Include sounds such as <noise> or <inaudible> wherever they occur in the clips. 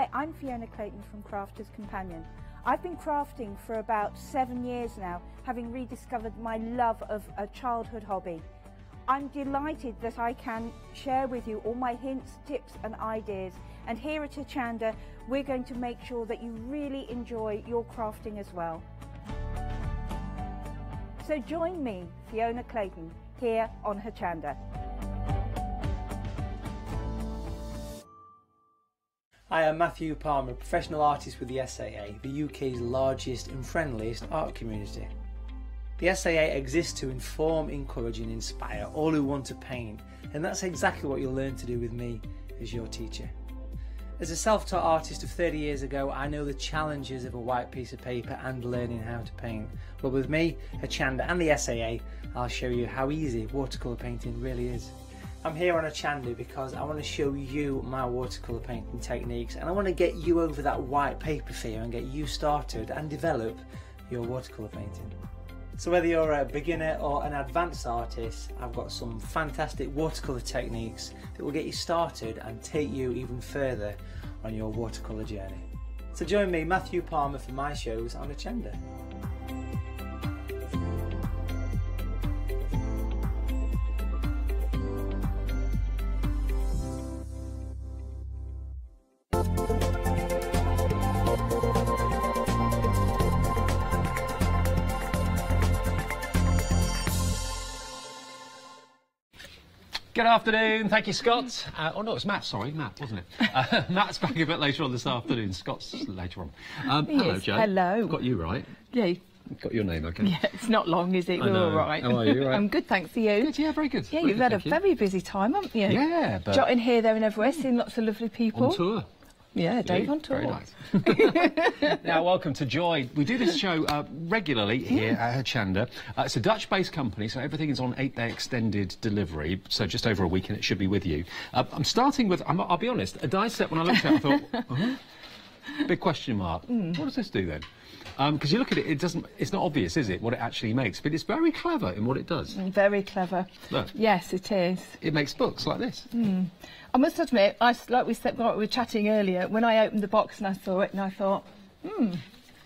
Hi, I'm Fiona Clayton from Crafters Companion. I've been crafting for about seven years now, having rediscovered my love of a childhood hobby. I'm delighted that I can share with you all my hints, tips and ideas and here at Hochanda we're going to make sure that you really enjoy your crafting as well. So join me, Fiona Clayton, here on Hochanda. I am Matthew Palmer, a professional artist with the SAA, the UK's largest and friendliest art community. The SAA exists to inform, encourage and inspire all who want to paint and that's exactly what you'll learn to do with me as your teacher. As a self-taught artist of 30 years ago, I know the challenges of a white piece of paper and learning how to paint. But with me, Hochanda and the SAA, I'll show you how easy watercolour painting really is. I'm here on Hochanda because I want to show you my watercolour painting techniques and I want to get you over that white paper fear and get you started and develop your watercolour painting. So whether you're a beginner or an advanced artist, I've got some fantastic watercolour techniques that will get you started and take you even further on your watercolour journey. So join me, Matthew Palmer, for my shows on Hochanda. Good afternoon. Thank you, Scott. Uh, oh, no, it's Matt. Sorry, Matt, wasn't it? <laughs> Uh, <laughs> Matt's back a bit later on this afternoon. Scott's later on. Um, hello, Yes, Joe. hello. Got you right. Yeah, Got your name, okay? yeah, it's not long, is it? We're all right. How are you, right? <laughs> I'm good, thanks. For you? Good, yeah, very good. Yeah, Very you've good, had a you. very busy time, haven't you? Yeah, but Jotting here, there, and everywhere, seeing lots of lovely people. on tour. Yeah, Dave on tour. Very nice. <laughs> now, welcome to Joy. We do this show uh, regularly here at Hochanda. Uh, it's a Dutch-based company, so everything is on eight-day extended delivery, so just over a week and it should be with you. Uh, I'm starting with, I'm, I'll be honest, a die set when I looked at it, I thought, <laughs> uh-huh. big question mark. Hmm. What does this do then? Because you look at it, it doesn't. It's not obvious, is it, what it actually makes? But it's very clever in what it does. Very clever. Look. Yes, it is. It makes books like this. I must admit, I, like we said, like we were chatting earlier, when I opened the box and I saw it, and I thought, hmm.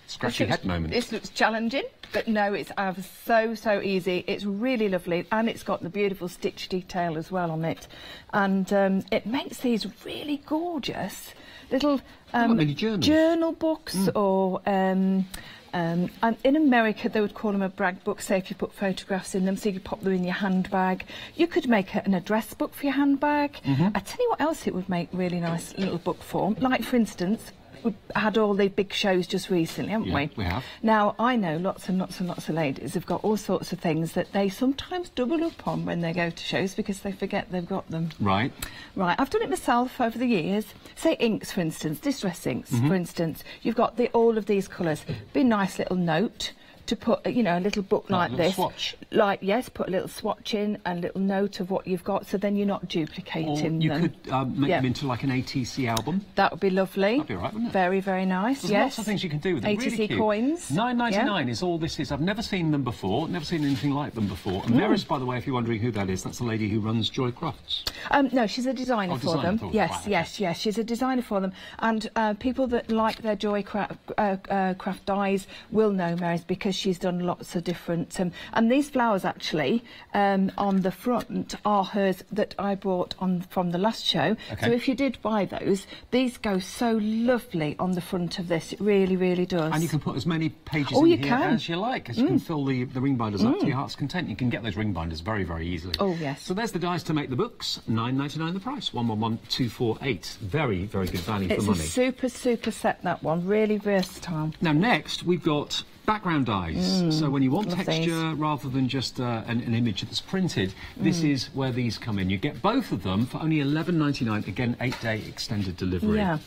Scratchy This head looks- moment. This looks challenging, but no, it's uh, so so easy. It's really lovely, and it's got the beautiful stitch detail as well on it, and um, it makes these really gorgeous little um, journals. journal books or. Um, um, and in America, they would call them a brag book, say if you put photographs in them, so you could pop them in your handbag. You could make a, an address book for your handbag. I tell you what else it would make really nice little book form. Like, for instance, we've had all the big shows just recently, haven't Yeah, we? we have. Now, I know lots and lots and lots of ladies have got all sorts of things that they sometimes double up on when they go to shows because they forget they've got them. Right. Right, I've done it myself over the years. Say inks, for instance, distress inks, Mm-hmm. for instance. You've got the, all of these colours. Be a nice little note to put, you know, a little book Like like, a little this. swatch. Like, yes, put a little swatch in and a little note of what you've got so then you're not Or duplicating you them. could um, make Yeah. them into like an ATC album. That would be lovely. That'd be right, wouldn't it? Very, very nice. There's yes. lots of things you can do with them. ATC really coins. Nine ninety nine Yeah. is all this is. I've never seen them before. Never seen anything like them before. Mm. And Maris, by the way, if you're wondering who that is, that's the lady who runs Joy Crafts. Um, no, she's a designer Oh, for designer them. for them, yes, right, okay. yes, yes. She's a designer for them, and uh, people that like their Joy craft, uh, uh, craft dyes will know Mary's because she's done lots of different. Um, and these flowers actually um, on the front are hers that I bought on from the last show. Okay. So if you did buy those, these go so lovely on the front of this. It really, really does. And you can put as many pages Oh, in you here can. Mm. as you like, because you can fill the, the ring binders up to your heart's content. You can get those ring binders very, very easily. Oh, yes. So there's the dies to make the books. Nine ninety nine the price. One one one two four eight. Very, very good value it's for a money. super, super set. That one really versatile. Now, next we've got background dyes. so when you want Mm, texture these. rather than just uh, an, an image that's printed, this Mm. is where these come in. You get both of them for only eleven ninety nine. Again, eight day extended delivery. Yeah.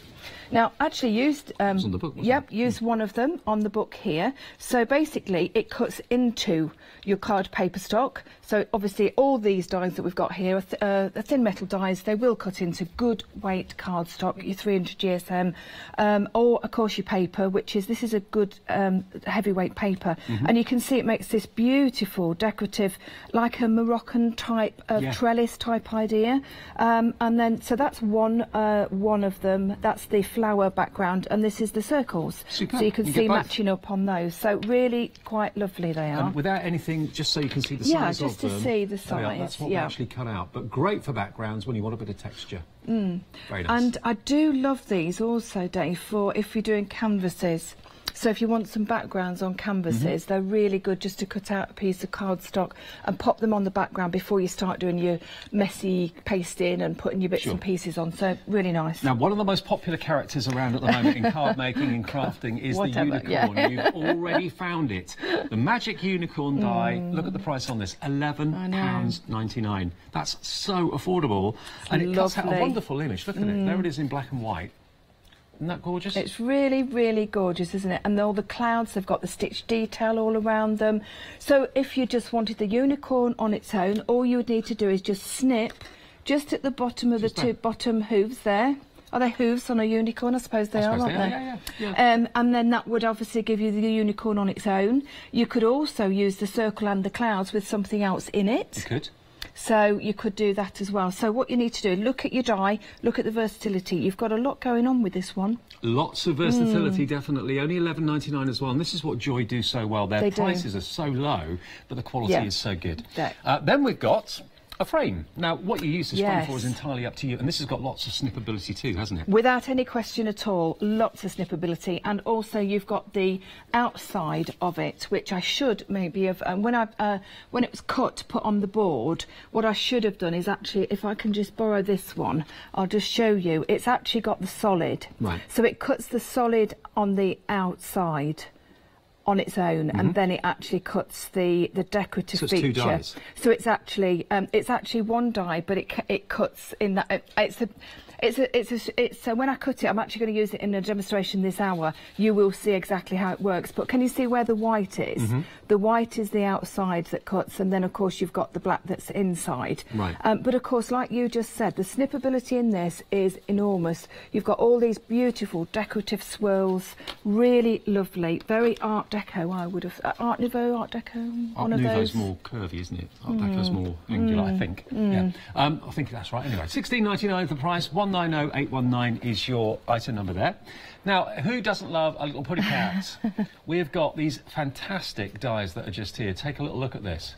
Now, actually used. Um, was on the book, yep, it? used one of them on the book here. So basically, it cuts into your card paper stock. So obviously, all these dies that we've got here are, th- uh, are thin metal dies. They will cut into good weight cardstock, your 300 GSM, um, or of course your paper, which is this is a good um, heavyweight paper, Mm-hmm. and you can see it makes this beautiful decorative, like a Moroccan type of Yeah. trellis type idea. Um, and then so that's one uh, one of them. That's the the flower background, and this is the circles. Superb. So you can You see matching up on those. So really quite lovely they are. And without anything, just so you can see the Yeah, size just to them. see the are, That's size, what yeah. we actually cut out. But great for backgrounds when you want a bit of texture. Very nice. Mm. And I do love these also, Dave, for if you're doing canvases. So if you want some backgrounds on canvases, Mm-hmm. they're really good just to cut out a piece of cardstock and pop them on the background before you start doing your messy pasting and putting your bits Sure. and pieces on. So really nice. Now, one of the most popular characters around at the moment in card <laughs> making and crafting is Whatever, the yeah. unicorn. You've already found it. The magic unicorn die. Look at the price on this: eleven Mm. Pounds ninety-nine. That's so affordable, and it cuts out a Mm. wonderful image. Look at it. There it is in black and white. Isn't that gorgeous? It's really, really gorgeous, isn't it? And all the clouds, they've got the stitch detail all around them. So if you just wanted the unicorn on its own, all you would need to do is just snip just at the bottom of the two there. bottom hooves there. Are they hooves on a unicorn? I suppose they I are, suppose aren't they they? are, yeah, yeah, Um, and then that would obviously give you the unicorn on its own. You could also use the circle and the clouds with something else in it. You could. So you could do that as well. So what you need to do, look at your die, look at the versatility. You've got a lot going on with this one. Lots of versatility, definitely. Only eleven ninety nine as well. And this is what Joy do so well. Their They do. prices are so low, but the quality Yeah. is so good. Uh, then we've got a frame. Now, what you use this frame for is entirely up to you. And this has got lots of snippability too, hasn't it? Without any question at all, lots of snippability, and also you've got the outside of it, which I should maybe have. Um, when I uh, when it was cut, put on the board, what I should have done is actually, if I can just borrow this one, I'll just show you. It's actually got the solid, Right. So it cuts the solid on the outside. On its own, and then it actually cuts the the decorative Mm-hmm. So it's two feature. So it's actually um, it's actually one die, but it it cuts in that it, it's a it's a it's a it's so when I cut it, I'm actually going to use it in a demonstration this hour. You will see exactly how it works. But can you see where the white is? Mm-hmm. The white is the outside that cuts, and then of course you've got the black that's inside. Right. Um, but of course, like you just said, the snippability in this is enormous. You've got all these beautiful decorative swirls, really lovely, very Art Deco. I would have uh, Art Nouveau, Art Deco. Art one of Nouveau's those. more curvy, isn't it? Art Deco's more angular, I think. Yeah. Um, I think that's right. Anyway, sixteen ninety nine is the price. One nine zero eight one nine is your item number there. Now, who doesn't love a little putty cat? <laughs> We've got these fantastic dies that are just here. Take a little look at this.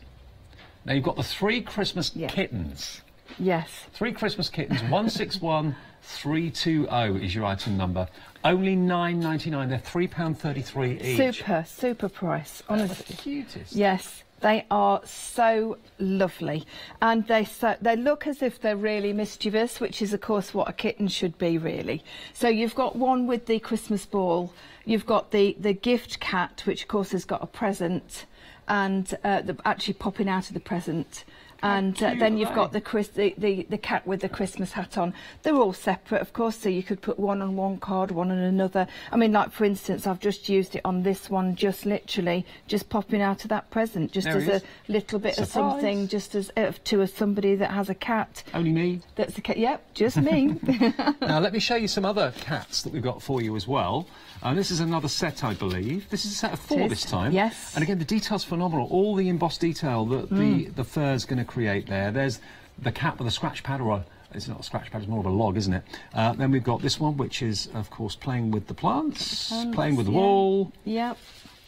Now you've got the three Christmas Yeah. kittens. Yes. Three Christmas kittens. One <laughs> six one three two zero is your item number. Only nine ninety nine. They're three pound thirty three each. Super, super price, They're the honestly. cutest. Yes, they are so lovely, and they so they look as if they're really mischievous, which is of course what a kitten should be, really. So you've got one with the Christmas ball, you've got the the gift cat, which of course has got a present, and uh, the, actually popping out of the present. And uh, then you've got the, Chris, the, the the cat with the Christmas hat on. They're all separate, of course, so you could put one on one card, one on another. I mean, like for instance, I've just used it on this one, just literally, just popping out of that present, just There as a little bit of something, just as uh, to a, somebody that has a cat. Only me. That's a cat. Yep, just me. <laughs> <laughs> Now, let me show you some other cats that we've got for you as well. And this is another set, I believe. This is a set of four this time. yes. And again, the detail's phenomenal. All the embossed detail that the, the fur's going to create there. There's the cat with a scratch pad, or a, it's not a scratch pad, it's more of a log, isn't it? Uh, then we've got this one, which is, of course, playing with the plants, Plants, playing with the yeah. wall. yep.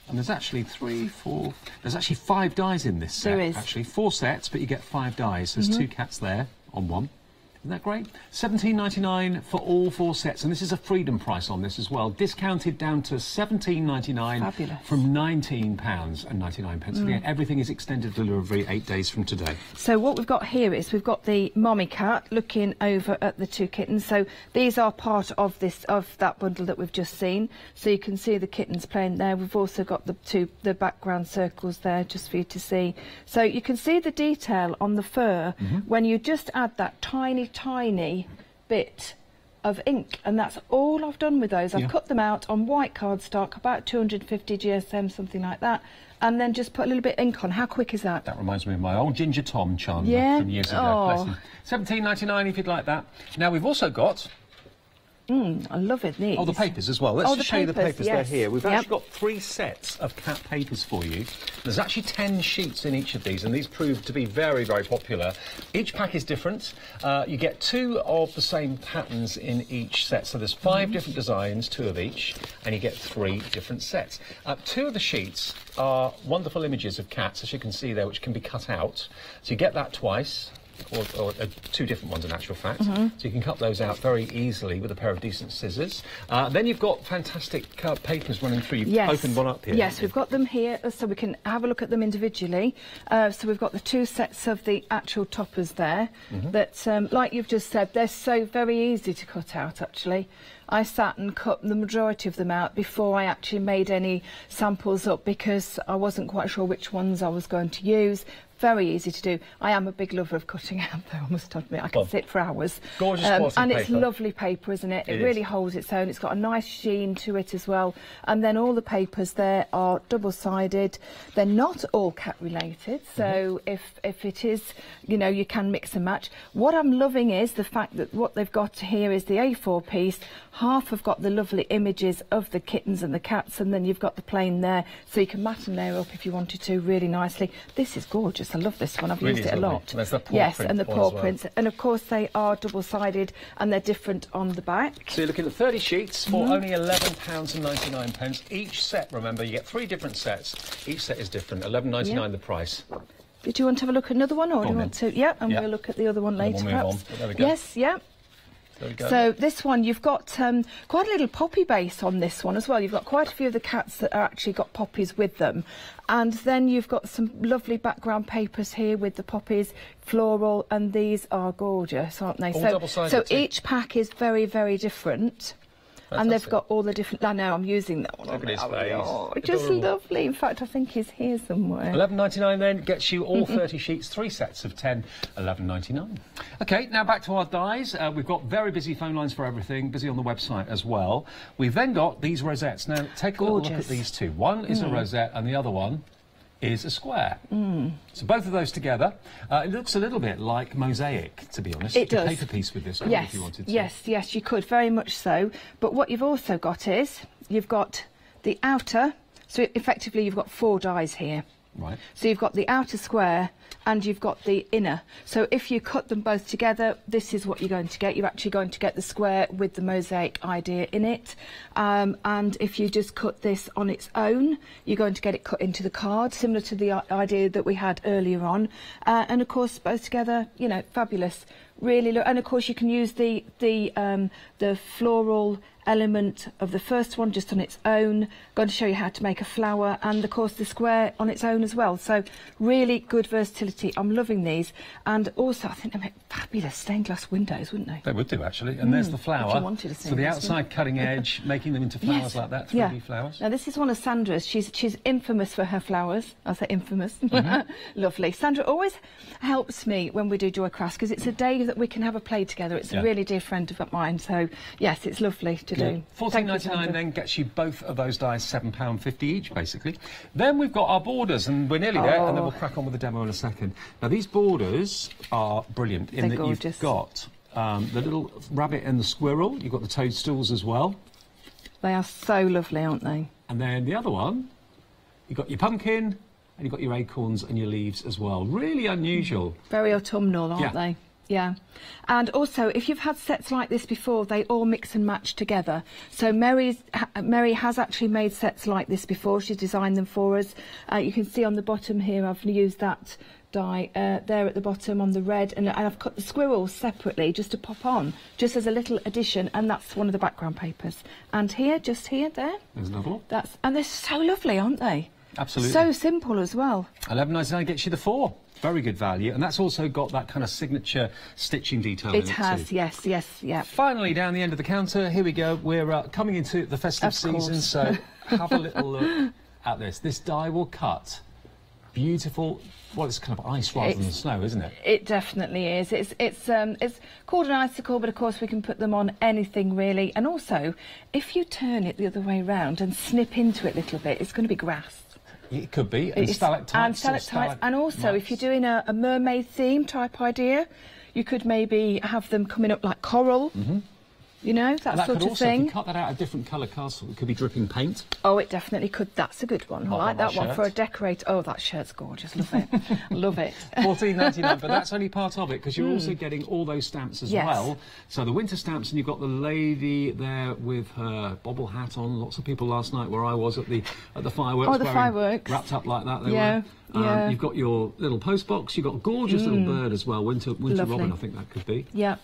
And there's actually three, four. There's actually five dies in this set. There is. Actually, four sets, but you get five dies. There's two cats there on one. Isn't that great? Seventeen ninety nine for all four sets, and this is a freedom price on this as well, discounted down to seventeen ninety nine Fabulous. Mm. from nineteen pounds and ninety nine pence. Again, everything is extended delivery eight days from today. So what we've got here is we've got the mommy cat looking over at the two kittens. So these are part of this of that bundle that we've just seen. So you can see the kittens playing there. We've also got the two the background circles there just for you to see. So you can see the detail on the fur when you just add that tiny tiny bit of ink and that's all I've done with those. I've Yeah. cut them out on white cardstock about 250 GSM something like that and then just put a little bit of ink on. How quick is that? That reminds me of my old Ginger Tom Chandler Yeah? from years ago. Oh. Bless him. Seventeen ninety nine if you'd like that. Now we've also got Mm, I love it. These. Oh, the papers as well. Let's Oh, just show you the papers, yes. they're here. We've Yep. actually got three sets of cat papers for you. There's actually 10 sheets in each of these, and these prove to be very, very popular. Each pack is different. Uh, you get two of the same patterns in each set. So there's 5 Mm-hmm. different designs, two of each, and you get three different sets. Uh, two of the sheets are wonderful images of cats, as you can see there, which can be cut out. So you get that twice. Or, or uh, two different ones in actual fact. Mm-hmm. So you can cut those out very easily with a pair of decent scissors. Uh, then you've got fantastic uh, papers running through. You've Yes. opened one up here. Yes, we've got them here uh, so we can have a look at them individually. Uh, so we've got the two sets of the actual toppers there Mm-hmm. that, um, like you've just said, they're so very easy to cut out actually. I sat and cut the majority of them out before I actually made any samples up because I wasn't quite sure which ones I was going to use. Very easy to do. I am a big lover of cutting out though, I must admit. I can Well, sit for hours. Um, gorgeous quality And it's lovely paper, isn't it? It It, is. really holds its own. It's got a nice sheen to it as well. And then all the papers there are double-sided. They're not all cat related, so Mm-hmm. if if it is, you know, you can mix and match. What I'm loving is the fact that what they've got here is the A4 piece. Half have got the lovely images of the kittens and the cats, and then you've got the plain there, so you can mat and layer up if you wanted to really nicely. This is gorgeous. I love this one. I've Really used it a lot. There's the paw yes, and the paw as well. prints, and of course they are double-sided and they're different on the back. So you're looking at 30 sheets for Mm-hmm. only £11.99. pence. Each set, remember, you get three different sets. Each set is different. £11.99 Yeah. the price. Did you want to have a look at another one, or Go do on you then. want to? Yeah, and Yeah. we'll look at the other one then later, we'll perhaps. on. There we go. Yes, yeah. There we go. So this one, you've got um, quite a little poppy base on this one as well. You've got quite a few of the cats that are actually got poppies with them, and then you've got some lovely background papers here with the poppies, floral, and these are gorgeous, aren't they? All so, so each pack is very, very different. And they've got all the different. I know I'm using that one. Look at his face. Oh, just Adorable. lovely. In fact, I think he's here somewhere. Eleven ninety nine then gets you all thirty sheets, three sets of 10, 11.99. Okay, now back to our dies. Uh, we've got very busy phone lines for everything, busy on the website as well. We've then got these rosettes. Now take a look at these two. One is a rosette, and the other one is a square. So both of those together. Uh, it looks a little bit like mosaic, to be honest. It you could does. paper piece with this couldn't you, Yes, if you wanted to. yes, yes, you could very much so. But what you've also got is you've got the outer. So effectively, you've got four dies here. Right. So you've got the outer square and you've got the inner. So if you cut them both together, this is what you're going to get. You're actually going to get the square with the mosaic idea in it. Um, and if you just cut this on its own, you're going to get it cut into the card, similar to the idea that we had earlier on. Uh, and of course, both together, you know, fabulous. Really, look, and of course you can use the the um, the floral element of the first one just on its own. I'm Going to show you how to make a flower, and of course the square on its own as well. So really good versatility. I'm loving these, and also I think they make fabulous stained glass windows, wouldn't they? They would do actually, and there's the flower. Hmm, so the outside cutting edge, <laughs> making them into flowers like that, 3D flowers. Now this is one of Sandra's. She's she's infamous for her flowers. I say infamous. Mm-hmm. <laughs> Lovely. Sandra always helps me when we do Joy Crafts because it's a day that we can have a play together. It's Yeah. a really dear friend of mine. So yes, it's lovely to do. Fourteen ninety nine then gets you both of those dies seven pound fifty each, basically. Then we've got our borders, and we're nearly there, and then Oh. we'll crack on with the demo in a second. Now these borders are brilliant in They're that gorgeous. you've got um, the little rabbit and the squirrel. You've got the toadstools as well, They are so lovely, aren't they? and then the other one, you've got your pumpkin, and you've got your acorns and your leaves as well. Really unusual. Very autumnal, aren't Yeah. they? Yeah. And also, if you've had sets like this before, they all mix and match together. So Mary's, Mary has actually made sets like this before. She's designed them for us. Uh, you can see on the bottom here, I've used that die uh, there at the bottom on the red, and, and I've cut the squirrels separately just to pop on, just as a little addition, and that's one of the background papers. And here, just here, there, There's another one. that's and they're so lovely, aren't they? Absolutely. So simple as well. Eleven ninety nine gets you the four. Very good value, and that's also got that kind of signature stitching detail. in It it has, too. yes, yes, yeah. Finally, down the end of the counter, here we go. We're uh, coming into the festive Of season, course. so <laughs> have a little look at this. This die will cut. Beautiful. Well, it's kind of ice rather than snow, isn't it? It definitely is. It's it's um it's called an icicle, but of course we can put them on anything really. And also, if you turn it the other way round and snip into it a little bit, it's going to be grass. It could be. And It's- stalactites. and stalactites. And also, if you're doing a, a mermaid theme type idea, you could maybe have them coming up like coral. Mm-hmm. You know, that, that sort of also, if thing. you cut that out a different colour castle, it could be dripping paint. Oh, it definitely could. That's a good one. I like my that one for a decorator. Oh, that shirt's gorgeous. Love it. <laughs> Love it. Fourteen ninety nine, but that's only part of it because you're also getting all those stamps as. Yes. well. So the winter stamps, and you've got the lady there with her bobble hat on. Lots of people last night where I was at the at the fireworks. Oh, the fireworks. wrapped up like that. They Yeah, were. Um, yeah. You've got your little post box. You've got a gorgeous little bird as well. Winter winter Lovely. robin, I think that could be. Yeah.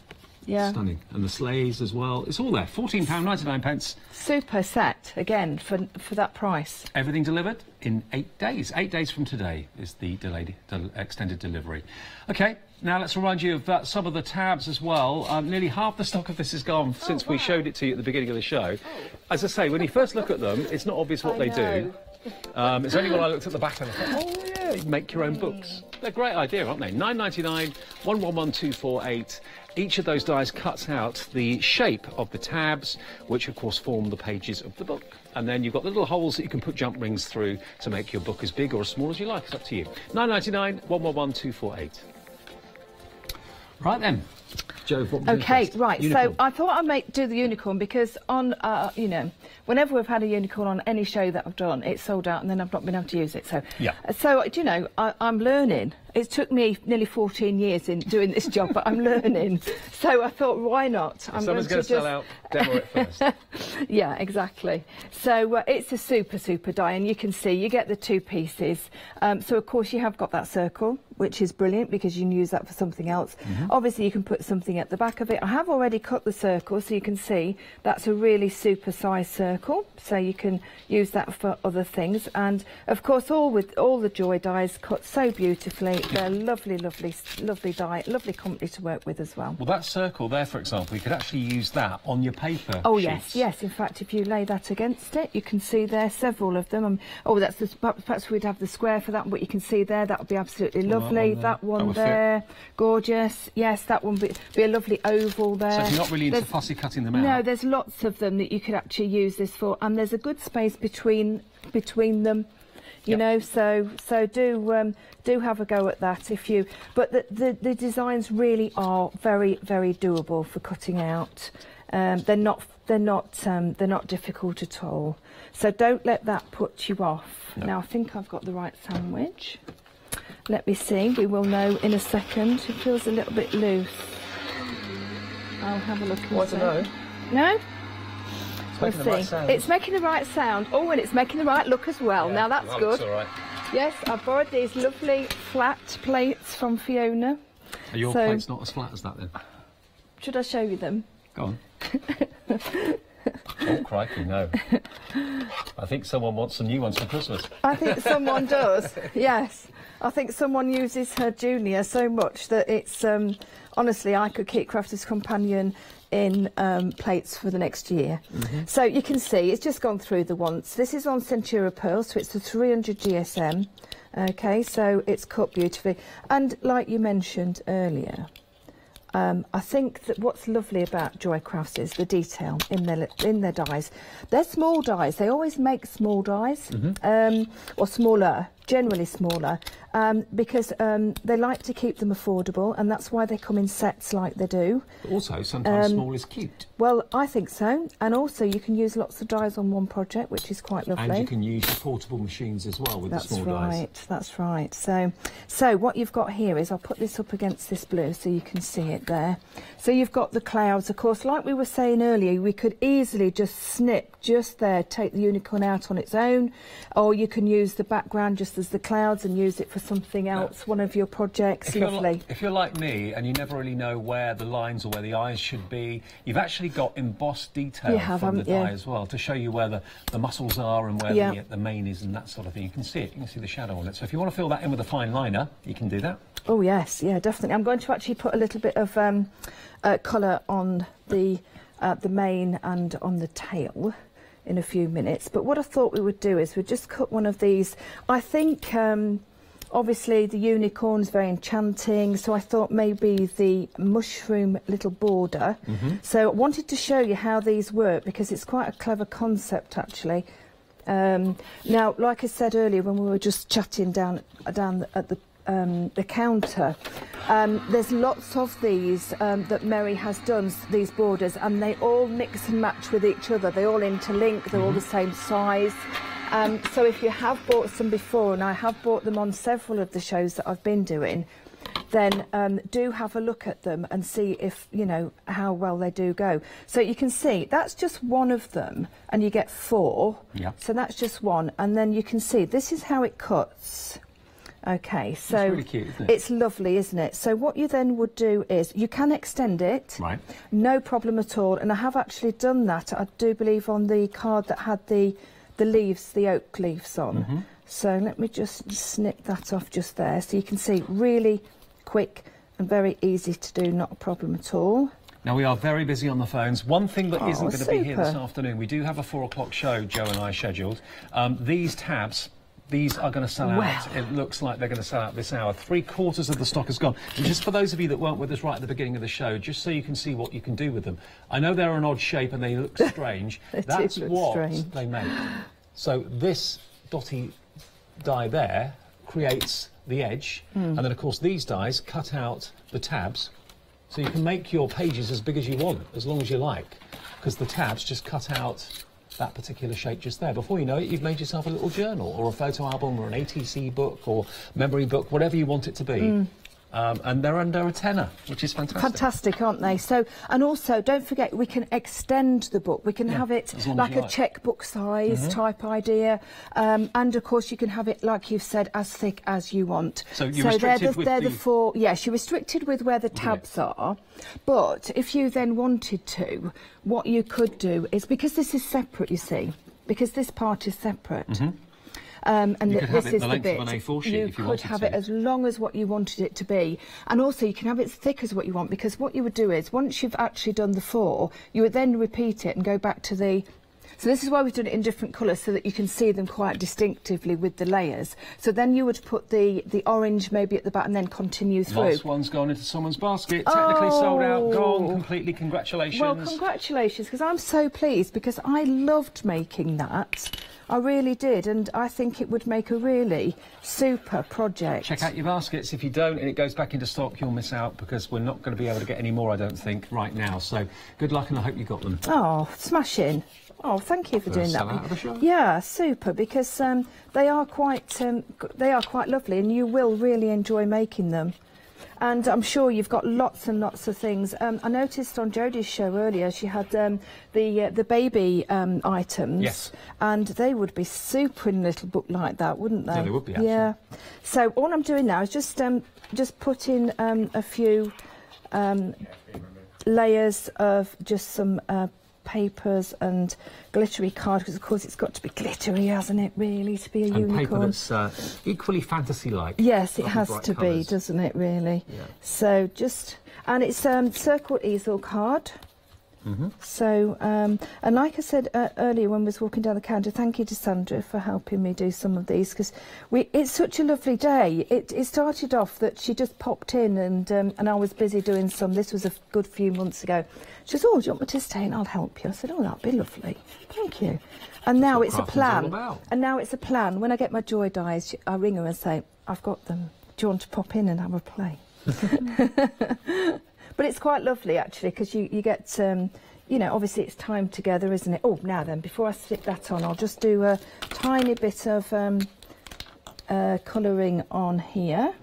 Yeah. Stunning, and the sleighs as well. It's all there. Fourteen pound ninety nine pence. Super set again for for that price. Everything delivered in eight days. Eight days from today is the delayed del- extended delivery. Okay, now let's remind you of uh, some of the tabs as well. Um, nearly half the stock of this is gone since we showed it to you at the beginning of the show. As I say, when you first look at them, it's not obvious what they do. Um, it's only when I looked at the back and I thought, oh yeah, you make your own books. They're a great idea, aren't they? Nine ninety nine, one one one two four eight. Each of those dies cuts out the shape of the tabs, which of course form the pages of the book. And then you've got the little holes that you can put jump rings through to make your book as big or as small as you like. It's up to you. Nine ninety nine, one one one two four eight. Right then, Joe. What Okay, right. Unicorn. So I thought I'd make do the unicorn because on, uh, you know, whenever we've had a unicorn on any show that I've done, it's sold out, and then I've not been able to use it. So, Yeah. So do you know, I, I'm learning. It took me nearly 14 years in doing this job, but I'm learning. <laughs> So I thought, why not? I'm Someone's going to sell just- out. Demo it first. <laughs> yeah, exactly. So uh, it's a super, super die, and you can see you get the two pieces. Um, so, of course, you have got that circle, which is brilliant because you can use that for something else. Obviously, you can put something at the back of it. I have already cut the circle, so you can see that's a really super size circle. So you can use that for other things. And, of course, all with all the joy dies cut so beautifully. They're lovely, lovely, lovely die, lovely company to work with as well. Well, that circle there, for example, you could actually use that on your paper. Oh sheets. yes, yes. In fact, if you lay that against it, you can see there several of them. Um, oh, that's the, perhaps we'd have the square for that, but you can see there that would be absolutely that lovely. one there. That That one would there, gorgeous. Yes, that one be, be a lovely oval there. So if you're not really into There's- fussy cutting them out. No, there's lots of them that you could actually use this for, and there's a good space between between them. You Yep. know, so so do um, do have a go at that if you. But the, the the designs really are very very doable for cutting out. Um, they're not they're not um, they're not difficult at all. So don't let that put you off. Now I think I've got the right sandwich. Let me see. We will know in a second. It feels a little bit loose. I'll have a look. and What's see. a no? No? It's We'll making the right see. sound. It's making the right sound. Oh, and it's making the right look as well. now that's Well, good. it's all right. Yes, I've borrowed these lovely flat plates from Fiona. Are your So- plates not as flat as that then? Should I show you them? Go on. oh, crikey, no. I think someone wants some new ones for Christmas. I think someone does. <laughs> Yes. I think someone uses her junior so much that it's um, honestly I could keep Crafter's Companion in um, plates for the next year. So you can see it's just gone through the once. This is on Centura Pearl, so it's the 300 GSM. Okay, so it's cut beautifully. And like you mentioned earlier, um, I think that what's lovely about Joy Crafts is the detail in their in their dies. They're small dies. They always make small dies, um, or smaller, generally smaller, um, because um, they like to keep them affordable, and that's why they come in sets like they do. But also, sometimes Um, small is cute. Well, I think so, and also you can use lots of dies on one project, which is quite lovely. And you can use portable machines as well with That's the small right. dies. That's right. So, so what you've got here is I'll put this up against this blue so you can see it there. So you've got the clouds, of course. Like we were saying earlier, we could easily just snip just there, take the unicorn out on its own, or you can use the background just as the clouds and use it for something else. One of your projects. If you're, if you're like me and you never really know where the lines or where the eyes should be, you've actually got embossed detail You have, from the you? die as well to show you where the, the muscles are and where Yeah. the, the mane is and that sort of thing. You can see it, you can see the shadow on it. So if you want to fill that in with a fine liner, you can do that. Oh yes, yeah, definitely. I'm going to actually put a little bit of um, uh, colour on the uh, the mane and on the tail in a few minutes. But what I thought we would do is we'd just cut one of these. I think um, obviously the unicorn's very enchanting, so I thought maybe the mushroom little border. So I wanted to show you how these work because it's quite a clever concept actually. Um, now, like I said earlier when we were just chatting down down at the um, the counter. Um, there's lots of these um, that Mary has done, these borders, and they all mix and match with each other. They all interlink, they're all the same size. Um, so if you have bought some before, and I have bought them on several of the shows that I've been doing, then um, do have a look at them and see if, you know, how well they do go. So you can see that's just one of them and you get four. Yeah. So that's just one. And then you can see this is how it cuts. Okay, so really cute, it? it's lovely, isn't it? So what you then would do is you can extend it, Right. no problem at all. And I have actually done that. I do believe on the card that had the the leaves, the oak leaves on. Mm-hmm. So let me just snip that off just there, so you can see really quick and very easy to do, not a problem at all. Now we are very busy on the phones. One thing that Oh, not going to be here this afternoon, we do have a four o'clock show. Joe and I scheduled. Um, these tabs. These are going to sell out. Wow. It looks like they're going to sell out this hour. Three quarters of the stock is gone. And just for those of you that weren't with us right at the beginning of the show, just so you can see what you can do with them. I know they're an odd shape and they look <laughs> strange. They That's what strange. they make. So this dotty die there creates the edge, Hmm. and then of course these dies cut out the tabs, so you can make your pages as big as you want, as long as you like, because the tabs just cut out that particular shape just there. Before you know it, you've made yourself a little journal, or a photo album, or an ATC book, or memory book, whatever you want it to be. Hmm. Um, and they're under a tenner, which is fantastic. Fantastic, aren't they? So, and also, don't forget, we can extend the book. We can Yeah, have it as long as like a like. checkbook size type idea, um, and of course, you can have it, like you've said, as thick as you want. So you're they're restricted the, with they're the the- four. Yes, you're restricted with where the tabs are, but if you then wanted to, what you could do is because this is separate, you see, because this part is separate. Um, and. You th- could have this is the the bit of an A4 sheet you you could have to. it as long as what you wanted it to be. And also, you can have it as thick as what you want because what you would do is once you've actually done the four, you would then repeat it and go back to the. So this is why we've done it in different colours so that you can see them quite distinctively with the layers. So then you would put the the orange maybe at the back and then continue through. Last one's gone into someone's basket. Technically sold out, gone Oh. completely. Congratulations. Well, congratulations, because I'm so pleased because I loved making that. I really did, and I think it would make a really super project. Check out your baskets. If you don't and it goes back into stock, you'll miss out because we're not going to be able to get any more, I don't think, right now. So good luck and I hope you got them. Oh, smashing. Oh, thank you for doing that. out of the show. Yeah, super, because um, they are quite um, they are quite lovely, and you will really enjoy making them. And I'm sure you've got lots and lots of things. Um, I noticed on Jodie's show earlier she had um, the uh, the baby um, items, Yes. and they would be super in a little book like that, wouldn't they? Yeah, they would be, actually. Yeah. So all I'm doing now is just um, just put in um, a few um, layers of just some uh, papers and glittery card because of course it's got to be glittery hasn't it really to be a And paper that's uh, equally fantasy-like. yes it has to colours. be doesn't it really Yeah. so just and it's um circle easel card Mm-hmm. so, um, and like I said uh, earlier when we was walking down the counter, thank you to Sandra for helping me do some of these because we it's such a lovely day. It, it started off that she just popped in and um, and I was busy doing some. This was a good few months ago. She says, "Oh, do you want me to stay and I'll help you?" I said, "Oh, that'd be lovely. Thank you." And now it's a plan. And now it's a plan. When I get my joy dies, I ring her and say, "I've got them. Do you want to pop in and have a play?" <laughs> But it's quite lovely actually because you, you get, um, you know, obviously it's time together, isn't it? Oh, now then, before I stick that on, I'll just do a tiny bit of um, uh, colouring on here.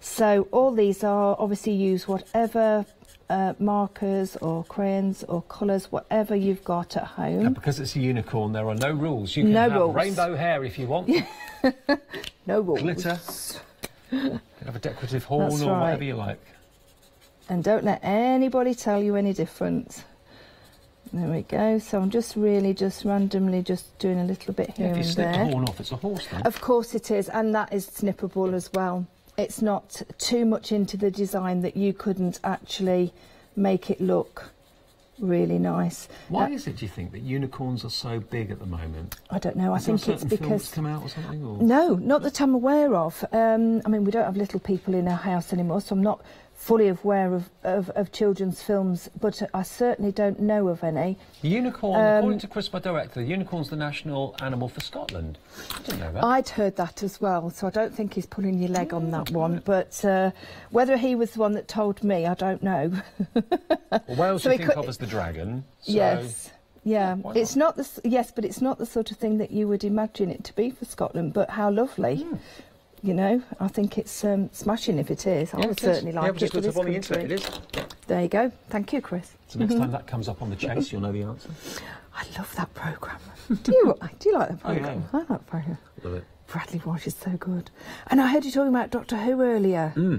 So all these are obviously use whatever uh, markers or crayons or colours, whatever you've got at home. And because it's a unicorn, there are no rules. You can No have rules. rainbow hair if you want, <laughs> No rules. glitter, you can have a decorative horn That's or right. whatever you like. And don't let anybody tell you any different. There we go. So I'm just really just randomly just doing a little bit here if you and snip there. the horn off, it's a horse then. Of course it is, and that is snippable as well. It's not too much into the design that you couldn't actually make it look really nice. Why Uh, is it, do you think, that unicorns are so big at the moment? I don't know. I Is there think it's because come out or something? Or? no, not that I'm aware of. Um, I mean, we don't have little people in our house anymore, so I'm not fully aware of, of, of children's films, but I certainly don't know of any. Unicorn, Um, according to Chris, my director, the unicorn's the national animal for Scotland. I didn't know that. I'd heard that as well, so I don't think he's pulling your leg on that one. But uh, whether he was the one that told me, I don't know. <laughs> well, Wales so you think could- of as the dragon. So yes. Yeah, it's not the yes, but it's not the sort of thing that you would imagine it to be for Scotland. But how lovely, Hmm. You know! I think it's um, smashing if it is. I Yeah, would certainly yeah, like I've it just for looked this up on the internet. It is. There you go. Thank you, Chris. So next time that comes up on the chase, you'll know the answer. I love that programme. do you? Do you like the Oh, <laughs> yeah. programme? I like the programme. Love it. Bradley Walsh is so good. And I heard you talking about Doctor Who earlier. Uh,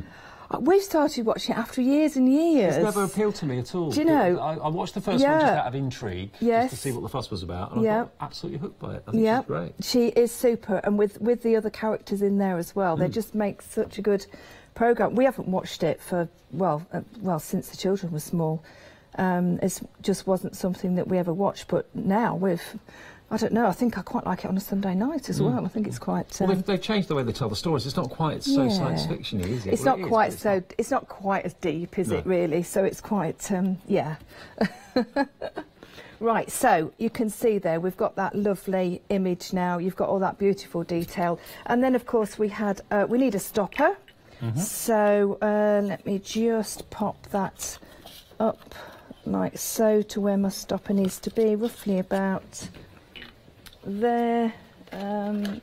We've started watching it after years and years. It's never appealed to me at all. Do you know- I, I watched the first one just out of intrigue, Yes. just to see what the fuss was about, and I Yeah. got absolutely hooked by it. I think yeah, she's great. she is super, and with with the other characters in there as well, Mm. they just make such a good program. We haven't watched it for well, uh, well since the children were small. Um, it just wasn't something that we ever watched, but now we've. I don't know. I think I quite like it on a Sunday night as well. I think it's quite. Mm. Well, Um, they've, they've changed the way they tell the stories. It's not quite so Yeah. science fiction is it? It's Well, not it is, quite but so. not- It's not quite as deep, is No. it? Really. So it's quite. Um, yeah. <laughs> right. So you can see there we've got that lovely image now. You've got all that beautiful detail, and then of course we had. Uh, we need a stopper. Mm-hmm. So uh, let me just pop that up like so to where my stopper needs to be, roughly about there. Um,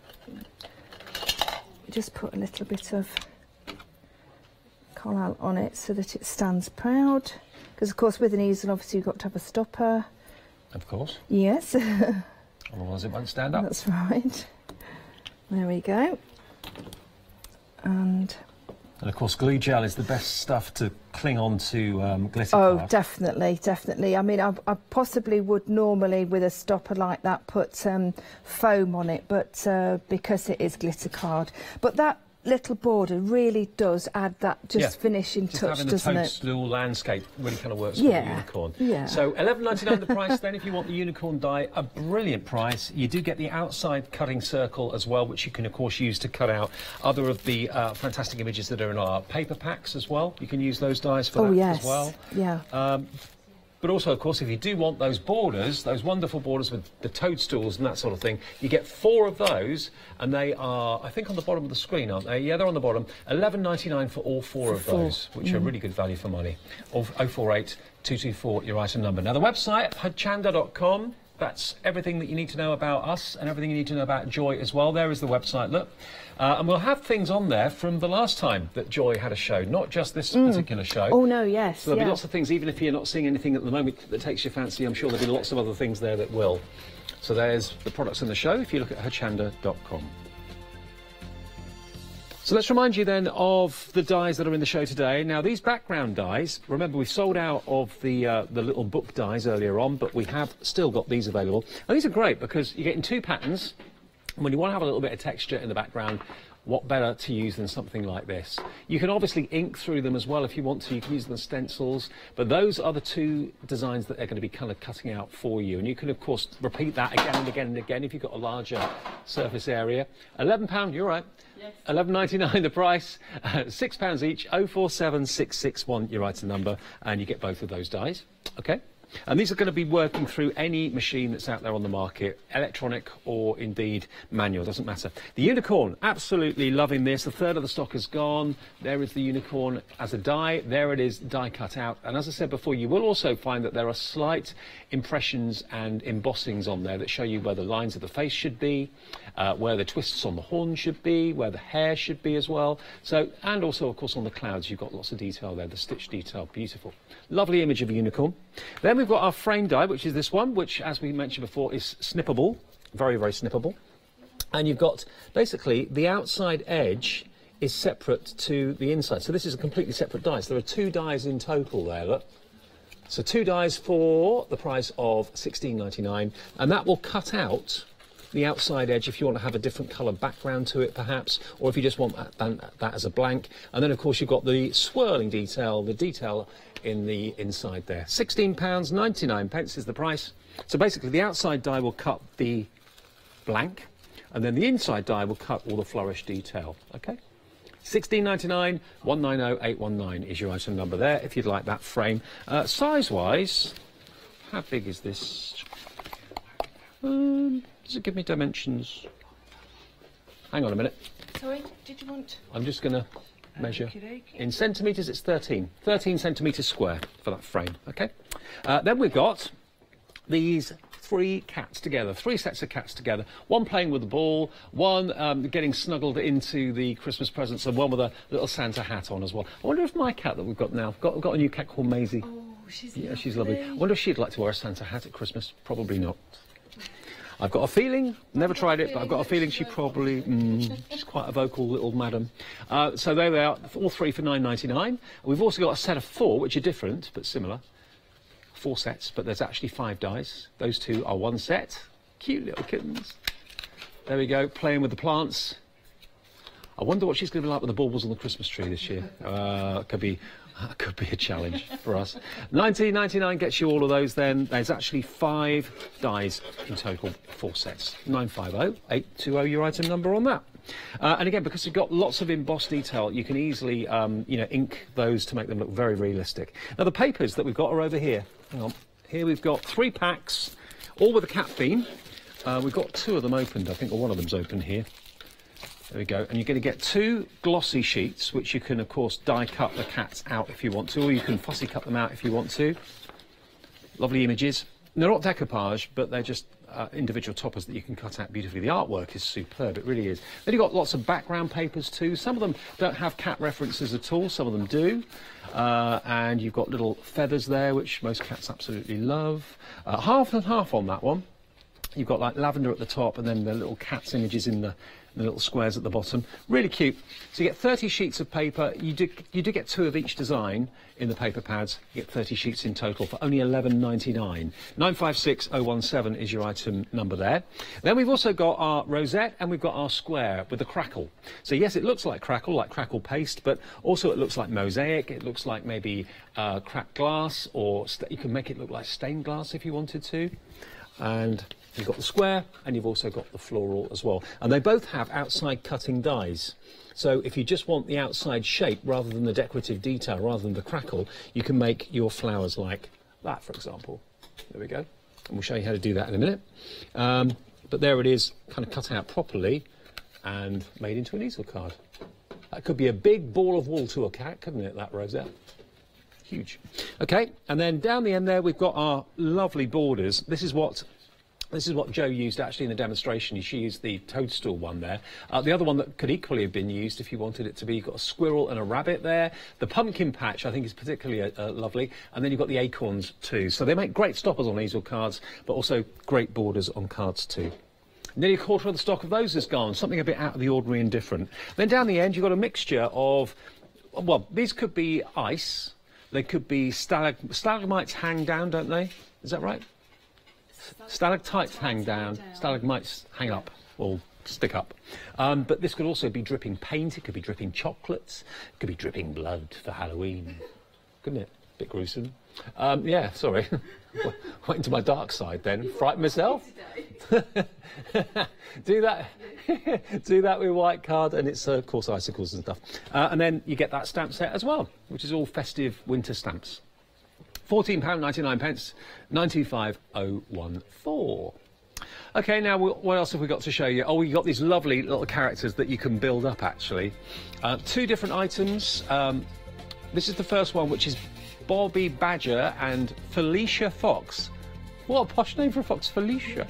just put a little bit of Collall on it so that it stands proud. Because of course with an easel obviously you've got to have a stopper. Of course. Yes, <laughs> Otherwise it won't stand up. that's right. There we go. And And of course, glue gel is the best stuff to cling on to um, glitter oh, card. definitely, definitely. I mean, I, I possibly would normally with a stopper like that put um, foam on it, but uh, because it is glitter card, but that little border really does add that just Yeah. finishing Just touch, doesn't it? toadstool landscape really kind of works with the unicorn. yeah. So eleven ninety nine the <laughs> price then if you want the unicorn die, a brilliant price. You do get the outside cutting circle as well, which you can of course use to cut out other of the uh, fantastic images that are in our paper packs as well. You can use those dies for Oh that yes, as well. yeah. Um, but also, of course, if you do want those borders, those wonderful borders with the toadstools and that sort of thing, you get four of those, and they are, I think, on the bottom of the screen, aren't they? Yeah, they're on the bottom. Eleven ninety nine for all four of four. those, which are mm. really good value for money. Of 048 224, your item number. Now, the website, hochanda.com. That's everything that you need to know about us and everything you need to know about Joy as well. There is the website, look. Uh, and we'll have things on there from the last time that Joy had a show, not just this particular show. Oh no, yes, So there'll yeah. be lots of things, even if you're not seeing anything at the moment that takes your fancy, I'm sure there'll be lots of other things there that will. So there's the products in the show if you look at hochanda.com. So let's remind you then of the dies that are in the show today. Now these background dies, remember we sold out of the uh, the little book dies earlier on, but we have still got these available. And these are great because you're getting two patterns. And when you want to have a little bit of texture in the background, what better to use than something like this? You can obviously ink through them as well if you want to. You can use them as stencils, but those are the two designs that they're going to be kind of cutting out for you. And you can, of course, repeat that again and again and again if you've got a larger surface area. £11, you're right. Yes. Eleven ninety nine the price, uh, <laughs> six pounds each. Oh four seven six six one your the number, and you get both of those dies. Okay. And these are going to be working through any machine that's out there on the market, electronic or indeed manual, doesn't matter. The unicorn, absolutely loving this. A third of the stock is gone. There is the unicorn as a die. There it is, die cut out. And as I said before, you will also find that there are slight impressions and embossings on there that show you where the lines of the face should be, uh, where the twists on the horn should be, where the hair should be as well. So, and also, of course, on the clouds, you've got lots of detail there, the stitch detail, beautiful. Lovely image of a unicorn. Then we've got our frame die, which is this one, which, as we mentioned before, is snippable, very, very snippable. And you've got basically the outside edge is separate to the inside. So this is a completely separate die. So there are two dies in total there, look. So two dies for the price of 16.99, and that will cut out the outside edge if you want to have a different colour background to it, perhaps, or if you just want that, that, that as a blank. And then, of course, you've got the swirling detail, the detail in the inside there. £16.99 pence is the price. So basically, the outside die will cut the blank, and then the inside die will cut all the flourish detail. Okay. 1699 190 819 is your item number there if you'd like that frame. Uh, size wise, how big is this? Um, does it give me dimensions? Hang on a minute. Sorry, did you want? I'm just going to measure. In centimetres, it's 13. 13 centimetres square for that frame, okay? Uh, then we've got these three cats together, three sets of cats together. One playing with the ball, one um, getting snuggled into the Christmas presents, and one with a little Santa hat on as well. I wonder if my cat that we've got now, got, got a new cat called Maisie. Oh, she's Yeah, she's lovely. I wonder if she'd like to wear a Santa hat at Christmas. Probably not. I've got a feeling, never tried it, but I've got a feeling she probably, mm, she's quite a vocal little madam. Uh, so there they are, all three for nine ninety nine. We've also got a set of four, which are different but similar. Four sets, but there's actually five dice. Those two are one set. Cute little kittens. There we go, playing with the plants. I wonder what she's going to be like with the baubles on the Christmas tree this year. Uh, could be, could be a challenge for us. 1999 gets you all of those. Then there's actually five dies in total, four sets. 950 820 your item number on that. Uh, and again, because you've got lots of embossed detail, you can easily, um, you know, ink those to make them look very realistic. Now the papers that we've got are over here. Here we've got three packs, all with a cat theme. Uh, we've got two of them opened, I think, or one of them's open here. There we go. And you're going to get two glossy sheets, which you can, of course, die cut the cats out if you want to, or you can fussy cut them out if you want to. Lovely images. They're not decoupage, but they're just uh, individual toppers that you can cut out beautifully. The artwork is superb, it really is. Then you've got lots of background papers too. Some of them don't have cat references at all, some of them do. Uh, and you've got little feathers there, which most cats absolutely love. Uh, half and half on that one. You've got like lavender at the top and then the little cat's images in the, the little squares at the bottom. Really cute. So you get 30 sheets of paper. You do, you do get two of each design in the paper pads. You get 30 sheets in total for only 11.99. 956017 is your item number there. Then we've also got our rosette and we've got our square with the crackle. So yes, it looks like crackle, like crackle paste, but also it looks like mosaic. It looks like maybe uh, cracked glass or you can make it look like stained glass if you wanted to. And you've got the square and you've also got the floral as well. And they both have outside cutting dies. So if you just want the outside shape rather than the decorative detail, rather than the crackle, you can make your flowers like that, for example. There we go. And we'll show you how to do that in a minute. Um, but there it is, kind of cut out properly and made into an easel card. That could be a big ball of wool to a cat, couldn't it, that rosette? Huge. Okay, and then down the end there we've got our lovely borders. This is what this is what Joe used actually in the demonstration. She used the toadstool one there. Uh, the other one that could equally have been used if you wanted it to be, you've got a squirrel and a rabbit there. The pumpkin patch I think is particularly uh, uh, lovely. And then you've got the acorns too. So they make great stoppers on easel cards, but also great borders on cards too. Nearly a quarter of the stock of those is gone, something a bit out of the ordinary and different. Then down the end, you've got a mixture of, well, these could be ice, they could be stalag- stalagmites hang down, don't they? Is that right? Stalactites hang down, stalagmites hang up or stick up. Um, but this could also be dripping paint, it could be dripping chocolates, it could be dripping blood for Halloween. Couldn't it? A Bit gruesome. Um, yeah, sorry. <laughs> Went into my dark side then. Frighten myself. <laughs> do that. <laughs> do that with white card, and it's uh, of course icicles and stuff. Uh, and then you get that stamp set as well, which is all festive winter stamps. £14.99, pence, 95014. Okay, now what else have we got to show you? Oh, we got these lovely little characters that you can build up actually. Uh, two different items. Um, this is the first one, which is Bobby Badger and Felicia Fox. What a posh name for a fox, Felicia.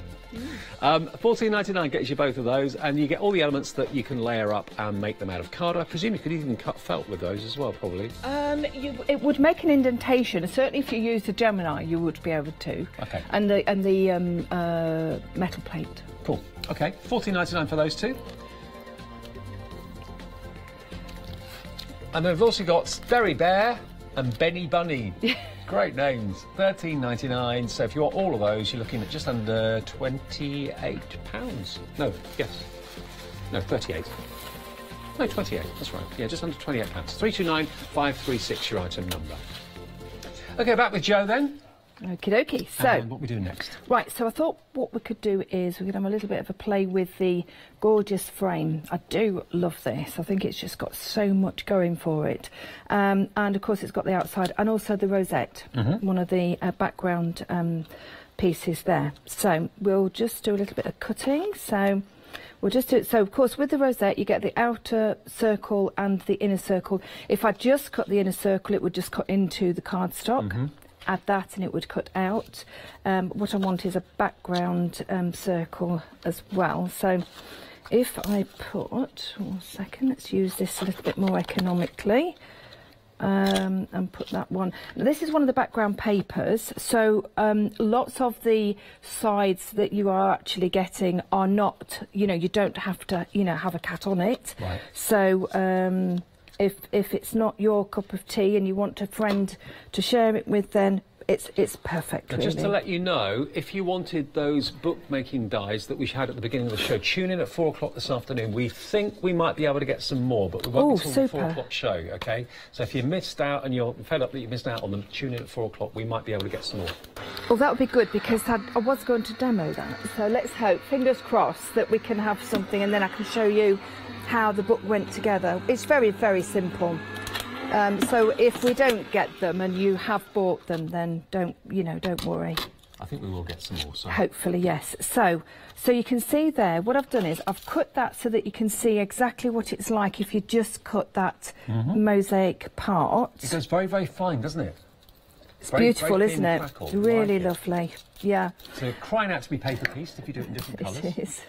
Um, Fourteen ninety nine gets you both of those, and you get all the elements that you can layer up and make them out of card. I presume you could even cut felt with those as well, probably. Um, you, it would make an indentation. Certainly, if you use the Gemini, you would be able to. Okay. And the and the um, uh, metal plate. Cool. Okay, fourteen ninety nine for those two. And then we've also got Berry Bear and Benny Bunny. <laughs> Great names. Thirteen ninety nine. So if you want all of those, you're looking at just under twenty eight pounds. No, yes, no, thirty eight. No, 28, that's right. Yeah, just under £28. 329 536, your item number. Okay, back with Joe then. Okie dokie. So, and what we do next? right, so I thought what we could do is we could have a little bit of a play with the gorgeous frame. I do love this. I think it's just got so much going for it. Um, and of course, it's got the outside and also the rosette, one of the uh, background um, pieces there. So we'll just do a little bit of cutting. So we'll just do it. So of course, with the rosette, you get the outer circle and the inner circle. If I just cut the inner circle, it would just cut into the cardstock add that and it would cut out. Um, what I want is a background um, circle as well. So if I put, one second, let's use this a little bit more economically. Um, and put that one. Now, this is one of the background papers, so um, lots of the sides that you are actually getting are not, you know, you don't have to, you know, have a cat on it. Right. So um, if if it's not your cup of tea and you want a friend to share it with, then it's it's perfect. Really. just to let you know, if you wanted those bookmaking dies that we had at the beginning of the show, tune in at four o'clock this afternoon. We think we might be able to get some more, but we won't be till the four o'clock show, okay? So if you missed out and you're fed up that you missed out on them, tune in at four o'clock. We might be able to get some more. Well, that would be good because I, I was going to demo that. So let's hope, fingers crossed, that we can have something and then I can show you how the book went together. It's very, very simple. Um, so if we don't get them and you have bought them, then don't, you know, don't worry. I think we will get some more. So Hopefully, yes. So, so you can see there, what I've done is I've cut that so that you can see exactly what it's like if you just cut that mosaic part. it goes very, very fine, doesn't it? It's very- beautiful, very isn't it? crackle. Really Like it. lovely. Yeah. So crying out to be paper pieced if you do it in different <laughs> colours. It is.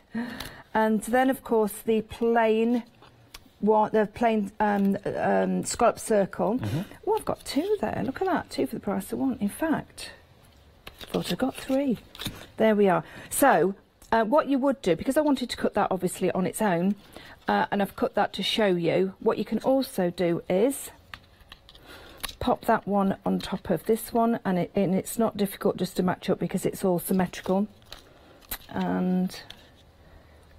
And then, of course, the plain one, the plain um, um, scallop circle. Mm-hmm. Oh, I've got two there. Look at that, two for the price of one. In fact, thought I got three. There we are. So, uh, what you would do, because I wanted to cut that obviously on its own, uh, and I've cut that to show you. What you can also do is pop that one on top of this one, and, it, and it's not difficult just to match up because it's all symmetrical. And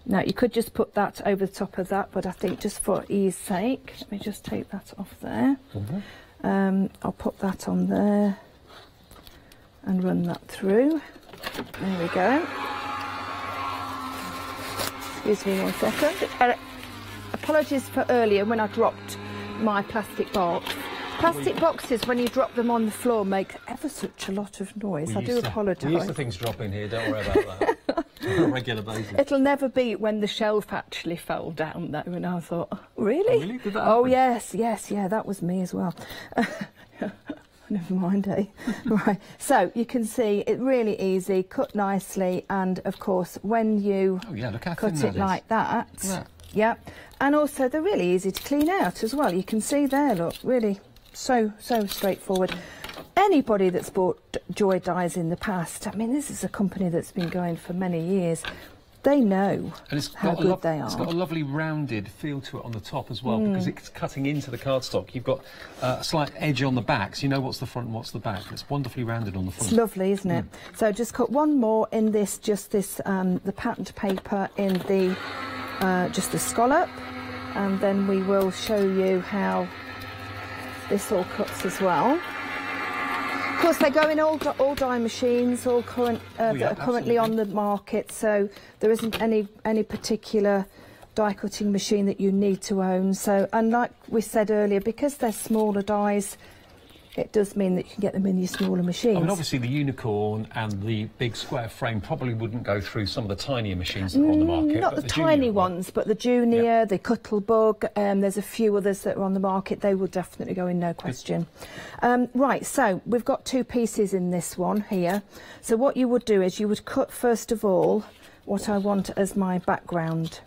now you could just put that over the top of that, but I think just for ease sake, let me just take that off there. Um, I'll put that on there and run that through. There we go. Excuse me one second. Uh, apologies for earlier when I dropped my plastic box. Plastic boxes, when you drop them on the floor, make ever such a lot of noise. I do We apologise. We used to things drop in here, don't worry about that. <laughs> On a regular basis. It'll never be when the shelf actually fell down though, and I thought, oh, really? really? Did that oh yes, yes, yeah, that was me as well. <laughs> Never mind, eh? <laughs> right. So you can see it really easy, cut nicely, and of course when you Oh yeah, cut that like that, that. yeah, and also they're really easy to clean out as well. You can see there, look, really so so straightforward. Anybody that's bought Joy Dies in the past, I mean, this is a company that's been going for many years. They know And it's how good they it's are. got a lovely rounded feel to it on the top as well because it's cutting into the cardstock. You've got uh, a slight edge on the back, so you know what's the front and what's the back. It's wonderfully rounded on the front. It's lovely, isn't it? Mm. So just cut one more in this, just this, um, the patterned paper in the, uh, just the scallop, and then we will show you how this all cuts as well. Of course, they go in all, all die machines, all current uh, Oh, yeah, that are currently on the market. So there isn't any any particular die cutting machine that you need to own. So, and like we said earlier, because they're smaller dies, it does mean that you can get them in your smaller machines. I mean, obviously, the unicorn and the big square frame probably wouldn't go through some of the tinier machines that are on the market. Mm, Not but the, junior tiny one- ones, but the junior, Yeah. the Cuttlebug, um, there's a few others that are on the market. They will definitely go in, no question. Um, right, so we've got two pieces in this one here. So what you would do is you would cut, first of all, what I want as my background.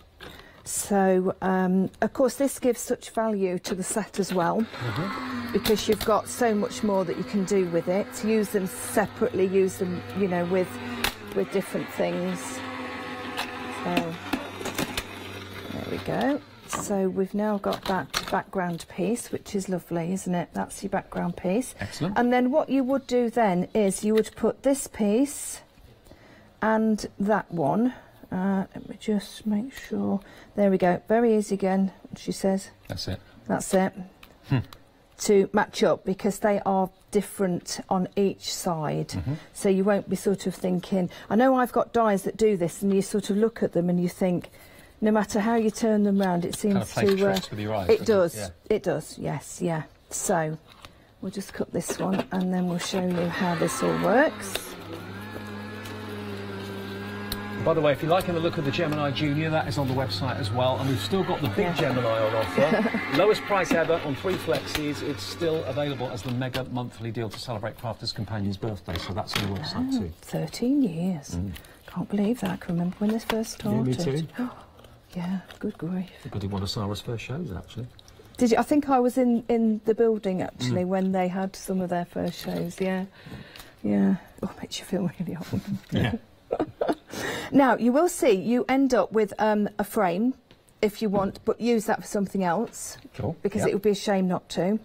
So, um, of course, this gives such value to the set as well because you've got so much more that you can do with it. Use them separately, use them, you know, with with different things. So there we go. So we've now got that background piece, which is lovely, isn't it? That's your background piece. Excellent. And then what you would do then is you would put this piece and that one. Uh, let me just make sure. There we go. Very easy again, she says. That's it. That's it. To match up because they are different on each side. Mm-hmm. So you won't be sort of thinking, I know I've got dies that do this, and you sort of look at them and you think, no matter how you turn them round, it seems Kind of to. uh, with your eyes, it does. it? It does. Yes. Yeah. So we'll just cut this one, and then we'll show you how this all works. By the way, if you're liking the look of the Gemini Junior, that is on the website as well. And we've still got the big Yeah. Gemini on offer. <laughs> Lowest price ever on three flexis. It's still available as the mega monthly deal to celebrate Crafters Companion's birthday. So that's on the website too. 13 years. Can't believe that. I can remember when this first started. Mm. Yeah, me too. <gasps> yeah, good grief. Everybody one of Sarah's first shows, actually. Did you? I think I was in, in the building actually Mm. when they had some of their first shows. Yeah, yeah. Oh, makes you feel really old. <laughs> Yeah. <laughs> now you will see you end up with um, a frame if you want, but use that for something else Cool. because Yep. it would be a shame not to.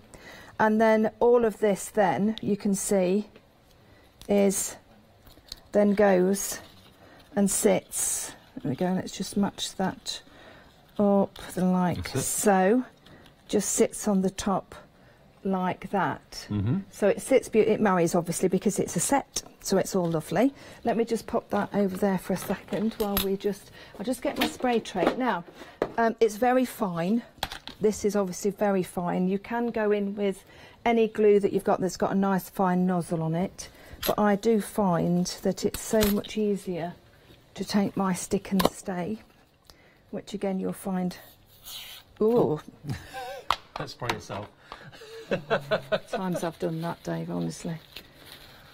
And then all of this, then you can see, is then goes and sits. There we go. Let's just match that up like so. Just sits on the top like that. Mm-hmm. So it sits, it marries obviously because it's a set, so it's all lovely. Let me just pop that over there for a second while we just, I'll just get my spray tray. Now, um, it's very fine. This is obviously very fine. You can go in with any glue that you've got that's got a nice fine nozzle on it, but I do find that it's so much easier to take my stick and stay, which again you'll find, ooh, <laughs> Let's spray yourself. <laughs> times I've done that, Dave. Honestly,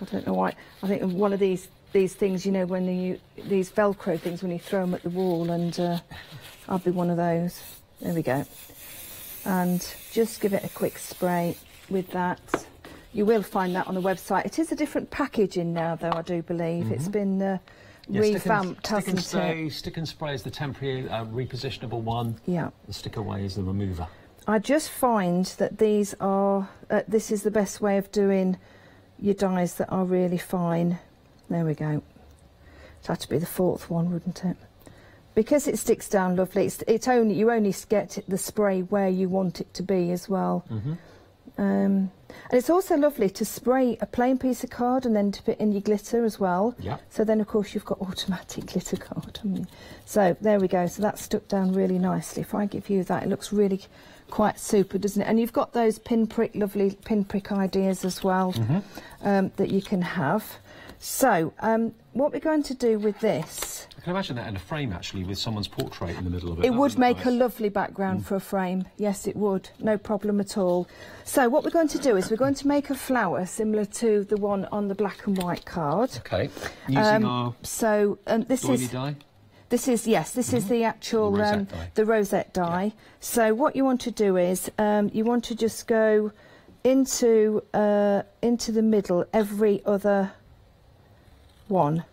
I don't know why. I think one of these these things, you know, when you these Velcro things, when you throw them at the wall, and uh, I'll be one of those. There we go. And just give it a quick spray with that. You will find that on the website. It is a different packaging now, though. I do believe it's been uh, Yeah, stick and- revamped, stick and stay, it? Stick and spray is the temporary uh, repositionable one. Yeah. The stick away is the remover. I just find that these are, uh, this is the best way of doing your dies that are really fine. There we go. It had to be the fourth one, wouldn't it? Because it sticks down lovely, it's, it's only you only get the spray where you want it to be as well. Mm-hmm. Um, and it's also lovely to spray a plain piece of card and then dip it in your glitter as well. Yeah. So then, of course, you've got <laughs> automatic glitter card. haven't you? So there we go. So that's stuck down really nicely. If I give you that, it looks really quite super, doesn't it? And you've got those pinprick, lovely pinprick ideas as well um, that you can have. So um, what we're going to do with this, I can imagine that in a frame actually with someone's portrait in the middle of it. it That would make a lovely background for a frame. Yes, it would. No problem at all. So what we're going to do is we're going to make a flower similar to the one on the black and white card. Okay. Using Um, our So um, this is die. This is yes, this is the actual The rosette um, die. the rosette die. So what you want to do is um, you want to just go into uh, into the middle every other one,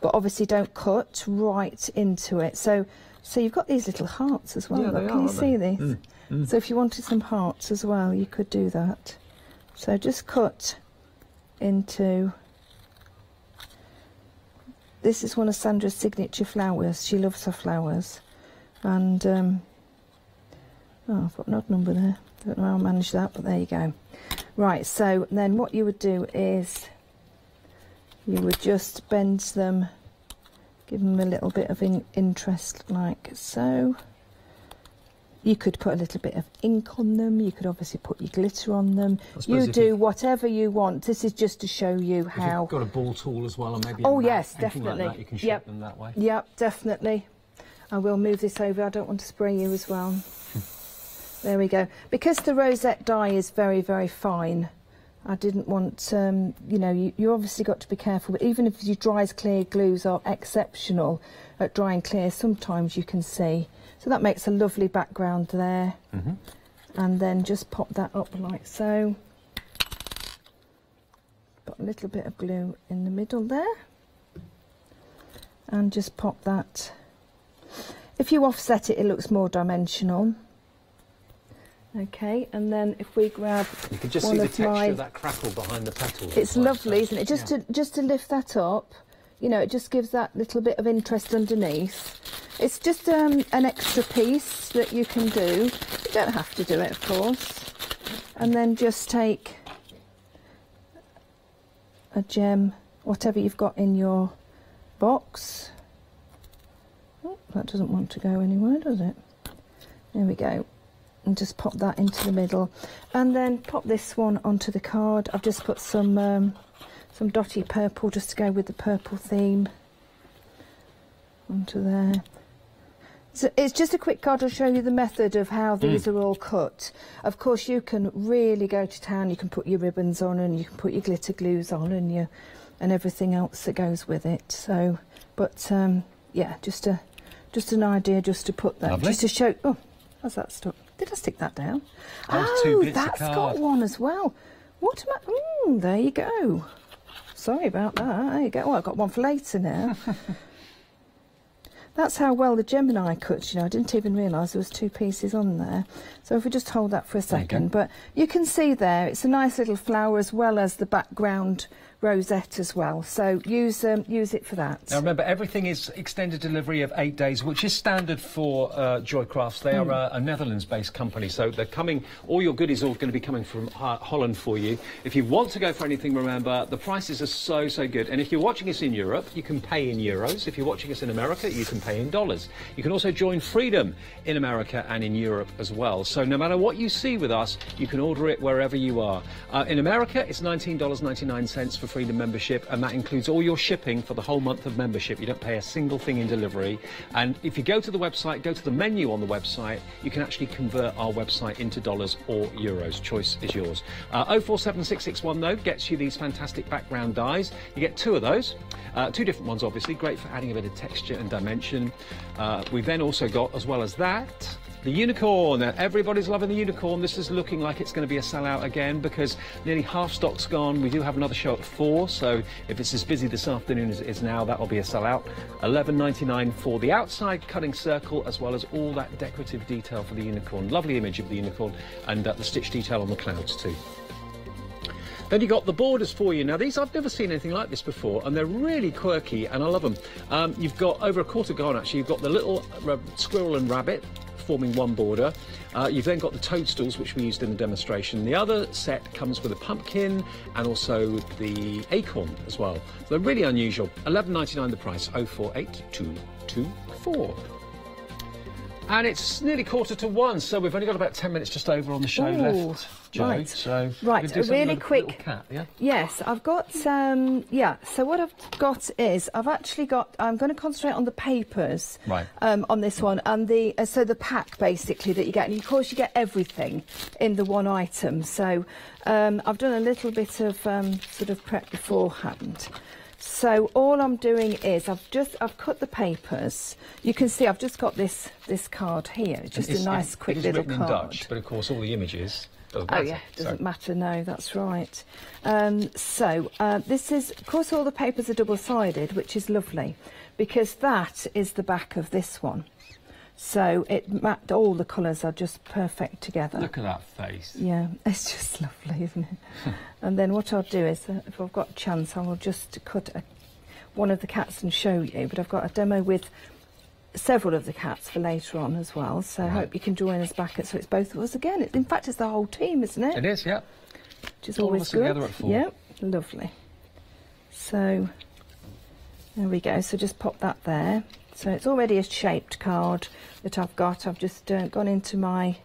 but obviously don't cut right into it. So so you've got these little hearts as well. Yeah, Can are, you see they? these? Mm, So if you wanted some hearts as well, you could do that. So just cut into. This is one of Sandra's signature flowers. She loves her flowers. And, um, oh, I've got an odd number there. Don't know how I managed that, but there you go. Right, so then what you would do is you would just bend them, give them a little bit of in- interest like so. You could put a little bit of ink on them. You could obviously put your glitter on them. You do you- whatever you want. This is just to show you If how. you've got a ball tool as well, or maybe Oh, yes, definitely. Like that, you can shape Yep. them that way. Yep, definitely. I will move this over. I don't want to spray you as well. <laughs> there we go. Because the rosette die is very, very fine, I didn't want, um, you know, you, you obviously got to be careful. But even if your dries clear glues are exceptional at drying clear, sometimes you can see. So that makes a lovely background there. Mhm. And then just pop that up like so. Put a little bit of glue in the middle there and just pop that. If you offset it, it looks more dimensional. Okay, and then if we grab, You can just see the texture my- of that crackle behind the petals. it's lovely, isn't it? Just Yeah. to just to lift that up, you know, it just gives that little bit of interest underneath. It's just um, an extra piece that you can do. You don't have to do it, of course. And then just take a gem, whatever you've got in your box. Oh, that doesn't want to go anywhere, does it? There we go. And just pop that into the middle. And then pop this one onto the card. I've just put some um, some dotty purple just to go with the purple theme onto there. So it's just a quick card to show you the method of how these are all cut. Of course, you can really go to town. You can put your ribbons on, and you can put your glitter glues on, and your and everything else that goes with it. So, but um, yeah, just a just an idea, just to put that, Lovely. just to show. Oh, how's that stuck? Did I stick that down? That oh, two bits of that's got one as well. What am I? Mm, there you go. Sorry about that. There you go. Oh, I've got one for later now. <laughs> That's how well the Gemini cuts, you know. I didn't even realise there was two pieces on there. So if we just hold that for a There you second. But you can see there, it's a nice little flower as well as the background rosette as well. So use um, use it for that. Now remember, everything is extended delivery of eight days, which is standard for uh, Joy Crafts. They Hmm. are a, a Netherlands-based company, so they're coming. All your goodies are going to be coming from Ho- Holland for you. If you want to go for anything, remember the prices are so so good. And if you're watching us in Europe, you can pay in euros. If you're watching us in America, you can pay in dollars. You can also join Freedom in America and in Europe as well. So no matter what you see with us, you can order it wherever you are. Uh, in America, it's $19.99 for Freedom membership, and that includes all your shipping for the whole month of membership. You don't pay a single thing in delivery. And if you go to the website, go to the menu on the website, you can actually convert our website into dollars or euros. Choice is yours. Uh, 047661 though gets you these fantastic background dies. You get two of those, uh, two different ones obviously, great for adding a bit of texture and dimension. Uh, we've then also got, as well as that, the unicorn. Everybody's loving the unicorn. This is looking like it's going to be a sellout again because nearly half stock's gone. We do have another show at four, so if it's as busy this afternoon as it is now, that'll be a sellout. Eleven ninety nine for the outside cutting circle, as well as all that decorative detail for the unicorn. Lovely image of the unicorn and uh, the stitch detail on the clouds too. Then you got the borders for you. Now these I've never seen anything like this before, and they're really quirky, and I love them. Um, you've got over a quarter gone actually. You've got the little uh, squirrel and rabbit forming one border. Uh, you've then got the toadstools, which we used in the demonstration. The other set comes with a pumpkin and also the acorn as well. So they're really unusual. Eleven ninety nine the price. Oh four eight two two four. And it's nearly quarter to one, so we've only got about 10 minutes just over on the show Ooh, left, Joe. right. So Right, we can do a really quick- little cat, yeah? Yes, I've got um yeah, so what I've got is I've actually got I'm going to concentrate on the papers Right. um on this one and the uh, so the pack basically that you get and of course you get everything in the one item. So um I've done a little bit of um sort of prep beforehand. So all I'm doing is I've just I've cut the papers. You can see I've just got this this card here. Just It's- a nice quick little card. in Dutch, but of course all the images doesn't Oh matter. yeah, it doesn't so. matter. No, that's right. Um, so uh, this is, of course, all the papers are double-sided, which is lovely, because that is the back of this one. So it ma- all the colours are just perfect together. Look at that face. Yeah, <laughs> it's just lovely, isn't it? <laughs> and then what I'll do is, uh, if I've got a chance, I will just cut a, one of the cats and show you. But I've got a demo with several of the cats for later on as well. So I Right. hope you can join us back. At, so it's both of us again. It, in fact, it's the whole team, isn't it? It is, yeah. Which is all always good. together at four. Yep, lovely. So there we go. So just pop that there. So it's already a shaped card that I've got. I've just uh, gone into my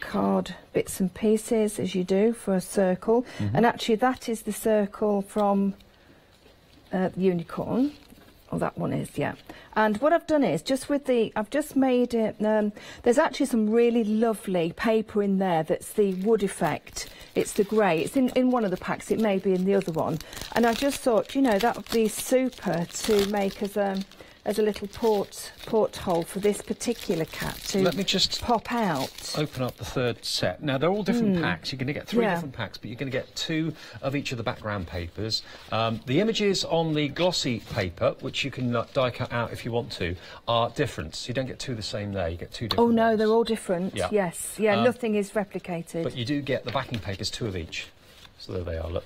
card bits and pieces as you do for a circle. Mm-hmm. And actually that is the circle from uh, the unicorn. Oh, that one is, yeah. And what I've done is just with the, I've just made it, um, there's actually some really lovely paper in there that's the wood effect. It's the grey. It's in, in one of the packs, it may be in the other one. And I just thought, you know, that would be super to make as a, as a little port porthole for this particular cat to Let me just pop out. open up the third set. Now, they're all different packs. You're going to get three. Yeah. different packs, but you're going to get two of each of the background papers. Um, the images on the glossy paper, which you can uh, die cut out if you want to, are different. So you don't get two the same there. You get two different Oh no, ones. they're all different. Yeah. Yes, yeah, Um, nothing is replicated. But you do get the backing papers, two of each. So there they are, look.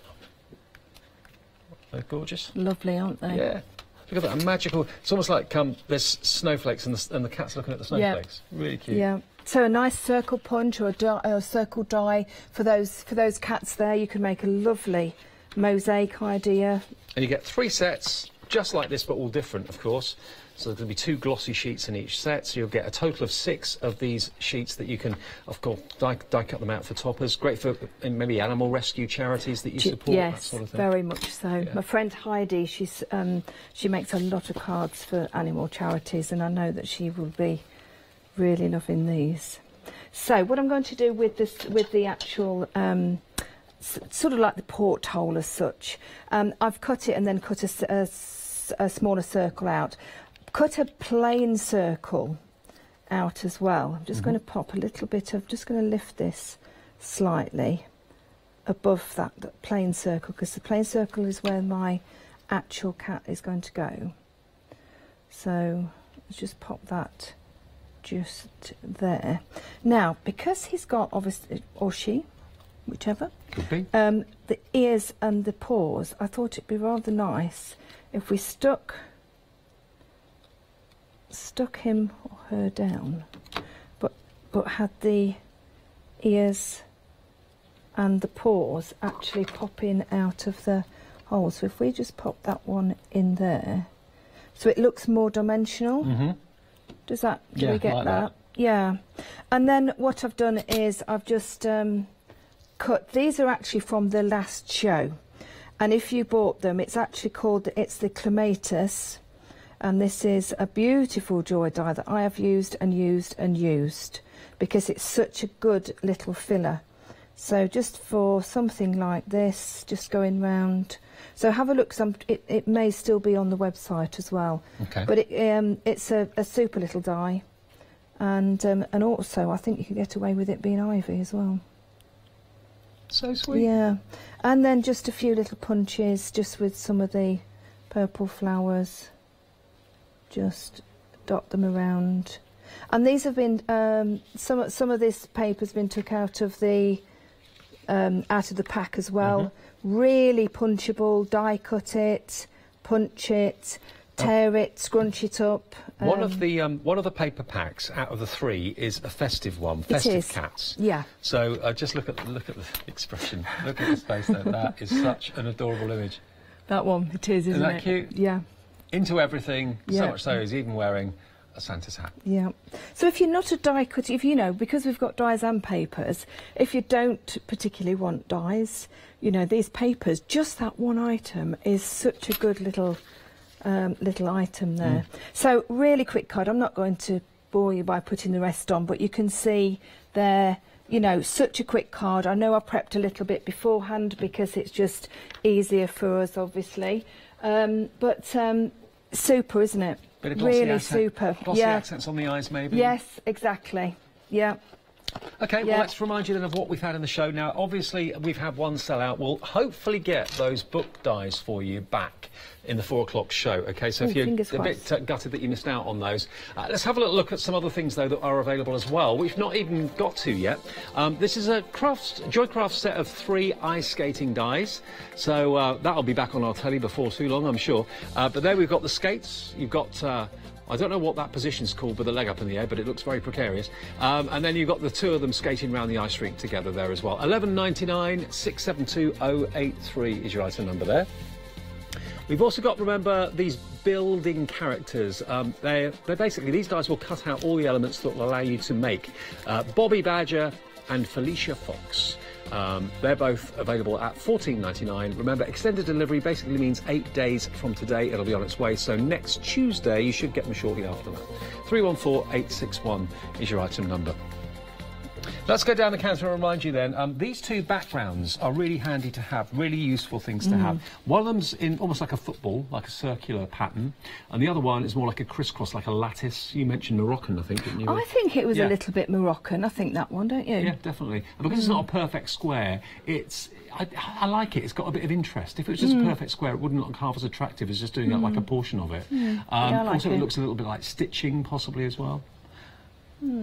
They're gorgeous. Lovely, aren't they? Yeah. Look at that, a magical. It's almost like um, there's snowflakes and the, and the cat's looking at the Yeah. snowflakes. Really cute. Yeah. So a nice circle punch or a, di- a circle die for those for those cats there. You can make a lovely, mosaic idea. And you get three sets, just like this, but all different, of course. So there's going to be two glossy sheets in each set. So you'll get a total of six of these sheets that you can, of course, die, die cut them out for toppers. Great for uh, maybe animal rescue charities that you support, yes, that sort of thing. very much so. My friend Heidi, she's um, she makes a lot of cards for animal charities, and I know that she will be really loving these. So what I'm going to do with this, with the actual. Um, Sort of like the porthole as such. Um, I've cut it and then cut a smaller circle out. Cut a plain circle out as well. I'm just going to pop a little bit of, just going to lift this slightly above that, that plain circle because the plain circle is where my actual cat is going to go. So let's just pop that just there. Now, because he's got obviously, or she, whichever, Could be. um, the ears and the paws, I thought it'd be rather nice if we stuck stuck him or her down, but but had the ears and the paws actually popping out of the hole. So if we just pop that one in there, so it looks more dimensional. hmm Does that? Do Yeah, we get like that? that. Yeah. And then what I've done is I've just um, cut. These are actually from the last show, and if you bought them, it's actually called. It's the clematis, and this is a beautiful joy die that I have used and used and used because it's such a good little filler. So just for something like this, just going round. So have a look. Some it, it may still be on the website as well. Okay. But it, um, it's a, a super little die, and um, and also I think you can get away with it being ivy as well. so sweet. Yeah, and then just a few little punches, just with some of the purple flowers. Just dot them around, and these have been um, some some of this paper's been took out of the um, out of the pack as well. Really punchable. Die cut it, punch it, tear it, scrunch it up. One of um, the um, one of the paper packs out of the three is a festive one, festive is. cats. yeah. So uh, just look at look at the expression. Look at the face there. That is such an adorable image. That one, it is, isn't, that it? cute? Yeah, Into everything. So much so he's even wearing a Santa's hat. yeah. So if you're not a die cutter, if you know, because we've got dies and papers, if you don't particularly want dies, you know, these papers, just that one item is such a good little um, little item there. So really quick card. I'm not going to bore you by putting the rest on, but you can see there. You know, such a quick card. I know I prepped a little bit beforehand because it's just easier for us, obviously. Um, but um, super, isn't it? Bit of glossy really accent- super. Glossy yeah. accents on the eyes, maybe. Yes, exactly. Yeah. Okay, Yeah. well, let's remind you then of what we've had in the show. Now, obviously, we've had one sell out. We'll hopefully get those book dies for you back in the four o'clock show. Okay, so Oh, if you're a bit uh, gutted that you missed out on those, uh, let's have a little look at some other things, though, that are available as well. We've not even got to yet. Um, this is a crafts, Joycraft set of three ice skating dies. So uh, that'll be back on our telly before too long, I'm sure. Uh, but there we've got the skates. You've got. I don't know what that position's called with the leg up in the air, but it looks very precarious. Um, and then you've got the two of them skating around the ice rink together there as well. 1199 672 is your item number there. We've also got, remember, these building characters. Um, they're, they're basically, these guys will cut out all the elements that will allow you to make uh, Bobby Badger and Felicia Fox. Um, they're both available at $14.99. Remember, extended delivery basically means eight days from today it'll be on its way. So next Tuesday, you should get them shortly after that. 314861 is your item number. Let's go down the counter and remind you then, um, these two backgrounds are really handy to have, really useful things to mm. have. One of them's in almost like a football, like a circular pattern, and the other one is more like a crisscross, like a lattice. You mentioned Moroccan, I think, didn't you? Oh, I think it was Yeah. a little bit Moroccan. I think that one, don't you? Yeah, definitely. And because it's not a mm. perfect square, it's I, I like it. It's got a bit of interest. If it was just a mm. perfect square, it wouldn't look half as attractive as just doing it like a portion of it. Um, I like also, it it. looks a little bit like stitching, possibly as well.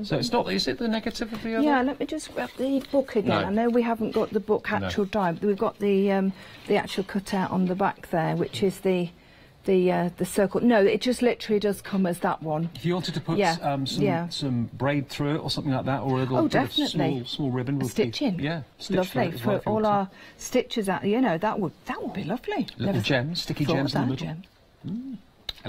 So it's not. Is it the negative of the other? Yeah, let me just grab the book again. No. I know we haven't got the book No. actual die, but we've got the um, the actual cutout on the back there, which is the the uh, the circle. No, it just literally does come as that one. If you wanted to put Yeah, um, some, yeah. some braid through it or something like that, or a little Oh, bit of definitely. small, small ribbon would stitching. be yeah, stitch lovely for well all our stitches out. You know that would that would be lovely. Little Never gems, sticky gems in the middle. Jem.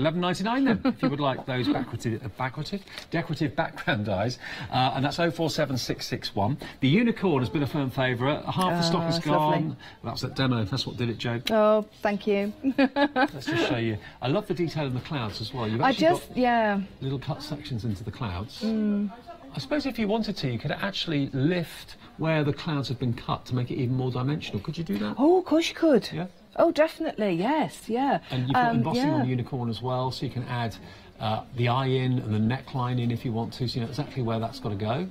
Eleven ninety nine then, if you would like those uh, decorative, decorative background dies, uh, and that's oh four seven six six one. The unicorn has been a firm favourite. Half the stock Oh, is gone. lovely. That that demo. That's what did it, Joe. Oh, thank you. <laughs> Let's just show you. I love the detail in the clouds as well. You've I just got yeah. little cut sections into the clouds. Mm. I suppose if you wanted to, you could actually lift where the clouds have been cut to make it even more dimensional. Could you do that? Oh, of course you could. Yeah. Oh, definitely. Yes. Yeah. And you've got Um, embossing yeah. on the unicorn as well, so you can add uh, the eye in and the neckline in if you want to, so you know exactly where that's got to go.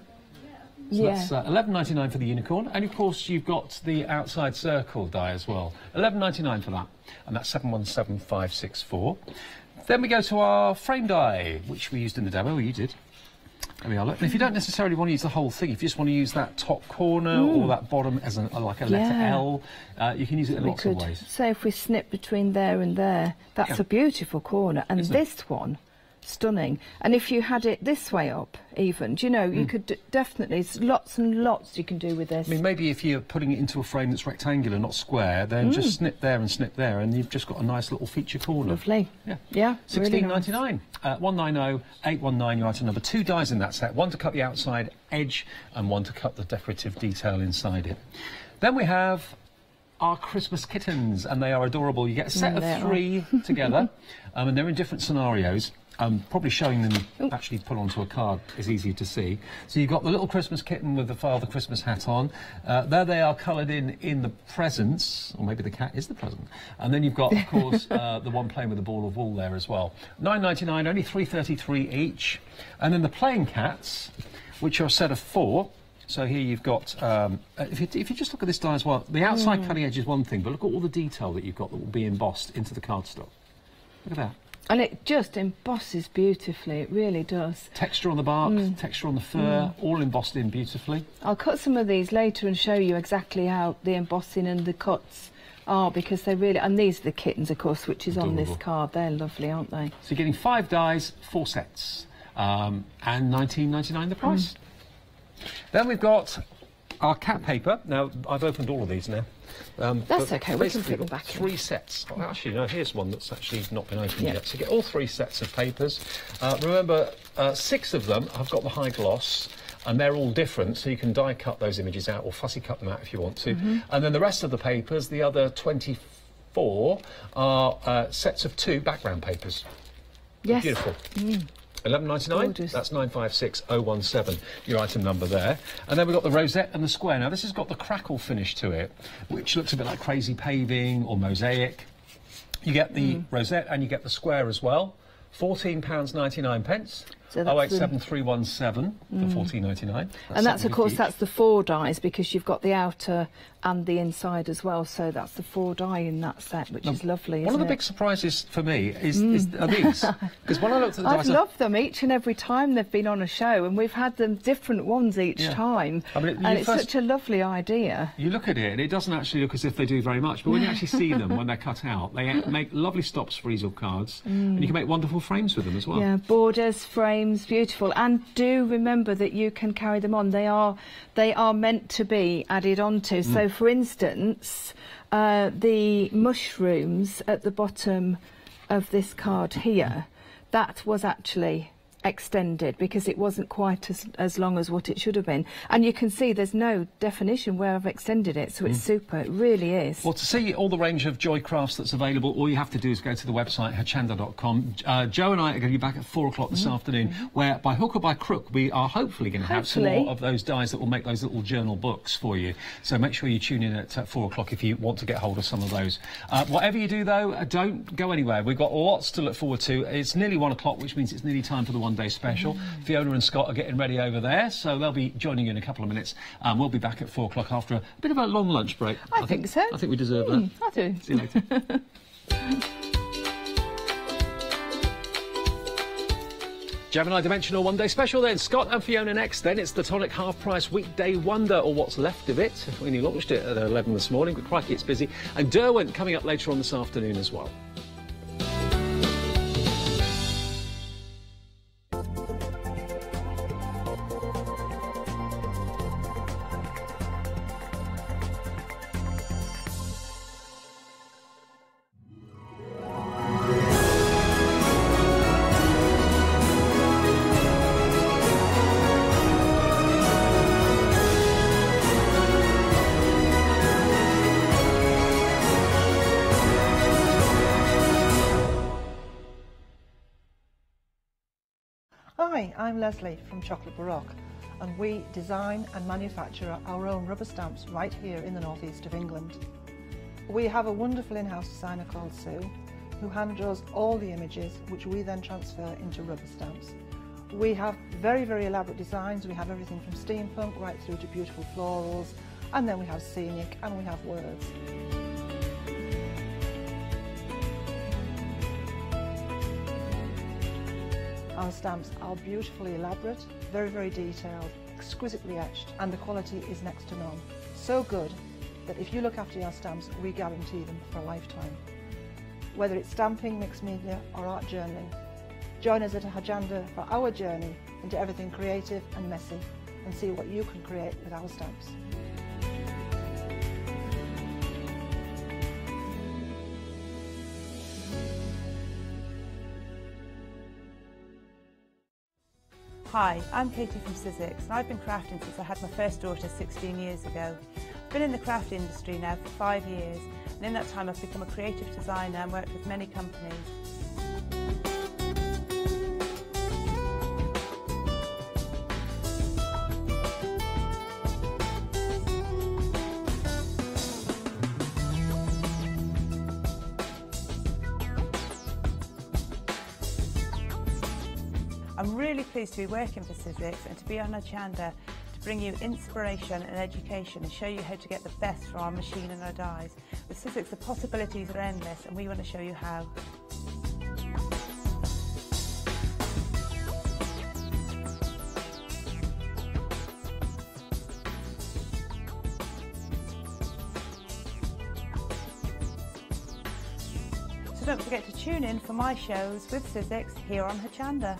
So Yeah. that's uh, 11.99 for the unicorn, and of course you've got the outside circle die as well. 11.99 for that, and that's 717564. Then we go to our frame die, which we used in the demo. You did. There we are. Look, if you don't necessarily want to use the whole thing, if you just want to use that top corner or that bottom as a, like a letter Mm. Yeah. L, uh, you can use it in we lots could of ways. say if we snip between there and there, that's Yeah. a beautiful corner. And Isn't it? this one, stunning. And if you had it this way up, even, do you know, you could d- definitely, lots and lots you can do with this. Hmm. I mean, maybe if you're putting it into a frame that's rectangular, not square, then Mm. just snip there and snip there, and you've just got a nice little feature corner. Lovely. Yeah. Yeah. Sixteen ninety nine. Uh, one nine zero eight one nine. Your item number. Two dies in that set. One to cut the outside edge, and one to cut the decorative detail inside it. Then we have our Christmas kittens, and they are adorable. You get a set Mm, of three <laughs> together, um, and they're in different scenarios. Um, probably showing them actually put onto a card is easier to see. So you've got the little Christmas kitten with the Father Christmas hat on. Uh, there they are coloured in in the presents, or maybe the cat is the present. And then you've got, of course, <laughs> uh, the one playing with the ball of wool there as well. Nine ninety nine, only three thirty three each. And then the playing cats, which are a set of four. So here you've got, um, uh, if, you, if you just look at this die as well, the outside cutting edge is one thing, but look at all the detail that you've got that will be embossed into the cardstock. Look at that. And it just embosses beautifully, it really does. Texture on the bark, Mm. texture on the fur, all embossed in beautifully. I'll cut some of these later and show you exactly how the embossing and the cuts are because they really, and these are the kittens, of course, which is on this card. They're lovely, aren't they? So you're getting five dies, four sets, um, and 19.99 the price. Then we've got our cat paper. Now I've opened all of these now. Um, that's okay. We can put them back. Three in. sets. Actually, no. Here's one that's actually not been opened yeah. yet. So get all three sets of papers. Uh, remember, uh, six of them have got the high gloss. And they're all different, so you can die cut those images out or fussy cut them out if you want to. Mm -hmm. And then the rest of the papers, the other 24, are uh, sets of two background papers. Yes. Beautiful. Mm. 11.99. That's 956017, your item number there. And then we've got the rosette and the square. Now, this has got the crackle finish to it, which looks a bit like crazy paving or mosaic. You get the mm. rosette and you get the square as well. £14.99 pence. So 087317 mm. for 14.99. And that's of course that's the four dies because you've got the outer and the inside as well. So that's the four die in that set, which is lovely. One of the it? big surprises for me is, is are these because when I looked at the <laughs> I've dice, I- loved them each and every time they've been on a show, and we've had them different ones each Yeah. time. I mean, you and it's first- such a lovely idea. You look at it, and it doesn't actually look as if they do very much. But when you actually see them when they're cut out, they make lovely stops for easel cards, and you can make wonderful frames with them as well. Yeah, borders, frames, beautiful. And do remember that you can carry them on. They are they are meant to be added onto. Mm. So, for instance, uh, the mushrooms at the bottom of this card here, that was actually extended because it wasn't quite as, as long as what it should have been. And you can see there's no definition where I've extended it, so it's super. It really is. Well, to see all the range of Joy Crafts that's available, all you have to do is go to the website, hochanda.com. Uh, Joe and I are going to be back at four o'clock this afternoon, where by hook or by crook, we are hopefully going to have some more of those dies that will make those little journal books for you. So make sure you tune in at uh, four o'clock if you want to get hold of some of those. Uh, whatever you do, though, uh, don't go anywhere. We've got lots to look forward to. It's nearly one o'clock, which means it's nearly time for the one day special. Fiona and Scott are getting ready over there, so they'll be joining you in a couple of minutes. Um, we'll be back at four o'clock after a bit of a long lunch break. I think so. I think we deserve that. Mm, I do. See you later. <laughs> Gemini Dimensional One Day Special then. Scott and Fiona next. Then it's the Tonic Half Price Weekday Wonder, or what's left of it. We only launched it at 11 this morning, but crikey, it's busy. And Derwent coming up later on this afternoon as well. I'm Leslie from Chocolate Baroque and we design and manufacture our own rubber stamps right here in the northeast of England. We have a wonderful in-house designer called Sue who hand draws all the images which we then transfer into rubber stamps. We have very, very elaborate designs. We have everything from steampunk right through to beautiful florals and then we have scenic and we have words. Our stamps are beautifully elaborate, very, very detailed, exquisitely etched, and the quality is next to none. So good that if you look after your stamps, we guarantee them for a lifetime. Whether it's stamping, mixed media, or art journaling, join us at a Hochanda for our journey into everything creative and messy and see what you can create with our stamps. Hi, I'm Katie from Sizzix and I've been crafting since I had my first daughter 16 years ago. I've been in the craft industry now for five years and in that time I've become a creative designer and worked with many companies. Pleased to be working for Sizzix and to be on Hochanda to bring you inspiration and education and show you how to get the best from our machine and our dies. With Sizzix the possibilities are endless and we want to show you how. So don't forget to tune in for my shows with Sizzix here on Hochanda.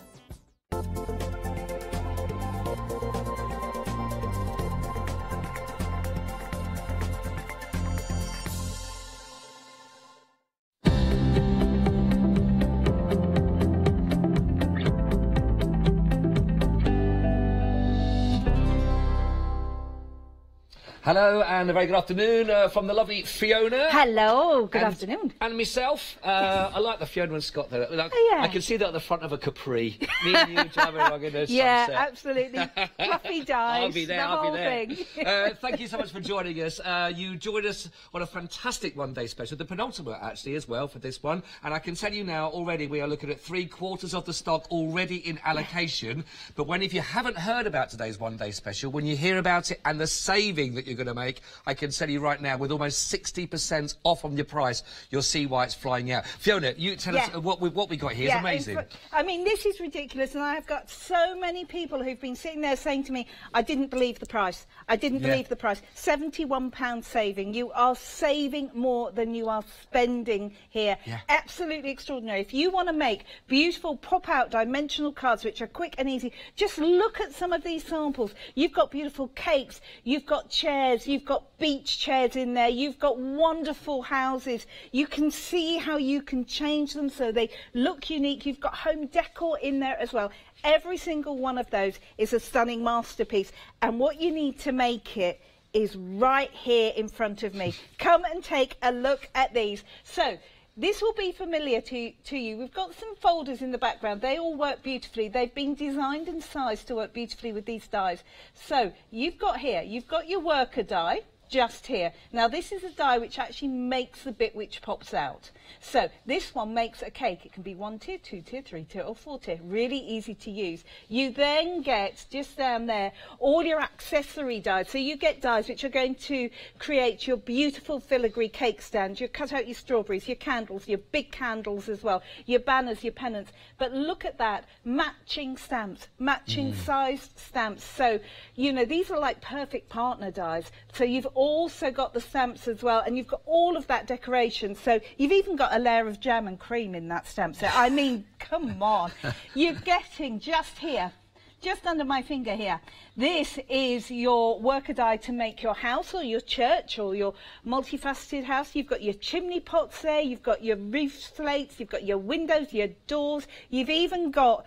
Hello and a very good afternoon uh, from the lovely Fiona. Hello, good and, afternoon. And myself. Uh, I like the Fiona and Scott there. Like, Oh, yeah. I can see that at the front of a Capri. Me and you driving along in the Yeah, sunset. absolutely. Fluffy <laughs> dice, I'll be there. the I'll whole be there. uh, thank you so much for joining us. Uh, you joined us on a fantastic one-day special, the penultimate actually as well for this one. And I can tell you now already we are looking at three quarters of the stock already in allocation. But when if you haven't heard about today's one-day special, when you hear about it and the saving that you're going to make, I can tell you right now, with almost 60% off on your price, you'll see why it's flying out. Fiona, you tell us Yeah. uh, what we what we got here. It's amazing. I mean, this is ridiculous, and I've got so many people who've been sitting there saying to me, "I didn't believe the price. I didn't Yeah. believe the price. Seventy-one pound saving. You are saving more than you are spending here. Yeah. Absolutely extraordinary. If you want to make beautiful pop-out dimensional cards, which are quick and easy, just look at some of these samples. You've got beautiful cakes. You've got chairs. You've got beach chairs in there. You've got wonderful houses. You can see how you can change them so they look unique. You've got home decor in there as well. Every single one of those is a stunning masterpiece. And what you need to make it is right here in front of me. Come and take a look at these. So, this will be familiar to, to you. We've got some folders in the background. They all work beautifully. They've been designed and sized to work beautifully with these dies. So you've got here, you've got your worker die just here. Now this is a die which actually makes the bit which pops out. So this one makes a cake. It can be one tier, two tier, three tier or four tier. Really easy to use. You then get just down there all your accessory dies. So you get dies which are going to create your beautiful filigree cake stand. You cut out your strawberries, your candles, your big candles as well, your banners, your pennants. But look at that, matching stamps, matching mm. sized stamps. So, you know, these are like perfect partner dies. So you've also got the stamps as well, and you've got all of that decoration. So you've even got a layer of jam and cream in that stamp set. I mean, <laughs> come on. You're getting just here just under my finger here. This is your worker die to make your house or your church or your multifaceted house. You've got your chimney pots there, you've got your roof slates, you've got your windows, your doors, you've even got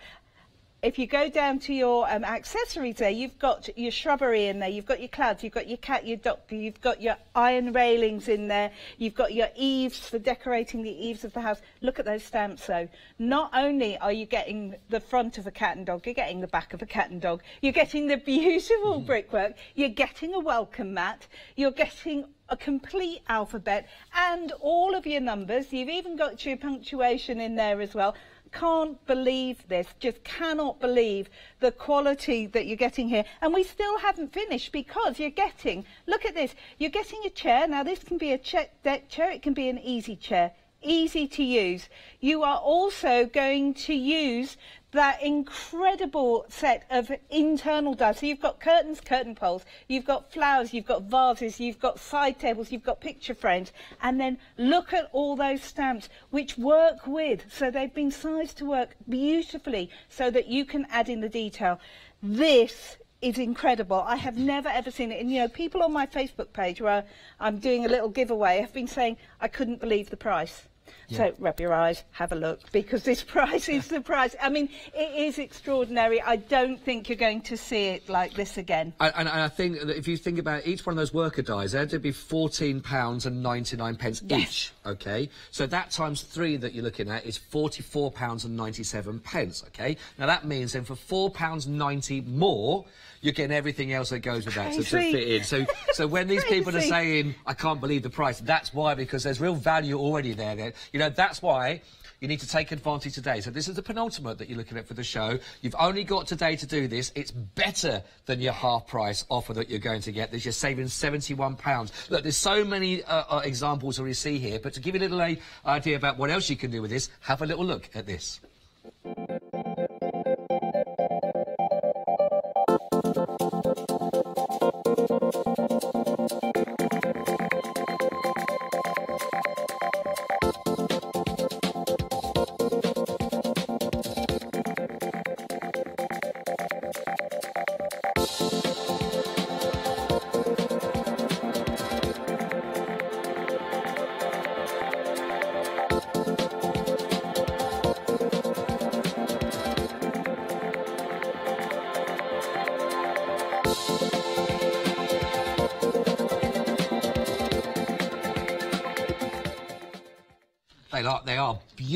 if you go down to your um, accessories there, you've got your shrubbery in there, you've got your clouds, you've got your cat, your doctor, you've got your iron railings in there, you've got your eaves for decorating the eaves of the house. Look at those stamps though. Not only are you getting the front of a cat and dog, you're getting the back of a cat and dog, you're getting the beautiful brickwork, you're getting a welcome mat, you're getting a complete alphabet and all of your numbers. You've even got your punctuation in there as well can't believe this, just cannot believe the quality that you're getting here. And we still haven't finished because you're getting, look at this, you're getting a chair. Now, this can be a deck chair, it can be an easy chair easy to use. You are also going to use that incredible set of internal dies. So you've got curtains, curtain poles, you've got flowers, you've got vases, you've got side tables, you've got picture frames, and then look at all those stamps which work with. So they've been sized to work beautifully so that you can add in the detail. This is incredible. I have never ever seen it. And you know, people on my Facebook page where I'm doing a little giveaway have been saying I couldn't believe the price. Yeah. So rub your eyes, have a look, because this <laughs> price is the price. I mean, it is extraordinary. I don't think you're going to see it like this again. And, and, and I think that if you think about each one of those worker dies, there'd be £14 and 99 pence yes. each, okay? So that times three that you're looking at is £44 and 97 pence, okay? Now that means then for £4.90 more, you're getting everything else that goes with that to, to, fit in. So, so when these people are saying, I can't believe the price, that's why, because there's real value already there. there. You know, that's why you need to take advantage today. So this is the penultimate that you're looking at for the show. You've only got today to do this. It's better than your half price offer that you're going to get. This you're saving £71. Look, there's so many uh, uh, examples that we see here, but to give you a little uh, idea about what else you can do with this, have a little look at this.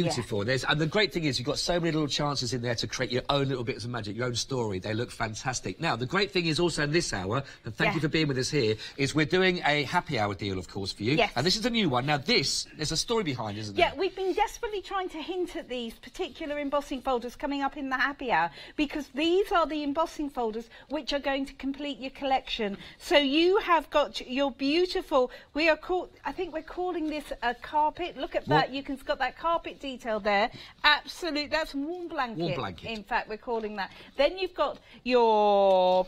Beautiful. Yeah. There's, and the great thing is you've got so many little chances in there to create your own little bits of magic, your own story. They look fantastic. Now, the great thing is also in this hour, and thank yeah. you for being with us here, is we're doing a happy hour deal, of course, for you. Yes. And this is a new one. Now, this, there's a story behind, isn't there? Yeah, we've been desperately trying to hint at these particular embossing folders coming up in the happy hour because these are the embossing folders which are going to complete your collection. So you have got your beautiful, we are called, I think we're calling this a carpet. Look at that. You can it's got that carpet detail there. Absolute, that's warm blanket. Warm blanket. In fact, we're calling that. Then you've got your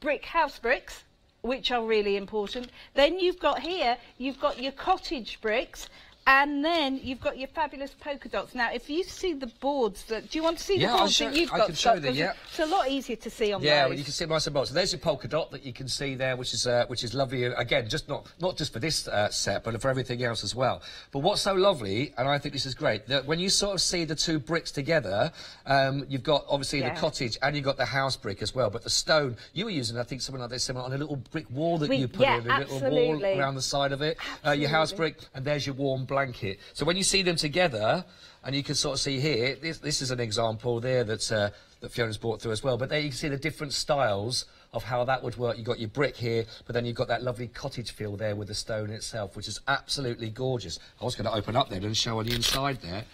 brick house bricks which are really important. Then you've got here, you've got your cottage bricks, and then you've got your fabulous polka dots. Now, if you see the boards that, do you want to see yeah, the boards show, that you've I got? can show them, yeah. It's a lot easier to see on yeah, those. well, you can see nice and bold. So there's your polka dot that you can see there, which is uh, which is lovely. Again, just not not just for this uh, set, but for everything else as well. But what's so lovely, and I think this is great, that when you sort of see the two bricks together, um, you've got obviously yeah. the cottage and you've got the house brick as well. But the stone you were using, I think, something like this, similar on a little brick wall that we, you put yeah, in, a absolutely. little wall around the side of it. Uh, your house brick, and there's your warm blanket. So when you see them together, and you can sort of see here, this, this is an example there that, uh, that Fiona's brought through as well, but there you can see the different styles of how that would work. You've got your brick here, but then you've got that lovely cottage feel there with the stone itself, which is absolutely gorgeous. I was going to open up there and show on the inside there.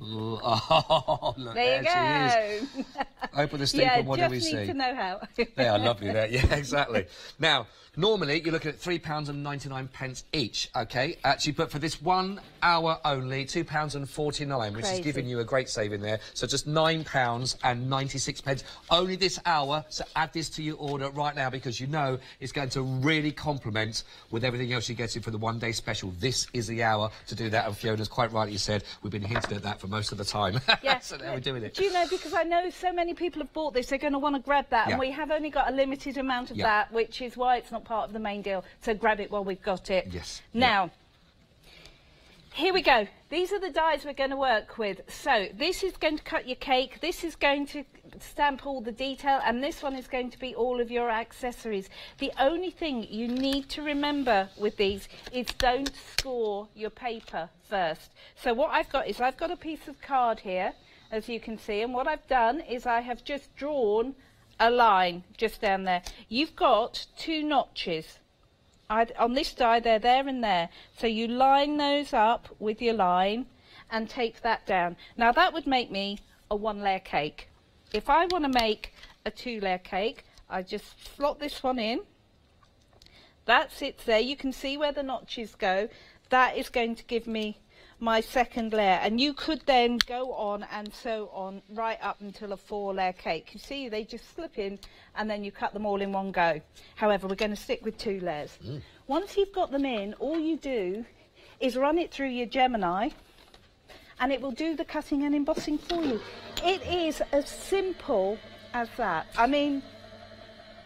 Oh, <laughs> look, there, there you go. Open the <laughs> steeple, yeah, what do we see? need to know how. they are lovely there, <laughs> yeah, exactly. Now, normally you're looking at £3.99 pence each, okay? Actually, but for this one hour only, £2.49, which is giving you a great saving there. So just £9.96 pence. Only this hour, so add this to your order right now because you know it's going to really complement with everything else you're getting for the one-day special. This is the hour to do that, and Fiona's quite rightly said we've been hinting at that for most of the time. <laughs> Yeah. so now we're doing it. Do you know, because I know so many people have bought this, they're going to want to grab that, Yeah. and we have only got a limited amount of Yeah. that, which is why it's not part of the main deal. So grab it while we've got it. Yes. Now, here we go. These are the dies we're going to work with. So this is going to cut your cake, this is going to stamp all the detail, and this one is going to be all of your accessories. The only thing you need to remember with these is don't score your paper first. So what I've got is I've got a piece of card here, as you can see, and what I've done is I have just drawn a line just down there. You've got two notches I'd, on this die, they're there and there. So you line those up with your line and take that down. Now that would make me a one layer cake. If I want to make a two layer cake, I just slot this one in. That sits there. You can see where the notches go. That is going to give me my second layer. And you could then go on and sew on right up until a four layer cake. You see they just slip in and then you cut them all in one go. However we're going to stick with two layers. Mm. once you've got them in all you do is run it through your Gemini and it will do the cutting and embossing for you. It is as simple as that. I mean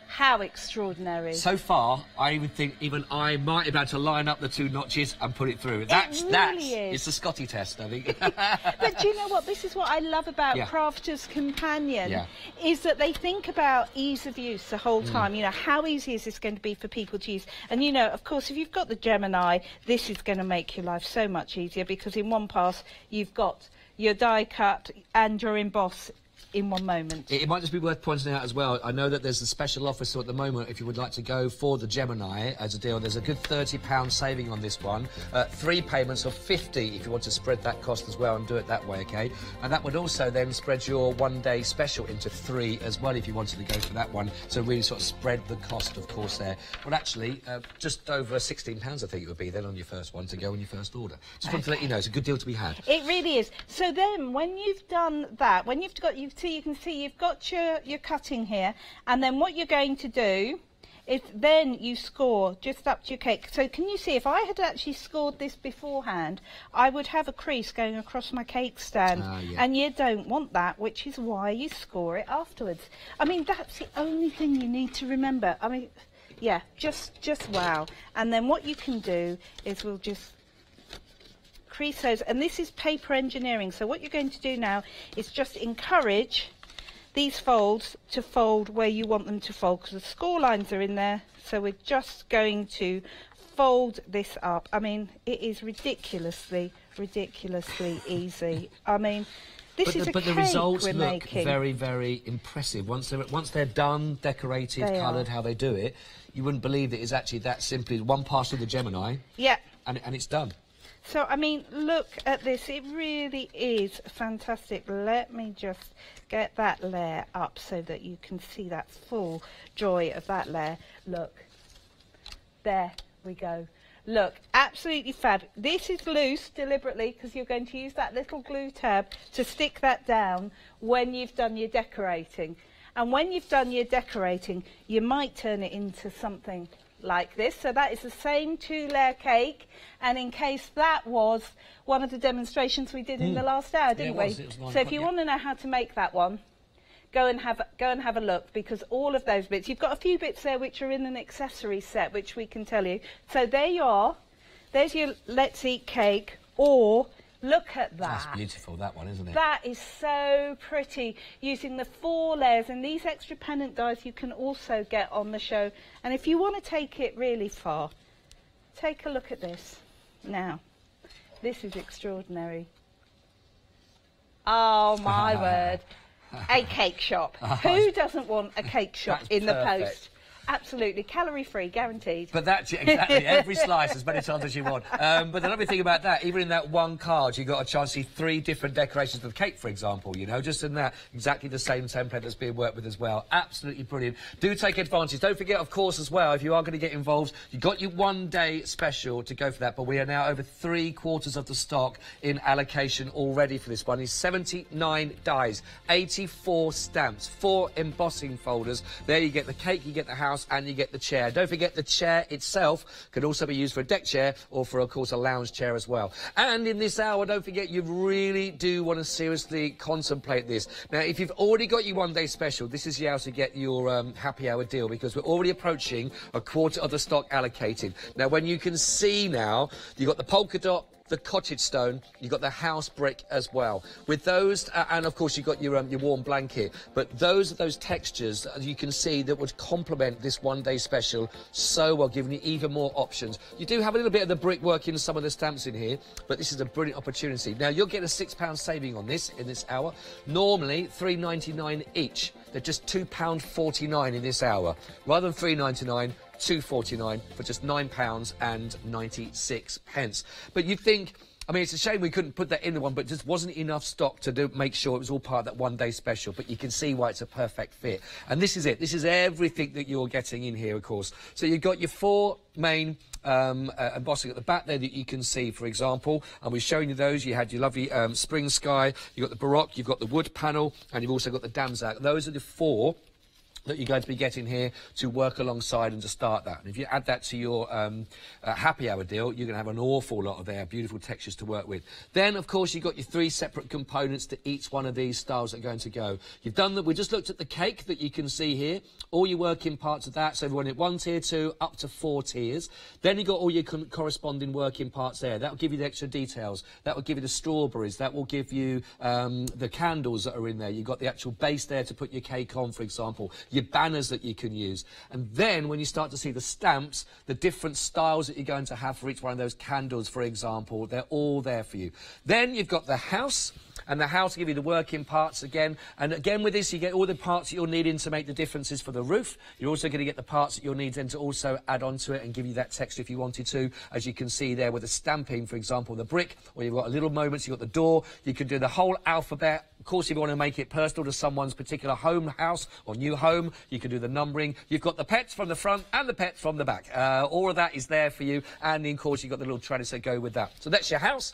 how extraordinary. So far, I even think even I might have had to line up the two notches and put it through. That's, really that's, is. it's the Scotty test, I think. <laughs> but do you know what? This is what I love about Yeah. Crafter's Companion, Yeah. is that they think about ease of use the Mm. whole time. You know, how easy is this going to be for people to use? And you know, of course, if you've got the Gemini, this is going to make your life so much easier because in one pass you've got your die cut and your emboss in one moment. It, it might just be worth pointing out as well. I know that there's a special offer so at the moment. If you would like to go for the Gemini as a deal, there's a good thirty pound saving on this one. Uh, three payments of fifty if you want to spread that cost as well and do it that way, okay? And that would also then spread your one day special into three as well if you wanted to go for that one. So really sort of spread the cost, of course. There. Well, actually, uh, just over sixteen pounds I think it would be then on your first one to go on your first order. Just wanted to let you know it's a good deal to be had. It really is. So then, when you've done that, when you've got, you see, you can see you've got your your cutting here, and then what you're going to do is then you score just up to your cake. So can you see if I had actually scored this beforehand, I would have a crease going across my cake stand, Ah, yeah. and you don't want that, which is why you score it afterwards. I mean, that's the only thing you need to remember. I mean. Yeah, just just wow. And then what you can do is we'll just and this is paper engineering. So what you're going to do now is just encourage these folds to fold where you want them to fold because the score lines are in there. So we're just going to fold this up. I mean it is ridiculously ridiculously easy. I mean this but is the, a but the results we're look making. very, very impressive. Once they're once they're done, decorated, They coloured, how they do it, you wouldn't believe that it's actually that simply one pass of the Gemini, yeah. and and it's done. So, I mean, look at this. It really is fantastic. Let me just get that layer up so that you can see that full joy of that layer. Look. There we go. Look, absolutely fab. This is loose deliberately because you're going to use that little glue tab to stick that down when you've done your decorating. And when you've done your decorating, you might turn it into something like this. So that is the same two layer cake. And in case that was one of the demonstrations we did in the last hour, didn't Hmm. was. we? Was so if you yeah. want to know how to make that one, go and have go and have a look because all of those bits you've got a few bits there which are in an accessory set which we can tell you so there you are there's your let's eat cake or look at that. That's beautiful, that one, isn't it? that is so pretty using the four layers. And these extra pennant dies you can also get on the show. And if you want to take it really far take a look at this. Now this is extraordinary. Oh my <laughs> word. A cake shop. <laughs> Who doesn't want a cake shop That's in the perfect. post absolutely calorie free guaranteed But that's exactly <laughs> every slice as many times as you want. Um, but the lovely thing about that, even in that one card, you got a chance to see three different decorations of the cake, for example. You know, just in that, exactly the same template that's being worked with as well. Absolutely brilliant. Do take advantage. Don't forget, of course, as well, if you are going to get involved, you got your one day special to go for that. But we are now over three quarters of the stock in allocation already for this one. It's 79 dies, 84 stamps, four embossing folders. There you get the cake, you get the house, and you get the chair. Don't forget the chair itself could also be used for a deck chair or for, of course, a lounge chair as well. And in this hour, don't forget, you really do want to seriously contemplate this. Now, if you've already got your one day special, this is how to get your um, happy hour deal because we're already approaching a quarter of the stock allocated. Now, when you can see now, you've got the polka dot the cottage stone, you've got the house brick as well. With those, uh, and of course you've got your um, your warm blanket. But those are those textures that you can see that would complement this one day special so well, giving you even more options. You do have a little bit of the brickwork in some of the stamps in here, but this is a brilliant opportunity. Now you'll get a six pound saving on this in this hour. Normally three ninety nine each. They're just two pound forty nine in this hour, rather than three ninety nine. 2.49 for just nine pounds and 96 pence. But you think I mean, it's a shame we couldn't put that in the one, but just wasn't enough stock to do, make sure it was all part of that one day special. But you can see why it's a perfect fit. And this is it. This is everything that you're getting in here, of course. So you've got your four main um, uh, embossing at the back there that you can see, for example. And we're showing you those. You had your lovely um, spring sky, you've got the Baroque, you've got the wood panel, and you've also got the Damask. Those are the four that you're going to be getting here to work alongside and to start that. And if you add that to your um, uh, happy hour deal, you're going to have an awful lot of their beautiful textures to work with. Then, of course, you've got your three separate components to each one of these styles that are going to go. You've done that. We just looked at the cake that you can see here. All your working parts of that. So everyone at one tier, two, up to four tiers. Then you've got all your corresponding working parts there. That will give you the extra details. That will give you the strawberries. That will give you um, the candles that are in there. You've got the actual base there to put your cake on, for example your banners that you can use. And then when you start to see the stamps, the different styles that you're going to have for each one of those candles, for example, they're all there for you. Then you've got the house and the house will give you the working parts again. And again, with this, you get all the parts that you're needing to make the differences for the roof. You're also going to get the parts that you'll need then to also add onto it and give you that texture if you wanted to, as you can see there with the stamping, for example, the brick, or you've got a little moments, you've got the door. You can do the whole alphabet. Of course, if you want to make it personal to someone's particular home house or new home, you can do the numbering. You've got the pets from the front and the pets from the back. Uh, all of that is there for you. And, of course, you've got the little trellis that go with that. So that's your house.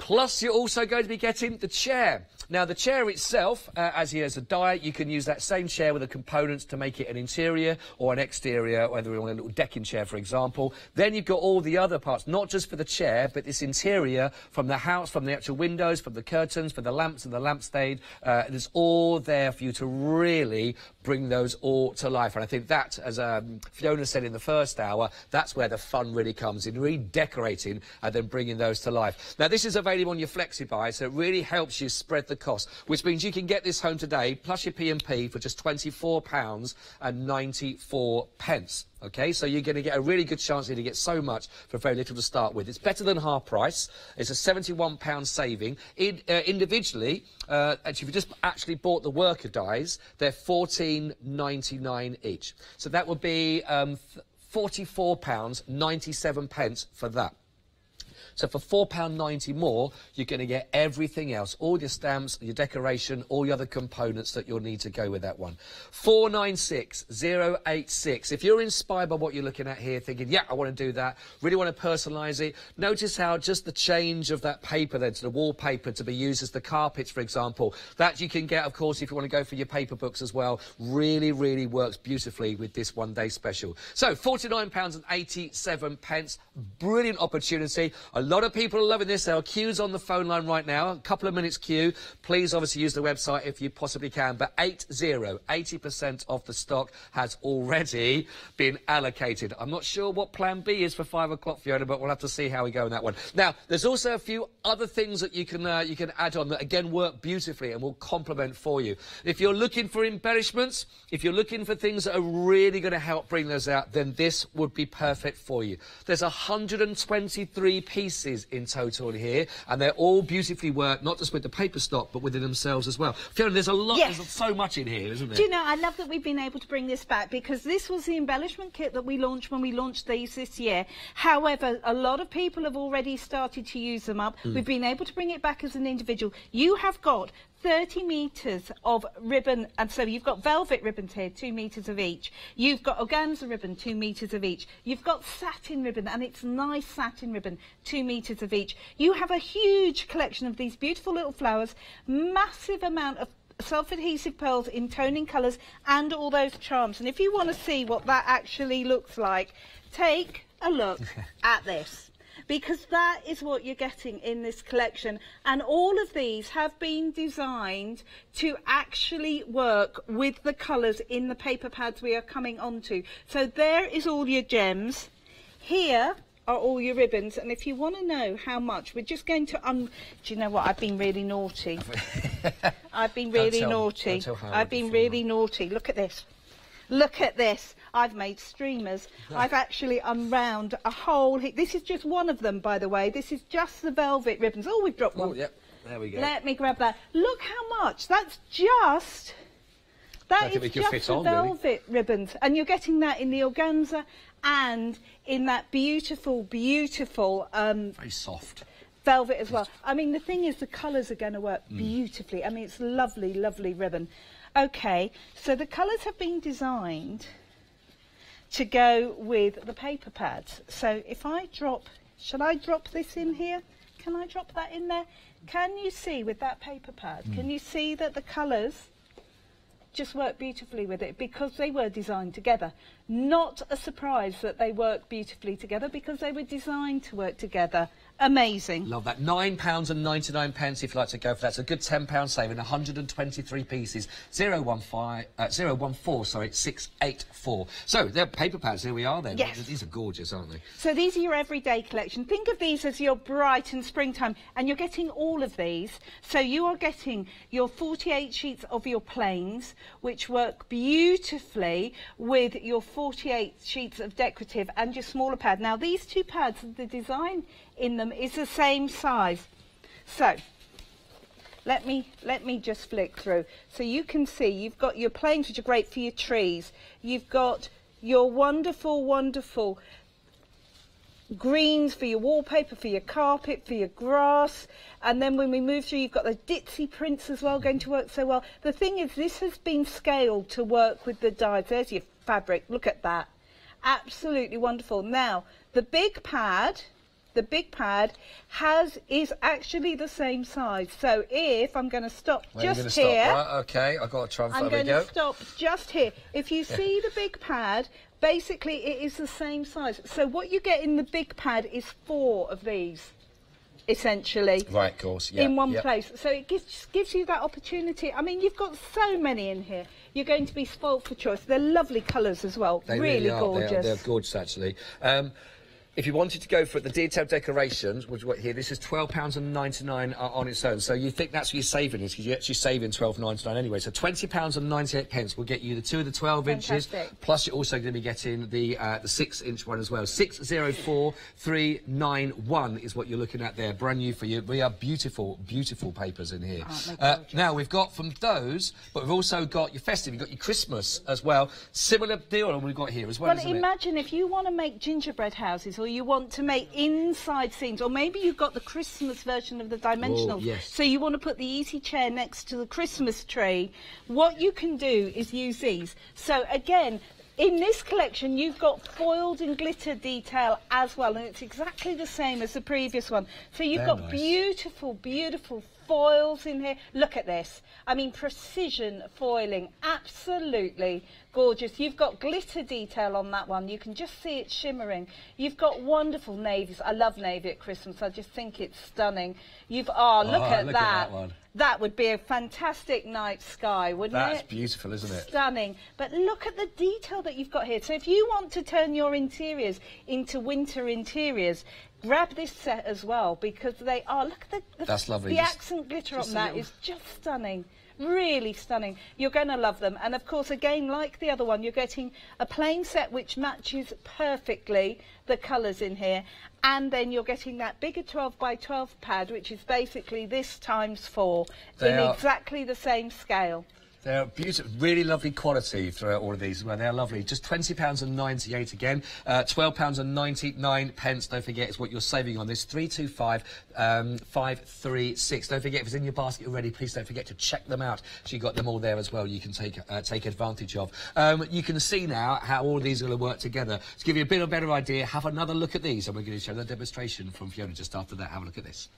Plus, you're also going to be getting the chair. Now, the chair itself, uh, as here as a diet, you can use that same chair with the components to make it an interior or an exterior, whether you want a little decking chair, for example. Then you've got all the other parts, not just for the chair, but this interior from the house, from the actual windows, from the curtains, for the lamps and the lampshade. Uh, it's all there for you to really bring those all to life. And I think that, as um, Fiona said in the first hour, that's where the fun really comes in, redecorating and then bringing those to life. Now, this is available on your FlexiBuy, so it really helps you spread the cost, which means you can get this home today, plus your P&P, for just £24.94. pence. Okay, so you're going to get a really good chance here to get so much for very little to start with. It's better than half price. It's a £71 saving. In, uh, individually, uh, actually, if you just actually bought the worker dies, they're £14.99 each. So that would be um, £44.97 pence for that. So for £4.90 more, you're going to get everything else, all your stamps, your decoration, all the other components that you'll need to go with that one. 496086. If you're inspired by what you're looking at here, thinking, yeah, I want to do that, really want to personalise it, notice how just the change of that paper then to the wallpaper to be used as the carpets, for example, that you can get, of course, if you want to go for your paper books as well, really, really works beautifully with this one day special. So £49.87. pence, Brilliant opportunity. A lot of people are loving this. There are queues on the phone line right now. A couple of minutes queue. Please obviously use the website if you possibly can. But 80, 80% of the stock has already been allocated. I'm not sure what plan B is for five o'clock, Fiona, but we'll have to see how we go on that one. Now, there's also a few other things that you can, uh, you can add on that again work beautifully and will complement for you. If you're looking for embellishments, if you're looking for things that are really going to help bring those out, then this would be perfect for you. There's 123 pieces pieces in total here, and they're all beautifully worked, not just with the paper stock, but within themselves as well. Fiona, there's a lot, yes. there's so much in here, isn't there? Do you know, I love that we've been able to bring this back because this was the embellishment kit that we launched when we launched these this year. However, a lot of people have already started to use them up. Mm. We've been able to bring it back as an individual. You have got 30 metres of ribbon, and so you've got velvet ribbons here, two metres of each. You've got organza ribbon, two metres of each. You've got satin ribbon, and it's nice satin ribbon, two metres of each. You have a huge collection of these beautiful little flowers, massive amount of self-adhesive pearls in toning colours and all those charms. And if you want to see what that actually looks like, take a look <laughs> at this because that is what you're getting in this collection. And all of these have been designed to actually work with the colours in the paper pads we are coming onto. So there is all your gems. Here are all your ribbons. And if you want to know how much, we're just going to un. Do you know what? I've been really naughty. <laughs> I've been really tell- naughty. don't tell Howard I've been really naughty. Look at this. Look at this. I've made streamers. I've actually unwound a whole. This is just one of them, by the way. This is just the velvet ribbons. Oh, we've dropped one. Oh, yep. There we go. Let me grab that. Look how much. That's just. That is just the on, really. velvet ribbons, and you're getting that in the organza and in that beautiful, beautiful um, Very soft. velvet as well. I mean, the thing is, the colours are going to Mm. work beautifully. I mean, it's lovely, lovely ribbon. Okay, so the colours have been designed to go with the paper pads. So if I drop, shall I drop this in here? Can I drop that in there? Can you see with that paper pad? Mm. Can you see that the colours just work beautifully with it because they were designed together. Not a surprise that they work beautifully together because they were designed to work together. Amazing. Love that. Nine pounds and ninety nine pence if you'd like to go for that. It's a good ten pound saving. One hundred and twenty three pieces. Zero one five. Uh, zero one four. Sorry, six eight four. So they're paper pads. Here we are. Then. Yes. These are gorgeous, aren't they? So these are your everyday collection. Think of these as your bright and springtime, and you're getting all of these. So you are getting your 48 sheets of your plains, which work beautifully with your 48 sheets of decorative and your smaller pad. Now these two pads, the design in them is the same size. So let me let me just flick through. So you can see you've got your plains which are great for your trees. You've got your wonderful wonderful greens for your wallpaper for your carpet for your grass. And then when we move through you've got the ditzy prints as well going to work so well. The thing is this has been scaled to work with the dies. There's your fabric. Look at that. Absolutely wonderful. Now the big pad the big pad has is actually the same size so if i'm going to stop Where just here Stop? Right, okay, I've got to try and I'm going to stop just here. If you see the big pad, basically it is the same size. So what you get in the big pad is four of these, essentially. Right, of course. Yeah, in one place. So it gives gives you that opportunity. I mean, you've got so many in here. You're going to be spoilt for choice. They're lovely colours as well. They really, really, are. gorgeous. They are, they're gorgeous, actually. Um, if you wanted to go for the detailed decorations, which what here, this is twelve pounds and ninety nine on its own. So you think that's what you're saving is because you're actually saving twelve ninety nine anyway. So twenty pounds and ninety eight pence will get you the two of the twelve inches. Plus, you're also going to be getting the uh, the six inch one as well. Six zero four three nine one is what you're looking at there. Brand new for you. We are beautiful, beautiful papers in here. Uh, now we've got from those, but we've also got your festive. You've got your Christmas as well. Similar deal on what we've got here as well. Well, isn't it? imagine if you want to make gingerbread houses or you want to make inside scenes, or maybe you've got the Christmas version of the dimensional. Oh, yes. So you want to put the easy chair next to the Christmas tree. What you can do is use these. So again, in this collection, you've got foiled and glitter detail as well, and it's exactly the same as the previous one. So you've got nice. beautiful, beautiful foils in here. Look at this. I mean, precision foiling, absolutely gorgeous. You've got glitter detail on that one. You can just see it shimmering. You've got wonderful navies. I love navy at Christmas. I just think it's stunning. You've, oh, look, Oh, at, look at that. that one. That would be a fantastic night sky, wouldn't That's it? That's beautiful, isn't it? Stunning. But look at the detail that you've got here. So if you want to turn your interiors into winter interiors, grab this set as well because they are. Look at the, the, That's lovely. the Just- accent glitter on that little- is just stunning. Really stunning. You're going to love them. And of course, again, like the other one, you're getting a plain set which matches perfectly the colours in here. And then you're getting that bigger 12 by 12 pad, which is basically this times four They in are- exactly the same scale. They're beautiful, really lovely quality throughout all of these well. They're lovely. Just £20 and 98 again. Uh, £12 and 99 pence. Don't forget, it's what you're saving on this. 325 um, 536. Don't forget, if it's in your basket already, please don't forget to check them out. So you've got them all there as well. You can take uh, take advantage of. Um, you can see now how all of these are going to work together. To give you a bit of a better idea, have another look at these. And we're going to show the demonstration from Fiona just after that. Have a look at this.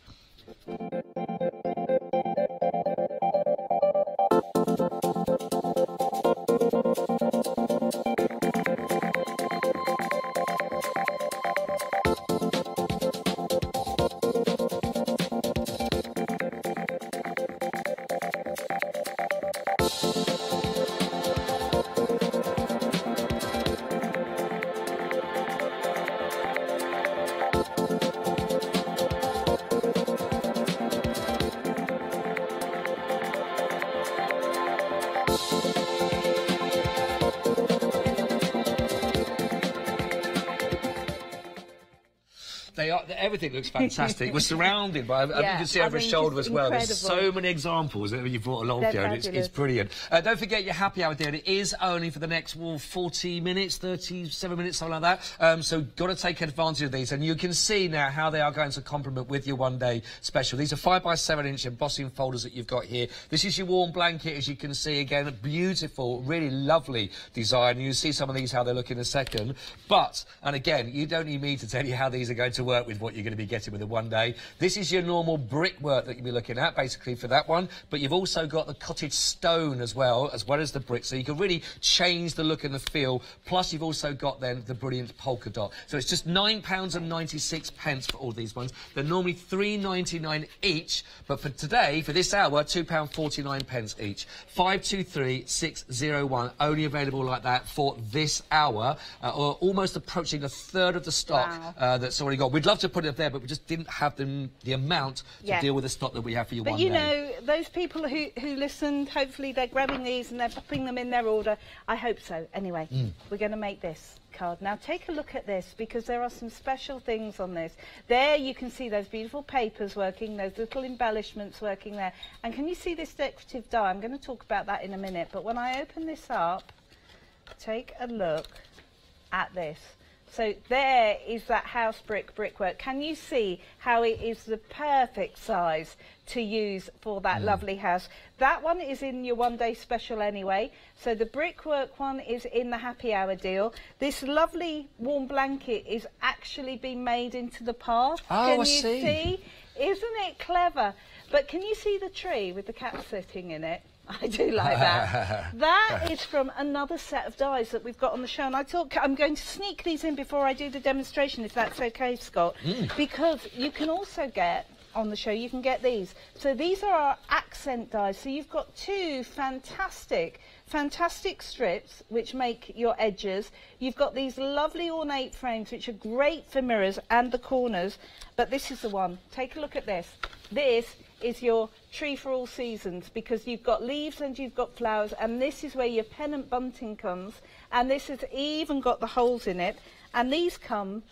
Everything looks fantastic. We're surrounded by, think <laughs> you can see over his shoulder as well. There's so many examples that you've brought along, Fiona. It's, it's brilliant. Uh, don't forget your happy hour, dear. It is only for the next well, 40 minutes, 37 minutes, something like that. Um, so got to take advantage of these. And you can see now how they are going to complement with your one day special. These are 5 by 7 inch embossing folders that you've got here. This is your warm blanket, as you can see. Again, a beautiful, really lovely design. You'll see some of these, how they look in a second. But, and again, you don't need me to tell you how these are going to work with what you're going to be getting with the one day. This is your normal brickwork that you'll be looking at, basically, for that one. But you've also got the cottage stone as well, as well as the brick. So you can really change the look and the feel. Plus, you've also got then the brilliant polka dot. So it's just £9.96 pence for all these ones. They're normally three ninety nine each, but for today, for this hour, £2.49 pence each. 523601, only available like that for this hour, uh, or almost approaching a third of the stock Wow. uh, that's already gone. We'd love to put it up there, but we just didn't have the, the amount to Yeah. deal with the stock that we have for you But one you day. know, those people who, who listened, hopefully they're grabbing these and they're popping them in their order. I hope so. Anyway, Mm. we're going to make this card. Now take a look at this because there are some special things on this. There you can see those beautiful papers working, those little embellishments working there. And can you see this decorative die? I'm going to talk about that in a minute. But when I open this up, take a look at this. So there is that house brick brickwork. Can you see how it is the perfect size to use for that mm. lovely house? That one is in your one day special anyway. So the brickwork one is in the happy hour deal. This lovely warm blanket is actually being made into the path. Oh, Can I you see. Isn't it clever? But can you see the tree with the cat sitting in it? <laughs> I do like that. <laughs> that is from another set of dies that we've got on the show. And I thought I'm going to sneak these in before I do the demonstration, if that's okay, Scott. Hmm. Because you can also get on the show, you can get these. So these are our accent dies. So you've got two fantastic, fantastic strips which make your edges. You've got these lovely ornate frames which are great for mirrors and the corners. But this is the one. Take a look at this. This is your tree for all seasons because you've got leaves and you've got flowers and this is where your pennant bunting comes and this has even got the holes in it and these come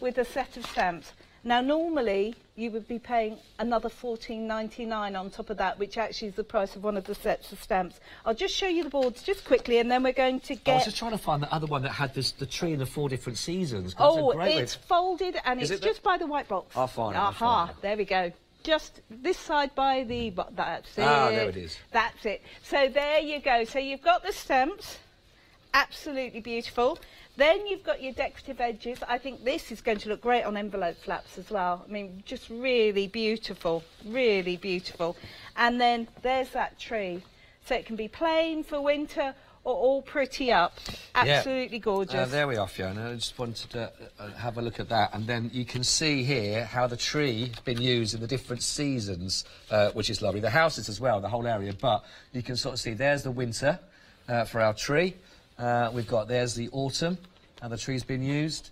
with a set of stamps. Now normally you would be paying another 14.99 on top of that which actually is the price of one of the sets of stamps. I'll just show you the boards just quickly and then we're going to get... I was just trying to find the other one that had this, the tree in the four different seasons. Oh, a great way- it's folded and Is it's it just by the white box. Ah, it, I'll Aha, there we go. Just this side by the that's it. Ah, there it is. That's it. So there you go. So you've got the stamps, absolutely beautiful. Then you've got your decorative edges. I think this is going to look great on envelope flaps as well. I mean, just really beautiful, really beautiful. And then there's that tree. So it can be plain for winter or all pretty up. Absolutely gorgeous. Uh, there we are, Fiona. I just wanted to uh, have a look at that. And then you can see here how the tree has been used in the different seasons, uh, which is lovely. The houses as well, the whole area. But you can sort of see there's the winter uh, for our tree. Uh, we've got there's the autumn, how the tree's been used.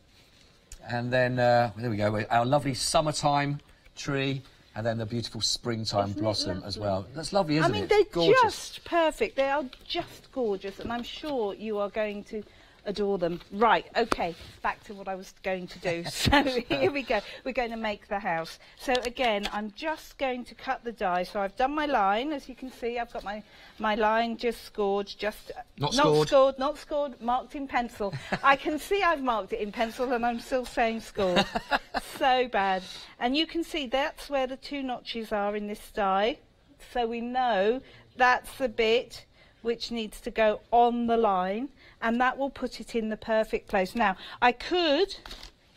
And then, uh, there we go, our lovely summertime tree. And then the beautiful springtime Isn't blossom as well. That's lovely, isn't it? I mean, it? they're Gorgeous. just perfect. They are just gorgeous, and I'm sure you are going to adore them. Right, okay, back to what I was going to do. <laughs> So here we go. We're going to make the house. So again, I'm just going to cut the die. So I've done my line, as you can see. I've got my, my line just scored, just Not not scored. not scored, marked in pencil. I can see I've marked it in pencil, and I'm still saying scored. <laughs> so bad. And you can see that's where the two notches are in this die. So we know that's the bit which needs to go on the line and that will put it in the perfect place. Now, I could,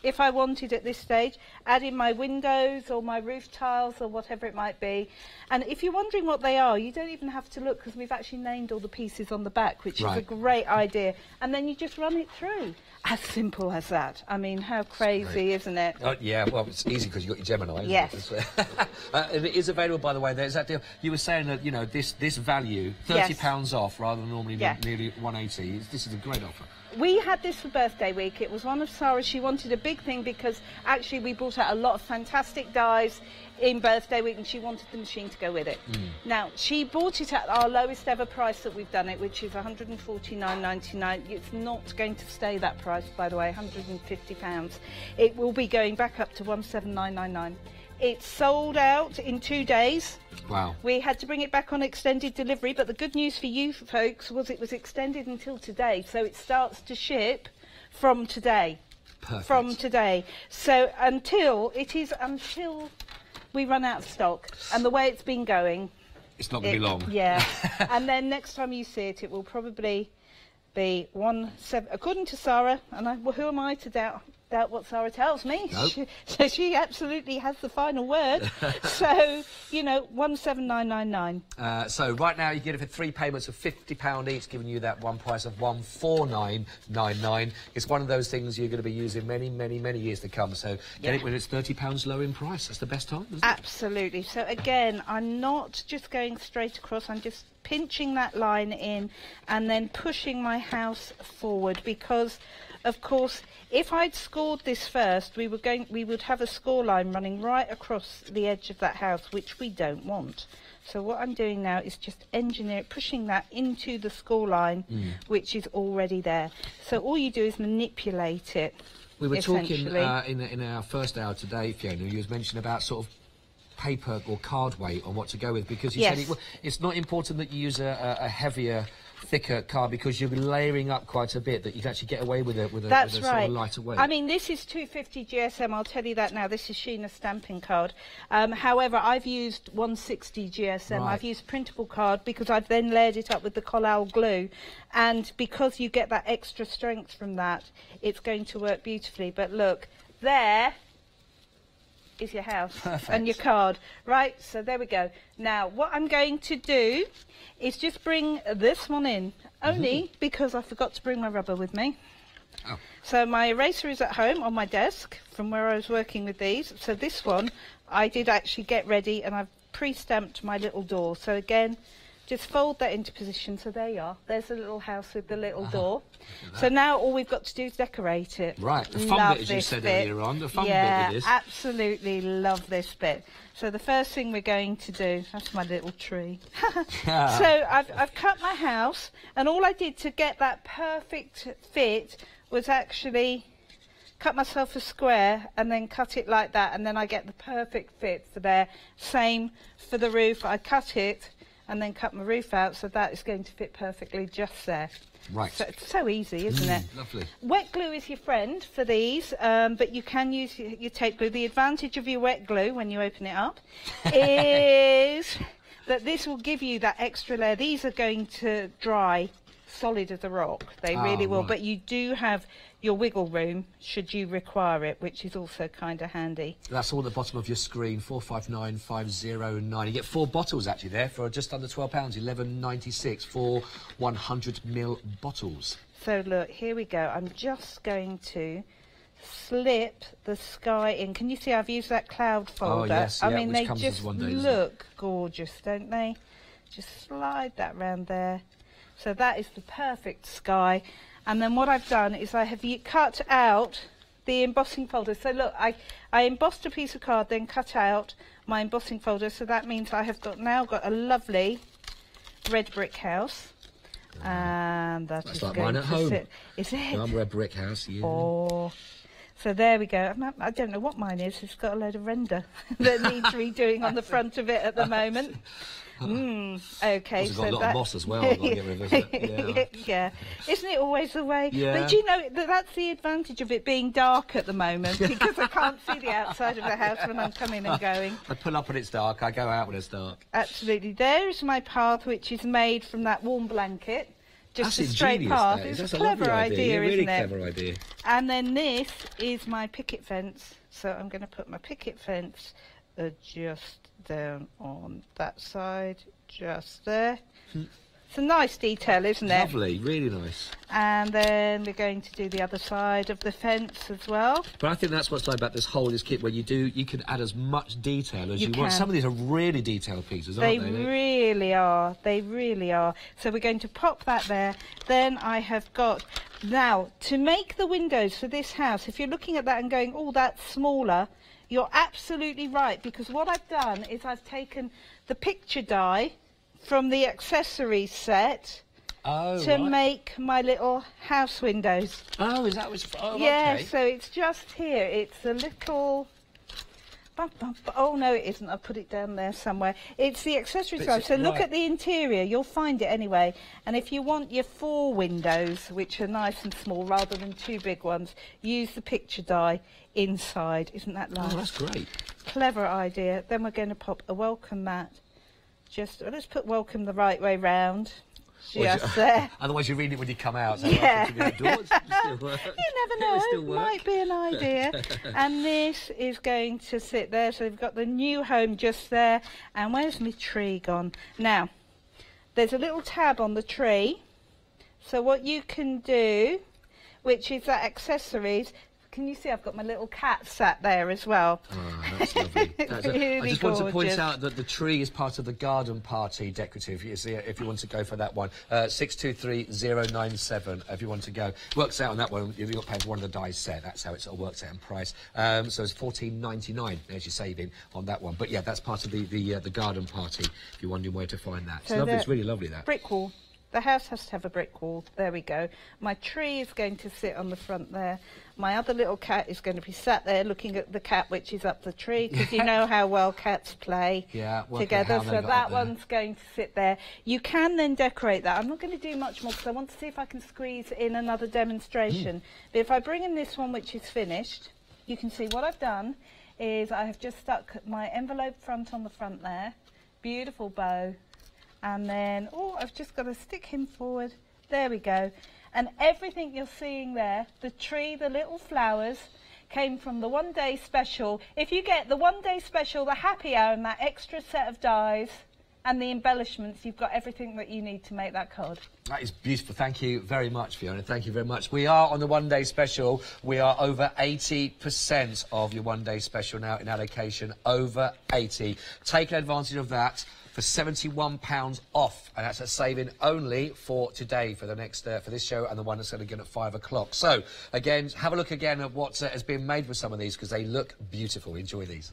if I wanted at this stage, add in my windows or my roof tiles or whatever it might be. And if you're wondering what they are, you don't even have to look because we've actually named all the pieces on the back, which is a great idea. And then you just run it through. As simple as that. I mean, how crazy, isn't it? Oh, yeah, well, it's easy because you've got your Gemini. Yes. It? <laughs> uh, and it is available, by the way. There's that deal. You were saying that, you know, this, this value, £30 Yes. off rather than normally Yeah. nearly 180 This is a great offer. We had this for birthday week. It was one of Sarah's. She wanted a big thing because actually we brought out a lot of fantastic dies in birthday week and she wanted the machine to go with it. Mm. Now, she bought it at our lowest ever price that we've done it, which is 149.99. It's not going to stay that price, by the way, 150 pounds. It will be going back up to 179.99. It's sold out in two days. Wow. We had to bring it back on extended delivery, but the good news for you folks was it was extended until today, so it starts to ship from today. Perfect. From today. So until it is until we run out of stock, and the way it's been going, It's not going to be long. Yeah. <laughs> and then next time you see it, it will probably be one seven. According to Sarah, and I, well, who am I to doubt? Doubt what Sarah tells me. Nope. <laughs> She, so she absolutely has the final word. <laughs> so you know, one seven nine nine nine. Uh, so right now you get it for three payments of fifty pound each, giving you that one price of one four nine nine nine. It's one of those things you're going to be using many, many, many years to come. So get it when it's thirty pounds low in price. That's the best time. Isn't it? Absolutely. So again, I'm not just going straight across. I'm just pinching that line in and then pushing my house forward because of course if I'd scored this first we were going we would have a score line running right across the edge of that house which we don't want. So what I'm doing now is just engineer pushing that into the score line which is already there. So all you do is manipulate it. We were talking uh, in, in our first hour today, Fiona. You was mentioning about sort of paper or card weight on what to go with because you said it, it's not important that you use a, a heavier, thicker card because you'll be layering up quite a bit that you can actually get away with it with a, That's with a right. sort of lighter weight. I mean, this is 250 GSM. I'll tell you that now. This is Sheena stamping card. Um, however, I've used 160 GSM. Right. I've used printable card because I've then layered it up with the Collall glue, and because you get that extra strength from that, it's going to work beautifully. But look, there is your house <laughs> and your card. Right, so there we go. Now, what I'm going to do is just bring this one in, only mm-hmm. because I forgot to bring my rubber with me. Oh. So my eraser is at home on my desk from where I was working with these. So this one I did actually get ready and I've pre-stamped my little door. So again, just fold that into position. So there you are. There's a little house with the little uh-huh. door. So now all we've got to do is decorate it. Right, the fun Love bit, as you said bit. earlier on, the fun bit yeah, this. absolutely love this bit. So the first thing we're going to do, that's my little tree. <laughs> so I've, I've cut my house and all I did to get that perfect fit was actually cut myself a square and then cut it like that and then I get the perfect fit for there. Same for the roof, I cut it and then cut my roof out so that is going to fit perfectly just there. Right. So it's so easy, isn't it? Lovely. Wet glue is your friend for these, um, but you can use your, tape glue. The advantage of your wet glue when you open it up <laughs> is that this will give you that extra layer. These are going to dry solid as a rock. They Ah, really will. right. But you do have your wiggle room should you require it, which is also kind of handy. That's all at the bottom of your screen, 459509. You get four bottles actually there for just under £12, 11.96 for 100 ml bottles. So look, here we go. I'm just going to slip the sky in. Can you see I've used that cloud oh, folder? Oh, yes, I yeah, mean, which they just one day, look gorgeous, don't they? Just slide that round there. So that is the perfect sky. And then what I've done is I have cut out the embossing folder. So look, I, I embossed a piece of card, then cut out my embossing folder. So that means I have got now got a lovely red brick house. And that That's is like going mine at to home. sit. Is it? I'm a brick house, yeah. Oh. So there we go. I don't know what mine is. It's got a load of render <laughs> that needs redoing on the front of it at the <laughs> moment. Mm, okay, Also got so a lot of that, moss as well, I've got to get rid of it, <laughs> yeah. Isn't it always the way? Yeah. But do you know that that's the advantage of it being dark at the moment <laughs> because I can't see the outside of the house when I'm coming and going. I pull up when it's dark, I go out when it's dark. Absolutely. There is my path, which is made from that warm blanket. Just That's a straight path. that is. It's That's a clever idea, idea, yeah, really isn't it? clever idea. And then this is my picket fence. So I'm going to put my picket fence uh, just down on that side, just there. Hmm. It's a nice detail, isn't it? Lovely, really nice. And then we're going to do the other side of the fence as well. But I think that's what's nice about this whole this kit, where you do you can add as much detail as You you, want. Some of these are really detailed pieces, They aren't they? they? really are. They really are. So we're going to pop that there. Then I have got now to make the windows for this house. If you're looking at that and going, "Oh, that's smaller," You're absolutely right because what I've done is I've taken the picture die from the accessories set Oh, to right. make my little house windows. Oh, is that what's... Oh, yeah, okay. so it's just here. It's a little. Oh no, it isn't. I put it down there somewhere. It's the accessory side. So look at the interior. You'll find it anyway. And if you want your four windows, which are nice and small rather than two big ones, use the picture die inside. Isn't that Oh, that's great. Clever idea. Then we're going to pop a welcome mat. Just oh, let's put welcome the right way round. Well, Just <laughs> there. Otherwise, you read it when you come out. So Yeah. welcome to the outdoors. <laughs> It'll still. You never <laughs> know. still. Might be an idea. and this is going to sit there. So we've got the new home just there. And where's my tree gone? Now, there's a little tab on the tree. So what you can do, which is that accessories. Can you see I've got my little cat sat there as well? Oh, that's lovely. <laughs> That's a- I Really just want to point out that the tree is part of the garden party decorative. You see, if you want to go for that one, uh, six two three zero nine seven. If you want to go, works out on that one. You've got to pay for one of the dies set. That's how it sort of works out in price. Um, so it's fourteen ninety nine. There's your saving on that one. But yeah, that's part of the the, uh, the garden party. If you're wondering where to find that, it's lovely. It's really lovely that. Brick wall. The house has to have a brick wall. There we go. My tree is going to sit on the front there. My other little cat is going to be sat there looking at the cat which is up the tree because you know how well cats play Yeah, together. So that one's going to sit there. You can then decorate that. I'm not going to do much more because I want to see if I can squeeze in another demonstration. But if I bring in this one which is finished, you can see what I've done is I have just stuck my envelope front on the front there. Beautiful bow. And then, oh, I've just got to stick him forward. There we go. And everything you're seeing there, the tree, the little flowers, came from the one day special. If you get the one day special, the happy hour, and that extra set of dies and the embellishments, you've got everything that you need to make that card. That is beautiful. Thank you very much, Fiona. Thank you very much. We are on the one day special. We are over 80% of your one day special now in allocation. Over 80. Taking advantage of that for £71 off. And that's a saving only for today, for the next, uh, for this show and the one that's going to get at five o'clock. So, again, have a look again at what uh, has been made with some of these because they look beautiful. Enjoy these.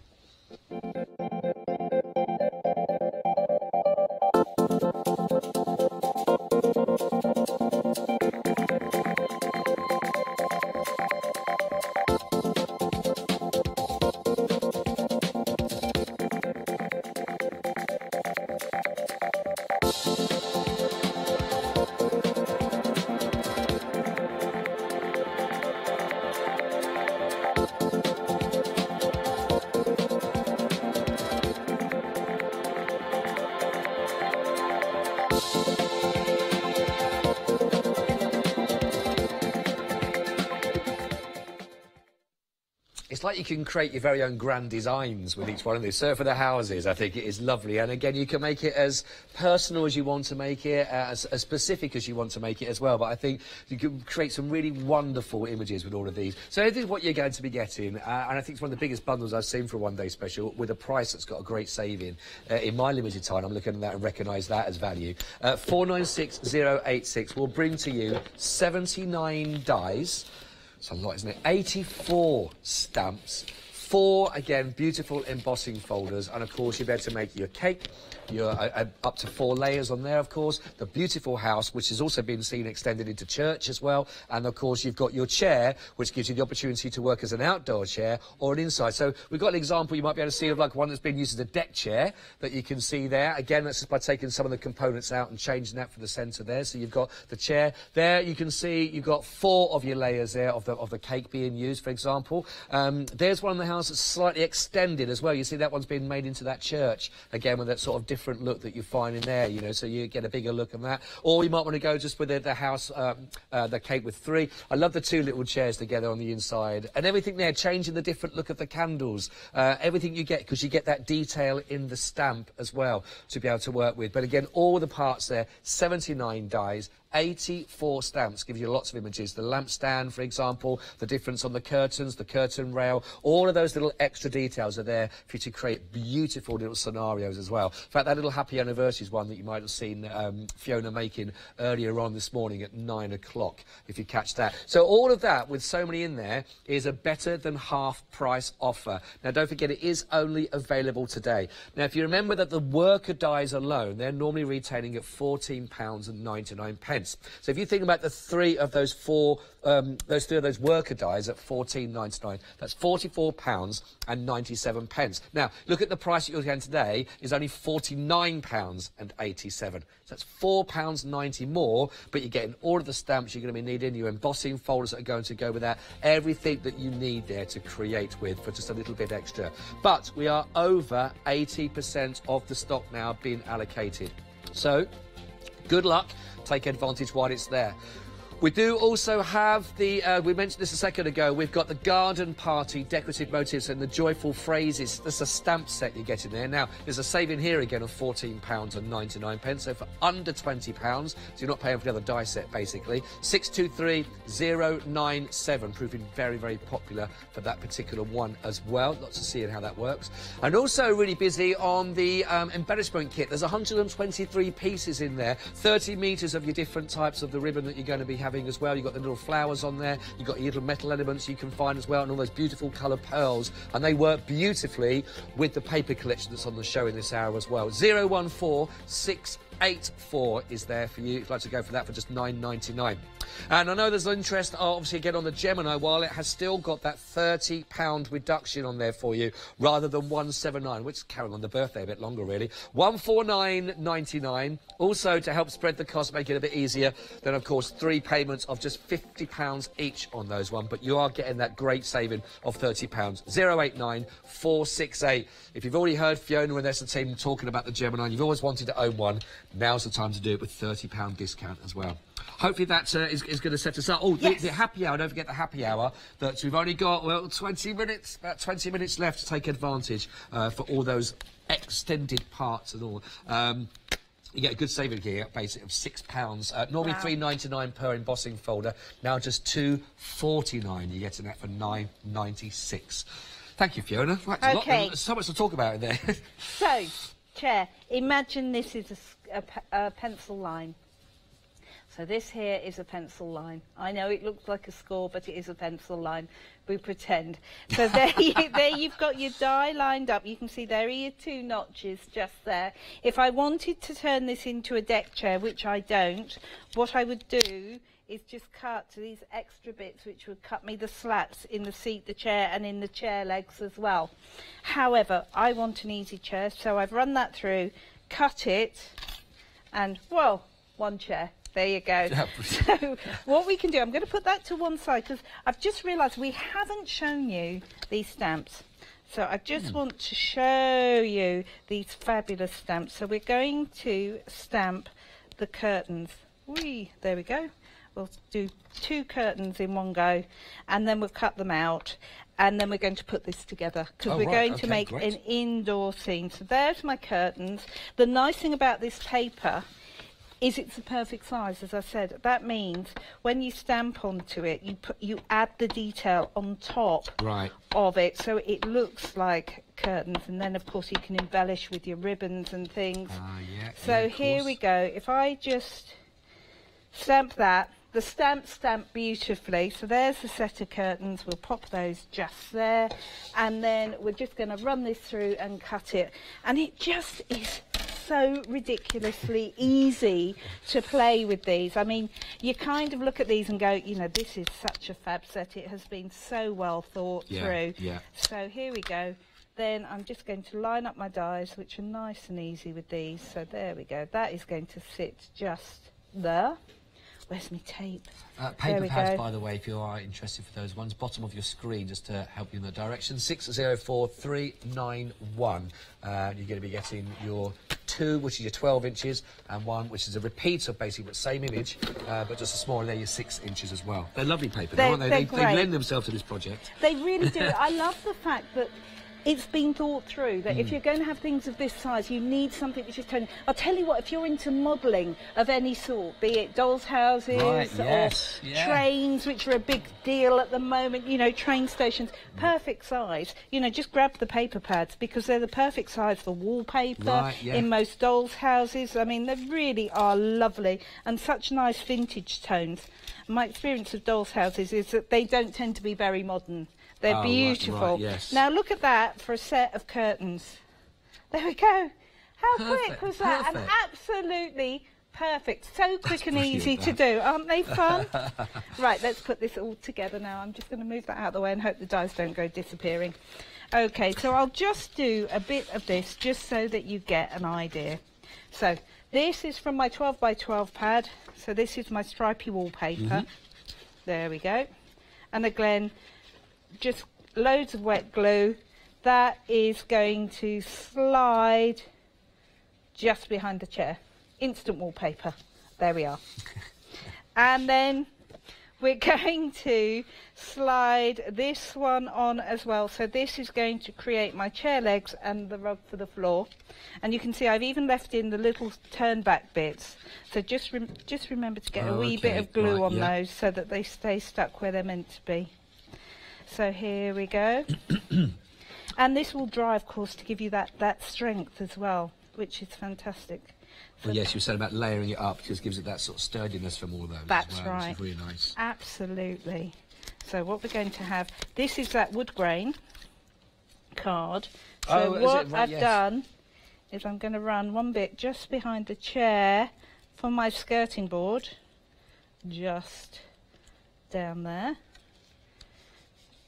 It's like you can create your very own grand designs with each one of these. So for the houses, I think it is lovely. And again, you can make it as personal as you want to make it, uh, as, as specific as you want to make it as well. But I think you can create some really wonderful images with all of these. So this is what you're going to be getting. Uh, and I think it's one of the biggest bundles I've seen for a one-day special with a price that's got a great saving. Uh, in my limited time, I'm looking at that and recognise that as value. Uh, 496086 will bring to you 79 dies. It's a lot, isn't it? 84 stamps. Four, again, beautiful embossing folders. And of course, you'll be able to make your cake. Your, uh, uh, up to four layers on there, of course. The beautiful house, which has also been seen extended into church as well. And of course, you've got your chair, which gives you the opportunity to work as an outdoor chair or an inside. So we've got an example you might be able to see of like one that's been used as a deck chair that you can see there. Again, that's just by taking some of the components out and changing that for the centre there. So you've got the chair there. You can see you've got four of your layers there of the of the cake being used, for example. Um, there's one in the house that's slightly extended as well. You see that one's been made into that church again with that sort of different look that you find in there. You know, so you get a bigger look on that. Or you might want to go just with the, the house, um, uh, the cake with three. I love the two little chairs together on the inside and everything there, changing the different look of the candles. Uh, everything you get because you get that detail in the stamp as well to be able to work with. But again, all the parts there, 79 dies. 84 stamps. Gives you lots of images. The lamp stand, for example, the difference on the curtains, the curtain rail, all of those little extra details are there for you to create beautiful little scenarios as well. In fact, that little happy anniversaries one that you might have seen um, Fiona making earlier on this morning at nine o'clock, if you catch that. So all of that, with so many in there, is a better than half price offer. Now, don't forget, it is only available today. Now, if you remember that the worker dies alone, they're normally retailing at £14.99. pence. So if you think about the three of those four, um, those three of those worker dies at 14.99, that's 44 pounds and 97 pence. Now, look at the price you're getting today is only 49 pounds and 87. So that's four pounds 90 more, but you're getting all of the stamps you're going to be needing, your embossing folders that are going to go with that, everything that you need there to create with for just a little bit extra. But we are over 80% of the stock now being allocated. So, good luck. Take advantage while it's there. We do also have the, uh, we mentioned this a second ago, we've got the garden party decorative motifs and the joyful phrases. That's a stamp set you get in there. Now, there's a saving here again of £14 and 99 pence. So for under £20, so you're not paying for the other die set basically. 623097, proving very, very popular for that particular one as well. Lots of seeing how that works. And also really busy on the um, embellishment kit. There's 123 pieces in there, 30 metres of your different types of the ribbon that you're going to be having as well. You've got the little flowers on there, you've got your little metal elements you can find as well, and all those beautiful colour pearls. And they work beautifully with the paper collection that's on the show in this hour as well. 014 684 is there for you if you'd like to go for that for just 9.99. And I know there's interest, uh, obviously, again on the Gemini, while it has still got that £30 reduction on there for you, rather than 179 which is carrying on the birthday a bit longer, really. 149.99. Also, to help spread the cost, make it a bit easier, then, of course, three payments of just £50 each on those one. But you are getting that great saving of £30. 089 468. If you've already heard Fiona and the team talking about the Gemini, you've always wanted to own one, now's the time to do it with £30 discount as well. Hopefully that uh, is, is going to set us up. Oh, Yes. the, the happy hour, don't forget the happy hour, that we've only got, well, 20 minutes, about 20 minutes left to take advantage uh, for all those extended parts and all. Um, you get a good saving here, basically of six pounds. Uh, normally three ninety nine per embossing folder. Now just two forty nine. You're getting that for nine ninety six. Thank you, Fiona. Right, lot- Okay. there's so much to talk about in there. <laughs> So, Chair, imagine this is a a, a pencil line. So this here is a pencil line. I know it looks like a score, but it is a pencil line. We pretend. So there, <laughs> you, there you've got your die lined up. You can see there are your two notches just there. If I wanted to turn this into a deck chair, which I don't, what I would do is just cut these extra bits which would cut me the slats in the seat, the chair and in the chair legs as well. However, I want an easy chair, so I've run that through, cut it, and well, one chair. There you go. <laughs> so what we can do, I'm going to put that to one side because I've just realised we haven't shown you these stamps. So I just hmm. want to show you these fabulous stamps. So we're going to stamp the curtains. Whee, there we go. We'll do two curtains in one go and then we'll cut them out and then we're going to put this together because Oh, we're right, going okay, to make great. an indoor scene. So there's my curtains. The nice thing about this paper is it's the perfect size, as I said. That means when you stamp onto it, you put you add the detail on top Right. of it, so it looks like curtains. And then, of course, you can embellish with your ribbons and things. Ah, yeah, so yeah, here course. we go. If I just stamp that, the stamp stamp beautifully. So there's the set of curtains. We'll pop those just there, and then we're just going to run this through and cut it. And it just is so ridiculously easy to play with these. I mean, you kind of look at these and go, you know, this is such a fab set. It has been so well thought Yeah, through. yeah. So here we go. Then I'm just going to line up my dies, which are nice and easy with these. So there we go. That is going to sit just there. Where's my tape? Uh, paper pads, go. by the way, if you are interested for those ones, bottom of your screen, just to help you in the direction. 604391. Uh, you're going to be getting your two, which is your 12 inches, and one, which is a repeat of basically the same image, uh, but just a smaller. They're your six inches as well. They're lovely paper, They're- aren't they? they're They, they lend themselves to this project. They really do. <laughs> I love the fact that it's been thought through that Hmm. if you're going to have things of this size, you need something which is turning. I'll tell you what, if you're into modelling of any sort, be it dolls' houses Right, or yes, yeah. trains, which are a big deal at the moment, you know, train stations, perfect size. You know, just grab the paper pads because they're the perfect size for wallpaper Right, yeah. in most dolls' houses. I mean, they really are lovely and such nice vintage tones. My experience of dolls' houses is that they don't tend to be very modern. They're Oh, beautiful. right, yes. Now look at that for a set of curtains. There we go. How quick was that? And absolutely perfect. So quick and brilliant, easy to do. Aren't they <laughs> fun? right, let's put this all together now. I'm just going to move that out of the way and hope the dies don't go disappearing. Okay, so I'll just do a bit of this just so that you get an idea. So this is from my 12 by 12 pad. So this is my stripy wallpaper. There we go. And again, just loads of wet glue. That is going to slide just behind the chair. Instant wallpaper. There we are. <laughs> and then we're <laughs> going to slide this one on as well. So this is going to create my chair legs and the rug for the floor. And you can see I've even left in the little turn back bits. So just rem- just remember to get a Oh, wee bit of glue right, on yeah. those so that they stay stuck where they're meant to be. So here we go. <coughs> and this will dry, of course, to give you that, that strength as well, which is fantastic. Well, yes, you said about layering it up, just gives it that sort of sturdiness from all those. as That's well, right. Which is really nice. Absolutely. So what we're going to have, this is that wood grain card. So Oh, is it? what Right, I've yes. done is I'm going to run one bit just behind the chair for my skirting board, just down there.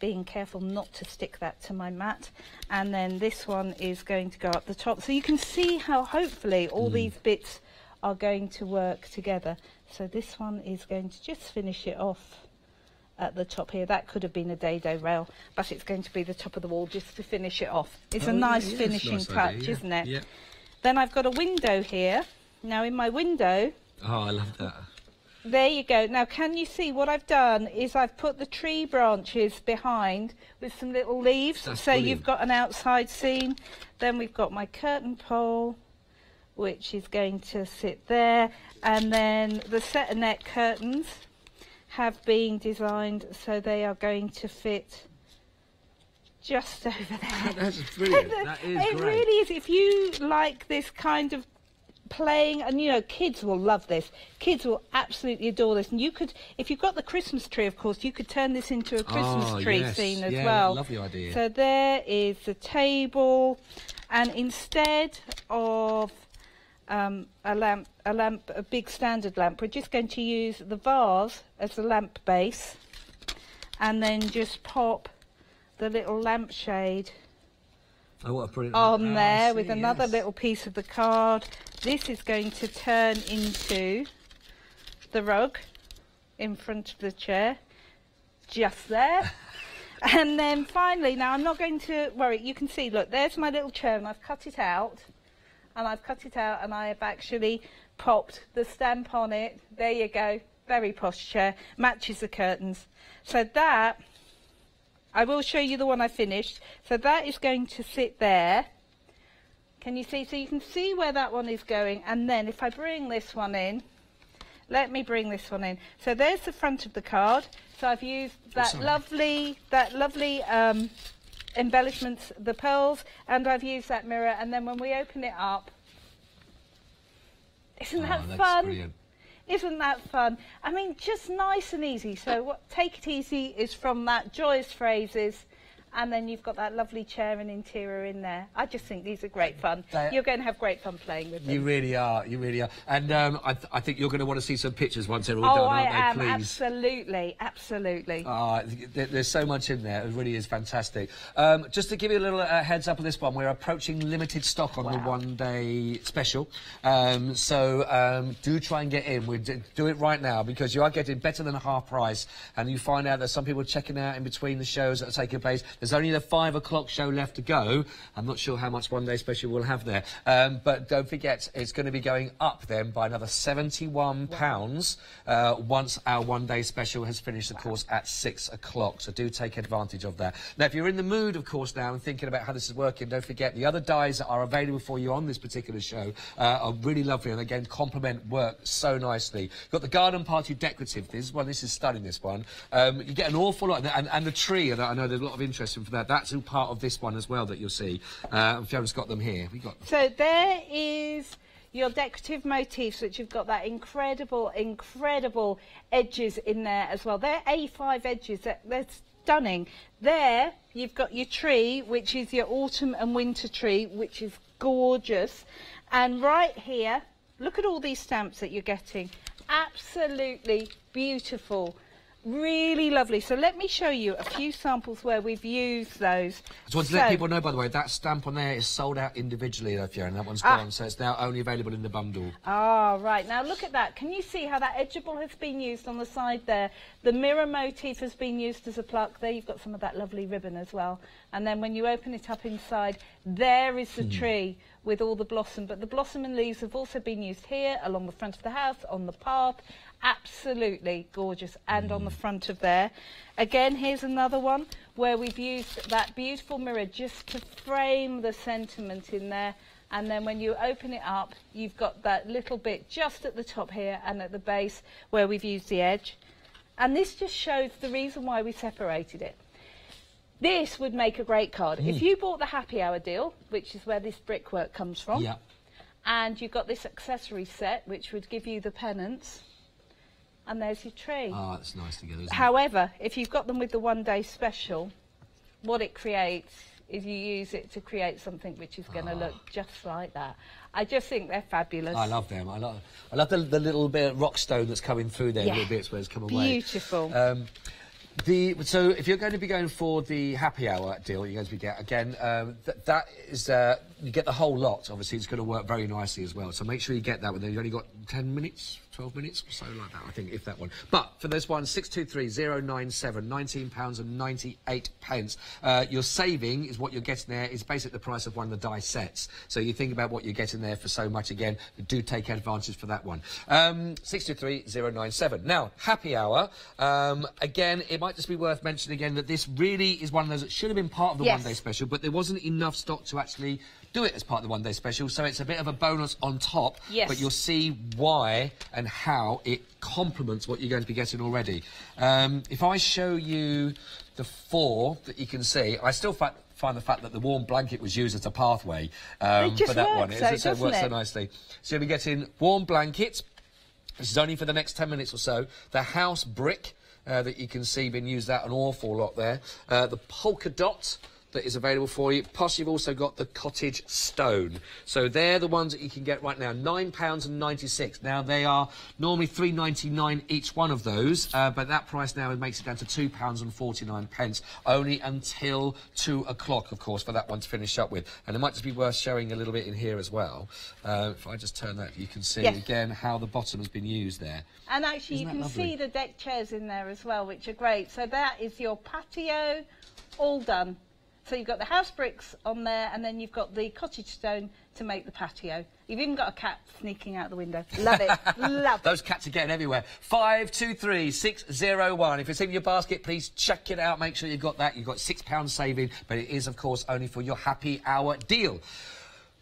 Being careful not to stick that to my mat. And then this one is going to go up the top. So you can see how hopefully all Hmm. these bits are going to work together. So this one is going to just finish it off at the top here. That could have been a dado rail, but it's going to be the top of the wall just to finish it off. It's Oh, a nice yeah, finishing nice touch, idea, yeah. isn't it? Yeah. Then I've got a window here. Now in my window, Oh, I love that. There you go. Now can you see what I've done is I've put the tree branches behind with some little leaves. That's so brilliant. you've got an outside scene. Then we've got my curtain pole which is going to sit there. And then the set of net curtains have been designed so they are going to fit just <laughs> over there. That's brilliant. That is it great. really is. If you like this kind of playing, and you know, kids will love this. Kids will absolutely adore this. And you could, if you've got the Christmas tree, of course, you could turn this into a Christmas Oh, tree yes. scene as Yeah, well. lovely idea. So there is the table, and instead of um, a lamp, a lamp, a big standard lamp, we're just going to use the vase as the lamp base, and then just pop the little lampshade What a brilliant. on there with another yes. little piece of the card. This is going to turn into the rug in front of the chair, just there. <laughs> and then finally, now I'm not going to worry, you can see, look, there's my little chair and I've cut it out. And I've cut it out and I have actually popped the stamp on it. There you go, very posh chair, matches the curtains. So that I will show you the one I finished. So that is going to sit there. Can you see? So you can see where that one is going. And then if I bring this one in, let me bring this one in. So there's the front of the card. So I've used that sorry. lovely, that lovely um, embellishments, the pearls, and I've used that mirror. And then when we open it up, isn't Oh, that fun? brilliant. Isn't that fun? I mean, just nice and easy. So, what Take It Easy is from that Joyous Phrases, and then you've got that lovely chair and interior in there. I just think these are great fun. They- You're going to have great fun playing with them. You really are. You really are. And um, I, th- I think you're going to want to see some pictures once they're all oh, done, I aren't am they? Please. absolutely, absolutely. Ah, th- there- there's so much in there. It really is fantastic. Um, just to give you a little uh, heads up on this one, we're approaching limited stock on the one-day special. Um, so um, do try and get in. We d- do it right now because you are getting better than a half price, and you find out that some people are checking out in between the shows that are taking place. There's only the five o'clock show left to go. I'm not sure how much one day special we'll have there. Um, but don't forget, it's going to be going up then by another £71 uh, once our one day special has finished, of course, at six o'clock. So do take advantage of that. Now, if you're in the mood, of course, now and thinking about how this is working, don't forget the other dies that are available for you on this particular show uh, are really lovely and again complement work so nicely. You've got the garden party decorative. This one, this is stunning. This one, um, you get an awful lot, and, and the tree. And I know there's a lot of interest for that. That's all part of this one as well that you'll see. Uh, and Fiona's got them here. We got. So there is your decorative motifs, which have got that incredible, incredible edges in there as well. They're A5 edges. They're, they're stunning. There, you've got your tree, which is your autumn and winter tree, which is gorgeous. And right here, look at all these stamps that you're getting. Absolutely beautiful. Really lovely. So let me show you a few samples where we've used those. I Just want to let people know, by the way, that stamp on there is sold out individually, though, Fiona. That one's Ah. gone, so it's now only available in the bundle. Ah, right. Now look at that. Can you see how that edgeable has been used on the side there? The mirror motif has been used as a pluck. There you've got some of that lovely ribbon as well. And then when you open it up inside, there is the tree with all the blossom. But the blossom and leaves have also been used here, along the front of the house, on the path. Absolutely gorgeous. And on the mm. front of there. Again, here's another one where we've used that beautiful mirror just to frame the sentiment in there. And then when you open it up, you've got that little bit just at the top here and at the base where we've used the edge. And this just shows the reason why we separated it. This would make a great card. If mm. you bought the happy hour deal, which is where this brickwork comes from, Yeah. and you've got this accessory set, which would give you the pennants, and there's your tree. Ah, that's nice together, isn't it? However, if you've got them with the one day special, what it creates is you use it to create something which is going to look just like that. I just think they're fabulous. I love them. I love, I love the, the little bit of rock stone that's coming through there, Yeah. little bits where it's come away. Beautiful. Um, the so if you're going to be going for the happy hour deal, you're going to be get again. Um, th- that is uh, you get the whole lot. Obviously, it's going to work very nicely as well. So make sure you get that one. You've only got ten minutes, twelve minutes, or so like that. I think if that one. But for this one, six two three zero nine seven, nineteen pounds and ninety eight pence. Uh, your saving is what you're getting there is basically the price of one of the die sets. So you think about what you're getting there for so much. Again, do take advantage for that one. Um, six two three zero nine seven. Now happy hour. Um, again, it might just be worth mentioning again that this really is one of those that should have been part of the Yes. one day special, but there wasn't enough stock to actually do it as part of the one day special. So it's a bit of a bonus on top. Yes. But you'll see why and how it complements what you're going to be getting already. Um, if I show you the four that you can see, I still fa- find the fact that the warm blanket was used as a pathway um, It just for that one. It's- though, it's- it works so nicely. So you'll be getting warm blankets. This is only for the next 10 minutes or so. The house brick uh, that you can see being used out an awful lot there. Uh, the polka dot that is available for you. Plus, you've also got the cottage stone. So they're the ones that you can get right now. £9.96. Now, they are normally three ninety nine each one of those, uh, but that price now makes it down to £2.49, pence, only until 2 o'clock, of course, for that one to finish up with. And it might just be worth showing a little bit in here as well. Uh, if I just turn that, you can see Yes. again how the bottom has been used there. And actually, Isn't you can lovely? see the deck chairs in there as well, which are great. So that is your patio, all done. So you've got the house bricks on there, and then you've got the cottage stone to make the patio. You've even got a cat sneaking out the window. Love it. <laughs> Love it. Those cats are getting everywhere. Five two three six zero one. If it's in your basket, please check it out. Make sure you've got that. You've got six pounds saving, but it is, of course, only for your happy hour deal.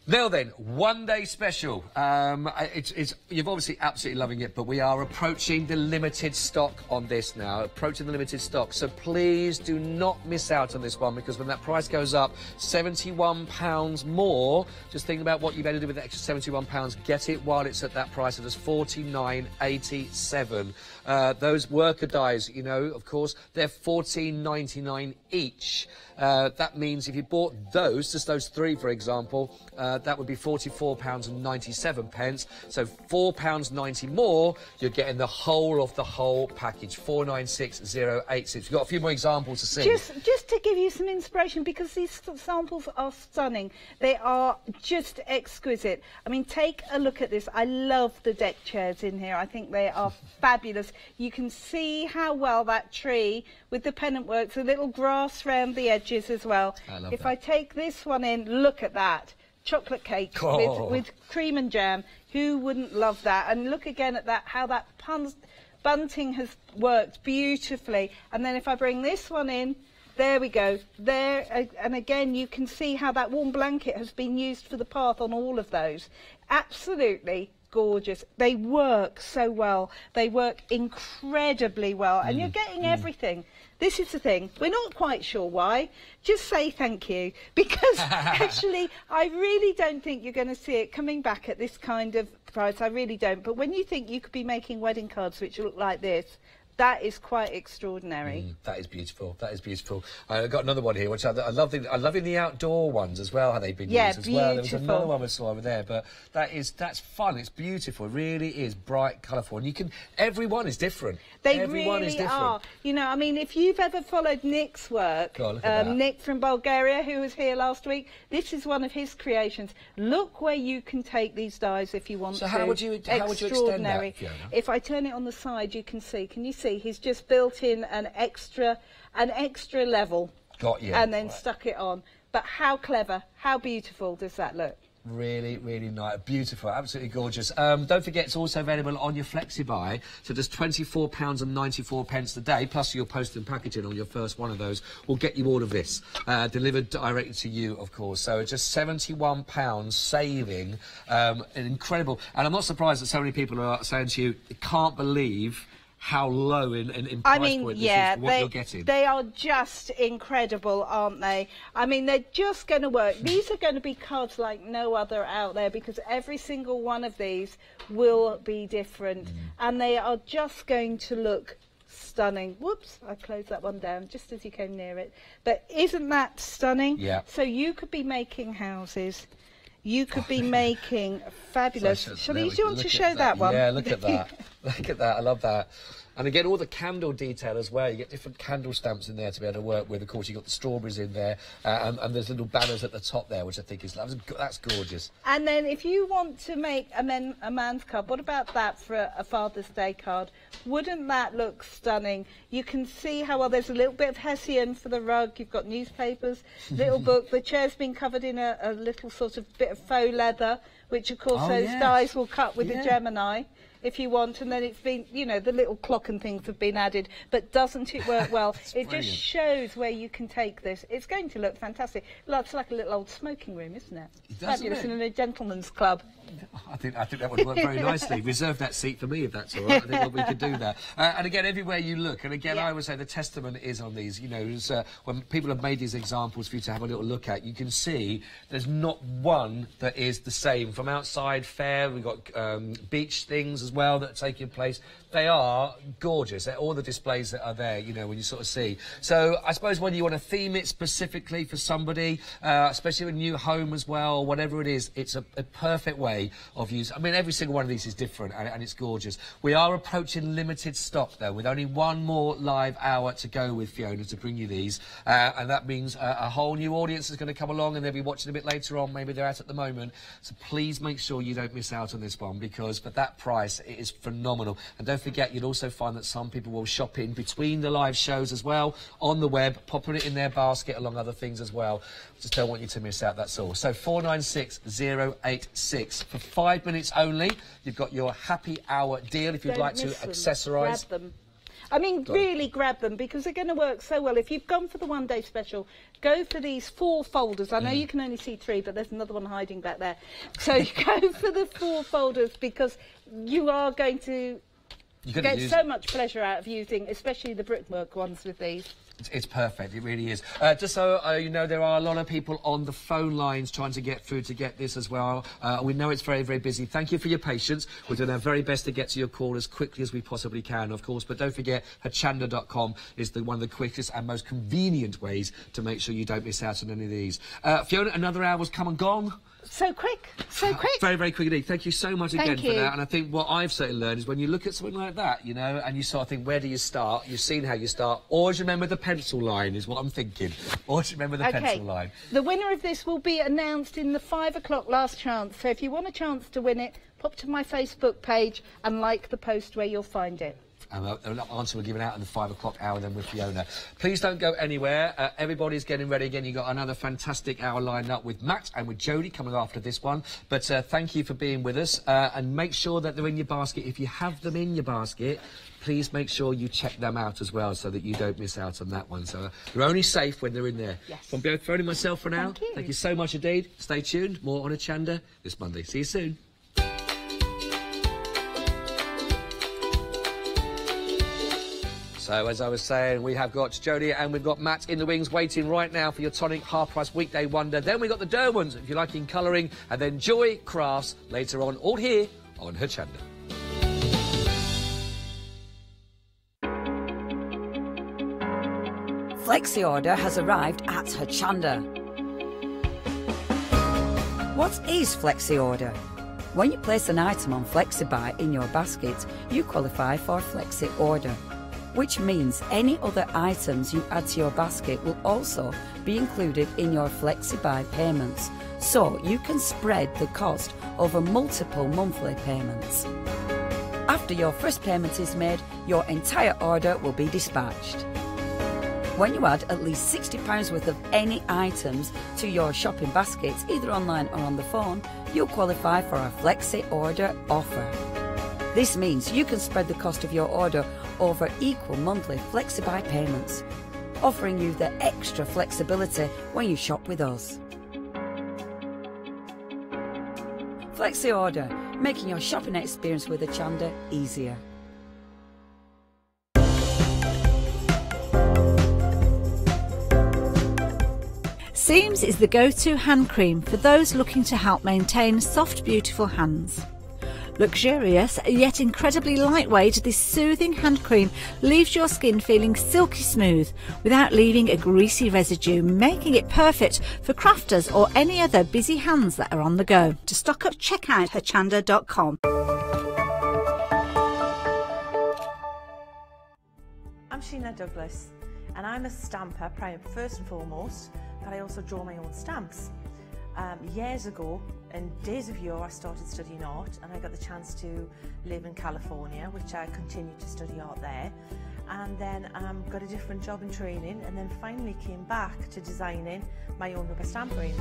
Now then, one day special. Um, it's, it's, you're obviously absolutely loving it, but we are approaching the limited stock on this now. Approaching the limited stock. So please do not miss out on this one because when that price goes up, £71 more, just think about what you better do with the extra £71. Get it while it's at that price. It is $49.87. Uh, those worker dies, you know, of course, they're $14.99 each. Uh, that means if you bought those, just those three, for example, uh, that would be £44.97. So £4.90 more, you're getting the whole of the whole package, 496086. We've got a few more examples to see. Just, just to give you some inspiration, because these samples are stunning. They are just exquisite. I mean, take a look at this. I love the deck chairs in here. I think they are <laughs> fabulous. You can see how well that tree with the pennant works, a little grass around the edges as well. I love if that. I take this one in, look at that. Chocolate cake Oh. with, with cream and jam. Who wouldn't love that? And look again at that, how that puns, bunting has worked beautifully. And then if I bring this one in, there we go. There, uh, and again, you can see how that warm blanket has been used for the path on all of those. Absolutely gorgeous. They work so well. They work incredibly well, and you're mm. getting mm. everything. This is the thing. We're not quite sure why. Just say thank you <laughs> because <laughs> actually, I really don't think you're going to see it coming back at this kind of price. I really don't. But when you think you could be making wedding cards which look like this, that is quite extraordinary. Mm, that is beautiful. That is beautiful. I got another one here, which I, I love. The, I love in the outdoor ones as well. How they've been Yeah, used as well. There was another one we saw over there, but that is that's fun. It's beautiful. It really is bright, colourful, and you can. Everyone is different. They Everyone really is different. are. You know, I mean, if you've ever followed Nick's work, Go on, look at that. Nick from Bulgaria, who was here last week, this is one of his creations. Look where you can take these dies if you want So to. how would you- how would you extend that. Fiona? If I turn it on the side, you can see. Can you see? He's just built in an extra, an extra level, Got you. and then Right. stuck it on. But how clever, how beautiful does that look? Really, really nice. Beautiful. Absolutely gorgeous. Um, don't forget, it's also available on your FlexiBuy. So there's £24.94 pence a day, plus your post and packaging on your first one of those will get you all of this. Uh, delivered directly to you, of course. So it's just £71 saving. Um, an incredible. And I'm not surprised that so many people are saying to you, can't believe how low in, in, in price I mean, point this yeah, is what they, you're getting. they are just incredible, aren't they? I mean, they're just going to work. These are going to be cards like no other out there because every single one of these will be different Mm. and they are just going to look stunning. Whoops, I closed that one down just as you came near it. But isn't that stunning? Yeah. So you could be making houses. You could be making fabulous. So, Shall you, we do you want to show that one? Yeah, look at that. <laughs> look at that. I love that. And again, all the candle detail as well. You get different candle stamps in there to be able to work with. Of course, you've got the strawberries in there, uh, and, and there's little banners at the top there, which I think is that's, that's gorgeous. And then if you want to make a, men, a man's card, what about that for a, a Father's Day card? Wouldn't that look stunning? You can see how well there's a little bit of hessian for the rug. You've got newspapers, <laughs> little book. The chair's been covered in a, a little sort of bit of faux leather, which of course Oh, those yes. dies will cut with Yeah. the Gemini. If you want, and then it's been, you know, the little clock and things have been added, but doesn't it work well? <laughs> it brilliant. just shows where you can take this. It's going to look fantastic. Looks like a little old smoking room, isn't it? It does, Fabulous doesn't in a gentleman's club. I think I think that would work very <laughs> nicely. Reserve that seat for me if that's all right. I think that we could do that. Uh, and again, everywhere you look, and again, Yeah. I would say the testament is on these. You know, uh, when people have made these examples for you to have a little look at, you can see there's not one that is the same. From outside fair, we've got um, beach things as well that are taking place. They are gorgeous. They're all the displays that are there, you know, when you sort of see. So I suppose when you want to theme it specifically for somebody, uh, especially a new home as well, whatever it is, it's a, a perfect way of using. I mean, every single one of these is different and, and it's gorgeous. We are approaching limited stock though, with only one more live hour to go with Fiona to bring you these, uh, and that means uh, a whole new audience is going to come along and they'll be watching a bit later on. Maybe they're out at the moment. So please make sure you don't miss out on this one because for that price, it is phenomenal. And don't forget, you'll also find that some people will shop in between the live shows as well on the web, popping it in their basket along other things as well. Just don't want you to miss out. That's all. So 496086 for five minutes only. You've got your happy hour deal if you'd Don't like to them. accessorise. Grab them. I mean, really grab them because they're going to work so well. If you've gone for the one day special, go for these four folders. I know Mm. you can only see three, but there's another one hiding back there. So <laughs> go for the four folders because you are going to You're get so much pleasure out of using, especially the brickwork ones with these. It's, it's perfect. It really is. Uh, just so uh, you know, there are a lot of people on the phone lines trying to get through to get this as well. Uh, we know it's very, very busy. Thank you for your patience. We're doing our very best to get to your call as quickly as we possibly can, of course. But don't forget, hochanda.com is the one of the quickest and most convenient ways to make sure you don't miss out on any of these. Uh, Fiona, another hour's come and gone. So quick, so <laughs> quick. Very, very quick indeed. Thank you so much again Thank for that. And I think what I've certainly learned is when you look at something like that, you know, and you sort of think, where do you start? You've seen how you start. Always remember the pencil line is what I'm thinking. Always remember the Okay, pencil line. the winner of this will be announced in the five o'clock last chance. So if you want a chance to win it, pop to my Facebook page and like the post where you'll find it. And uh, an answer we're giving out at the five o'clock hour then with Fiona. Please don't go anywhere. Uh, everybody's getting ready again. You've got another fantastic hour lined up with Matt and with Jody coming after this one. But uh, thank you for being with us. Uh, and make sure that they're in your basket. If you have them in your basket, please make sure you check them out as well so that you don't miss out on that one. So uh, they're only safe when they're in there. Yes. I'm From both phoning myself for now. Thank you. Thank you so much indeed. Stay tuned. More on Hochanda this Monday. See you soon. So, as I was saying, we have got Jodie and we've got Matt in the wings waiting right now for your tonic half price weekday wonder. Then we've got the Derwents, if you like, in colouring, and then Joy Crafts later on, all here on Hochanda. Flexi order has arrived at Hochanda. What is Flexi order? When you place an item on FlexiBuy in your basket, you qualify for Flexi order, which means any other items you add to your basket will also be included in your FlexiBuy payments, so you can spread the cost over multiple monthly payments. After your first payment is made, your entire order will be dispatched. When you add at least £60 worth of any items to your shopping baskets, either online or on the phone, you'll qualify for our Flexi Order offer. This means you can spread the cost of your order over equal monthly FlexiBuy payments, offering you the extra flexibility when you shop with us. Flexi Order, making your shopping experience with Hochanda easier. Seams is the go-to hand cream for those looking to help maintain soft, beautiful hands. Luxurious yet incredibly lightweight, this soothing hand cream leaves your skin feeling silky smooth without leaving a greasy residue, making it perfect for crafters or any other busy hands that are on the go. To stock up, check out hochanda.com. I'm Sheena Douglas and I'm a stamper first and foremost, but I also draw my own stamps. Um, years ago, in days of yore, I started studying art and I got the chance to live in California, which I continued to study art there. And then um, got a different job in training and then finally came back to designing my own rubber stampering.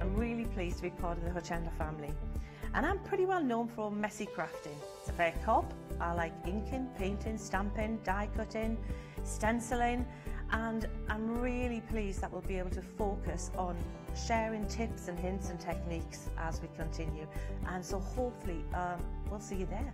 I'm really pleased to be part of the Hochanda family. And I'm pretty well known for messy crafting. It's a fair cop. I like inking, painting, stamping, die cutting, stenciling, and I'm really pleased that we'll be able to focus on sharing tips and hints and techniques as we continue. And so hopefully um, we'll see you there.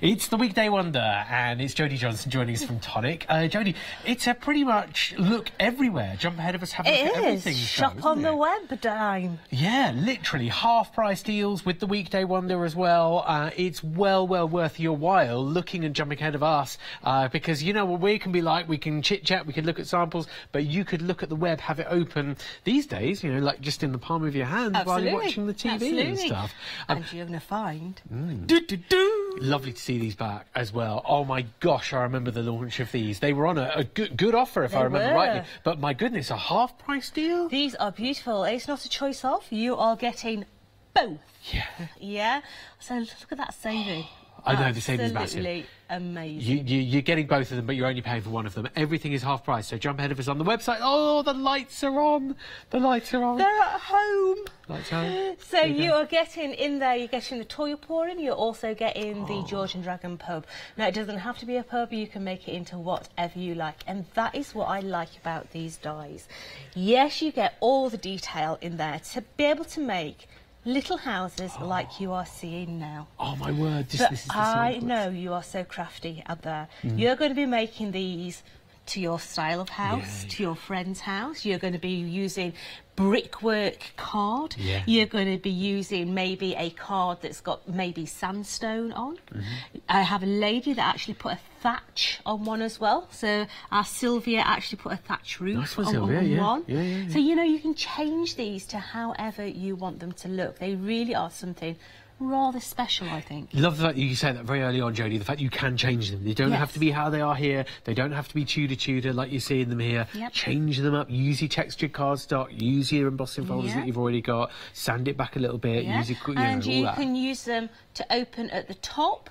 It's the weekday wonder, and it's Jodie Johnson joining us from Tonic. Uh, Jodie, it's a pretty much look everywhere. Jump ahead of us, have a look at everything. is. show, Shop on isn't the it? web, dime. Yeah, literally half price deals with the weekday wonder as well. Uh, it's well, well worth your while looking and jumping ahead of us uh, because you know what we can be like. We can chit chat, we can look at samples, but you could look at the web, have it open these days. You know, like just in the palm of your hand while you're watching the TV and stuff. Um, And you're going to find. do, do, do. Lovely to see these back as well. Oh my gosh, I remember the launch of these. They were on a, a good, good offer, if I remember were. rightly. But my goodness, a half price deal? These are beautiful. It's not a choice of. You are getting both. Yeah. Yeah. So look at that saving. I know, the savings is massive. Absolutely amazing. You, you, you're getting both of them, but you're only paying for one of them. Everything is half price, so jump ahead of us on the website. Oh, the lights are on. The lights are on. They're at home. Lights on. <gasps> So you you are getting in there, you're getting the toy pouring, you're also getting the oh. George and Dragon pub. Now, it doesn't have to be a pub, you can make it into whatever you like. And that is what I like about these dies. Yes, you get all the detail in there to be able to make little houses like you are seeing now. Oh, my word. This, But this I know you are so crafty out there. Mm. You're going to be making these to your style of house, Yeah. to your friend's house. You're going to be using brickwork card. Yeah. You're going to be using maybe a card that's got maybe sandstone on. Mm-hmm. I have a lady that actually put a thatch on one as well. So our Sylvia actually put a thatch roof Nice one, on, Sylvia, on yeah. one. Yeah, yeah. So you know you can change these to however you want them to look. They really are something rather special, I think. Love the fact that you said that very early on, Jodie. The fact you can change them. They don't Yes. have to be how they are here. They don't have to be Tudor Tudor like you're seeing them here. Yep. Change them up. Use your textured cardstock. Use your embossing folders Yep. that you've already got. Sand it back a little bit. Yeah. Use your, you know, and all you can use them to open at the top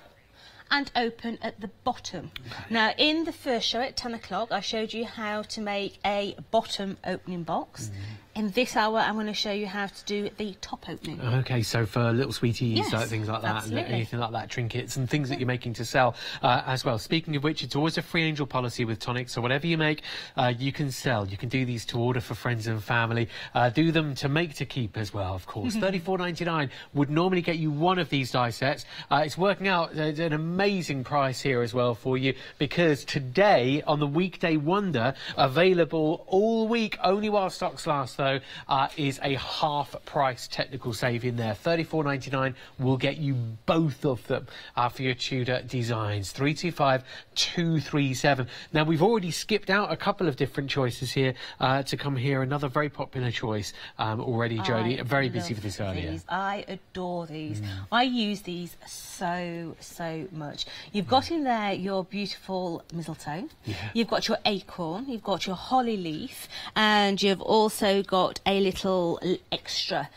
and open at the bottom. Now, in the first show at 10 o'clock, I showed you how to make a bottom opening box. Mm-hmm. In this hour, I'm going to show you how to do the top opening. Okay, so for little sweeties, Yes, like things like that, and anything like that, trinkets and things that you're making to sell uh, as well. Speaking of which, it's always a free angel policy with Tonic, so whatever you make, uh, you can sell. You can do these to order for friends and family. Uh, do them to make to keep as well, of course. $34.99 would normally get you one of these die sets. Uh, it's working out at an amazing price here as well for you because today on the weekday wonder, available all week, only while stocks last though, uh, is a half price technical save in there. Thirty-four ninety-nine will get you both of them uh, for your Tudor designs. Three two five two three seven. Now we've already skipped out a couple of different choices here uh, to come here. Another very popular choice um, already, Jodie. Very busy for this earlier. these. I adore these. Mm. I use these so, so much. You've got in there your beautiful mistletoe. Yeah. You've got your acorn. You've got your holly leaf. And you've also got a little extra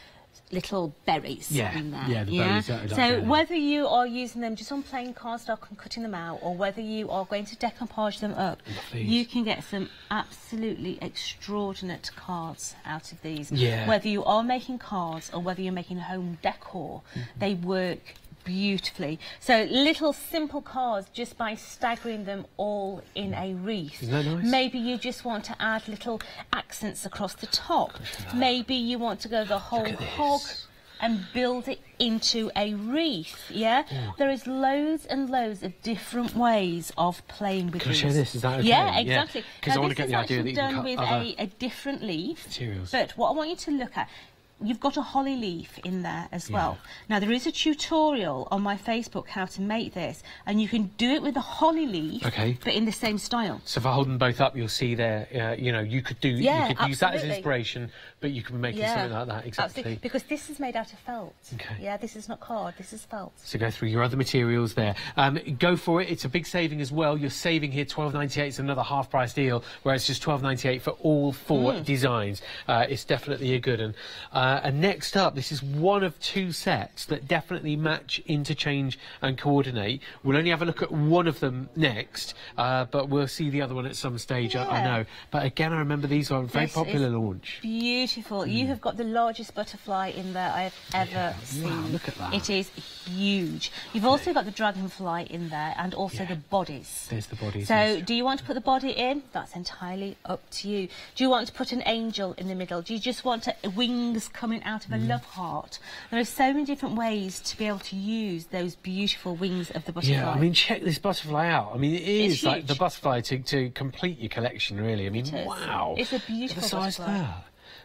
little berries Yeah, in there. yeah, the berries that I like, So whether you are using them just on plain cardstock and cutting them out, or whether you are going to decoupage them up, you can get some absolutely extraordinary cards out of these. Yeah. Whether you are making cards or whether you're making home decor, Mm-hmm. they work beautifully. So little simple cards just by staggering them all in a wreath. Isn't that nice? Maybe you just want to add little accents across the top. Maybe you want to go the whole hog and build it into a wreath. Yeah? Mm. There is loads and loads of different ways of playing with Can I show this? Is that okay? Yeah, Yeah. exactly. 'Cause I wanna this get the idea that you can done with a, a different leaf. materials. But what I want you to look at You've got a holly leaf in there as well. Now there is a tutorial on my Facebook how to make this, and you can do it with a holly leaf, Okay. but in the same style. So if I hold them both up, you'll see there. Uh, you know, you could do. Yeah, you could use that as inspiration, but you can be making something like that exactly. Absolutely. Because this is made out of felt. Okay. Yeah, this is not card. This is felt. So go through your other materials there. Um, go for it. It's a big saving as well. You're saving here twelve ninety eight. It's another half price deal, where it's just twelve ninety eight for all four Mm. designs. Uh, it's definitely a good one. Uh, and next up, this is one of two sets that definitely match, interchange, and coordinate. We'll only have a look at one of them next, uh, but we'll see the other one at some stage. I, I know. But again, I remember these are a very This popular launch. Beautiful. You have got the largest butterfly in there I have ever seen. Wow, look at that. It is huge. You've also got the dragonfly in there and also the bodies. There's the bodies. So, yes. do you want to put the body in? That's entirely up to you. Do you want to put an angel in the middle? Do you just want to, wings coming out of a Mm. love heart? There are so many different ways to be able to use those beautiful wings of the butterfly. Yeah, I mean, check this butterfly out. I mean, it is It's like the butterfly to, to complete your collection, really. I mean, It wow. It's a beautiful the size butterfly.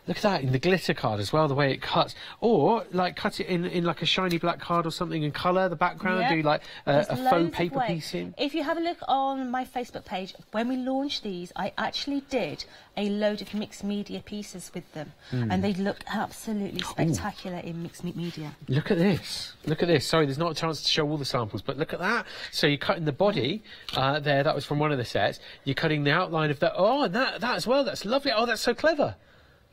Look at that in the glitter card as well, the way it cuts. Or, like, cut it in, in like a shiny black card or something and colour the background, Yeah. do like a, There's a faux paper piece in. If you have a look on my Facebook page, when we launched these, I actually did a load of mixed media pieces with them, Mm. and they look absolutely spectacular in mixed media. Look at this. Look at this. Sorry, there's not a chance to show all the samples, but look at that. So you're cutting the body uh, there. That was from one of the sets. You're cutting the outline of that. Oh, and that, that as well. That's lovely. Oh, that's so clever.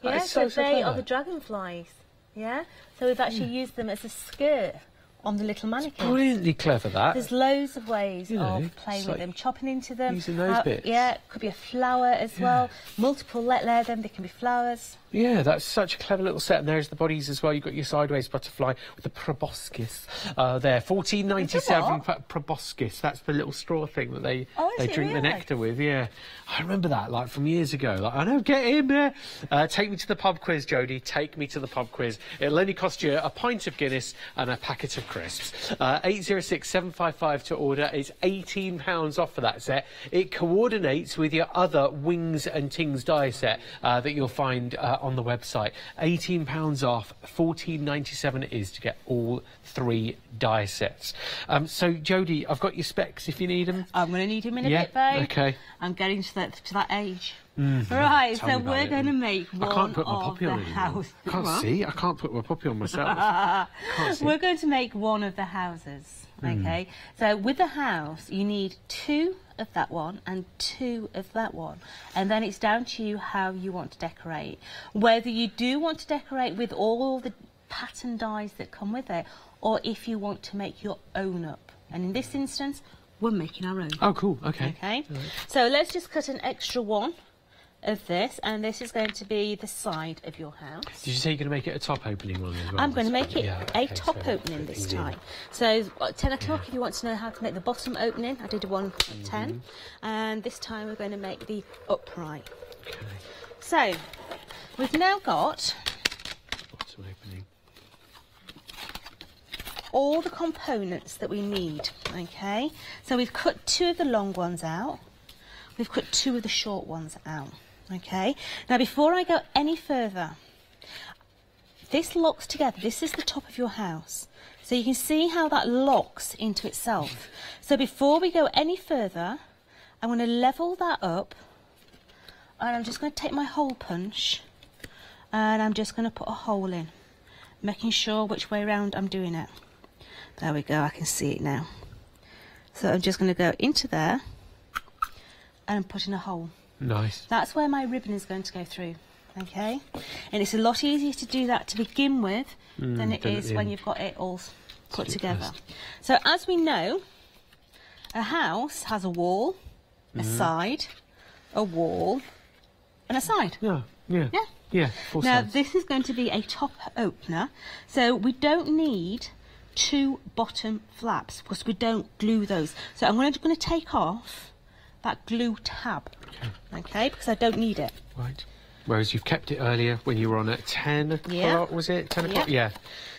Yeah, so, so they clever. are the dragonflies. Yeah, so we've actually Hmm. used them as a skirt on the little mannequin. Brilliantly clever that. There's loads of ways You know, of playing with like them, chopping into them. using those Uh, bits. Yeah, could be a flower as well. Multiple let layer them, they can be flowers. Yeah, that's such a clever little set. And there's the bodies as well. You've got your sideways butterfly with the proboscis uh, there. Fourteen ninety seven proboscis. That's the little straw thing that they Oh, they drink the nectar with. Yeah, I remember that like from years ago. Like I know, get in there. Uh, take me to the pub quiz, Jodie. Take me to the pub quiz. It'll only cost you a pint of Guinness and a packet of crisps. Uh, Eight zero six seven five five to order. It's eighteen pounds off for that set. It coordinates with your other wings and tings die set uh, that you'll find uh, on the website. Eighteen pounds off. Fourteen ninety seven it is to get all three die sets. Um, so Jodie, I've got your specs if you need them. I'm going to need them in a Yeah, bit, babe. okay. I'm getting to that to that age. Mm. Right, so we're going to make one I can't put my of puppy the on anymore. house. <laughs> Can't What? see. I can't put my puppy on myself. <laughs> We're going to make one of the houses. Mm. Okay, so with the house, you need two of that one and two of that one, and then it's down to you how you want to decorate. Whether you do want to decorate with all the pattern dies that come with it, or if you want to make your own up. And in this instance, we're making our own. Oh, cool. Okay. Okay. So let's just cut an extra one of this, and this is going to be the side of your house. Did you say you're going to make it a top opening one as well? I'm going to make it Yeah, a okay, top so opening this time. So at 10 o'clock, if you want to know how to make the bottom opening, I did one at 10. Mm-hmm. And this time we're going to make the upright. Okay. So we've now got Bottom opening. all the components that we need. Okay, so we've cut two of the long ones out. We've cut two of the short ones out. Okay, now before I go any further, this locks together. This is the top of your house. So you can see how that locks into itself. So before we go any further, I'm going to level that up and I'm just going to take my hole punch and I'm just going to put a hole in, making sure which way around I'm doing it. There we go, I can see it now. So I'm just going to go into there and I'm putting a hole. Nice. That's where my ribbon is going to go through. Okay? And it's a lot easier to do that to begin with Mm, than it is when you've got it all put together. first. So as we know, a house has a wall, a Mhm. side, a wall, and a side. Yeah. Yeah. Yeah. Yeah. Now size. this is going to be a top opener, so we don't need two bottom flaps because we don't glue those. So I'm going to, going to take off that glue tab, okay, because I don't need it. Right. Whereas you've kept it earlier when you were on at 10 Yeah. o'clock, was it? 10 o'clock? Yeah.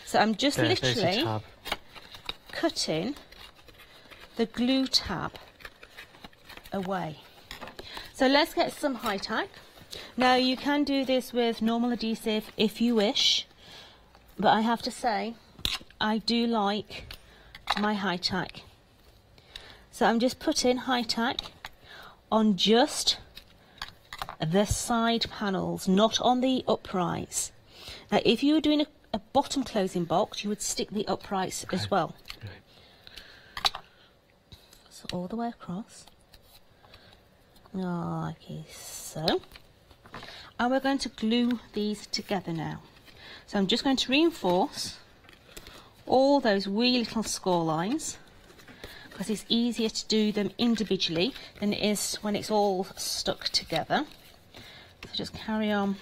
So I'm just There- literally cutting the glue tab away. So let's get some high tack. Now you can do this with normal adhesive if you wish, but I have to say I do like my high tack. So I'm just putting high tack on just the side panels, not on the uprights. Now if you were doing a, a bottom closing box, you would stick the uprights as well. So all the way across, like so. And we're going to glue these together now. So I'm just going to reinforce all those wee little score lines because it's easier to do them individually than it is when it's all stuck together. So just carry on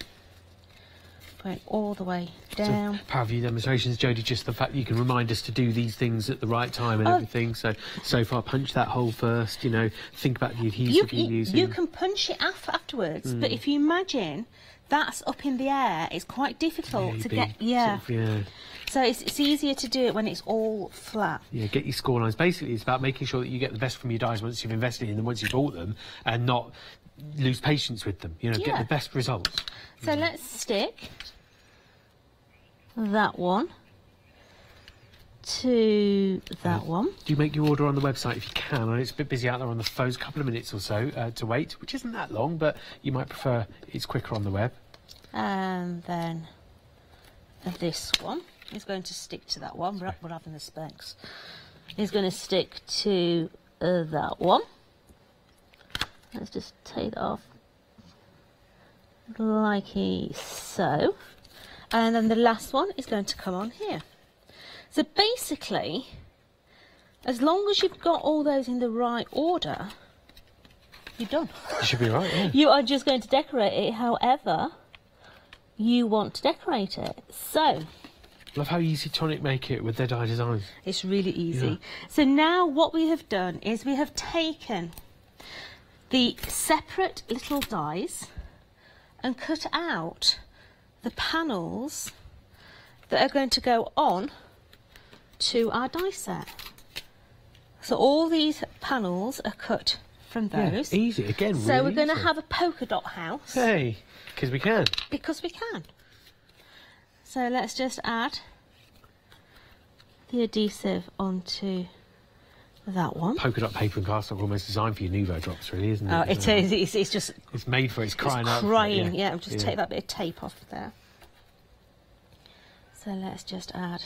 going all the way down. Power View demonstrations, Jodie, just the fact that you can remind us to do these things at the right time and Oh. everything. So, so far, punch that hole first, you know, think about the adhesive you, you're using. you can punch it af- afterwards, but Mm. if you imagine that's up in the air, it's quite difficult to get. Yeah. sort of, yeah. So it's, it's easier to do it when it's all flat. Yeah, get your score lines. Basically, it's about making sure that you get the best from your dies once you've invested in them, once you've bought them, and not lose patience with them. You know, Yeah. get the best results. So let's stick that one to that one. Do you make your order on the website if you can? I know it's a bit busy out there on the phones, a couple of minutes or so uh, to wait, which isn't that long, but you might prefer it's quicker on the web. And then this one is going to stick to that one. We're, we're having the specs. Is going to stick to uh, that one. Let's just take that off like so. And then the last one is going to come on here. So basically, as long as you've got all those in the right order, you're done. You should be right, yeah. You are just going to decorate it however you want to decorate it. So, Love how easy Tonic make it with their die designs. It's really easy. Yeah. So now what we have done is we have taken the separate little dies and cut out the panels that are going to go on to our die set. So all these panels are cut from Yeah, those. easy, again, So really we're going to have a polka dot house Hey, because we can. because we can. So let's just add the adhesive onto that one. Polka dot paper and cardstock almost designed for your Nuvo drops, really, isn't it? Oh, it It's, it's just It's made for it. It's crying out. for it, crying. yeah. Yeah, just Yeah. take that bit of tape off there. So let's just add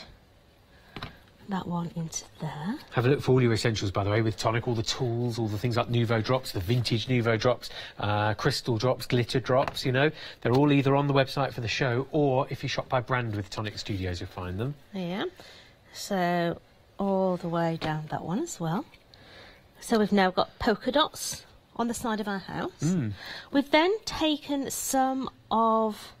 that one into there. Have a look for all your essentials, by the way, with Tonic, all the tools, all the things like Nuvo drops, the vintage Nuvo drops, uh, crystal drops, glitter drops, you know. They're all either on the website for the show or if you shop by brand with Tonic Studios, you'll find them. Yeah. So all the way down that one as well. So we've now got polka dots on the side of our house. Mm. We've then taken some of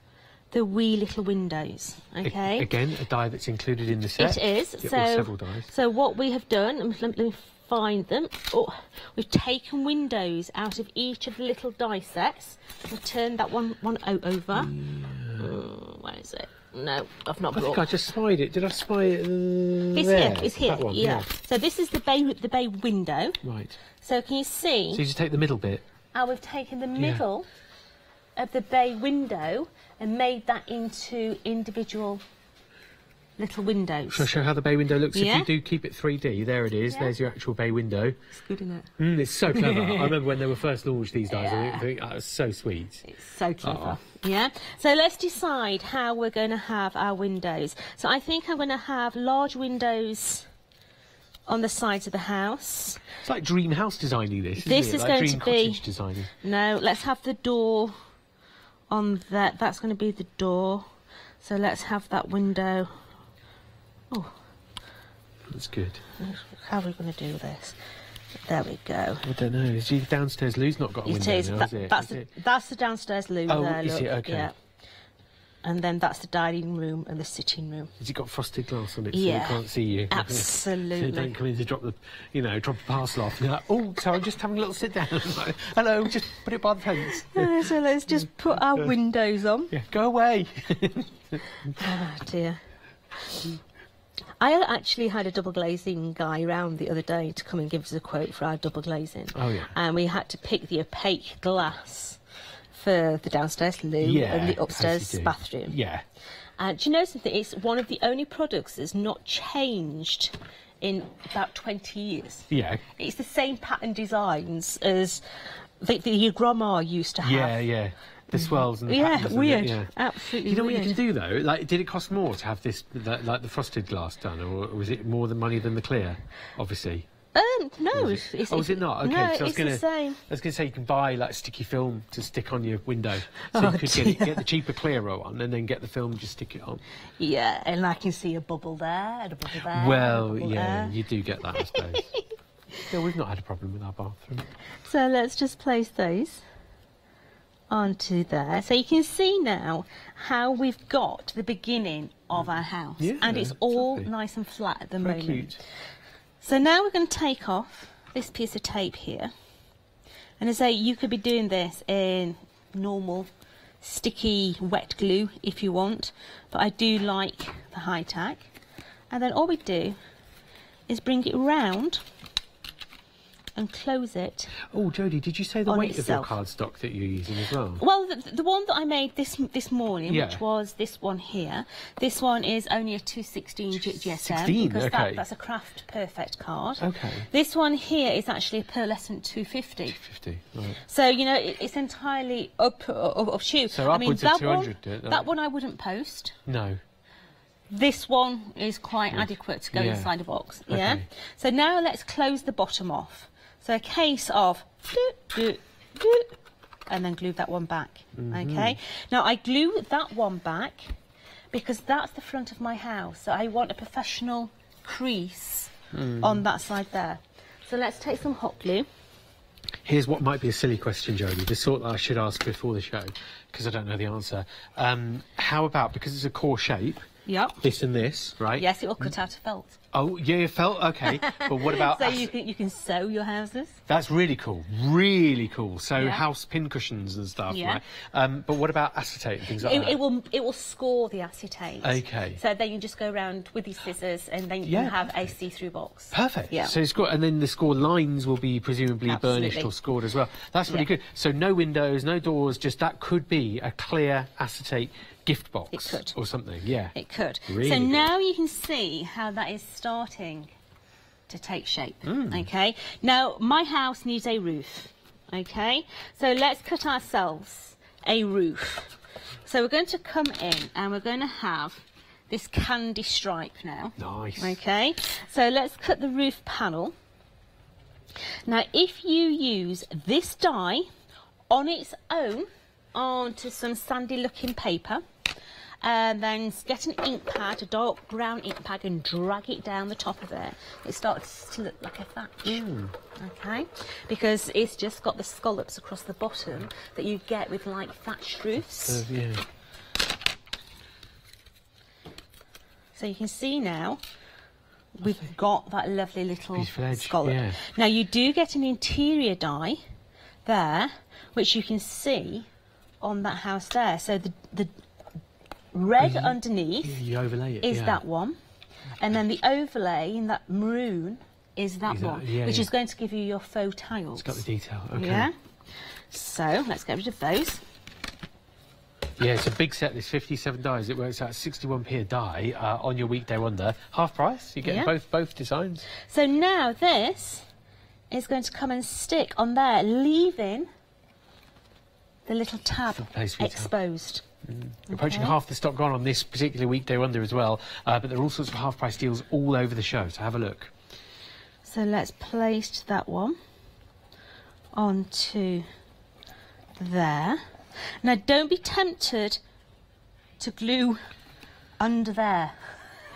the wee little windows. A- Okay. again, a die that's included in the set. It is. Yeah, so, several dies. so what we have done, let me, let me find them. Oh, we've taken windows out of each of the little die sets. We've turned that one one over. Oh, where is it? No, I've not I think. I just spied it. Did I spy it uh, It's there? here. It's here. One, yeah. So this is the bay the bay window. Right. So can you see So you just take the middle bit. how we've taken the middle of the bay window and made that into individual little windows. Shall I show how the bay window looks? If you do keep it 3D, there it is. Yeah. There's your actual bay window. It's good, isn't it? Mm, it's so clever. <laughs> I remember when they were first launched these dies. I Yeah. think that was so sweet. It's so clever. Oh. Yeah. So let's decide how we're going to have our windows. So I think I'm going to have large windows on the sides of the house. It's like dream house designing this. Isn't This it? is like going dream to be- designing. No, let's have the door on that. That's going to be the door. So let's have that window. Oh, That's good. how are we going to do this? There we go. I don't know. Is your downstairs loo's not got a It window is. now, That- is it? that's Is the, it? that's the downstairs loo Oh, there. is look. it? Okay. Yeah. And then that's the dining room and the sitting room. Has it got frosted glass on it so Yeah, you can't see you? <laughs> absolutely. so don't come in to drop the, you know, drop a parcel off. Like, oh, so I'm just having a little sit down. <laughs> Like, Hello, just put it by the fence. <laughs> Uh, so let's just put our windows on. Yeah, go away. Oh dear. I actually had a double glazing guy round the other day to come and give us a quote for our double glazing. Oh, yeah. And we had to pick the opaque glass for the downstairs loo Yeah, and the upstairs bathroom. Yeah. And do you know something? It's one of the only products that's not changed in about 20 years. Yeah. It's the same pattern designs as the, the, your grandma used to have. Yeah, yeah. The swells and the Yeah, patterns and weird. The, yeah. Absolutely You know weird. what you can do though? Like, did it cost more to have this, like, like the frosted glass done, or was it more the money than the clear? Obviously. Um, no, it? it's, oh, is it not? Okay, no, so I was it's gonna, the same. I was going to say you can buy like sticky film to stick on your window, so Oh, you could get, it, get the cheaper clearer one, and then get the film just stick it on. Yeah, and I can see a bubble there and a bubble there. well, bubble yeah, there. you do get that, I suppose. <laughs> Still, we've not had a problem with our bathroom. So let's just place those onto there. So you can see now how we've got the beginning of our house. Yeah, and it's all lovely. nice and flat at the Very moment. cute. So now we're going to take off this piece of tape here. And as I say, you could be doing this in normal sticky wet glue if you want, but I do like the high tack. And then all we do is bring it round and close it. Oh, Jodie, did you say the weight itself. of your cardstock that you're using as well? Well, the, the one that I made this this morning, Yeah. which was this one here, this one is only a 216 GSM 16, because okay. that, that's a Craft Perfect card. Okay. This one here is actually a pearlescent 250. 50, right. So you know it, it's entirely up of, of shoe. So I mean that 200, one, don't that one I wouldn't post. No. This one is quite adequate to go Yeah. inside a box. Yeah. Okay. So now let's close the bottom off. So a case of do, do, do, and then glue that one back. Mhm. Okay. Now I glue that one back because that's the front of my house. So I want a professional crease Hmm. on that side there. So let's take some hot glue. Here's what might be a silly question, Jodie, the sort that I should ask before the show, because I don't know the answer. Um, how about, because it's a core shape, Yep. this and this, right? Yes, it will cut out a felt. Oh, yeah, you felt okay. <laughs> but what about so you can you can sew your houses. That's really cool, really cool. So Yeah. house pin cushions and stuff, Yeah. right? Um, but what about acetate and things like It, that? it will it will score the acetate. Okay. So then you just go around with these scissors and then you Yeah, can have a see-through box. Perfect. Yeah. So it's got, and then the score lines will be presumably burnished or scored as well. That's really Yeah. good. So no windows, no doors, just that could be a clear acetate gift box It could. or something. Yeah. It could. Really so good. now you can see how that is starting to take shape. Mm. Okay. Now my house needs a roof. Okay. So let's cut ourselves a roof. So we're going to come in and we're going to have this candy stripe now. Nice. Okay. So let's cut the roof panel. Now if you use this die on its own onto some sandy looking paper and then get an ink pad, a dark brown ink pad and drag it down the top of it. It starts to look like a thatch. Okay? Because it's just got the scallops across the bottom that you get with like thatched roofs. So, yeah. So you can see now we've got that lovely little scallop. yeah. Now you do get an interior die there, which you can see on that house there. So the the red underneath You overlay it. is yeah. that one, and then the overlay in that maroon is that one, yeah, which yeah. is going to give you your faux tiles. It's got the detail. Okay. Yeah. So let's get rid of those. Yeah, it's a big set. this 57 dies. It works out 61p a die uh, on your weekday wonder. Half price. You get Yeah. both both designs. So now this is going to come and stick on there, leaving the little tab exposed. for your tab. Approaching Okay. half the stock gone on this particular weekday wonder as well. Uh, but there are all sorts of half price deals all over the show. So have a look. So let's place that one onto there. Now don't be tempted to glue under there. <laughs>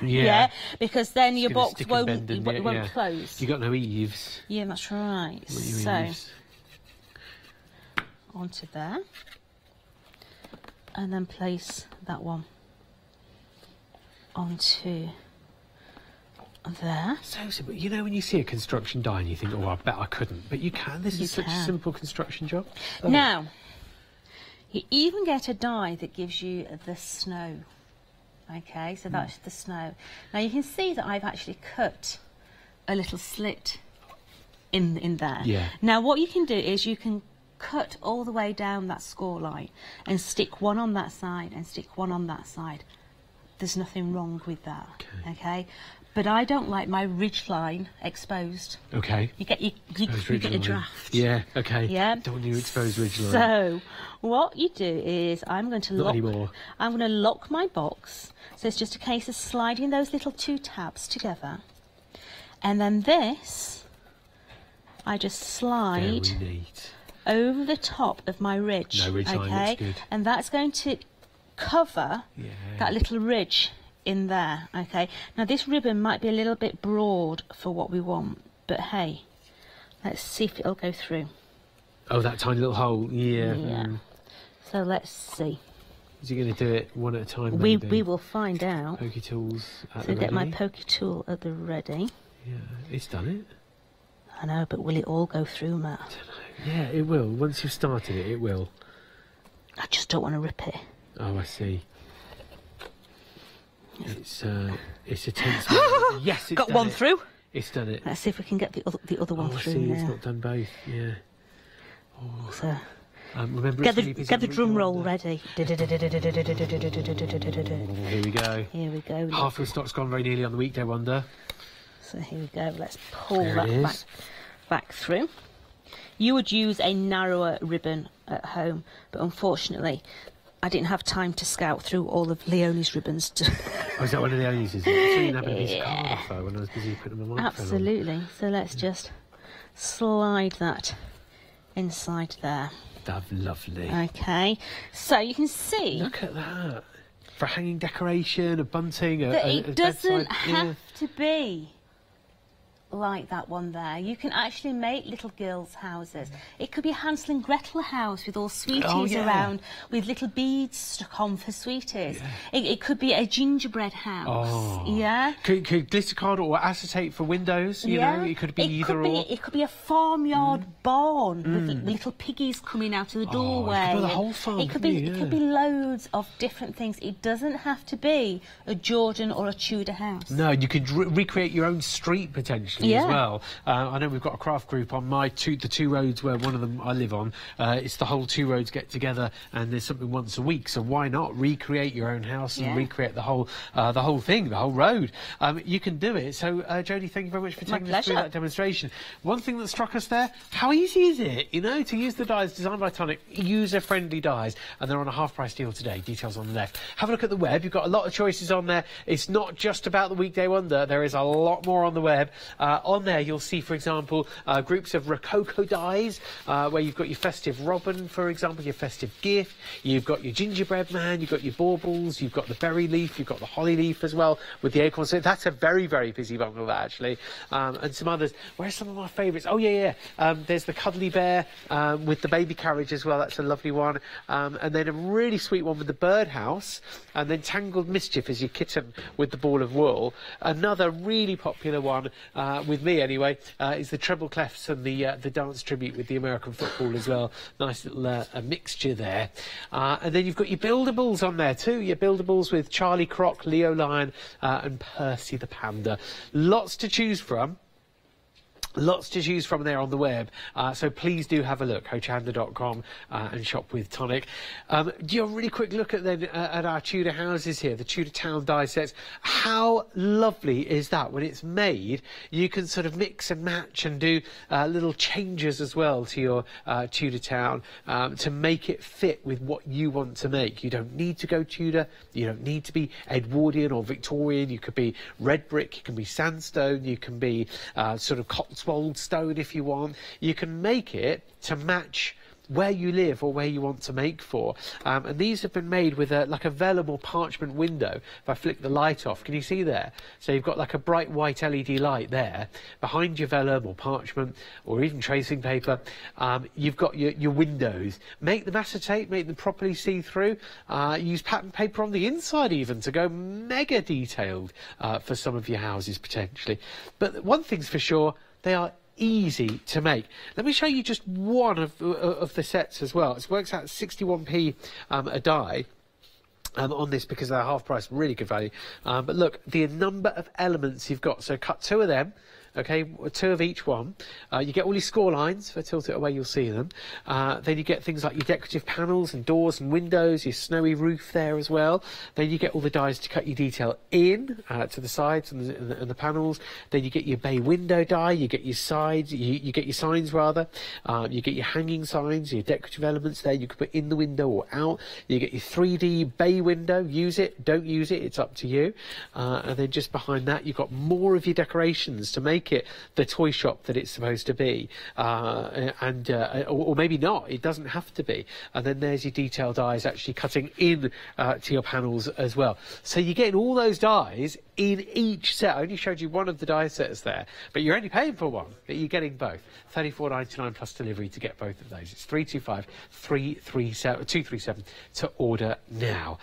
Yeah. because then your It's gonna box won't, it won't it? won't Yeah. close. You got no eaves. Yeah, that's right. So eaves. onto there, and then place that one onto there. So simple. You know when you see a construction die and you think, oh, I bet I couldn't. But you can. This You is such a simple construction job. It. Now, you even get a die that gives you the snow. Okay, so hmm. that's the snow. Now you can see that I've actually cut a little slit in in there. Yeah. Now what you can do is you can cut all the way down that score line and stick one on that side and stick one on that side. There's nothing wrong with that. Okay. But I don't like my ridge line exposed. Okay. You get you, you, you get a draft. Yeah, okay. Yeah. Don't you expose ridge line. So, what you do is I'm going to Not lock. anymore. I'm going to lock my box. So it's just a case of sliding those little two tabs together, and then this, I just slide Very neat. Over the top of my ridge. No, ridge okay, and that's going to cover Yeah. that little ridge in there. Okay. Now this ribbon might be a little bit broad for what we want, but hey, let's see if it'll go through. Oh, that tiny little hole. Yeah. Yeah. mm. So let's see. Is he going to do it one at a time? We maybe? we will find out. Pokey tools at So get my ready. pokey tool at the ready. Yeah, it's done it. I know, but will it all go through, Matt? Yeah, it will. Once you've started it, it will. I just don't want to rip it. Oh, I see. It's uh, it's a tense. <laughs> moment. yes, it's Got done one it. through. It's done it. Let's see if we can get the other the other one oh, I through see. It's not done both. Yeah. So Um, remember, get the get the drum roll wonder. ready. Here we go. Here we go. Half of the stock's gone very nearly on the weekday wonder. So here we go. Let's pull There that back back through. You would use a narrower ribbon at home, but unfortunately, I didn't have time to scout through all of Leonie's ribbons. To <laughs> Oh, is that one of the onlys? Is it? I saw you nabbing a piece of card off her when I was busy putting my microphone on. Absolutely. So let's just slide that inside there. That's lovely. Okay. So you can see Look at that. for hanging decoration, a bunting, a, That a, it doesn't bedside- have yeah. to be like that one there. You can actually make little girls' houses. It could be a Hansel and Gretel house with all sweeties Oh, yeah. around, with little beads stuck on for sweeties. It, it could be a gingerbread house. Oh. Yeah. Could, could glitter card or acetate for windows? You know, it could be it either could or. Be, it could be a farmyard barn with the little piggies coming out of the Mm. Oh, it could doorway. be the whole farm, It could be. it? It could be loads of different things. It doesn't have to be a Georgian or a Tudor house. No, you could re- recreate your own street potentially as Yeah. well. Uh, I know we've got a craft group on my two, the two roads where one of them I live on. Uh, it's the whole two roads get together, and there's something once a week. So why not recreate your own house and Yeah. recreate the whole, uh, the whole thing, the whole road? Um, you can do it. So, uh, Jodie, thank you very much for My taking us through that demonstration. One thing that struck us there: how easy is it, you know, to use the dies designed by Tonic, user-friendly dies, and they're on a half-price deal today. Details on the left. Have a look at the web. You've got a lot of choices on there. It's not just about the weekday wonder. There is a lot more on the web. Uh, on there, you'll see, for example, uh, groups of Rococo dies, uh, where you've got your festive robin, for example, your festive gift. You've got your gingerbread man. You've got your baubles. You've got the berry leaf. You've got the holly leaf as well with the acorn. So that's a very, very busy bundle, actually. Um, and some others. Where's some of my favourites? Oh, yeah, yeah. Um, there's the cuddly bear um, with the baby carriage as well. That's a lovely one. Um, and then a really sweet one with the birdhouse. And then Tangled Mischief is your kitten with the ball of wool. Another really popular one, uh, with me anyway, uh, is the treble clefs and the uh, the dance tribute with the American football as well. Nice little uh, a mixture there. Uh, and then you've got your buildables on there too. Your buildables with Charlie Croc, Leo Lion, uh, and Percy the Panda. Lots to choose from. Lots to choose from there on the web, uh, so please do have a look, hochanda.com uh, and shop with Tonic. Um, do a really quick look at then uh, at our Tudor houses here, the Tudor Town die sets. How lovely is that when it's made? You can sort of mix and match and do uh, little changes as well to your uh, Tudor Town um, to make it fit with what you want to make. You don't need to go Tudor, you don't need to be Edwardian or Victorian. You could be red brick, you can be sandstone, you can be uh, sort of Cotswold stone if you want. You can make it to match where you live or where you want to make for. Um, and these have been made with a, like a vellum or parchment window. If I flick the light off, can you see there? So you've got like a bright white LED light there. Behind your vellum or parchment or even tracing paper, um, you've got your, your windows. Make them acetate, make them properly see-through. Uh, use pattern paper on the inside even to go mega detailed uh, for some of your houses potentially. But one thing's for sure, they are easy to make. Let me show you just one of, uh, of the sets as well. It works out 61p um, a die. Um, on this because they're half price, really good value. Um, but look, the number of elements you've got. So cut two of them, okay, two of each one. Uh, you get all your score lines. If I tilt it away, you'll see them. Uh, then you get things like your decorative panels and doors and windows, your snowy roof there as well. Then you get all the dies to cut your detail in uh, to the sides and the, and, the, and the panels. Then you get your bay window die. You get your sides. You, you get your signs rather. Um, you get your hanging signs, your decorative elements there. You can put in the window or out. You get your 3D bay window. Use it, don't use it. It's up to you. Uh, and then just behind that, you've got more of your decorations to make it the toy shop that it's supposed to be. Uh, and uh, or, or maybe not. It doesn't have to be. And then there's your detail dies actually cutting in uh, to your panels as well. So you're getting all those dies in each set. I only showed you one of the die sets there, but you're only paying for one. But you're getting both. 34.99 plus delivery to get both of those. It's 325 337 to order now.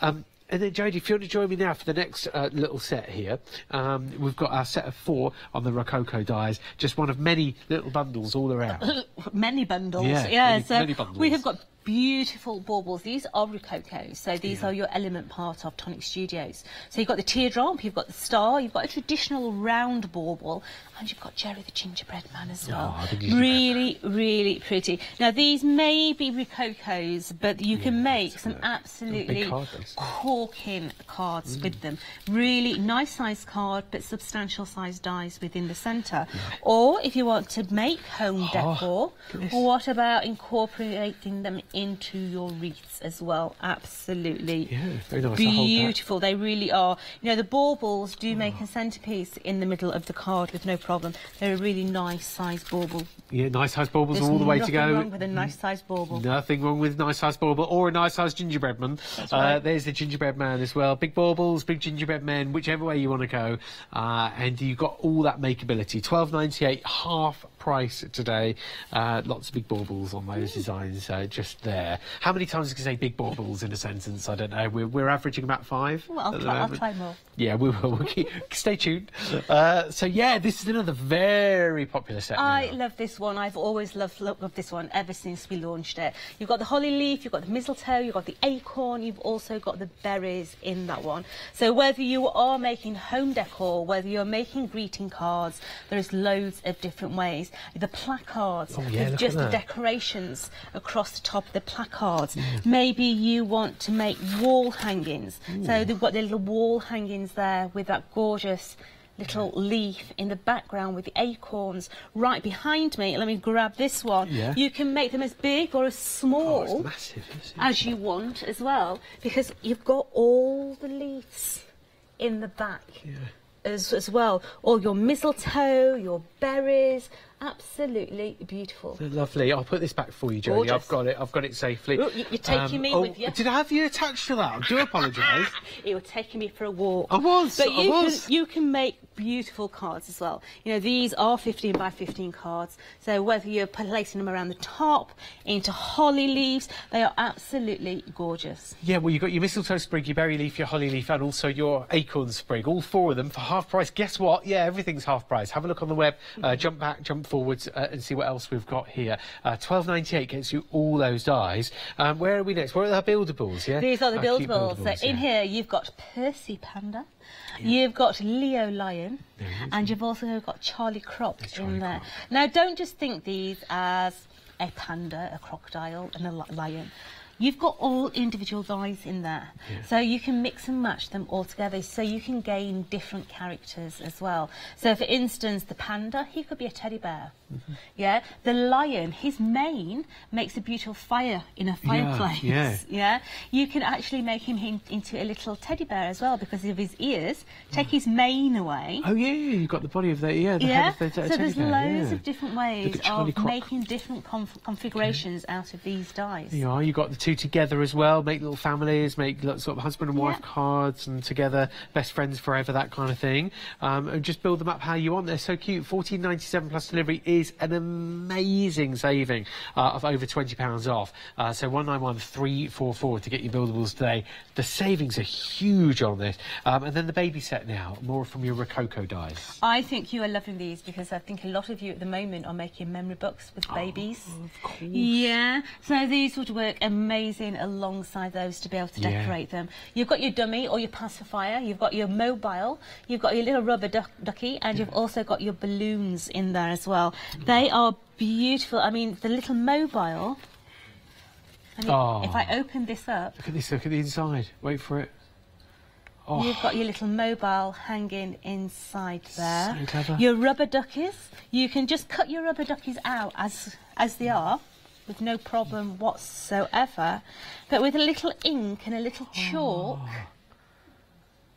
Um, and then, Jodie, if you want to join me now for the next uh, little set here, um, we've got our set of four on the Rococo dies, just one of many little bundles all around. <laughs> many bundles. Yeah, Yeah, many- so many bundles. we have got beautiful baubles. These are Rococo, so these are your element part of Tonic Studios. So you've got the teardrop, you've got the star, you've got a traditional round bauble, and you've got Jerry the gingerbread man as well. Oh, really, really pretty. Now these may be Rococos, but you can make some absolutely card, corking cards Mm. with them. Really nice size card, but substantial size dies within the centre. Or if you want to make home Oh, decor, goodness. what about incorporating them into your wreaths as well. Absolutely. Yeah, very nice. I hold that. Beautiful. They really are. You know, the baubles do make a centrepiece in the middle of the card with no problem. They're a really nice size bauble. Yeah, nice size baubles There's all the way to go. nothing wrong with a nice size bauble. Nothing wrong with nice size bauble or a nice size gingerbread man. That's Uh, there's the gingerbread man as well. Big baubles, big gingerbread men, whichever way you want to go. Uh, and you've got all that makeability. Twelve ninety eight, half price today. Uh, lots of big baubles on those designs uh, just there. How many times can you say big baubles in a sentence? I don't know. We're, we're averaging about five. Well, I'll try, I'll try more. Yeah, we will. We'll keep, stay tuned. Uh, so yeah, this is another very popular set. I now. love this one. I've always loved, loved, this one ever since we launched it. You've got the holly leaf, you've got the mistletoe, you've got the acorn, you've also got the berries in that one. So whether you are making home decor, whether you're making greeting cards, there's loads of different ways. The placards, Oh, yeah, with just the decorations across the top the placards. Maybe you want to make wall hangings. So they've got the little wall hangings there with that gorgeous little leaf in the background with the acorns right behind me. Let me grab this one. Yeah. You can make them as big or as small Oh, massive. as you want as well because you've got all the leaves in the back as, as well. All your mistletoe, your berries, absolutely beautiful. They're lovely. I'll put this back for you, Jodie. I've got it. I've got it safely. Oh, you- you're taking me oh, with you. Did I have you attached to that? I do <laughs> apologise. you were taking me for a walk. I was, But I you was. Can, you can make beautiful cards as well. You know, these are 15 by 15 cards. So whether you're placing them around the top, into holly leaves, they are absolutely gorgeous. Yeah, well, you've got your mistletoe sprig, your berry leaf, your holly leaf, and also your acorn sprig. All four of them for half price. Guess what? Yeah, everything's half price. Have a look on the web, uh, jump back, jump forwards, uh, and see what else we've got here. Uh, Twelve ninety eight gets you all those dies. Um, where are we next? Where are the buildables? Yeah, These are the Our cute buildables. So in yeah. here you've got Percy Panda, you've got Leo Lion, and you've also got Charlie Croc in there. Now don't just think these as a panda, a crocodile, and a lion. You've got all individual dies in there. So you can mix and match them all together so you can gain different characters as well. So for instance, the panda, he could be a teddy bear. Mm-hmm. Yeah, the lion, his mane makes a beautiful fire in a fireplace. yeah. <laughs> Yeah, you can actually make him into a little teddy bear as well because of his ears. Take his mane away. Oh yeah, yeah, you've got the body of the yeah, the yeah, head of the so there's bear, loads yeah. of different ways of Croc. making different conf- configurations out of these dies. There you are. You got the two together as well. Make little families. Make lots sort of husband and wife Yeah. cards, and together, best friends forever, that kind of thing. Um, and just build them up how you want. They're so cute. Fourteen ninety seven plus delivery is an amazing saving uh, of over twenty pounds off. Uh, so one nine one three four four to get your buildables today. The savings are huge on this. Um, and then the baby set now, more from your Rococo dies. I think you are loving these because I think a lot of you at the moment are making memory books Oh, with babies. of course. Yeah, so these would work amazing alongside those to be able to Yeah. decorate them. You've got your dummy or your pacifier, you've got your mobile, you've got your little rubber duck, ducky, and you've also got your balloons in there as well. They are beautiful. I mean, the little mobile. I mean, Oh. If I open this up, Look at this. Look at the inside. Wait for it. Oh. You've got your little mobile hanging inside there. So clever. Your rubber duckies, you can just cut your rubber duckies out as as they are with no problem whatsoever. But with a little ink and a little chalk, ah.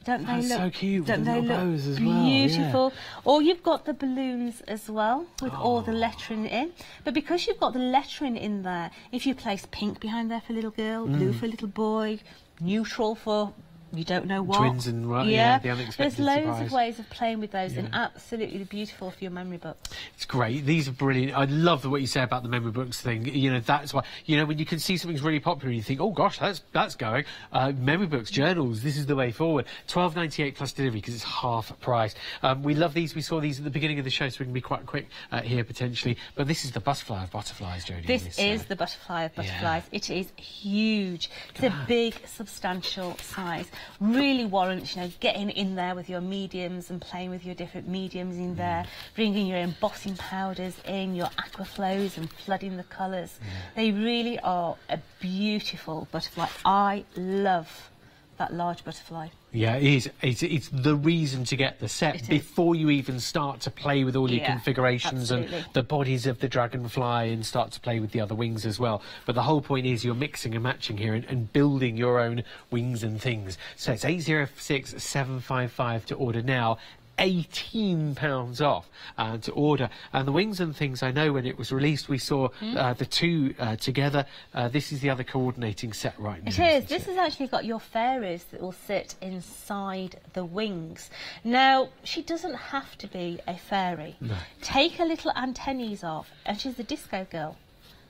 Don't they Oh. That's look so cute Don't they look as well, yeah. beautiful? Or you've got the balloons as well with all the lettering in. But because you've got the lettering in there, if you place pink behind there for a little girl, blue Mm. for a little boy, neutral for you don't know what. Twins and right- yeah, the unexpected There's loads surprise. of ways of playing with those and absolutely beautiful for your memory books. It's great. These are brilliant. I love the, what you say about the memory books thing. You know, that's why, you know, when you can see something's really popular, you think, oh gosh, that's that's going. Uh, memory books, journals, this is the way forward. Twelve ninety eight plus delivery because it's half price. Um, we love these. We saw these at the beginning of the show, so we can be quite quick uh, here potentially. But this is the butterfly of butterflies, Jodie. This uh, is the butterfly of butterflies. It is huge. It's a big, substantial size. Really warrants, you know, getting in there with your mediums and playing with your different mediums in there, mm. bringing your embossing powders in, your aqua flows and flooding the colours. Mm. They really are a beautiful butterfly. I love that large butterfly. Yeah, it is. It's, it's the reason to get the set before you even start to play with all your Yeah, configurations absolutely. and the bodies of the dragonfly and start to play with the other wings as well. But the whole point is you're mixing and matching here and, and building your own wings and things. So it's 806 755 to order now. 18 pounds off uh, to order and the wings and things I know when it was released we saw Mm. uh, the two uh, together uh, this is the other coordinating set right now It is. This has actually got your fairies that will sit inside the wings. Now, she doesn't have to be a fairy. No. Take her little antennaes off, and she's the disco girl.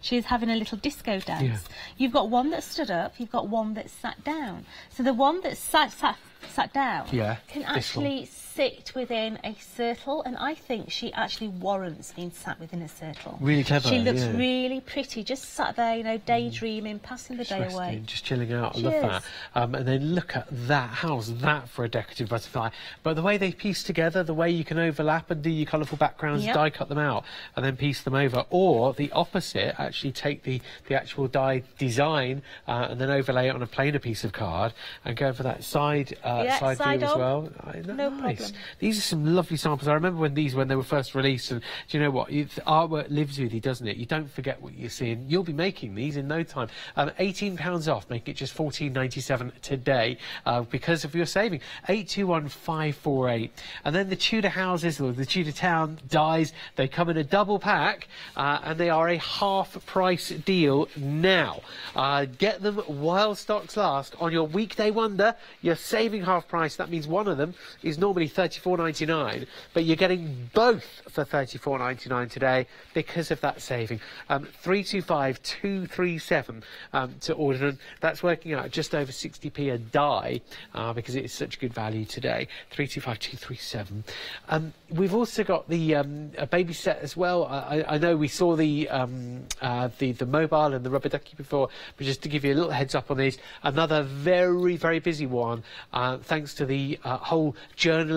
She's having a little disco dance. Yeah. You've got one that stood up, you've got one that sat down. So the one that sat, sat, sat down Yeah, can actually sit within a circle, and I think she actually warrants being sat within a circle. Really clever, She looks yeah. really pretty, just sat there, you know, daydreaming, passing the day away. just chilling out. I love is. that. Um, and then look at that. How's that for a decorative butterfly? But the way they piece together, the way you can overlap and do your colourful backgrounds, Yep. die cut them out, and then piece them over. Or the opposite, actually take the, the actual die design uh, and then overlay it on a plainer piece of card and go for that side uh, Yeah, side, side view as well. Isn't No nice? problem. These are some lovely samples. I remember when these when they were first released, and do you know what? The artwork lives with you, doesn't it? You don't forget what you're seeing. You'll be making these in no time. Um, Eighteen pounds off, making it just fourteen ninety seven today uh, because of your saving. Eight two one five four eight, and then the Tudor houses or the Tudor town dies. They come in a double pack, uh, and they are a half price deal now. Uh, get them while stocks last on your weekday wonder. You're saving half price. That means one of them is normally thirty four ninety nine, but you're getting both for thirty four ninety nine today because of that saving. Um, three two five two three seven um, to order them. That's working out just over sixty p a die uh, because it is such good value today. Three two five two three seven. Um, we've also got the um, a baby set as well. I, I- know we saw the um, uh, the the mobile and the rubber ducky before, but just to give you a little heads up on these, another very very busy one. Uh, thanks to the uh, whole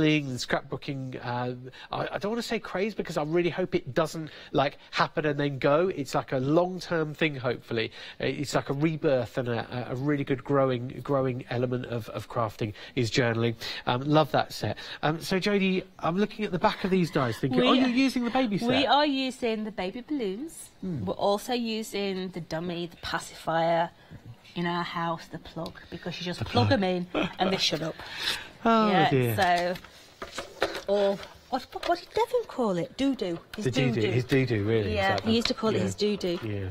journaling and scrapbooking. Uh, I, I don't want to say craze because I really hope it doesn't like happen and then go. It's like a long term thing. Hopefully, Uh, it's like a rebirth and a, a really good growing growing element of, of crafting is journaling. Um, love that set. Um, so Jodie, I'm looking at the back of these dice, thinking, We- oh, you're using the baby set. We are using the baby balloons. Hmm. We're also using the dummy, the pacifier, in our house, the plug, because you just The plug plug. them in and they shut up. <laughs> Oh, yeah, dear. So, or what, what, what did Devon call it? Doo doo. His the doo doo, his doo doo, really. Yeah, he used to call it his doo doo. Yeah.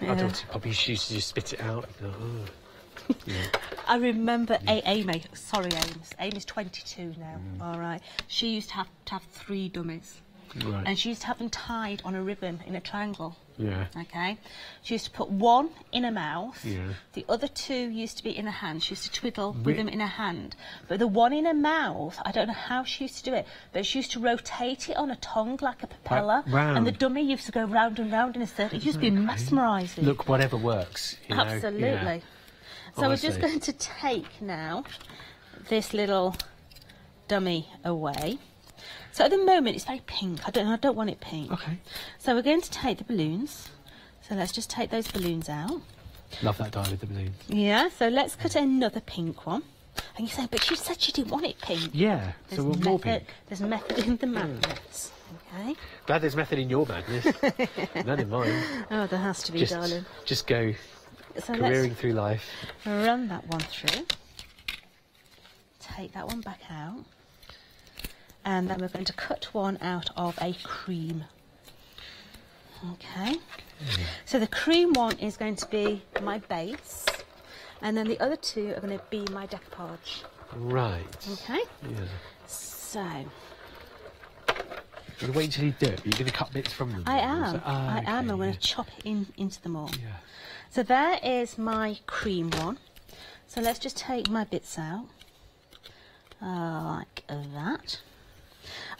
Yeah. I thought probably used to just spit it out. know, oh. Yeah. I remember a- Amy. Sorry, Amy. Amy's 22 now. Mm. All right. She used to have to have three dummies, Right. and she used to have them tied on a ribbon in a triangle. Yeah. Okay. She used to put one in her mouth. Yeah. The other two used to be in her hand. She used to twiddle Re- with them in her hand. But the one in her mouth, I don't know how she used to do it, but she used to rotate it on her tongue like a propeller. round. And the dummy used to go round and round in a circle. It used to be mesmerising. Look, whatever works. You know? Absolutely. Yeah. So we're just going to take now this little dummy away. So at the moment it's very pink. I don't I don't want it pink. Okay. So we're going to take the balloons. So let's just take those balloons out. Love that die with the balloons. Yeah, so let's cut another pink one. And you say, but she said she didn't want it pink. Yeah. There's so we're more method, pink. There's method in the madness. Okay. Glad there's method in your madness. <laughs> None in mine. Oh, there has to be, just, darling. just go So careering let's through life. run that one through. Take that one back out. And then we're going to cut one out of a cream. Okay. So the cream one is going to be my base. And then the other two are going to be my decoupage. Right. Okay. Yeah. So You're going to wait until you do it. You're going to cut bits from them. I am. ah, I am. I'm going to chop it in into them all. Yeah. So there is my cream one. So let's just take my bits out. Uh, like that.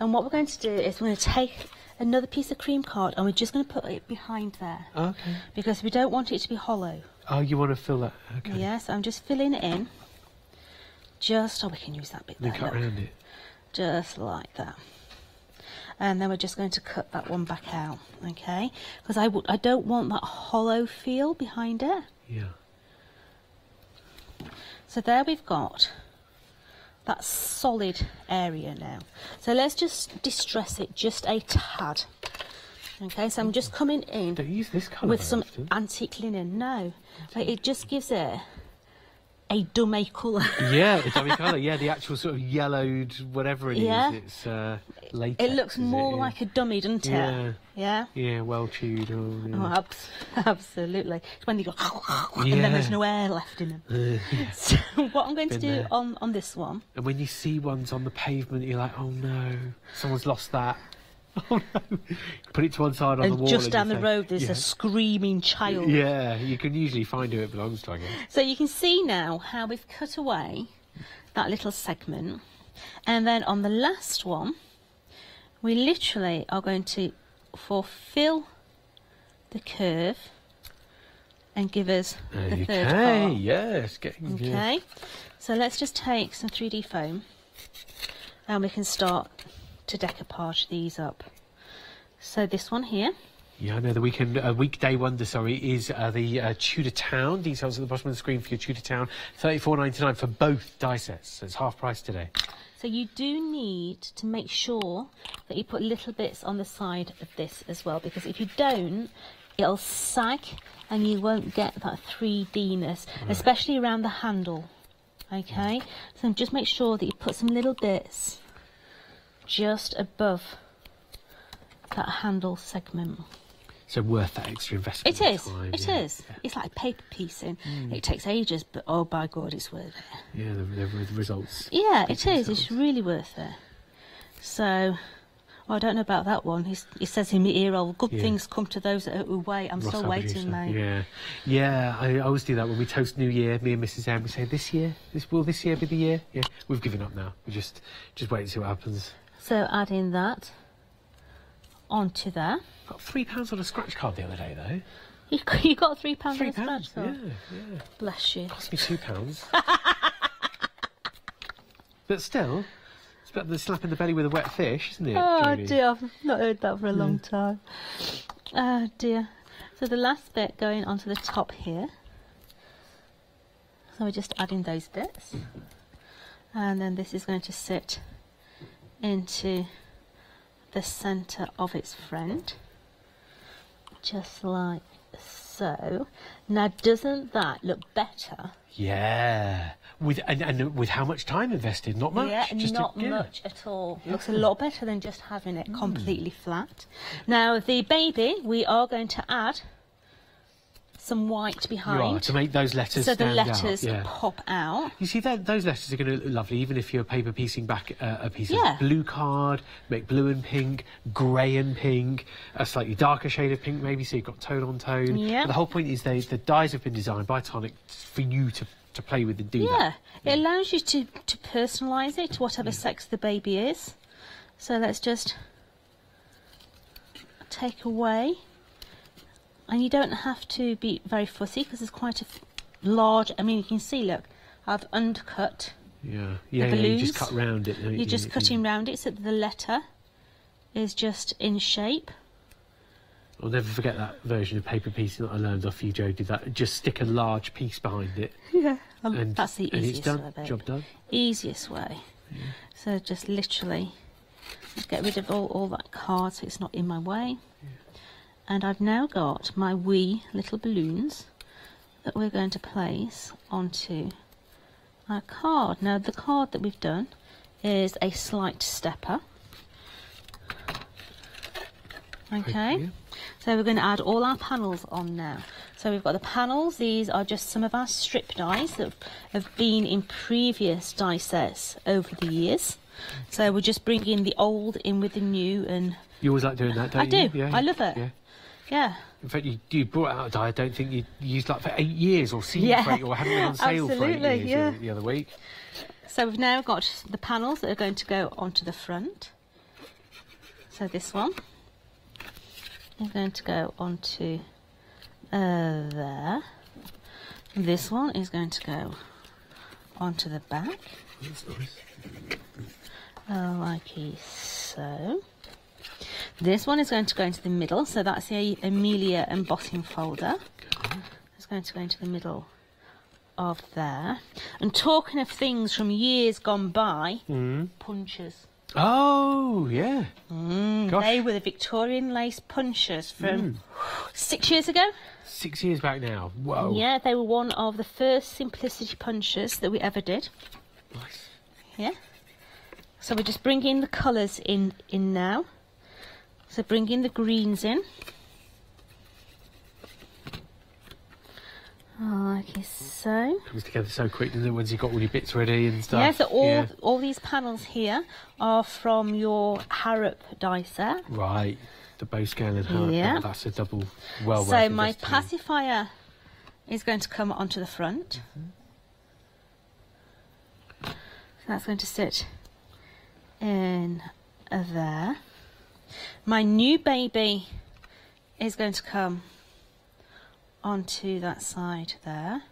And what we're going to do is we're going to take another piece of cream card and we're just going to put it behind there. Okay. Because we don't want it to be hollow. Oh, you want to fill that? Okay. Yes, I'm just filling it in. Just, oh, we can use that bit Then there. cut look. around it. just like that. And then we're just going to cut that one back out, okay? Because I w- I don't want that hollow feel behind it. Yeah. So there we've got that solid area now. So let's just distress it just a tad. Okay, so I'm just coming in Don't use this with some antique linen. No, like, it just gives it a dummy colour. Yeah, the dummy <laughs> colour. Yeah, the actual sort of yellowed whatever it is. Yeah. It's uh, latex. it looks more Yeah. like a dummy, doesn't it? Yeah. Yeah, Yeah, well chewed. Oh, yeah. Oh, abs- <laughs> absolutely. It's when they go, <laughs> and then there's no air left in them. So what I'm going to do there. on, on this one, And when you see ones on the pavement, you're like, oh no, someone's lost that. Oh <laughs> no. Put it to one side on the and wall. just down the say- road, there's yeah. a screaming child. Yeah, you can usually find who it belongs to, I guess. So you can see now how we've cut away that little segment. And then on the last one, we literally are going to fulfill the curve and give us the Okay, third part. yes. Getting. Okay, so let's just take some 3D foam and we can start to decoupage these up. So this one here, Yeah, I know the weekend, uh, weekday wonder, sorry, is uh, the uh, Tudor Town. Details at the bottom of the screen for your Tudor Town. Thirty-four ninety-nine for both die sets. So it's half price today. So you do need to make sure that you put little bits on the side of this as well, because if you don't, it'll sag and you won't get that 3D-ness, especially around the handle. Okay, so just make sure that you put some little bits just above that handle segment. So worth that extra investment. It is. time, It yeah. is. It's like paper piecing. Mm. It takes ages, but oh by God, it's worth it. Yeah, the, the, the results. Yeah, it is. themselves. It's really worth it. So, well, I don't know about that one. He's, he says in my ear, "Oh, good Yeah. things come to those that who wait." I'm Ross, still waiting, mate. Yeah, yeah. I, I always do that when we toast New Year. Me and Mrs. M. We say, "This year, this will this year be the year?" Yeah, we've given up now. We just just wait and see what happens. So adding that onto there. Got three pounds on a scratch card the other day though. <laughs> You, you got three pounds Three on a pounds. scratch Yeah, card. yeah. Bless you. Cost me two pounds. <laughs> but still, it's better than slapping the belly with a wet fish, isn't it? Oh Jodie? dear, I've not heard that for a long hmm. time. Oh dear. So the last bit going onto the top here. So we're just adding those bits. And then this is going to sit into the centre of its friend. Just like so. Now doesn't that look better? Yeah, with and, and with how much time invested? Not much. Yeah, just not yeah. much at all. Looks a lot better than just having it hmm. completely flat. Now, the baby, we are going to add some white behind. to make those letters so the letters out. Yeah. pop out. You see, that, those letters are going to look lovely, even if you're paper piecing back uh, a piece Yeah. of blue card, make blue and pink, grey and pink, a slightly darker shade of pink maybe, so you've got tone on tone. Yeah. But the whole point is they, the dies have been designed by Tonic for you to, to play with and do Yeah, that. it allows you to, to personalise it to whatever sex the baby is. So let's just take away. And you don't have to be very fussy because there's quite a large. I mean, you can see, look, I've undercut. Yeah, yeah, yeah, you just cut round it. You're you? just cutting mm. round it so that the letter is just in shape. I'll never forget that version of paper piecing that I learned off you, Joe. Did that? Just stick a large piece behind it. <laughs> Yeah, um, and, that's the and it's easiest done. way. Job done. Easiest way. So just literally get rid of all, all that card so it's not in my way. And I've now got my wee little balloons that we're going to place onto our card. Now the card that we've done is a slight stepper. Okay, so we're going to add all our panels on now. So we've got the panels, these are just some of our strip dies that have been in previous die sets over the years. So we're just bringing the old in with the new and You always like doing that, don't I you? I do. Yeah, I love it. Yeah. Yeah. In fact, you, you brought out a die I don't think you used like for eight years or seen Yeah, for eight or hadn't been on sale for eight years yeah. the, the other week. So we've now got the panels that are going to go onto the front. So this one is going to go onto uh, there. This one is going to go onto the back. Nice. Uh, like so. This one is going to go into the middle, so that's the Amelia embossing folder. It's going to go into the middle of there. And talking of things from years gone by, Mm. punches. Oh, yeah. Mm, they were the Victorian lace punches from Mm. six years ago. Six years back now. Whoa. Yeah, they were one of the first simplicity punches that we ever did. Nice. Yeah. So we're just bringing the colours in in now. So bringing the greens in. Ah, like so. Comes together so quick, doesn't it, once you've got all your bits ready and stuff. Yeah, so all Yeah. all these panels here are from your Harrop dicer. Right. The bow scale and how Yeah. that's a double well so my pacifier is going to come onto the front. So that's going to sit in uh, there. My new baby is going to come onto that side there.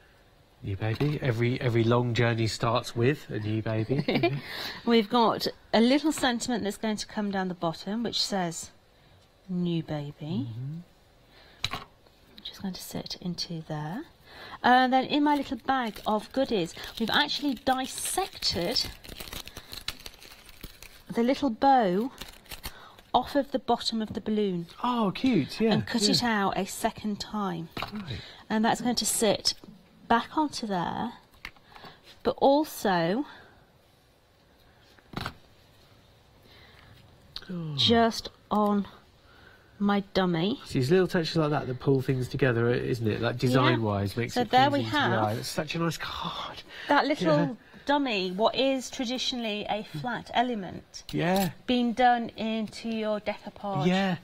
New baby. Every every long journey starts with a new baby. <laughs> We've got a little sentiment that's going to come down the bottom which says new baby. Mm-hmm. Which is going to sit into there. And then in my little bag of goodies, we've actually dissected the little bow off of the bottom of the balloon. Oh, cute, yeah. And cut yeah. it out a second time. Right. And that's going to sit back onto there, but also Oh. just on my dummy. See, these little touches like that that pull things together, isn't it? Like design-wise, makes So it there we pleasing to the have-. It's such a nice card. That little Yeah. Dummy, what is traditionally a flat element, Yeah, being done into your decoupage. yeah.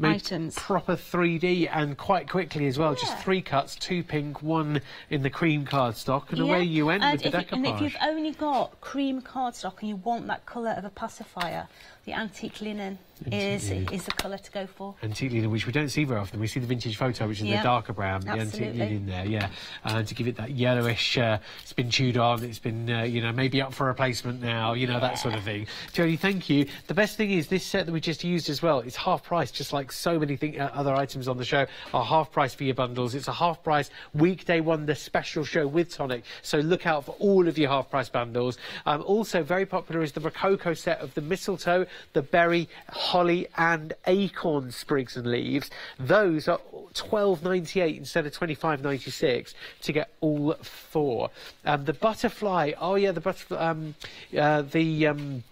Made items. proper 3D and quite quickly as well. Just three cuts, two pink, one in the cream cardstock, and Yeah, away you went and with the if you- And if you've only got cream cardstock and you want that colour of a pacifier, the antique linen is is the colour to go for. Antique linen, which we don't see very often. We see the vintage photo, which is Yeah, the darker brown, the antique linen there, yeah. Uh, to give it that yellowish, uh, it's been chewed on, it's been, uh, you know, maybe up for replacement now, you know, that sort of thing. Jodie, thank you. The best thing is this set that we just used as well, it's half price, just like so many thing, uh, other items on the show are half price for your bundles. It's a half price weekday wonder special show with Tonic, so look out for all of your half price bundles. Um, also, very popular is the Rococo set of the mistletoe, the berry, holly, and acorn sprigs and leaves. Those are twelve ninety eight instead of twenty five ninety six to get all four. Um, the butterfly. Oh yeah, the butterfly. Um, uh, the um,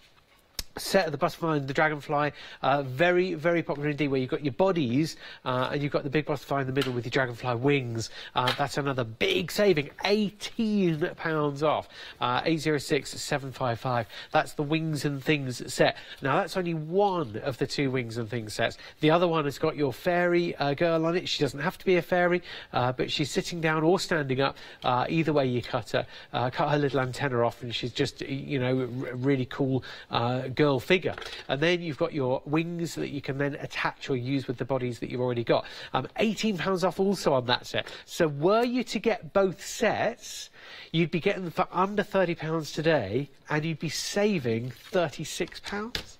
set of the butterfly and the dragonfly, uh, very, very popular indeed, where you've got your bodies uh, and you've got the big butterfly in the middle with your dragonfly wings. Uh, that's another big saving, £18 off. Uh, 806-755. That's the Wings and Things set. Now, that's only one of the two Wings and Things sets. The other one has got your fairy uh, girl on it. She doesn't have to be a fairy, uh, but she's sitting down or standing up. Uh, either way you cut her. Cut her little antenna off and she's just, you know, really cool uh, girl figure. And then you've got your wings that you can then attach or use with the bodies that you've already got. Um, £18 off also on that set. So were you to get both sets, you'd be getting them for under £30 today and you'd be saving £36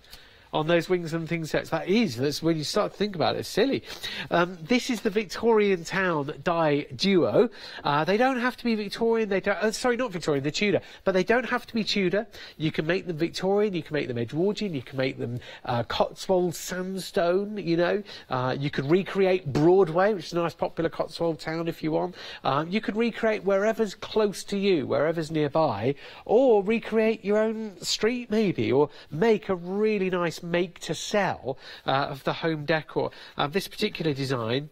on those wings and things sets. That is, that's when you start to think about it, it's silly. Um, this is the Victorian Town die duo. Uh, they don't have to be Victorian, they don't, uh, sorry, not Victorian, they're Tudor, but they don't have to be Tudor. You can make them Victorian, you can make them Edwardian, you can make them uh, Cotswold sandstone, you know. Uh, you could recreate Broadway, which is a nice popular Cotswold town if you want. Um, you could recreate wherever's close to you, wherever's nearby, or recreate your own street maybe, or make a really nice make to sell uh, of the home decor. Um, this particular design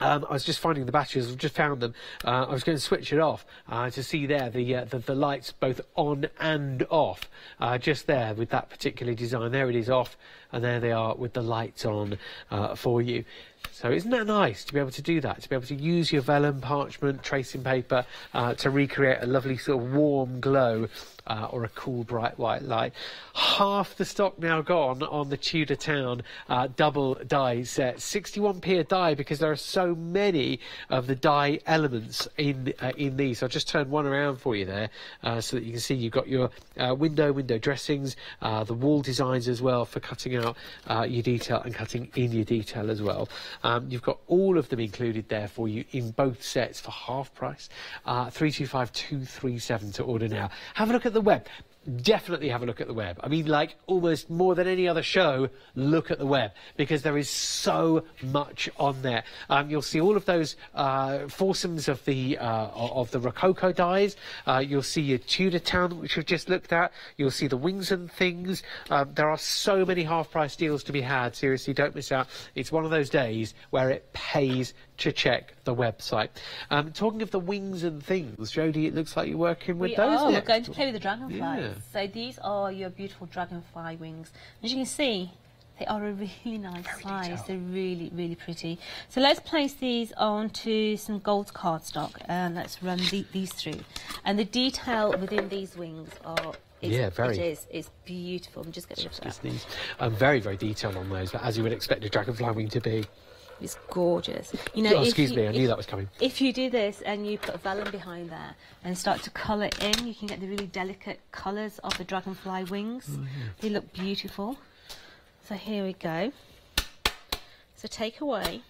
um, I was just finding the batteries. I've just found them. Uh, I was going to switch it off uh, to see there the, uh, the the lights both on and off. Uh, just there with that particular design. There it is off, and there they are with the lights on uh, for you. So isn't that nice to be able to do that? To be able to use your vellum, parchment, tracing paper to recreate a lovely sort of warm glow uh, or a cool bright white light. Half the stock now gone on the Tudor Town uh, double die set. 61p a die because there are so many of the die elements in uh, in these. I'll just turn one around for you there uh, so that you can see you've got your uh, window, window dressings, uh, the wall designs as well for cutting out uh, your detail and cutting in your detail as well. Um, you've got all of them included there for you in both sets for half price. Uh, 325237 to order now. Have a look at the web definitely have a look at the web. I mean, like almost more than any other show, look at the web because there is so much on there. Um, you'll see all of those uh, foursomes of the uh, of the Rococo dies. Uh, you'll see your Tudor Town, which we've just looked at. You'll see the wings and things. Um, there are so many half-price deals to be had. Seriously, don't miss out. It's one of those days where it pays to check the website. Um, talking of the wings and things, Jodie, it looks like you're working with we those. are. We're going to play with the dragonflies. Yeah. So these are your beautiful dragonfly wings. As you can see, they are a <laughs> really nice size. They're really, really pretty. So let's place these onto some gold cardstock and let's run the, these through. And the detail within these wings are. Is, Yeah, very. It is. It's beautiful. I'm just going to lift It's that. these. Um, very, very detailed on those, but as you would expect a dragonfly wing to be. It's gorgeous. You know, oh, excuse you- me, I knew if- that was coming. If you do this and you put vellum behind there and start to colour in, you can get the really delicate colours of the dragonfly wings. Oh, They look beautiful. So here we go. So take away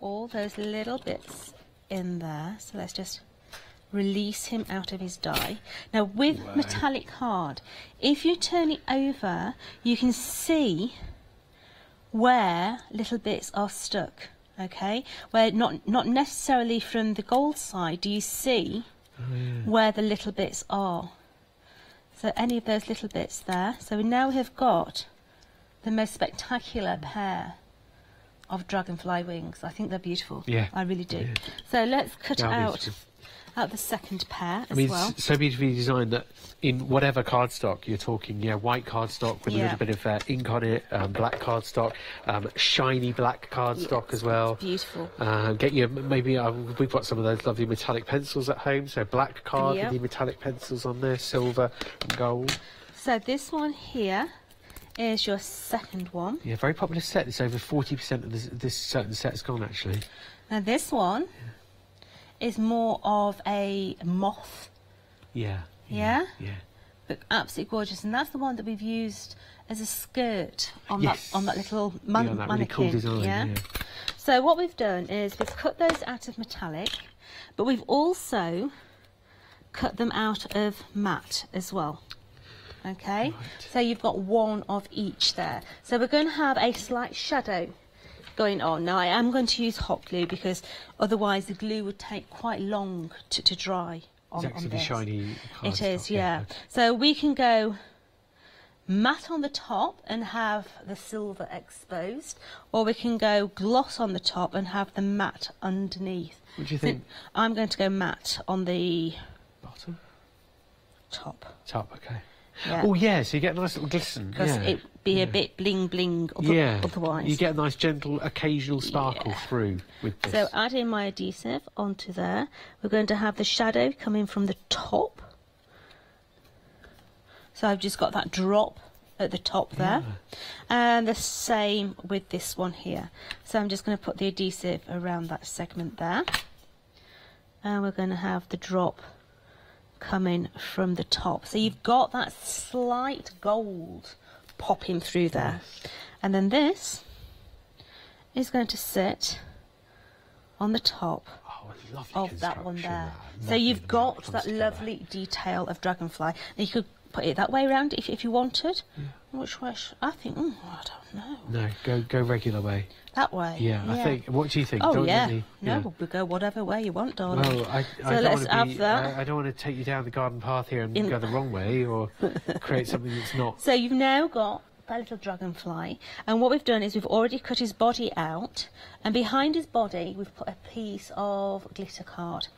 all those little bits in there. So let's just release him out of his die. Now with Wow. metallic card, if you turn it over, you can see where little bits are stuck. Okay, where not not necessarily from the gold side do you see oh, where the little bits are. So any of those little bits there. So we now have got the most spectacular pair of dragonfly wings. I think they're beautiful. Yeah. I really do. So let's cut Yeah, out the second pair as I mean, well. it's so beautifully designed that in whatever cardstock you're talking, yeah, white cardstock with a little bit of uh, ink on it, um, black cardstock, um, shiny black cardstock as well. Beautiful. Uh, get your maybe uh, we've got some of those lovely metallic pencils at home, so black card Yep. with the metallic pencils on there, silver and gold. So this one here is your second one. Yeah, very popular set. It's over forty percent of this, this certain set's gone actually. Now this one is more of a moth, Yeah. yeah? Yeah. But absolutely gorgeous, and that's the one that we've used as a skirt on Yes. that on that little man- yeah, that really mannequin. cool design. Yeah. So what we've done is we've cut those out of metallic, but we've also cut them out of matte as well. Okay, so you've got one of each there. So we're going to have a slight shadow going on. Now I am going to use hot glue because otherwise the glue would take quite long to, to dry on, It's on this. shiny. It is, cardstock, yeah. So we can go matte on the top and have the silver exposed, or we can go gloss on the top and have the matte underneath. What do you think? <laughs> I'm going to go matte on the Bottom? top Top, okay. Yeah. Oh yeah, so you get a nice little glisten. because yeah. it be a bit bling bling other- yeah. otherwise. You get a nice gentle occasional sparkle through with this. So adding my adhesive onto there, we're going to have the shadow coming from the top. So I've just got that drop at the top there. And the same with this one here. So I'm just going to put the adhesive around that segment there. And we're going to have the drop coming from the top. So you've got that slight gold popping through there. And then this is going to sit on the top of that one there. So you've got that lovely detail of dragonfly. Now you could put it that way around if, if you wanted. Which way? I think, mm, I don't know. No, go go regular way. That way. Yeah, I think. What do you think? Oh, Don't yeah. me- No, we'll go whatever way you want, darling. Well, I, I don't let's want have to be. that. I, I don't want to take you down the garden path here and In- go the wrong way or create something that's not. <laughs> So you've now got that little dragonfly, and what we've done is we've already cut his body out, and behind his body we've put a piece of glitter card,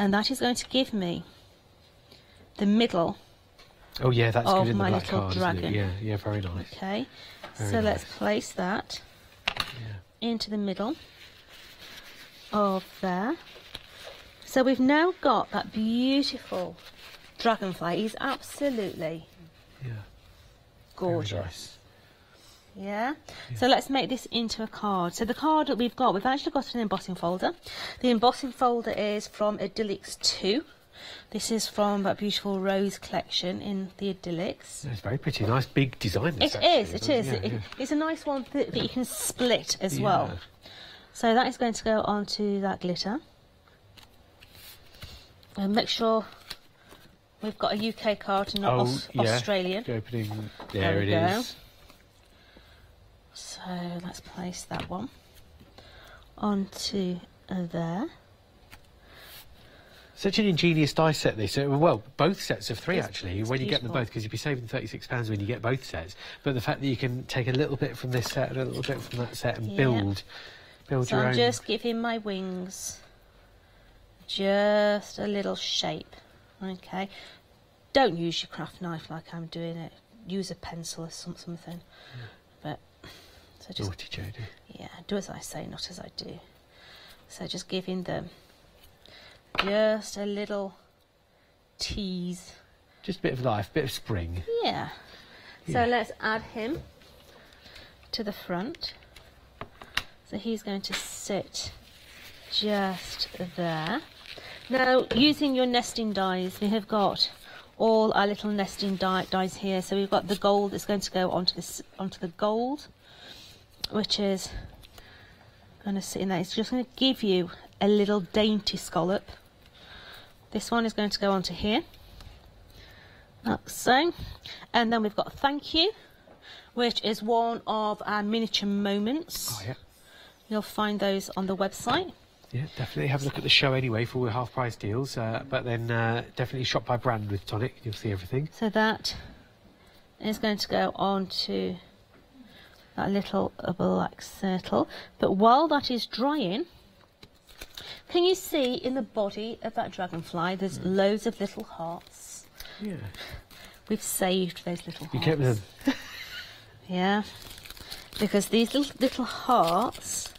and that is going to give me the middle. Oh yeah, that's of good in the my black little card, dragon. Yeah, yeah, very nice. Okay, Very so let's place that into the middle of there. So we've now got that beautiful dragonfly. He's absolutely Yeah. gorgeous. Yeah. So let's make this into a card. So the card that we've got, we've actually got an embossing folder. The embossing folder is from Idyllics 2. This is from that beautiful rose collection in the Idyllics. It's very pretty. Nice big design. This, It actually, is, it is. Yeah, It- yeah. It's a nice one that, that you can split as well. So that is going to go onto that glitter. And make sure we've got a UK card, and not Oh, Aus- yeah. Australian. Opening. There There, it go. is. So let's place that one onto there. Such an ingenious die set. This. Uh, Well, both sets of three It's- actually. it's when you get them both, because you'd be saving thirty-six pounds when you get both sets. But the fact that you can take a little bit from this set and a little bit from that set and Yeah. build, build So your I'm own. just giving my wings just a little shape. Okay. Don't use your craft knife like I'm doing it. Use a pencil or some, something. But so just Naughty Jodie. yeah, do as I say, not as I do. So just giving them just a little tease. Just a bit of life, bit of spring. Yeah. So let's add him to the front. So he's going to sit just there. Now, using your nesting dies, we have got all our little nesting die, dies here. So we've got the gold that's going to go onto this onto the gold, which is going to sit in there. It's just going to give you a little dainty scallop. This one is going to go onto here like so. And then we've got thank you, which is one of our miniature moments. Oh yeah. You'll find those on the website. Yeah, definitely have a look at the show anyway for all the half price deals. Uh, but then uh, definitely shop by brand with Tonic. You'll see everything. So that is going to go on to that little black circle. But while that is drying, can you see in the body of that dragonfly there's mm. loads of little hearts? Yeah. We've saved those little You kept them. Yeah, because these little, little hearts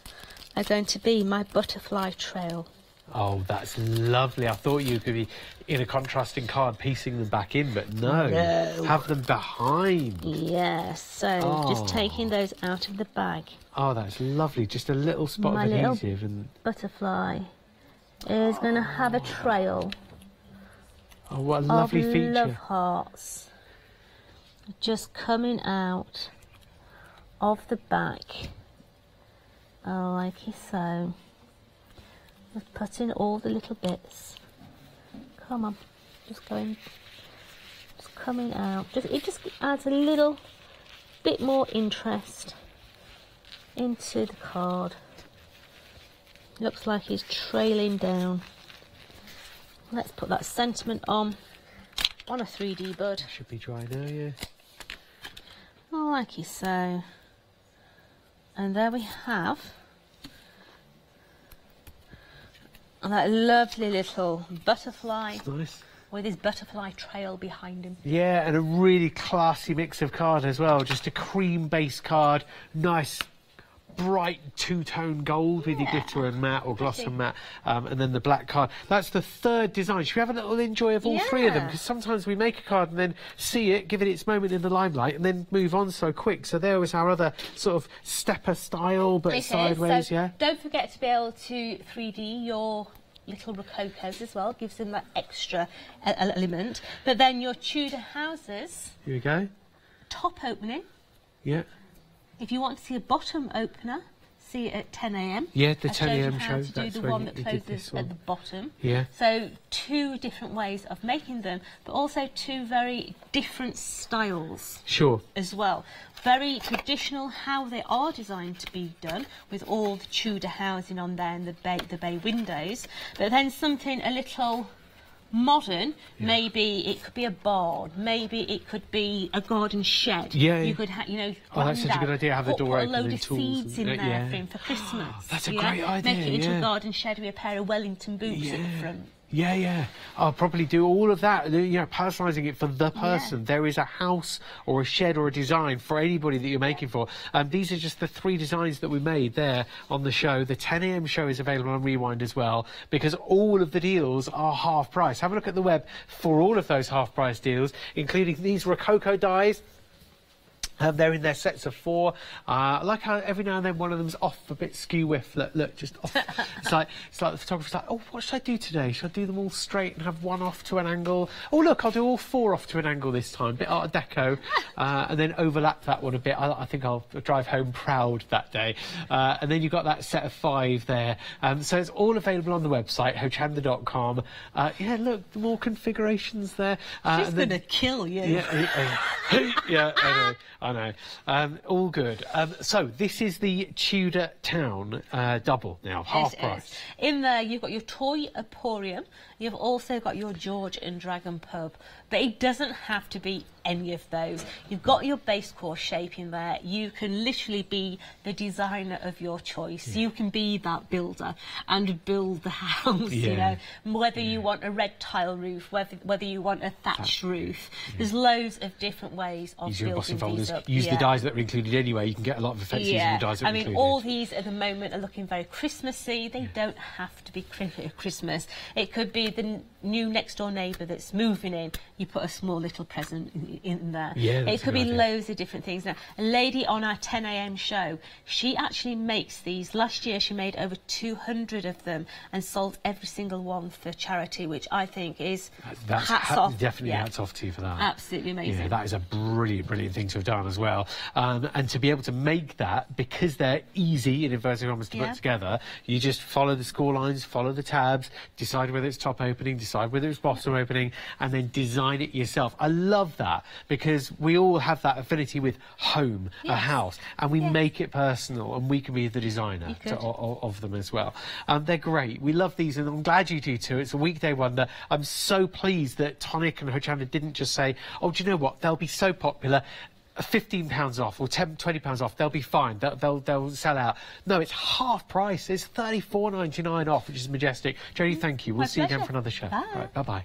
are going to be my butterfly trail. Oh, that's lovely. I thought you could be in a contrasting card piecing them back in, but no. No. Have them behind. Yes, so Oh. just ah. taking those out of the bag. Oh, that's lovely. Just a little spot My of little- adhesive and Butterfly is going to have a trail oh, what a lovely of feature. love hearts just coming out of the back, oh, like so. Just putting all the little bits. Come on, just going, just coming out. Just it just adds a little bit more interest into the card. Looks like he's trailing down. Let's put that sentiment on on a 3D bud. Should be dry now, yeah. Like you so. And there we have that lovely little butterfly Nice. with his butterfly trail behind him. Yeah, and a really classy mix of card as well. Just a cream based card, nice bright two-tone gold with your glitter and matte or gloss and matte, um, and then the black card. That's the third design. Should we have a little enjoy of all three of them? Because sometimes we make a card and then see it, give it its moment in the limelight, and then move on so quick. So there was our other sort of stepper style, but It sideways, so yeah. Don't forget to be able to 3D your little rococos as well. Gives them that extra e- element. But then your Tudor houses Here we go. top opening. Yeah. If you want to see a bottom opener, see it at 10 a.m. Yeah, the I 10 showed you a.m. how show, to do the one that closes this at the bottom. Yeah. So two different ways of making them, but also two very different styles Sure. as well. Very traditional how they are designed to be done, with all the Tudor housing on there and the bay, the bay windows. But then something a little modern. Maybe it could be a barn. Maybe it could be a garden shed. Yeah. You could, ha- you know. Oh, that's such a good idea, have the door put open a load of seeds in there yeah. for him for Christmas. That's a yeah? great idea, Make it into yeah. a garden shed with a pair of Wellington boots at the front. Yeah, yeah. I'll probably do all of that. You know, personalising it for the person. There is a house or a shed or a design for anybody that you're making for. Um, these are just the three designs that we made there on the show. The 10 a.m. show is available on Rewind as well because all of the deals are half price. Have a look at the web for all of those half price deals, including these Rococo dies. Um, they're in their sets of four. Uh, I like how every now and then one of them's off a bit skew whiff. Look, look, just off. <laughs> it's like it's like the photographer's like, oh, what should I do today? Should I do them all straight and have one off to an angle? Oh, look, I'll do all four off to an angle this time. Bit Art Deco, <laughs> uh, and then overlap that one a bit. I, I think I'll drive home proud that day. Uh, and then you've got that set of five there. Um, so it's all available on the website, hochanda.com. Uh, yeah, look, more configurations there. Uh, She's then- gonna kill you. Yeah, yeah, <laughs> yeah, know, I know. Um, all good. Um, so this is the Tudor Town uh, double now, half is. price. In there, you've got your Toy Emporium. You've also got your George and Dragon Pub. But it doesn't have to be any of those. You've got your base course shape in there. You can literally be the designer of your choice. You can be that builder and build the <laughs> house. You know, whether you want a red tile roof, whether whether you want a thatched roof. There's loads of different ways of Use your embossing building these folders. up. Use Yeah. the dies that are included anyway. You can get a lot of effects using the dies that are I mean, included. all these at the moment are looking very Christmassy. They don't have to be Christmas. It could be the new next door neighbour that's moving in. You put a small little present in, in there. Yeah, it could be idea. loads of different things. Now, a lady on our 10 a.m. show, she actually makes these. Last year, she made over 200 of them and sold every single one for charity, which I think is That's hats ha- off. definitely Yeah. hats off to you for that. Absolutely amazing. Yeah, that is a brilliant, brilliant thing to have done as well. Um, and to be able to make that because they're easy in inverted commas to Yeah. put together, you just follow the score lines, follow the tabs, decide whether it's top opening, decide whether it's bottom opening, and then design it yourself. I love that because we all have that affinity with home, a house, and we make it personal, and we can be the designer to, could. o- o- of them as well. Um, they're great. We love these, and I'm glad you do too. It's a weekday wonder. I'm so pleased that Tonic and Hochanda didn't just say, "Oh, do you know what? They'll be so popular." 15 pounds off or 10 20 pounds off they'll be fine. They'll, they'll they'll sell out. No it's half price. It's 34.99 off which is majestic. Jodie thank you. We'll see you again for another show. Bye. right bye bye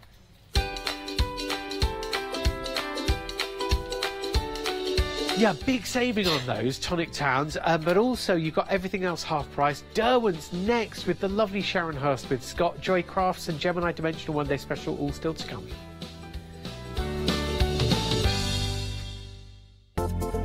Yeah, big saving on those tonic towns, um, but also you've got everything else half price. Derwent's next with the lovely Sharon Hurst with Scott, Joy Crafts, and Gemini Dimensional One Day Special, all still to come. Thank you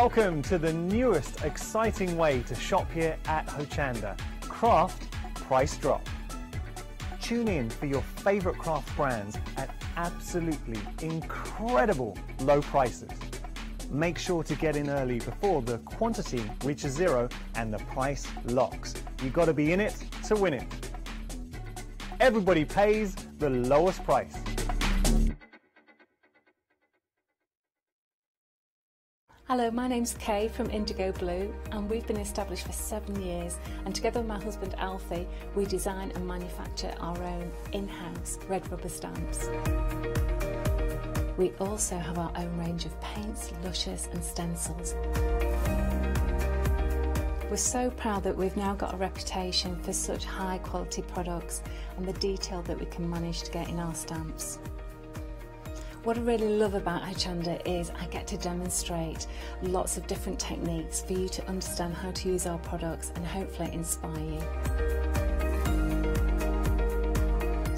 Welcome to the newest exciting way to shop here at Hochanda. Craft Price Drop. Tune in for your favorite craft brands at absolutely incredible low prices. Make sure to get in early before the quantity reaches zero and the price locks. You gotta be in it to win it. Everybody pays the lowest price. Hello, my name's Kay from Indigo Blue, and we've been established for seven years. And together with my husband Alfie, we design and manufacture our own in house red rubber stamps. We also have our own range of paints, lushes, and stencils. We're so proud that we've now got a reputation for such high quality products and the detail that we can manage to get in our stamps. What I really love about Hochanda is I get to demonstrate lots of different techniques for you to understand how to use our products and hopefully inspire you.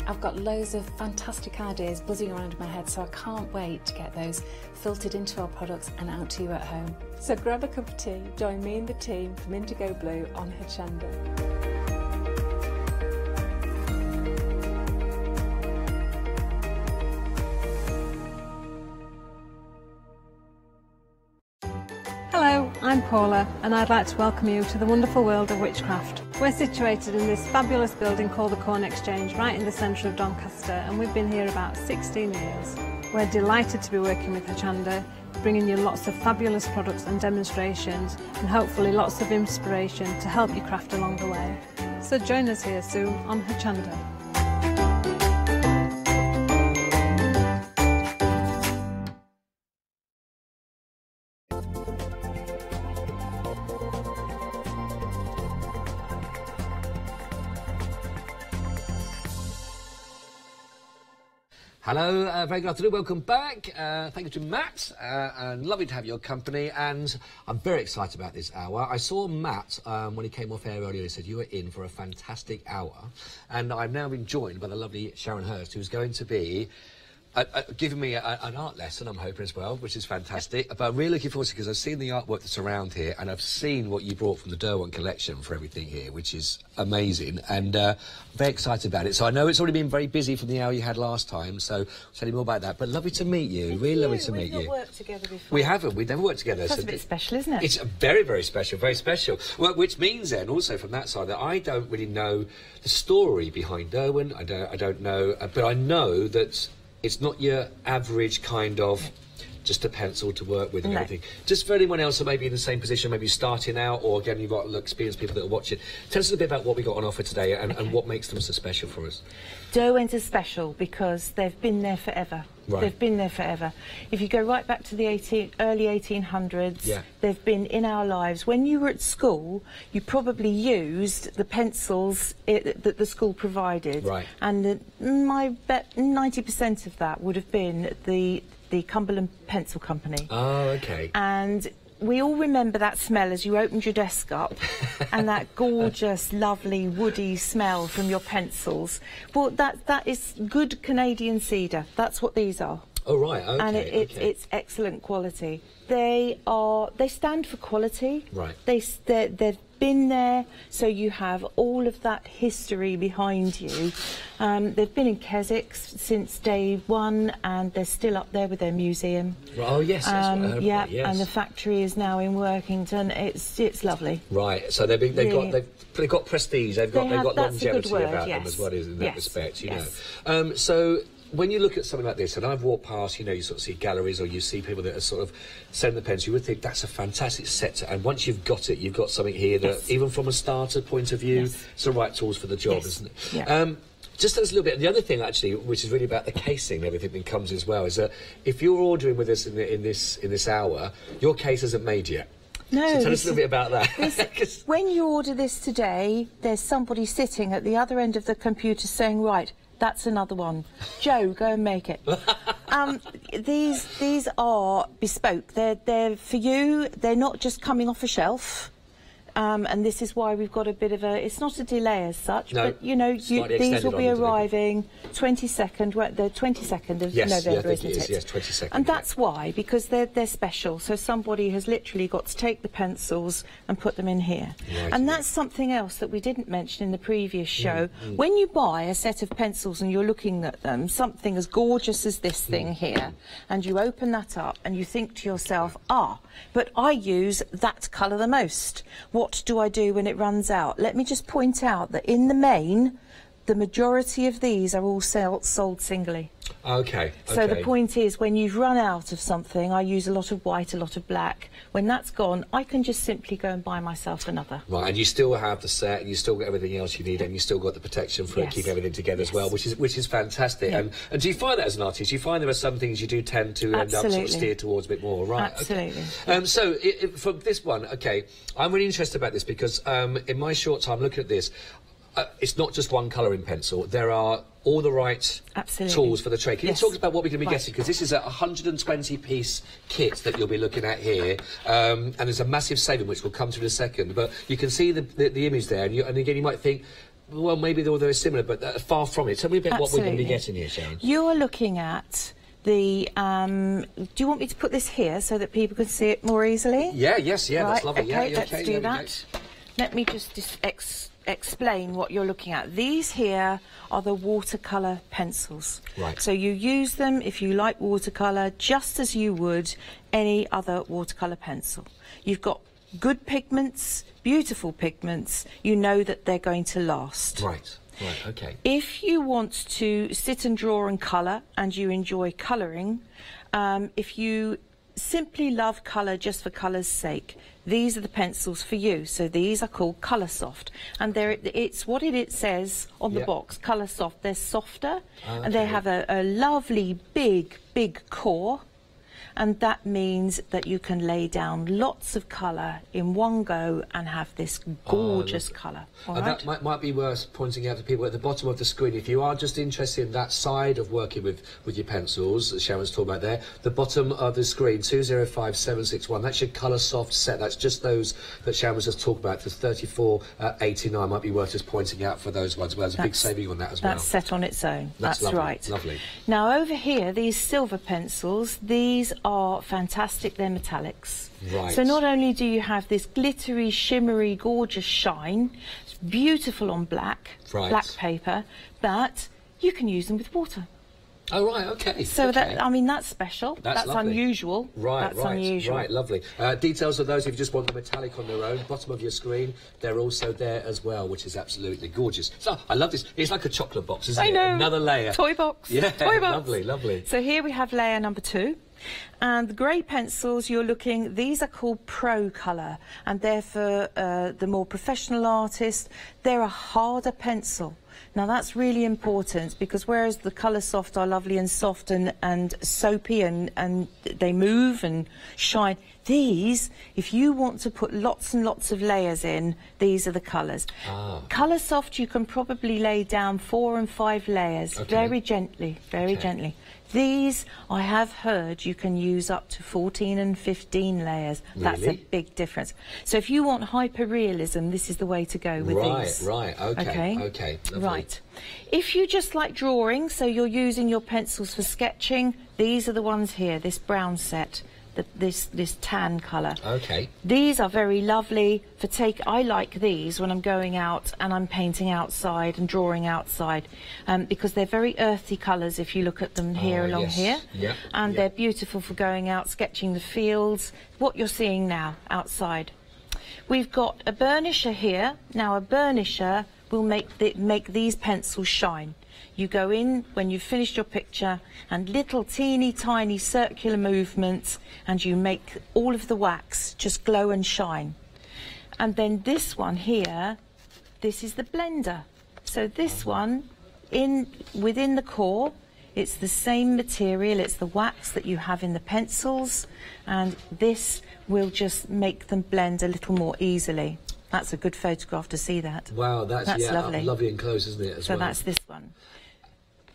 I've got loads of fantastic ideas buzzing around my head, so I can't wait to get those filtered into our products and out to you at home. So grab a cup of tea, join me and the team from Indigo Blue on Hochanda. I'm Paula, and I'd like to welcome you to the wonderful world of witchcraft. We're situated in this fabulous building called the Corn Exchange, right in the centre of Doncaster, and we've been here about 16 years. We're delighted to be working with Hochanda, bringing you lots of fabulous products and demonstrations, and hopefully lots of inspiration to help you craft along the way. So join us here soon on Hochanda. Hello, uh, very good afternoon. Welcome back. Uh, thank you to Matt, uh, and lovely to have your company. And I'm very excited about this hour. I saw Matt um, when he came off air earlier. He said you were in for a fantastic hour, and I've now been joined by the lovely Sharon Hurst, who's going to be uh, uh, giving me a, an art lesson, I'm hoping as well, which is fantastic. But I'm really looking forward to it because I've seen the artwork that's around here and I've seen what you brought from the Derwent collection for everything here, which is amazing. And uh, very excited about it. So I know it's already been very busy from the hour you had last time, so I'll tell you more about that. But lovely to meet you. really lovely to meet you. We've you. worked together before. We haven't. We've never worked together. That's so a bit special, isn't it? It's very, very special, very special. Well, which means then also from that side that I don't really know the story behind Derwent. I don't, I don't know, uh, but I know that it's not your average kind of just a pencil to work with and No. everything. Just for anyone else who may be in the same position, maybe starting out, or again, you've got experienced people that are watching. Tell us a bit about what we got on offer today and, and what makes them so special for us. Derwents are special because they've been there forever. Right. They've been there forever. If you go right back to the 18, early 1800s, Yeah. they've been in our lives. When you were at school, you probably used the pencils i that the school provided. Right. And the, my bet 90% of that would have been the, the Cumberland Pencil Company. Oh, okay. And we all remember that smell as you opened your desk up <laughs> and that gorgeous, lovely, woody smell from your pencils. Well, that, that is good Canadian cedar. That's what these are. Oh, right, okay. and it, it's, okay. it's excellent quality. They are, they stand for quality. Right. They they're, they've been there, so you have all of that history behind you. Um, they've been in Keswick since day one, and they're still up there with their museum. Oh, yes, that's what I Um, heard about, yeah, yes. and the factory is now in Workington. It's it's lovely. Right, so they've, been, they've Really. got they've, they've got prestige, they've got They they've have- got that's a good longevity word, about them yes. as well in that Yes, respect, you yes. know. Um, so when you look at something like this, and I've walked past, you know, you sort of see galleries or you see people that are sort of selling the pens, you would think that's a fantastic set. And once you've got it, you've got something here that, Yes. even from a starter point of view, Yes. it's the right tools for the job, Yes. isn't it? Yeah. Um, just tell a little bit. The other thing, actually, which is really about the casing and everything that comes as well, is that if you're ordering with us in, the, in this in this hour, your case isn't made yet. No, so tell us a little bit about that. <laughs> This- <laughs> when you order this today, there's somebody sitting at the other end of the computer saying, "Right, that's another one. Joe, go and make it." <laughs> um, these these are bespoke. They're they're for you. They're not just coming off a shelf. Um, and this is why we've got a bit of a. It's not a delay as such, No, but you know, you, these will be arriving 22nd. The 22nd of Yes, yeah, November, think isn't it is, yes, 22nd, And yeah. that's why, because they're they're special. So somebody has literally got to take the pencils and put them in here. Right, and yeah. that's something else that we didn't mention in the previous show. mm. When you buy a set of pencils and you're looking at them, something as gorgeous as this Mm. thing here, and you open that up and you think to yourself, ah, but I use that colour the most. What do I do when it runs out? Let me just point out that in the main, the majority of these are all sell- sold singly. Okay. So the point is, when you've run out of something, I use a lot of white, a lot of black. When that's gone, I can just simply go and buy myself another. Right, and you still have the set, and you still got everything else you need, and you still got the protection for it, Yes. keep everything together as well, which is which is fantastic. Yeah. And and do you find that as an artist? You find there are some things you do tend to end up sort of steer towards a bit more, right? okay. Absolutely. Um, so i i from this one, okay, I'm really interested about this because um, in my short time looking at this, uh, it's not just one colouring pencil. There are all the right Absolutely. tools for the trade. Can Yes. you talk about what we're going to be Right. getting? Because this is a 120 piece kit that you'll be looking at here, um, and there's a massive saving which we'll come to in a second. But you can see the, the, the image there, and, you, and again you might think. Well, maybe they're, they're similar, but uh, far from it. Tell me a bit what we're going to be getting here, Sharon. You're looking at the. Um, do you want me to put this here so that people can see it more easily? Yeah, yes, yeah, that's Right, lovely. Yeah, Okay, yeah, let's okay, do there we go. that. Let me just dis- ex- explain what you're looking at. These here are the watercolour pencils. Right. So you use them if you like watercolour just as you would any other watercolour pencil. You've got good pigments, beautiful pigments. You know that they're going to last. Right, right, okay. If you want to sit and draw and colour and you enjoy colouring, um, if you simply love colour just for colour's sake, these are the pencils for you. So these are called Colour Soft, and they're, it's what it, it says on the box. Colour Soft. They're softer, Ah, and they have a, a lovely big, big core. And that means that you can lay down lots of colour in one go and have this ah, gorgeous colour. all and right? that might, might be worth pointing out to people at the bottom of the screen. If you are just interested in that side of working with, with your pencils, that Sharon's talking about there, the bottom of the screen, 205761, that's your colour soft set. That's just those that Sharon was just talking about, the 3489. Uh, might be worth just pointing out for those ones. Well, there's a big saving on that as well. That's set on its own. That's That's, lovely, right. lovely. Now over here, these silver pencils, these are fantastic. They're metallics. Right. So not only do you have this glittery, shimmery, gorgeous shine, it's beautiful on black, Right. black paper, but you can use them with water. Oh, right, okay. So okay. that I mean that's special. That's lovely. unusual. Right, That's right, unusual. right, lovely. Uh, details of those, if you just want the metallic on their own, bottom of your screen, they're also there as well, which is absolutely gorgeous. So I love this. It's like a chocolate box, isn't I it? know. Another layer. Toy box. Yeah, Toy box. <laughs> lovely, lovely. So here we have layer number two. And the grey pencils you're looking, these are called Pro Colour, and they're for uh, the more professional artist. They're a harder pencil. Now that's really important because whereas the Colour Soft are lovely and soft and, and soapy and, and they move and shine, these, if you want to put lots and lots of layers in, these are the colours. Ah. Colour Soft you can probably lay down four and five layers Okay. very gently, very Okay. gently. These, I have heard, you can use up to 14 and 15 layers. That's a big difference. So if you want hyper-realism, this is the way to go with right, these. right, okay, okay, lovely. Right. If you just like drawing, so you're using your pencils for sketching, these are the ones here, this brown set, the, this, this tan colour. Okay. These are very lovely for take. I like these when I'm going out and I'm painting outside and drawing outside um, because they're very earthy colours if you look at them here Oh, along yes. here. Yep, And they're beautiful for going out, sketching the fields, what you're seeing now outside. We've got a burnisher here. Now a burnisher will make, the, make these pencils shine. You go in when you've finished your picture and little teeny tiny circular movements and you make all of the wax just glow and shine. And then this one here, this is the blender. So this one, in within the core, it's the same material, it's the wax that you have in the pencils, and this will just make them blend a little more easily. That's a good photograph to see that. Wow, that's, That's yeah, lovely. lovely and close, isn't it? As So well? that's this one.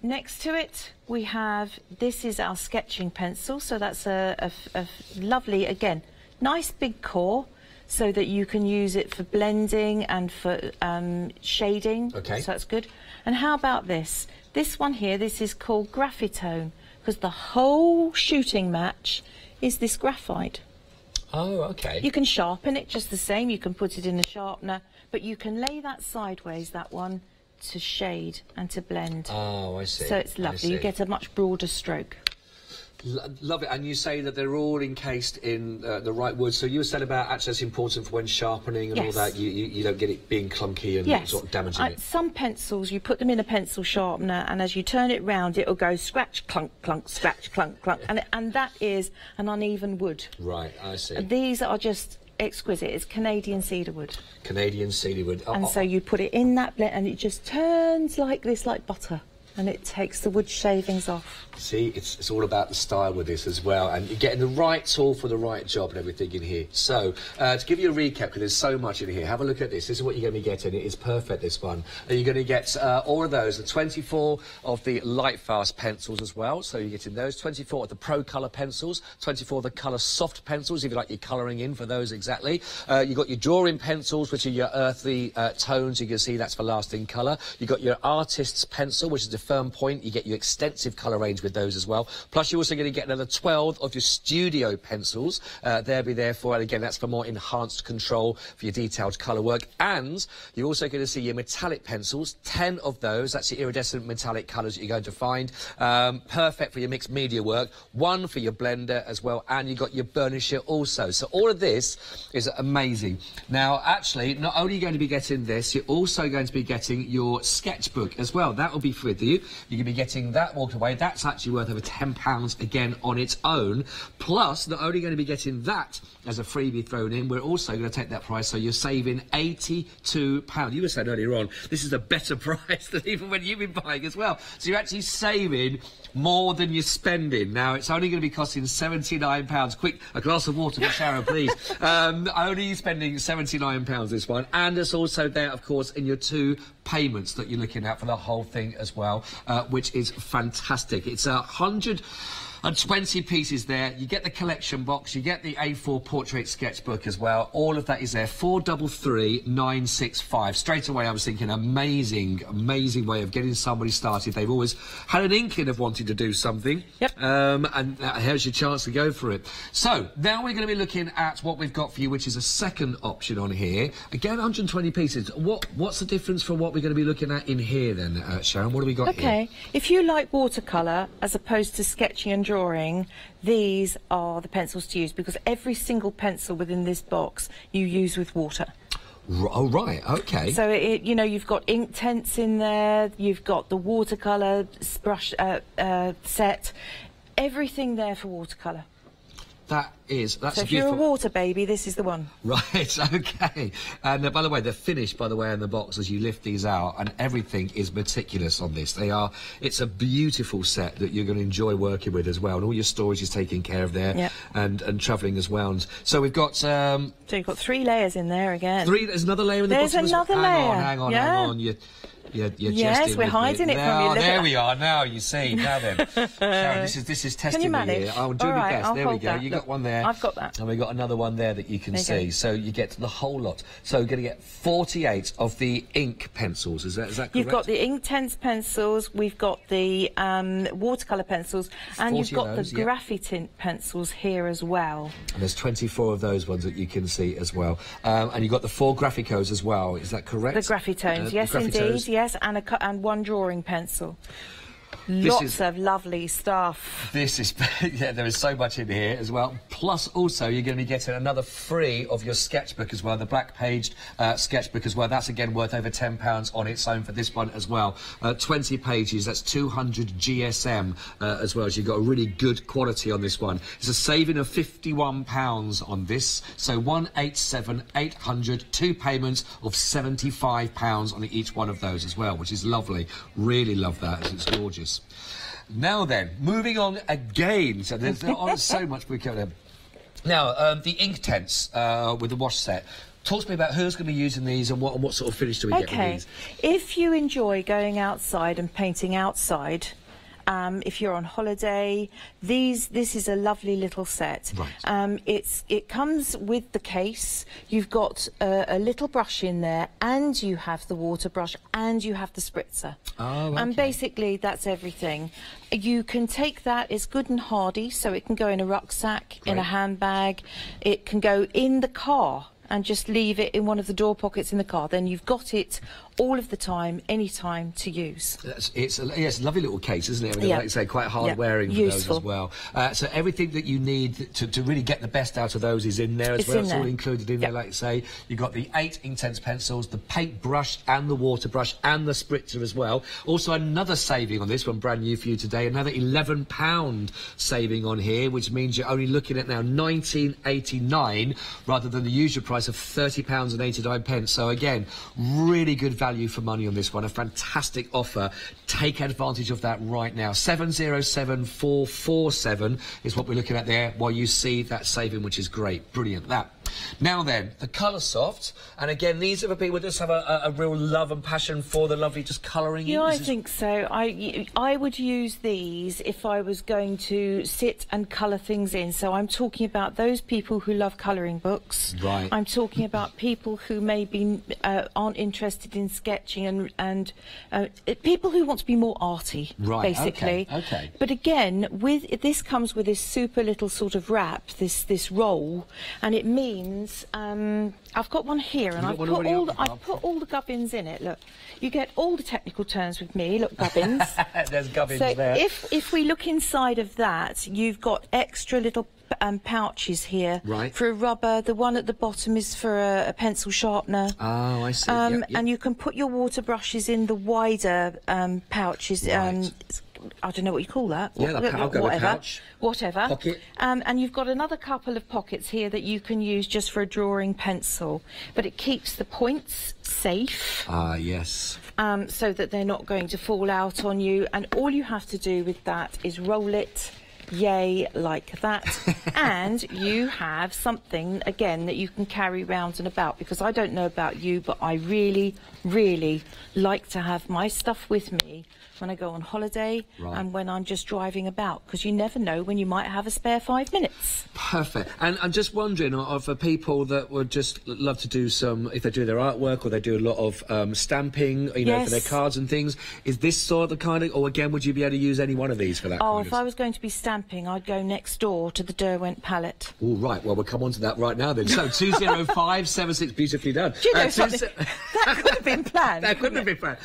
Next to it, we have this is our sketching pencil. So that's a lovely, again, nice big core, so that you can use it for blending and for um, shading. Okay. So that's good. And how about this? This one here, this is called graphitone, because the whole shooting match is this graphite. Oh, okay. You can sharpen it just the same. You can put it in a sharpener, but you can lay that sideways, that one, to shade and to blend. Oh, I see. So it's lovely. You get a much broader stroke. Lo- Love it, and you say that they're all encased in uh, the right wood. So you were saying about actually it's important for when sharpening and all that. You, you you don't get it being clunky and Yes. sort of damaging Uh, it. Some pencils, you put them in a pencil sharpener, and as you turn it round, it'll go scratch, clunk, clunk, scratch, clunk, clunk, <laughs> and and that is an uneven wood. Right, I see. These are just exquisite. It's Canadian cedar wood, Canadian cedarwood. Oh, and oh, so you put it in that blend, and it just turns like this, like butter, and it takes the wood shavings off. See, it's, it's all about the style with this as well, and you're getting the right tool for the right job and everything in here. So, uh, to give you a recap, because there's so much in here, have a look at this. This is what you're going to be getting. It is perfect, this one. And you're going to get uh, all of those, the 24 of the light fast pencils as well. So you're getting those, 24 of the Pro Colour pencils, 24 of the Colour Soft pencils, if you like your colouring in for those exactly. Uh, you've got your drawing pencils, which are your earthy uh, tones. You can see that's for lasting colour. You've got your artist's pencil, which is the firm point. You get your extensive colour range with those as well. Plus, you're also going to get another 12 of your studio pencils. Uh, they'll be there for, and again, that's for more enhanced control for your detailed colour work. And you're also going to see your metallic pencils, 10 of those. That's your iridescent metallic colours that you're going to find. Um, perfect for your mixed media work. One for your blender as well. And you've got your burnisher also. So all of this is amazing. Now, actually, not only are you going to be getting this, you're also going to be getting your sketchbook as well. That will be with you. you. You're going to be getting that walked away. That's actually worth over £10 again on its own. Plus, not only going to be getting that as a freebie thrown in, we're also going to take that price, so you're saving £82. You were saying earlier on, this is a better <laughs> price than even when you've been buying as well. So you're actually saving more than you're spending. Now, it's only going to be costing £79. Quick, a glass of water for Sharon, <laughs> please. Um, only spending £79 this one. And it's also there, of course, in your two payments that you're looking at for the whole thing as well, uh, which is fantastic. It's a hundred and 20 pieces there. You get the collection box, you get the A4 portrait sketchbook as well. All of that is there. 433965. Straight away, I was thinking, amazing, amazing way of getting somebody started. They've always had an inkling of wanting to do something. Yep. Um, and uh, here's your chance to go for it. So, now we're going to be looking at what we've got for you, which is a second option on here. Again, 120 pieces. What What's the difference from what we're going to be looking at in here then, uh, Sharon? What have we got here? Okay, if you like watercolour as opposed to sketching and drawing, these are the pencils to use because every single pencil within this box you use with water. Oh, right, okay. So it, you know, you've got Inktense in there, you've got the watercolour brush uh, uh, set, everything there for watercolour. That is, that's so if you're a water baby, this is the one. <laughs> Right, okay. And uh, by the way, they're finished, by the way, in the box as you lift these out, and everything is meticulous on this. They are, it's a beautiful set that you're going to enjoy working with as well, and all your storage is taken care of there, Yeah. and, and travelling as well. And so we've got, um, So you've got three layers in there again. three, there's another layer in the There's bottom well. another hang layer. on, hang on, yeah. hang on. You, you're, you're Yes, we're me. hiding it from now, you. Look There we are, now you see. Now then. <laughs> Sharon, this is, this is testing you me manage? here. I'll do All my right, best. I'll there we go. that. You got one there. I've got that. And we've got another one there that you can There see. go. So you get the whole lot. So you're going to get 48 of the ink pencils. Is that, is that correct? You've got the Inktense pencils, we've got the um, watercolour pencils, and you've got those, the yep. graphite pencils here as well. And there's 24 of those ones that you can see as well. Um, and you've got the four Graphicos as well. Is that correct? The graphitones, Uh, yes, the indeed, yes, and a and one drawing pencil. Lots is- of lovely stuff. This is, <laughs> yeah, there is so much in here as well. Plus, also, you're going to be getting another free of your sketchbook as well, the black paged uh, sketchbook as well. That's again worth over £10 on its own for this one as well. Uh, 20 pages, that's 200 GSM uh, as well. So you've got a really good quality on this one. It's a saving of £51 on this. So 187 800, two payments of £75 on each one of those as well, which is lovely. Really love that. It's gorgeous. Now then, moving on again. So there's there are so <laughs> much we covered. Now, um, the Inktense uh, with the wash set. Talk to me about who's going to be using these and what, and what sort of finish do we get with Okay, these? if you enjoy going outside and painting outside, um, if you're on holiday, these this is a lovely little set. Right. Um, it's it comes with the case. You've got a, a little brush in there, and you have the water brush, and you have the spritzer. Oh, okay. And basically, that's everything. You can take that, it's good and hardy, so it can go in a rucksack, in a handbag, it can go in the car and just leave it in one of the door pockets in the car. Then you've got it all of the time, any time to use. That's, it's a, a lovely little case, isn't it? I mean, Yeah. Like you say, quite hard Yeah. wearing for Useful. those as well. Uh, so everything that you need to, to really get the best out of those is in there as It's well. in it's all included in there, like you say. You've got the eight Inktense pencils, the paint brush and the water brush and the spritzer as well. Also another saving on this one, brand new for you today, another £11 saving on here, which means you're only looking at now 19.89 rather than the usual price of £30 and 89 pence. So again, really good value for money on this one. A fantastic offer. Take advantage of that right now. 707447 is what we're looking at there while you see that saving, which is great. Brilliant. That. Now then, the Colour Soft, and again, these are for people who just have a, a, a real love and passion for the lovely just colouring. Yeah, in. I think so. I I would use these if I was going to sit and colour things in. So I'm talking about those people who love colouring books. Right. I'm talking about people who maybe uh, aren't interested in sketching and and uh, people who want to be more arty, Right, basically. okay, okay. But again, with this comes with this super little sort of wrap, this this roll, and it means um, I've got one here, and I've put all the, I've put all the gubbins in it. Look, you get all the technical terms with me. Look, gubbins. <laughs> There's gubbins so there. if if we look inside of that, you've got extra little um, pouches here Right. for a rubber. The one at the bottom is for a, a pencil sharpener. Oh, I see. Um, Yep, yep. And you can put your water brushes in the wider um, pouches. Um, I don't know what you call that. Yeah, Wha- the pou- I'll go whatever. pouch. Whatever. Pocket. Um, and you've got another couple of pockets here that you can use just for a drawing pencil, but it keeps the points safe. Ah, yes. Um, so that they're not going to fall out on you, and all you have to do with that is roll it, yay, like that, <laughs> and you have something again that you can carry round and about. Because I don't know about you, but I really, really like to have my stuff with me when I go on holiday Right. and when I'm just driving about, because you never know when you might have a spare five minutes. Perfect. And I'm just wondering, uh, for people that would just love to do some, if they do their artwork or they do a lot of um, stamping, you know, for their cards and things, is this sort of the kind of, or again, would you be able to use any one of these for that Oh, if of I was going to be stamping, I'd go next door to the Derwent palette. All right, well, we'll come on to that right now then. So, <laughs> 20576, beautifully done. Do you know Uh, two that could have been <laughs> planned. That couldn't have been planned.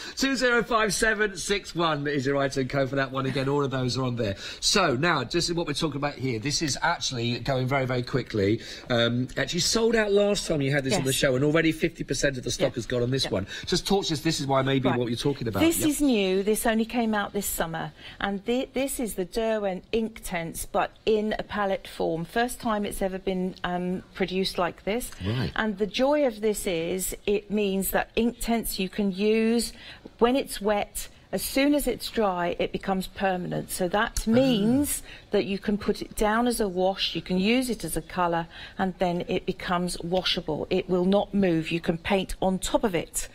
2057761 is your item code for that one. Again, all of those are on there. So, now, this is what we're talking about here. This is actually going very, very quickly. Um, actually sold out last time you had this on the show, and already 50% of the stock has gone on this one. Just talk to us, this is why maybe Right. what you're talking about. This Yep. is new. This only came out this summer, and thi- this is the Derwent Inktense, but in a palette form. First time it's ever been um, produced like this. Right. And the joy of this is it means that Inktense you can use when it's wet. As soon as it's dry, it becomes permanent. So that mm. means that you can put it down as a wash, you can use it as a colour, and then it becomes washable. It will not move. You can paint on top of it.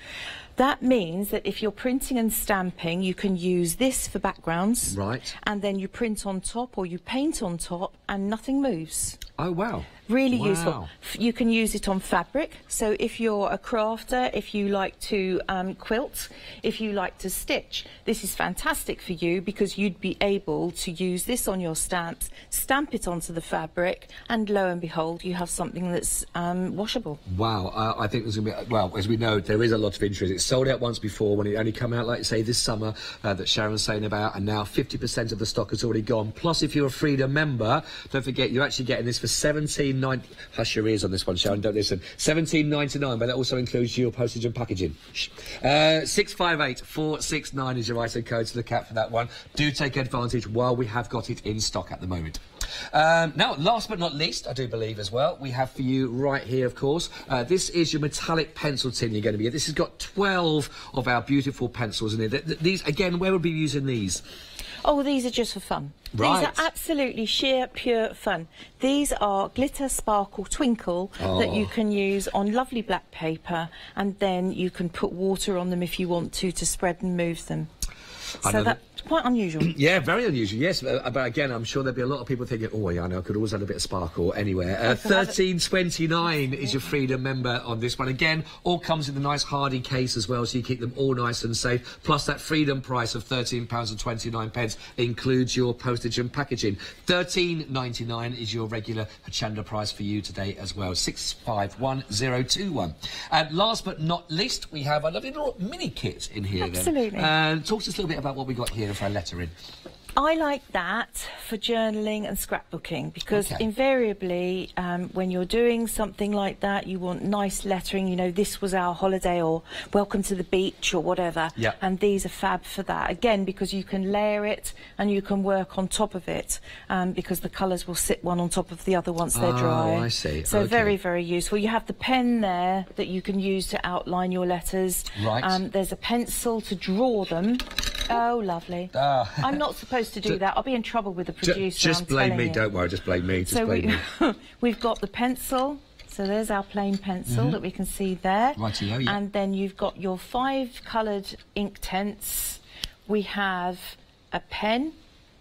That means that if you're printing and stamping, you can use this for backgrounds. Right. And then you print on top or you paint on top and nothing moves. Oh, wow. Really Wow. useful. You can use it on fabric. So if you're a crafter, if you like to um, quilt, if you like to stitch, this is fantastic for you because you'd be able to use this on your stamps, stamp it onto the fabric, and lo and behold, you have something that's um, washable. Wow, uh, I think there's going to be, well, as we know, there is a lot of interest. It sold out once before when it only came out, like you say, this summer uh, that Sharon's saying about, and now 50% of the stock has already gone. Plus, if you're a Freedom member, don't forget, you're actually getting this for 17.90. Hush your ears on this one, Sharon, don't listen. 17.99, but that also includes your postage and packaging. Uh, 658469 is your item code to look out for that one. Do take advantage while we have got it in stock at the moment. Um, now, last but not least, I do believe as well, we have for you right here, of course. Uh, this is your metallic pencil tin you're going to be. This has got 12 of our beautiful pencils in it. Th- th- These, again, where would we be using these? Oh, these are just for fun. Right. These are absolutely sheer, pure fun. These are glitter, sparkle, twinkle that you Oh. can use on lovely black paper, and then you can put water on them if you want to to spread and move them. I So that's quite unusual. <clears throat> Yeah, very unusual, yes. Uh, but again, I'm sure there'll be a lot of people thinking, oh, yeah, I know, I could always add a bit of sparkle anywhere. Uh, 1329 is your Freedom member on this one. Again, all comes in the nice hardy case as well, so you keep them all nice and safe. Plus, that Freedom price of £13.29 pence includes your postage and packaging. 13.99 is your regular Hochanda price for you today as well. 651021. And last but not least, we have a lovely little mini kit in here Absolutely. then. And talk to us a little bit about what we got here for our lettering. I like that for journaling and scrapbooking because Okay. invariably, um, when you're doing something like that, you want nice lettering. You know, this was our holiday or welcome to the beach or whatever. Yeah. And these are fab for that. Again, because you can layer it and you can work on top of it um, because the colours will sit one on top of the other once they're Oh, dry. I see. So Okay. very, very useful. You have the pen there that you can use to outline your letters. Right. Um, there's a pencil to draw them. Oh, lovely. Ah. I'm not supposed to do that. I'll be in trouble with the producer. just I'm blame me, you. don't worry, just blame me, just So blame we, me. <laughs> we've got the pencil. So there's our plain pencil Mhm. that we can see there. Rightio, yeah. And then you've got your five coloured Inktense. We have a pen.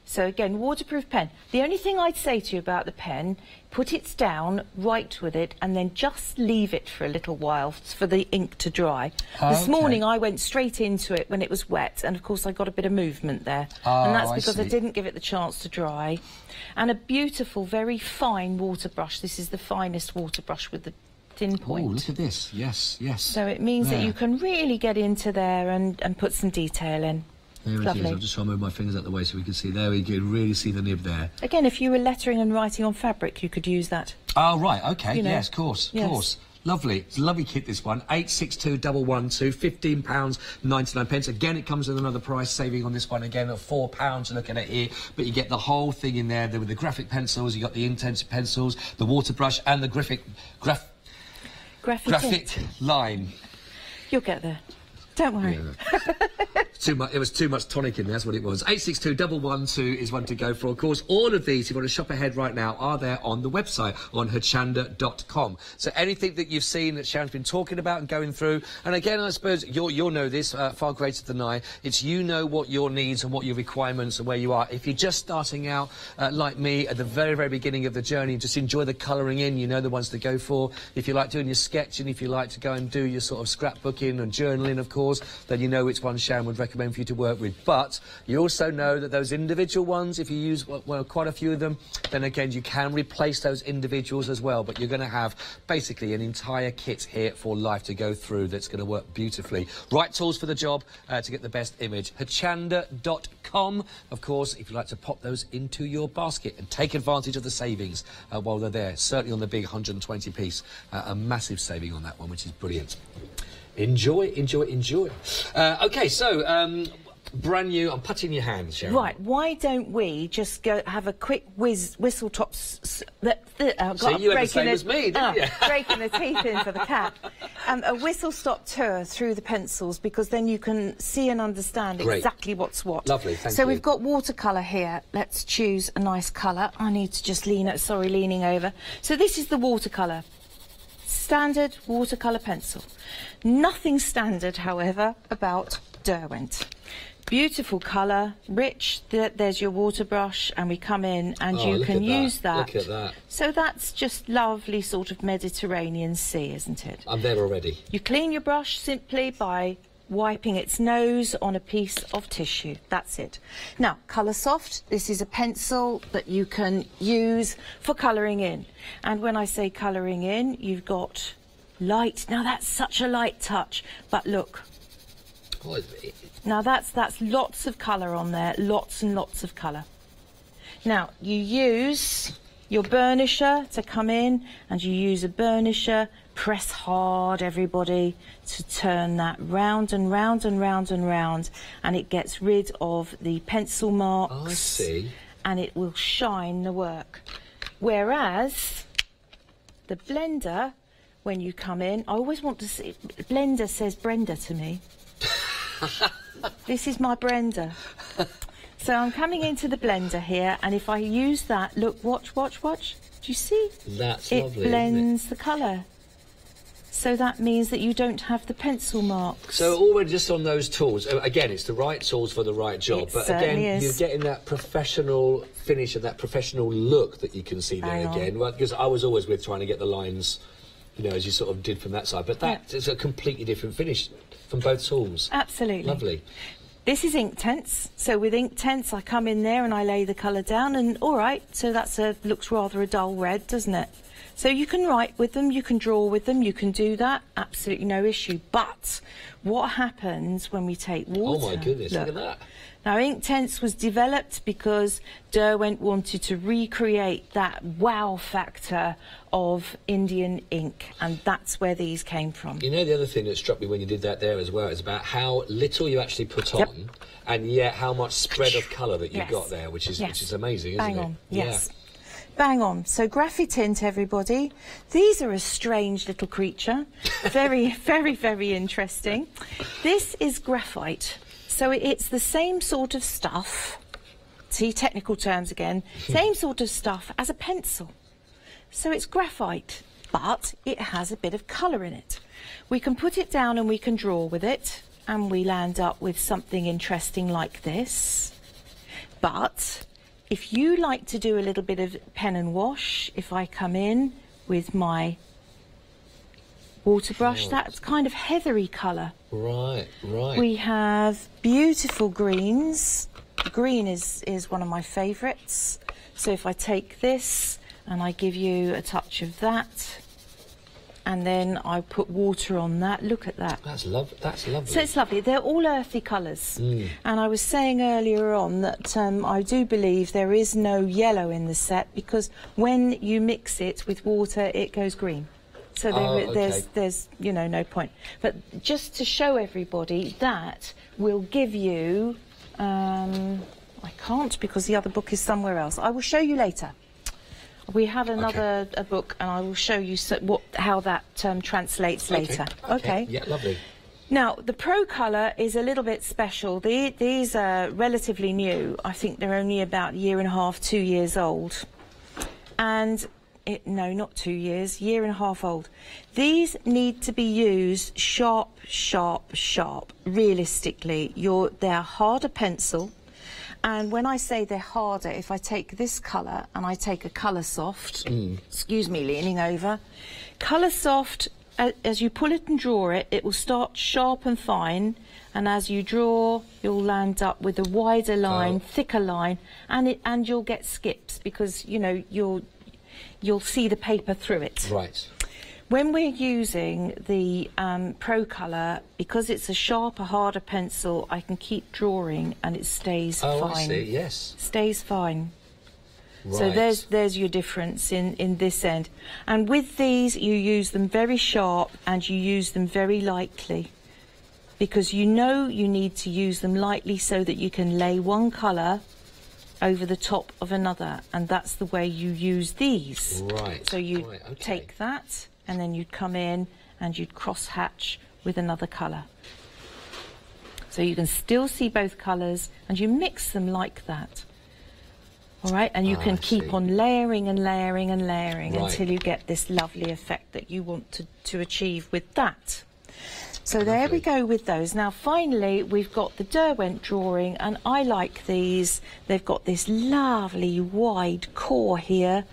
So again, waterproof pen. The only thing I'd say to you about the pen, put it down, write with it, and then just leave it for a little while for the ink to dry. This morning I went straight into it when it was wet, and of course I got a bit of movement there. Oh, and that's because I see. didn't give it the chance to dry. And a beautiful, very fine water brush. This is the finest water brush with the thin point. Oh, look at this. Yes, yes. So it means that you can really get into there and, and put some detail in. There it is. Lovely. I'm just trying to move my fingers out the way so we can see. There we can really see the nib there. Again, if you were lettering and writing on fabric, you could use that. Oh, right, okay. You know. Yes, of course, of Yes. course. Lovely. It's a lovely kit, this one. 862112, £15, 99 pence. Again, it comes with another price saving on this one, again, of £4 looking at it here. But you get the whole thing in there, there with the graphic pencils, you got the intensive pencils, the water brush, and the graphic, graph, Graphic. graphic line. You'll get there. Don't worry. Too much. It was too much tonic in there. That's what it was. Eight six two double one two is one to go for. Of course, all of these, if you want to shop ahead right now, are there on the website on hochanda.com. So anything that you've seen that Sharon's been talking about and going through, and again, I suppose you'll you'll know this uh, far greater than I. It's you know what your needs and what your requirements and where you are. If you're just starting out uh, like me at the very very beginning of the journey, just enjoy the colouring in. You know the ones to go for. If you like doing your sketching, if you like to go and do your sort of scrapbooking and journaling, of course, then you know which one Sharon would recommend for you to work with. But you also know that those individual ones, if you use well, well quite a few of them, then again you can replace those individuals as well. But you're going to have basically an entire kit here for life to go through that's going to work beautifully. Right tools for the job uh, to get the best image. Hochanda.com, of course, if you'd like to pop those into your basket and take advantage of the savings uh, while they're there. Certainly on the big 120 piece, uh, a massive saving on that one, which is brilliant. Enjoy, enjoy, enjoy. Uh, okay, so um, brand new. I'm putting your hands, Sharon. Right, why don't we just go have a quick whiz, whistle top... S- s- the, the, uh, See, got- you had the breaking same as me, didn't ah, you? <laughs> breaking the teeth in for the cat. Um, a whistle stop tour through the pencils because then you can see and understand Great. exactly what's what. Lovely, thank so you. we've got watercolour here. Let's choose a nice colour. I need to just lean, sorry, leaning over. So this is the watercolour. Standard watercolour pencil. Nothing standard, however, about Derwent. Beautiful colour, rich. Th- there's your water brush, and we come in and Oh, you can that. use that. Look at that. So that's just lovely, sort of Mediterranean Sea, isn't it? I'm there already. You clean your brush simply by wiping its nose on a piece of tissue. That's it. Now, Colour Soft, this is a pencil that you can use for colouring in. And when I say colouring in, you've got light. Now, that's such a light touch. But look, now that's that's lots of colour on there, lots and lots of colour. Now you use your burnisher to come in, and you use a burnisher. Press hard, everybody, to turn that round and round and round and round, and it gets rid of the pencil marks. Oh, I see. And it will shine the work. Whereas the blender, when you come in, I always want to see. Blender says Brenda to me. <laughs> this is my blender. So I'm coming into the blender here, and if I use that, look, watch, watch, watch. Do you see? That's it lovely, isn't it? blends the colour. So that means that you don't have the pencil marks. So already just on those tools, uh, again, it's the right tools for the right job. It but again, is. you're getting that professional finish and that professional look that you can see there Bang on. again. Well, because I was always with trying to get the lines, you know, as you sort of did from that side. But that is a completely different finish from both tools. Absolutely. Lovely. This is ink Inktense. So with ink Inktense, I come in there and I lay the colour down, and all right, so that's a looks rather a dull red, doesn't it? So you can write with them, you can draw with them, you can do that, absolutely no issue. But what happens when we take water? Oh my goodness, look, at that. Now, Inktense was developed because Derwent wanted to recreate that wow factor of Indian ink, and that's where these came from. You know, the other thing that struck me when you did that there as well is about how little you actually put Yep. on, and yet how much spread of colour that you've Yes. got there, which is Yes. which is amazing, isn't Bang it? on, yes. Bang on. So graphitint, everybody. These are a strange little creature. <laughs> Very, very, very interesting. This is graphite. So it's the same sort of stuff. See, technical terms again. <laughs> Same sort of stuff as a pencil. So it's graphite, but it has a bit of colour in it. We can put it down and we can draw with it, and we land up with something interesting like this. But if you like to do a little bit of pen and wash, if I come in with my water brush, that's kind of heathery colour. Right, right. We have beautiful greens. Green is, is one of my favourites. So if I take this and I give you a touch of that, and then I put water on that, look at that. That's love. That's lovely. So it's lovely. They're all earthy colours. Mm. And I was saying earlier on that um, I do believe there is no yellow in the set because when you mix it with water, it goes green. So there, Oh, okay. there's, there's, you know, no point. But just to show everybody, that will give you. Um, I can't because the other book is somewhere else. I will show you later. We have another a book, and I will show you so, what how that um, translates later. okay. Yeah, lovely. Now, the Pro Colour is a little bit special. The, these are relatively new. I think they're only about a year and a half, two years old. And, it, no, not two years, year and a half old. These need to be used sharp, sharp, sharp, realistically. You're, they're harder pencil. And when I say they're harder, if I take this colour and I take a Colour Soft, mm. excuse me, leaning over, Colour Soft, as you pull it and draw it, it will start sharp and fine, and as you draw, you'll land up with a wider oh. line, thicker line, and it and you'll get skips because you know you'll you'll see the paper through it. Right. When we're using the um, Pro Colour, because it's a sharper, harder pencil, I can keep drawing and it stays Oh, fine. I see. Yes. Stays fine. Right. So there's there's your difference in, in this end. And with these, you use them very sharp and you use them very lightly. Because you know you need to use them lightly so that you can lay one colour over the top of another. And that's the way you use these. Right, So you right, okay. take that and then you'd come in and you'd cross hatch with another colour. So you can still see both colours and you mix them like that. All right, and you Ah, can keep on layering and layering and layering Right. until you get this lovely effect that you want to, to achieve with that. So there we go with those. Now finally we've got the Derwent drawing and I like these. They've got this lovely wide core here.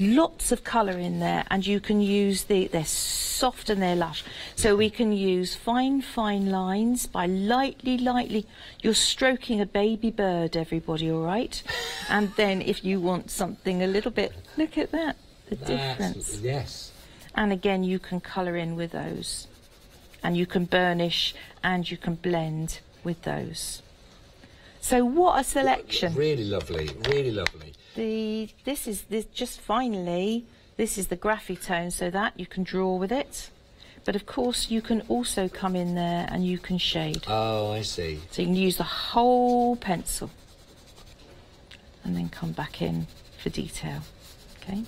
Lots of colour in there and you can use the, they're soft and they're lush. So we can use fine, fine lines by lightly, lightly. You're stroking a baby bird, everybody, all right? And then if you want something a little bit, look at that, the difference. Yes. And again, you can colour in with those. And you can burnish and you can blend with those. So what a selection. Really lovely. Really lovely. The this is this just finally this is the graphitone so that you can draw with it. But of course you can also come in there and you can shade. Oh, I see. So you can use the whole pencil and then come back in for detail. Okay.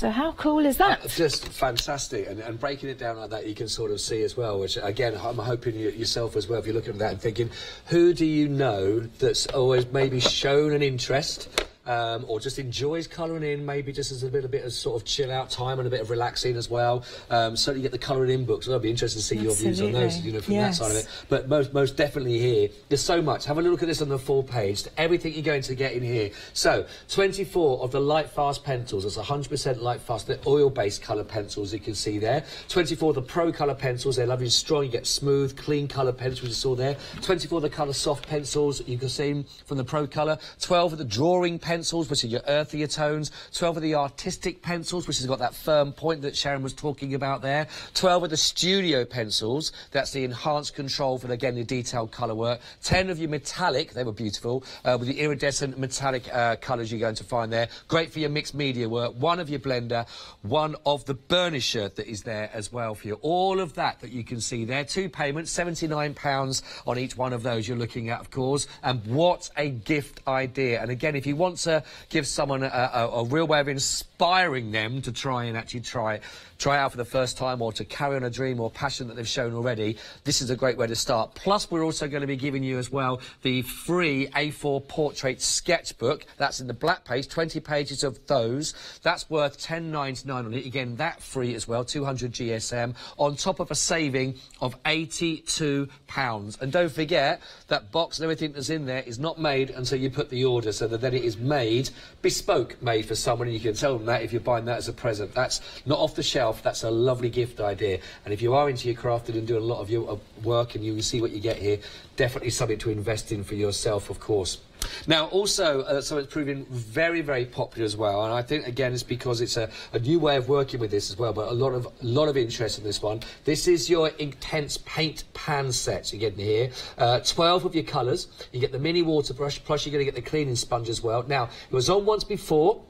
So how cool is that? Uh, Just fantastic, and, and breaking it down like that, you can sort of see as well. Which again, I'm hoping you, yourself as well. If you're looking at that and thinking, who do you know that's always maybe shown an interest? Um, or just enjoys colouring in, maybe just as a little bit of sort of chill out time and a bit of relaxing as well. Um, certainly get the colouring in books. I'd be interested to see your views on those, you know, from Yes. that side of it. But most, most definitely here, there's so much. Have a look at this on the full page. Everything you're going to get in here. So, 24 of the light fast pencils. It's 100% light fast. They're oil-based colour pencils. You can see there. 24 of the pro colour pencils. They're lovely and strong. You get smooth, clean colour pencils. You saw there. 24 of the colour soft pencils. You can see from the pro colour. 12 of the drawing pencils, which are your earthier tones. 12 of the artistic pencils, which has got that firm point that Sharon was talking about there. 12 of the studio pencils. That's the enhanced control for, again, the detailed colour work. 10 of your metallic. They were beautiful. Uh, with the iridescent metallic uh, colours you're going to find there. Great for your mixed media work. One of your blender. One of the burnisher that is there as well for you. All of that that you can see there. Two payments, £79 on each one of those you're looking at, of course. And what a gift idea. And again, if you want to give someone a, a, a real way of inspiring them to try and actually try it, try out for the first time or to carry on a dream or passion that they've shown already, this is a great way to start. Plus, we're also going to be giving you as well the free A4 portrait sketchbook. That's in the black page, 20 pages of those. That's worth 10.99 on it. Again, that free as well, 200 GSM, on top of a saving of 82 pounds. And don't forget that box and everything that's in there is not made until you put the order, so that then it is made bespoke, made for someone, and you can tell them that if you're buying that as a present. That's not off the shelf. That's a lovely gift idea. And if you are into your crafting and doing a lot of your uh, work, and you see what you get here, definitely something to invest in for yourself, of course. Now, also, uh, so it's proving very, very popular as well, and I think again it's because it's a, a new way of working with this as well. But a lot of a lot of interest in this one. This is your Inktense paint pan set you're getting here. Uh, Twelve of your colours. You get the mini water brush, plus you're going to get the cleaning sponge as well. Now, it was on once before.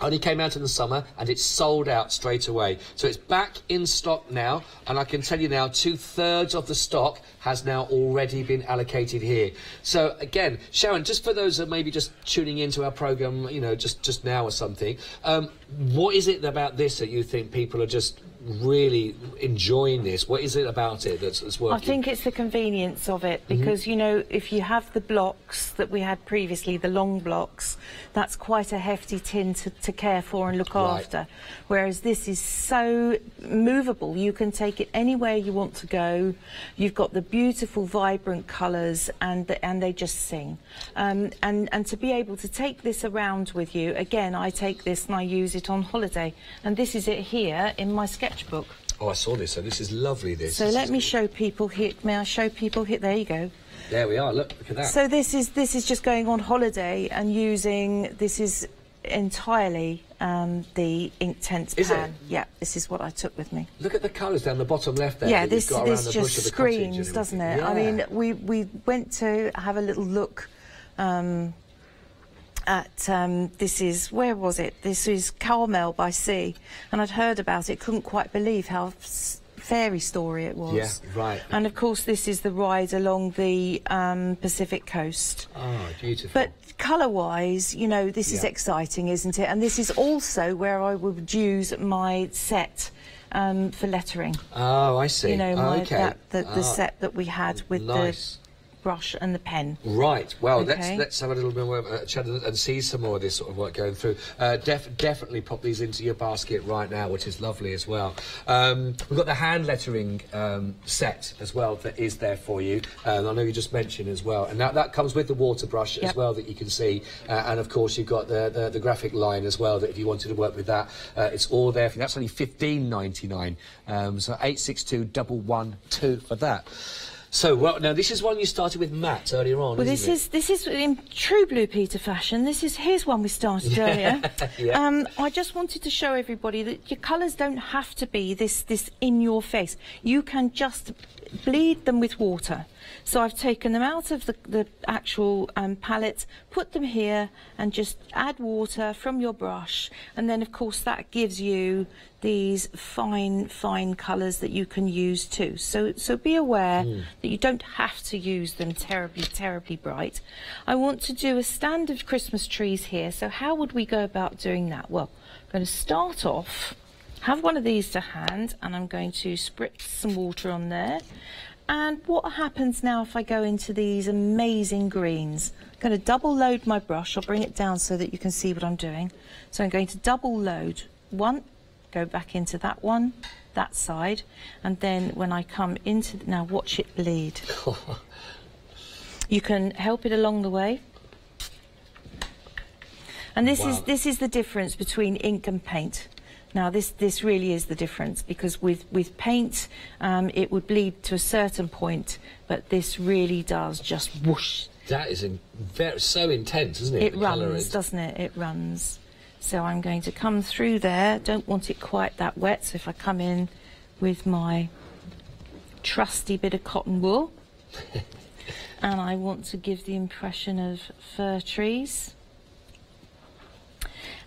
Only came out in the summer and it's sold out straight away. So it's back in stock now, and I can tell you now, two thirds of the stock has now already been allocated here. So again, Sharon, just for those that maybe just tuning into our program, you know, just just now or something, um, what is it about this that you think people are just really enjoying this? What is it about it that's, that's working? I think it's the convenience of it because, you know, if you have the blocks that we had previously, the long blocks, that's quite a hefty tin to, to care for and look Right. after. Whereas this is so movable. You can take it anywhere you want to go. You've got the beautiful, vibrant colours and, the, and they just sing. Um, and, and to be able to take this around with you, again, I take this and I use it on holiday. And this is it here in my sketchbook. Oh, I saw this. So this is lovely. This. So This let me show people here. May I show people here? There you go. There we are. Look, look at that. So this is this is just going on holiday and using this is entirely um, the Inktense Is it? Yeah, this is what I took with me. Look at the colours down the bottom left there. yeah, this this just bush the cottage screams, doesn't it? everything. I mean, we we went to have a little look. Um, at um, this is where was it? This is Carmel by Sea, and I'd heard about it. Couldn't quite believe how fairy story it was. Yeah, right. And of course, this is the ride along the um, Pacific coast. Oh, beautiful. But colour-wise, you know, this is exciting, isn't it? And this is also where I would use my set um, for lettering. Oh, I see. You know, my, okay. that, the, the Ah, set that we had with nice. the brush and the pen. Right. Well, let's let's have a little bit more uh, chat and and see some more of this sort of work going through. Uh, def- definitely pop these into your basket right now, which is lovely as well. Um, we've got the hand lettering um, set as well that is there for you. Uh, and I know you just mentioned as well, and that, that comes with the water brush as well that you can see. Uh, and of course, you've got the, the the graphic line as well. That if you wanted to work with that, uh, it's all there. for you. That's only fifteen ninety nine. Um, so eight six two double one two for that. So, well, now this is one you started with Matt earlier on. Well, this it? is this is in true Blue Peter fashion. This is here's one we started earlier. <laughs> Yeah. Um, I just wanted to show everybody that your colours don't have to be this this in your face. You can just bleed them with water. So I've taken them out of the, the actual um, palette, put them here, and just add water from your brush, and then of course that gives you these fine, fine colours that you can use too. So, so be aware Mm. that you don't have to use them terribly, terribly bright. I want to do a stand of Christmas trees here. So how would we go about doing that? Well, I'm going to start off, have one of these to hand, and I'm going to spritz some water on there. And what happens now if I go into these amazing greens? I'm going to double load my brush. I'll bring it down so that you can see what I'm doing. So I'm going to double load one, go back into that one, that side, and then when I come into now watch it bleed. <laughs> you can help it along the way. And this is this is the difference between ink and paint. Now this this really is the difference because with with paint um, it would bleed to a certain point, but this really does just whoosh. That is in, very, so intense, isn't it? It runs, is- doesn't it? It runs. So I'm going to come through there. Don't want it quite that wet. So if I come in with my trusty bit of cotton wool, <laughs> and I want to give the impression of fir trees.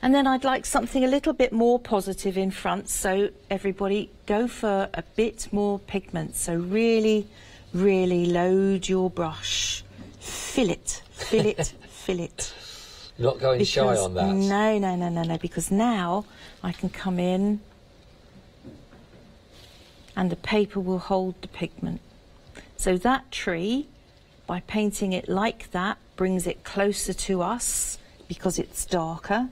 And then I'd like something a little bit more positive in front, so everybody go for a bit more pigment. So really, really load your brush. Fill it, fill it, <laughs> fill it. Not going shy on that. No, no, no, no, no, because now I can come in and the paper will hold the pigment. So that tree, by painting it like that, brings it closer to us because it's darker.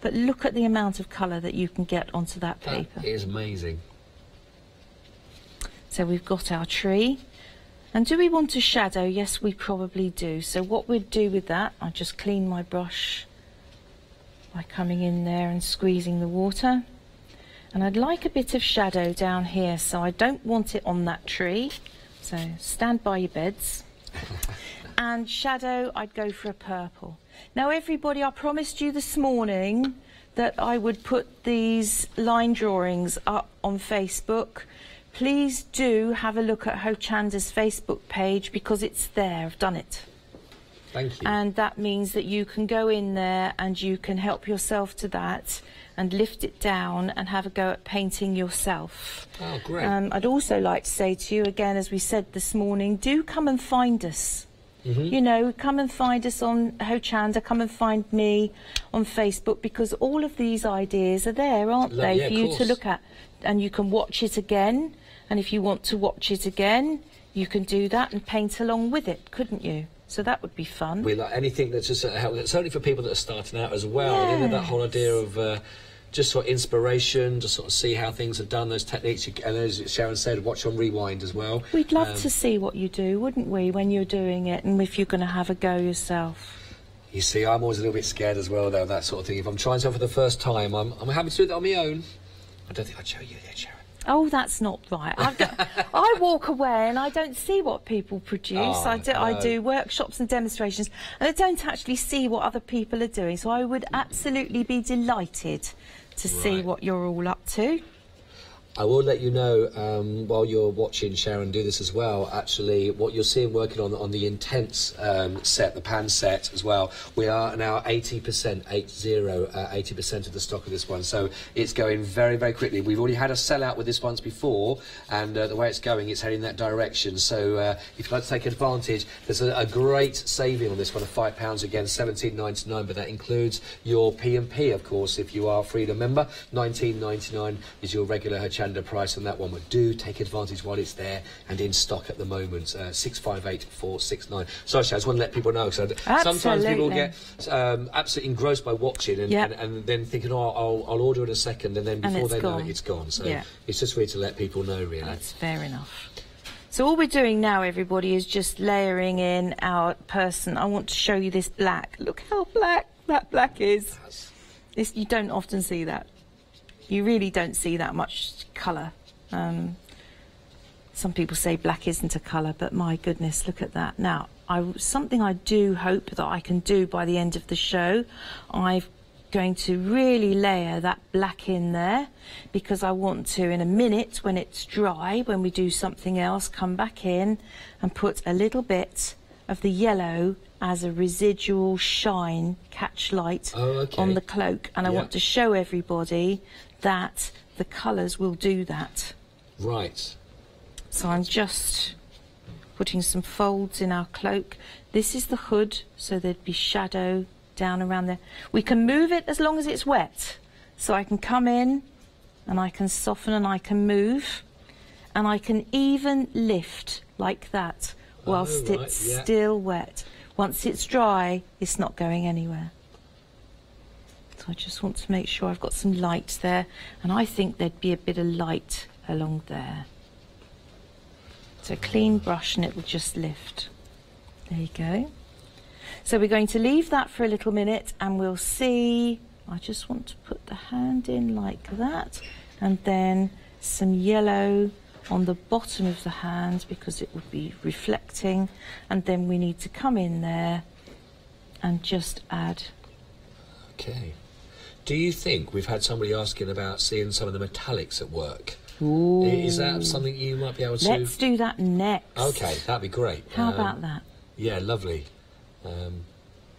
But look at the amount of colour that you can get onto that paper. That is amazing. So we've got our tree. And do we want a shadow? Yes, we probably do. So what we'd do with that, I just clean my brush by coming in there and squeezing the water. And I'd like a bit of shadow down here, so I don't want it on that tree. So stand by your beds. <laughs> and shadow, I'd go for a purple. Now, everybody, I promised you this morning that I would put these line drawings up on Facebook. Please do have a look at Hochanda's Facebook page because it's there. I've done it. Thank you. And that means that you can go in there and you can help yourself to that and lift it down and have a go at painting yourself. Oh, great. Um, I'd also like to say to you again, as we said this morning, do come and find us. Mhm. You know, come and find us on Hochanda, come and find me on Facebook because all of these ideas are there, aren't Lo- they, yeah, for you to look at. And you can watch it again. And if you want to watch it again, you can do that and paint along with it, couldn't you? So that would be fun. We like anything that's just uh, help. Certainly for people that are starting out as well. You know, that whole idea of uh, just sort of inspiration, to sort of see how things are done, those techniques. You, and as Sharon said, watch on rewind as well. We'd love Um, to see what you do, wouldn't we, when you're doing it and if you're going to have a go yourself. You see, I'm always a little bit scared as well, though, that sort of thing. If I'm trying something for the first time, I'm, I'm happy to do that on my own. I don't think I'd show you yet, Sharon. Oh, that's not right. I, go, I walk away and I don't see what people produce. Oh, I, do, I do workshops and demonstrations and I don't actually see what other people are doing. So I would absolutely be delighted to see what you're all up to. I will let you know um, while you're watching Sharon do this as well. Actually, what you're seeing working on on the Inktense um, set, the pan set as well. We are now 80%, 80, uh, 80% of the stock of this one. So it's going very, very quickly. We've already had a sellout with this once before, and uh, the way it's going, it's heading that direction. So uh, if you'd like to take advantage, there's a, a great saving on this one of five pounds again, 17.99. But that includes your P and P, of course, if you are a Freedom member. 19.99 is your regular Hochanda price on that one. But do take advantage while it's there and in stock at the moment. Uh, 658469. Sorry, I just want to let people know. So sometimes people get um, absolutely engrossed by watching and, Yep. and, and then thinking, oh, I'll, I'll order in a second, and then before it's they know it, it's gone. So Yeah. it's just weird to let people know, really. That's fair enough. So all we're doing now, everybody, is just layering in our person. I want to show you this black. Look how black that black is. This, you don't often see that. You really don't see that much colour. Um, some people say black isn't a colour, but my goodness, look at that. Now, I, something I do hope that I can do by the end of the show, I'm going to really layer that black in there because I want to, in a minute, when it's dry, when we do something else, come back in and put a little bit of the yellow as a residual shine, catch light Oh, okay. on the cloak. And I want to show everybody that the colours will do that. Right. So I'm just putting some folds in our cloak. This is the hood, so there'd be shadow down around there. We can move it as long as it's wet. So I can come in and I can soften and I can move and I can even lift like that whilst oh, right, it's yeah. still wet. Once it's dry, it's not going anywhere. So I just want to make sure I've got some light there and I think there'd be a bit of light along there. So clean brush and it will just lift. There you go. So we're going to leave that for a little minute and we'll see. I just want to put the hand in like that and then some yellow on the bottom of the hand because it would be reflecting and then we need to come in there and just add Okay. Do you think we've had somebody asking about seeing some of the metallics at work? Ooh. Is that something you might be able to? Let's do that next. Okay, that'd be great. How Um, about that? Yeah, lovely. Um,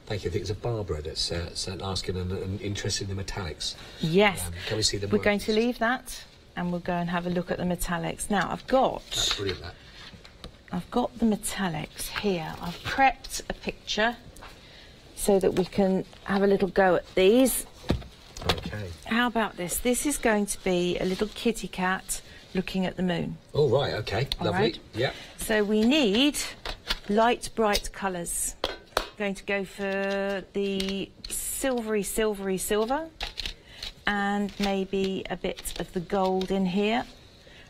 thank you. I think it's a Barbara that's uh, sent asking and, and interested in the metallics. Yes. Um, can we see them? We're work? going to leave that and we'll go and have a look at the metallics. Now I've got That's brilliant. That. I've got the metallics here. I've prepped a picture. so that we can have a little go at these. Okay. How about this? This is going to be a little kitty cat looking at the moon. All right. Okay. All Lovely. right. Yeah. So we need light, bright colours. Going to go for the silvery, silvery silver and maybe a bit of the gold in here.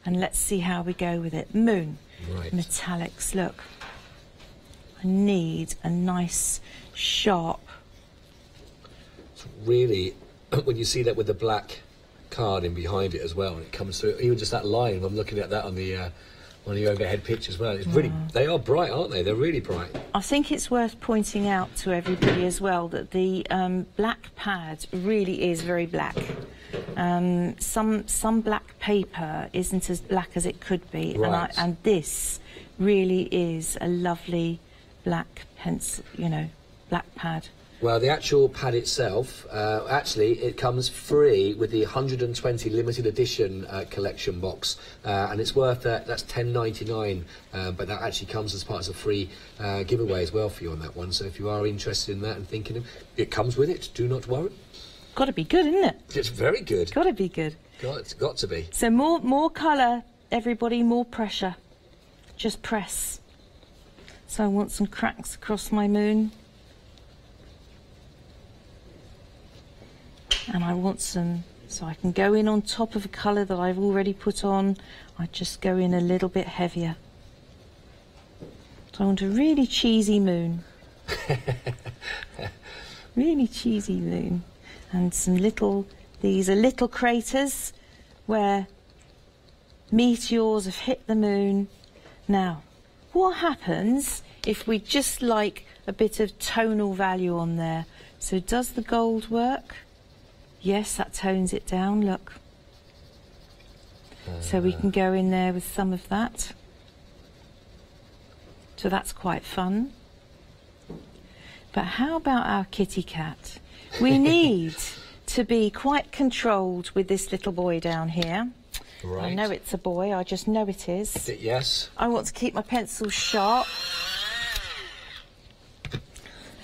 And let's see how we go with it. Moon. Right. Metallics, look. I need a nice, sharp. It's really, <clears throat> when you see that with the black card in behind it as well, and it comes through, even just that line. I'm looking at that on the uh, on the overhead pitch as well. It's really, Mm. they are bright, aren't they? They're really bright. I think it's worth pointing out to everybody as well that the um, black pad really is very black. Um, some some black paper isn't as black as it could be, and, I, and this really is a lovely black pencil, you know, black pad. Well, the actual pad itself, uh, actually, it comes free with the 120 limited edition uh, collection box, uh, and it's worth uh, that's 10.99. Uh, but that actually comes as part of a free uh, giveaway as well for you on that one. So if you are interested in that and thinking of it, comes with it. Do not worry. Got to be good, isn't it? It's very good. Got to be good. Got, it's got to be. So more more colour, everybody, more pressure. Just press. So I want some cracks across my moon. And I want some, so I can go in on top of a colour that I've already put on. I just go in a little bit heavier. So I want a really cheesy moon. <laughs> really cheesy moon. And some little, these are little craters where meteors have hit the moon. Now, what happens if we just like a bit of tonal value on there? So does the gold work? Yes, that tones it down, look. So we can go in there with some of that. So that's quite fun. But how about our kitty cat? We <laughs> need to be quite controlled with this little boy down here. Right. I know it's a boy, I just know it is. Yes. I want to keep my pencil sharp.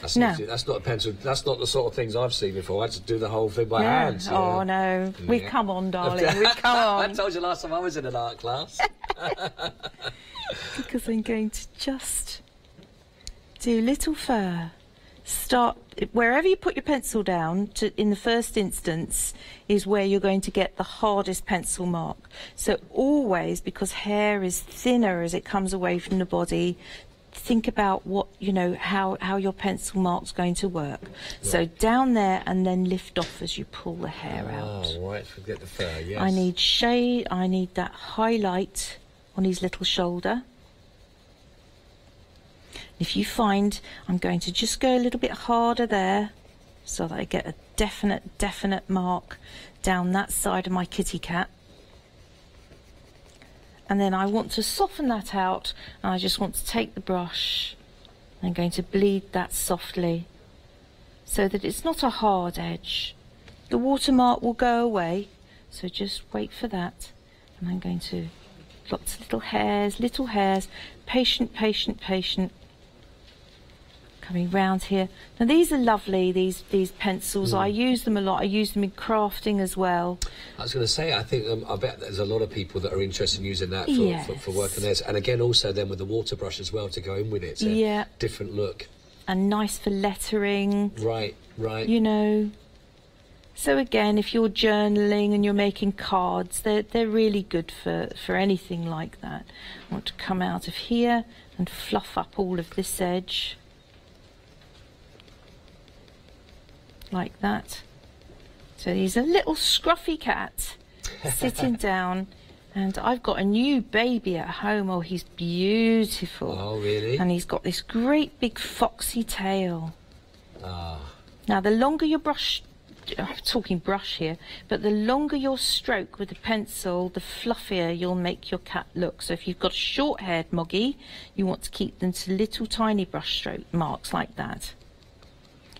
That's, No. not, that's not a pencil. That's not the sort of things I've seen before. I had to do the whole thing by No. hand. Oh no, we've come on, darling. <laughs> We've come on. I told you last time I was in an art class. <laughs> because I'm going to just do little fur. Start wherever you put your pencil down to, in the first instance is where you're going to get the hardest pencil mark. So always, because hair is thinner as it comes away from the body, think about what you know how how your pencil mark's going to work. So down there and then lift off as you pull the hair ah, out. Oh, right. Forget the fur. Yes. I need shade, I need that highlight on his little shoulder. If you find I'm going to just go a little bit harder there so that I get a definite, definite mark down that side of my kitty cat. And then I want to soften that out and I just want to take the brush I'm going to bleed that softly so that it's not a hard edge. The watermark will go away, so just wait for that. And I'm going to lots of little hairs, little hairs, patient, patient, patient. Coming round here. Now these are lovely. These these pencils. I use them a lot. I use them in crafting as well. I was going to say, I think um, I bet there's a lot of people that are interested in using that for, Yes. for, for working theirs, and again also then with the water brush as well to go in with it. So Yeah. Different look. And nice for lettering. Right. Right. You know. So again, if you're journaling and you're making cards, they're they're really good for for anything like that. I want to come out of here and fluff up all of this edge. Like that. So he's a little scruffy cat <laughs> sitting down and I've got a new baby at home. Oh, he's beautiful. Oh, really? And he's got this great big foxy tail. Ah. Now, the longer your brush, I'm talking brush here, but the longer your stroke with the pencil, the fluffier you'll make your cat look. So if you've got a short-haired moggy, you want to keep them to little tiny brush stroke marks like that.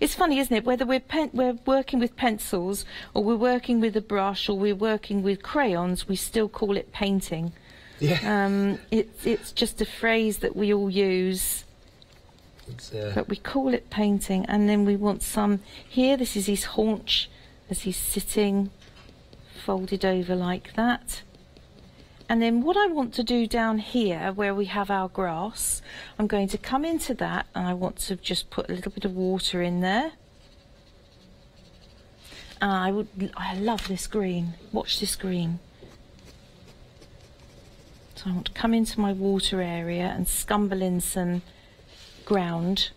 It's funny, isn't it? Whether we're pen- we're working with pencils, or we're working with a brush, or we're working with crayons, we still call it painting. Yeah. Um, it's it's just a phrase that we all use. It's, uh, But we call it painting, and then we want some here. This is his haunch as he's sitting folded over like that. And then what I want to do down here, where we have our grass, I'm going to come into that and I want to just put a little bit of water in there. And I would, I love this green. Watch this green. So I want to come into my water area and scumble in some ground.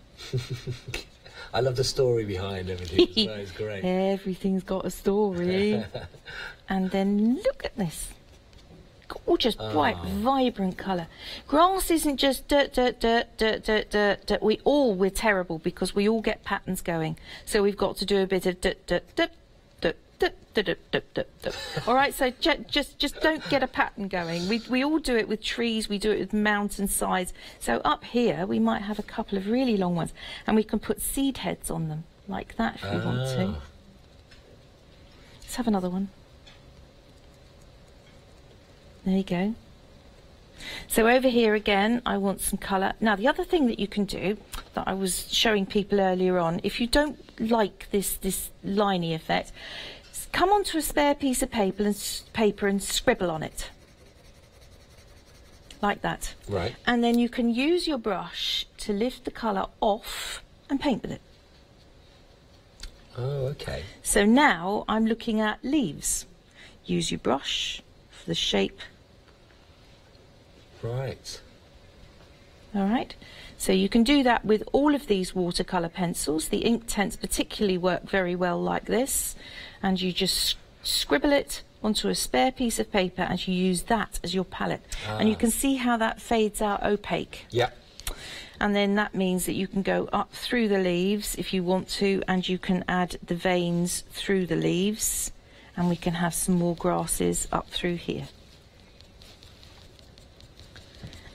<laughs> I love the story behind everything. <laughs> well, It's great. Everything's got a story. <laughs> and then look at this gorgeous, ah. bright, oh. vibrant colour. Grass isn't just dirt, dirt, dirt, dirt, dirt, dirt, dirt. We all, we're terrible because we all get patterns going. So we've got to do a bit of dirt, dirt, dirt, all right, so just just don't get a pattern going. We we all do it with trees, we do it with mountain sides. So up here we might have a couple of really long ones, and we can put seed heads on them like that if you oh. want to. Ah. Let's have another one. There you go. So over here again, I want some colour. Now the other thing that you can do that I was showing people earlier on, if you don't like this this liney effect, come onto a spare piece of paper and paper and scribble on it, like that. Right. And then you can use your brush to lift the colour off and paint with it. Oh, okay. So now I'm looking at leaves. Use your brush for the shape. Right. All right. So you can do that with all of these watercolour pencils. The Inktense particularly work very well like this. And you just scribble it onto a spare piece of paper and you use that as your palette. And you Ah. can see how that fades out opaque. Yeah. And then that means that you can go up through the leaves if you want to, and you can add the veins through the leaves, and we can have some more grasses up through here.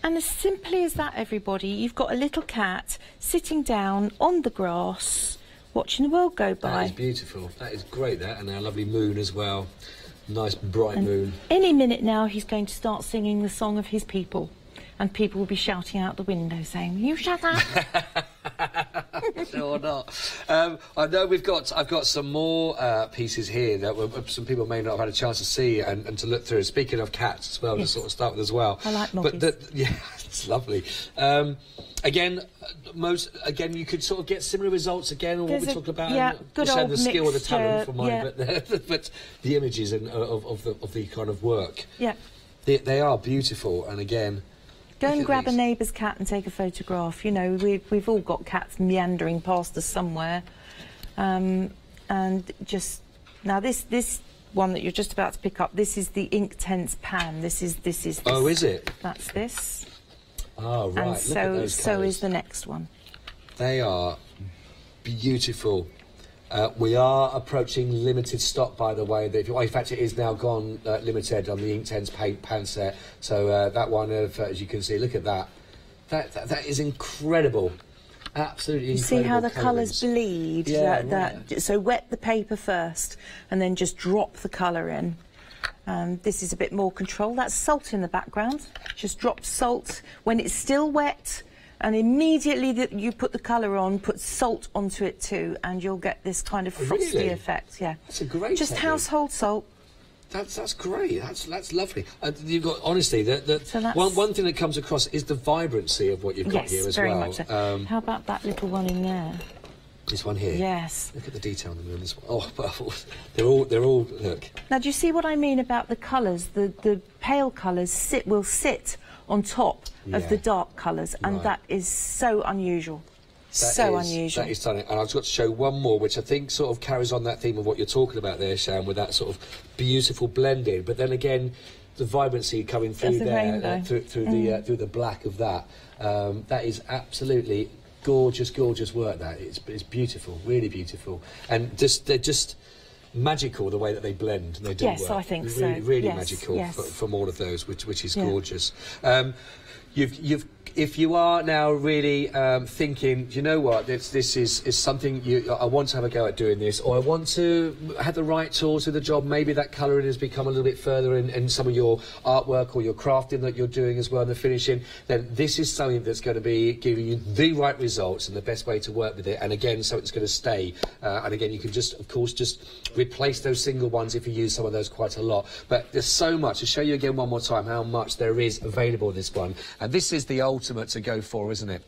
And as simply as that, everybody, you've got a little cat sitting down on the grass, watching the world go by. is beautiful. That is great. That and our lovely moon as well. Nice bright And moon. Any minute now, he's going to start singing the song of his people, and people will be shouting out the window saying, "You shut up!" <laughs> sure not. Um, I know we've got. I've got some more uh, pieces here that were, some people may not have had a chance to see and, and to look through. Speaking of cats as well, Yes. to sort of start with as well. I like But moggies. the, <laughs> yeah, it's lovely. Um, again, uh, most again, you could sort of get similar results again. on What we talk about. yeah, and good old the skill or the talent mixture, for mine, yeah. but the, <laughs> but the images and uh, of, of the of the kind of work. yeah. They, they are beautiful, and again. Go and grab a neighbour's cat and take a photograph. You know, we've, we've all got cats meandering past us somewhere. Um, and just, now this, this one that you're just about to pick up, this is the Inktense pan. This is, this is, this. Oh, is it? That's this. Oh, right. and Look so, at those so is the next one. They are beautiful. Uh, we are approaching limited stock, by the way. That, well, in fact, it is now gone uh, limited on the Inktense paint pan set. So uh, that one, of, uh, as you can see, look at that. That that, that is incredible. Absolutely You see how the colours bleed? Yeah, that, that, so wet the paper first and then just drop the colour in. Um, this is a bit more control. That's salt in the background. Just drop salt when it's still wet and immediately that you put the colour on, put salt onto it too and you'll get this kind of frosty Really? effect. Yeah. That's a great Just technique. household salt. That's that's great. That's that's lovely. And you've got honestly, the, the So one one thing that comes across is the vibrancy of what you've got yes, here as very well. much so. Um, How about that little one in there? this one here. Yes. Look at the detail on in this one. Oh, <laughs> they're all they're all look. Now, do you see what I mean about the colours? The the pale colours sit will sit on top Yeah. of the dark colours, and Right. that is so unusual. That so is- unusual. That is stunning. And I've got to show one more, which I think sort of carries on that theme of what you're talking about there, Shan, with that sort of beautiful blending. But then again, the vibrancy coming through the there, uh, through, through the uh, Mm. through the black of that. Um, that is absolutely gorgeous, gorgeous work. That it's, it's beautiful, really beautiful, and just they're just magical the way that they blend. and They do Yes, work. I think really, so. Really Yes, magical yes. fr- from all of those, which which is Yeah. gorgeous. Um, you've you've if you are now really um, thinking, you know what, this this is is something you I want to have a go at doing this, or I want to have the right tools for the job. Maybe that colouring has become a little bit further in, in some of your artwork or your crafting that you're doing as well, and the finishing. Then this is something that's going to be giving you the right results and the best way to work with it. And again, so it's going to stay. Uh, and again, you can just, of course, just replace those single ones if you use some of those quite a lot. But there's so much to show you again one more time how much there is available in this one. And this is the ultimate to go for, isn't it?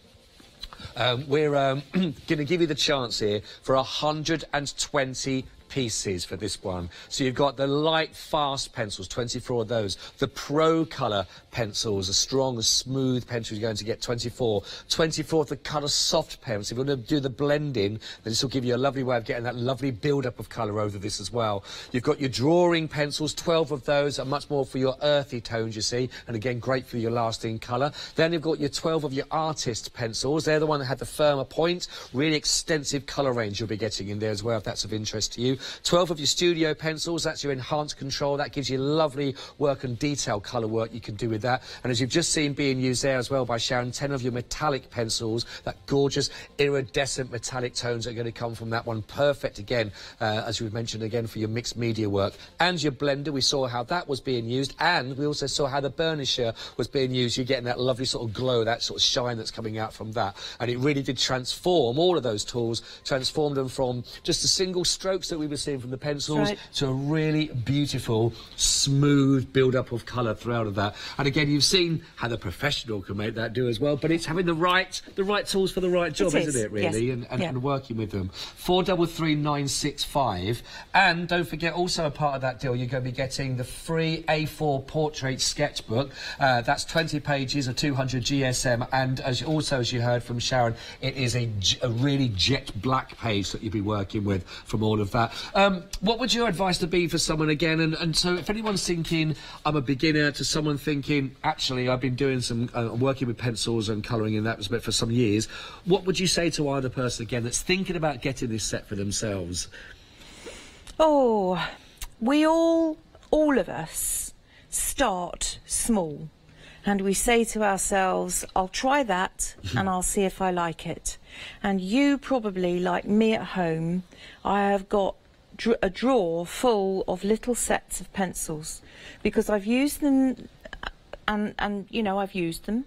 Um, we're um, <clears throat> going to give you the chance here for 120 pieces for this one. So you've got the light fast pencils, 24 of those. The pro colour pencils, a strong, smooth pencil, you're going to get 24. 24 the colour soft pens. If you want to do the blending, then this will give you a lovely way of getting that lovely build-up of colour over this as well. You've got your drawing pencils, 12 of those are much more for your earthy tones, you see, and again, great for your lasting colour. Then you've got your 12 of your artist pencils. They're the one that had the firmer point. Really extensive colour range you'll be getting in there as well, if that's of interest to you. 12 of your studio pencils, that's your enhanced control. That gives you lovely work and detail colour work you can do with that. And as you've just seen being used there as well by Sharon, 10 of your metallic pencils, that gorgeous iridescent metallic tones are going to come from that one. Perfect again, uh, as we've mentioned again, for your mixed media work. And your blender, we saw how that was being used. And we also saw how the burnisher was being used. You're getting that lovely sort of glow, that sort of shine that's coming out from that. And it really did transform all of those tools, transformed them from just the single strokes that we were seeing from the pencils right. to a really beautiful, smooth build-up of colour throughout of that. And again, you've seen how the professional can make that do as well, but it's having the right the right tools for the right job, is. is, not it, really? yes. And, and, Yeah. and working with them. Four double three nine six five. And don't forget, also a part of that deal, you're going to be getting the free A4 portrait sketchbook. Uh, that's 20 pages, a 200 GSM, and as also as you heard from Sharon, it is a really jet black page that you'll be working with from all of that. Um, what would your advice to be for someone again? And, and so, if anyone's thinking I'm a beginner, to someone thinking actually I've been doing some uh, working with pencils and colouring in that respect for some years, what would you say to either person again that's thinking about getting this set for themselves? Oh, we all, all of us, start small. And we say to ourselves, I'll try that <laughs> and I'll see if I like it. And you probably, like me at home, I have got a drawer full of little sets of pencils because I've used them and, and you know, I've used them.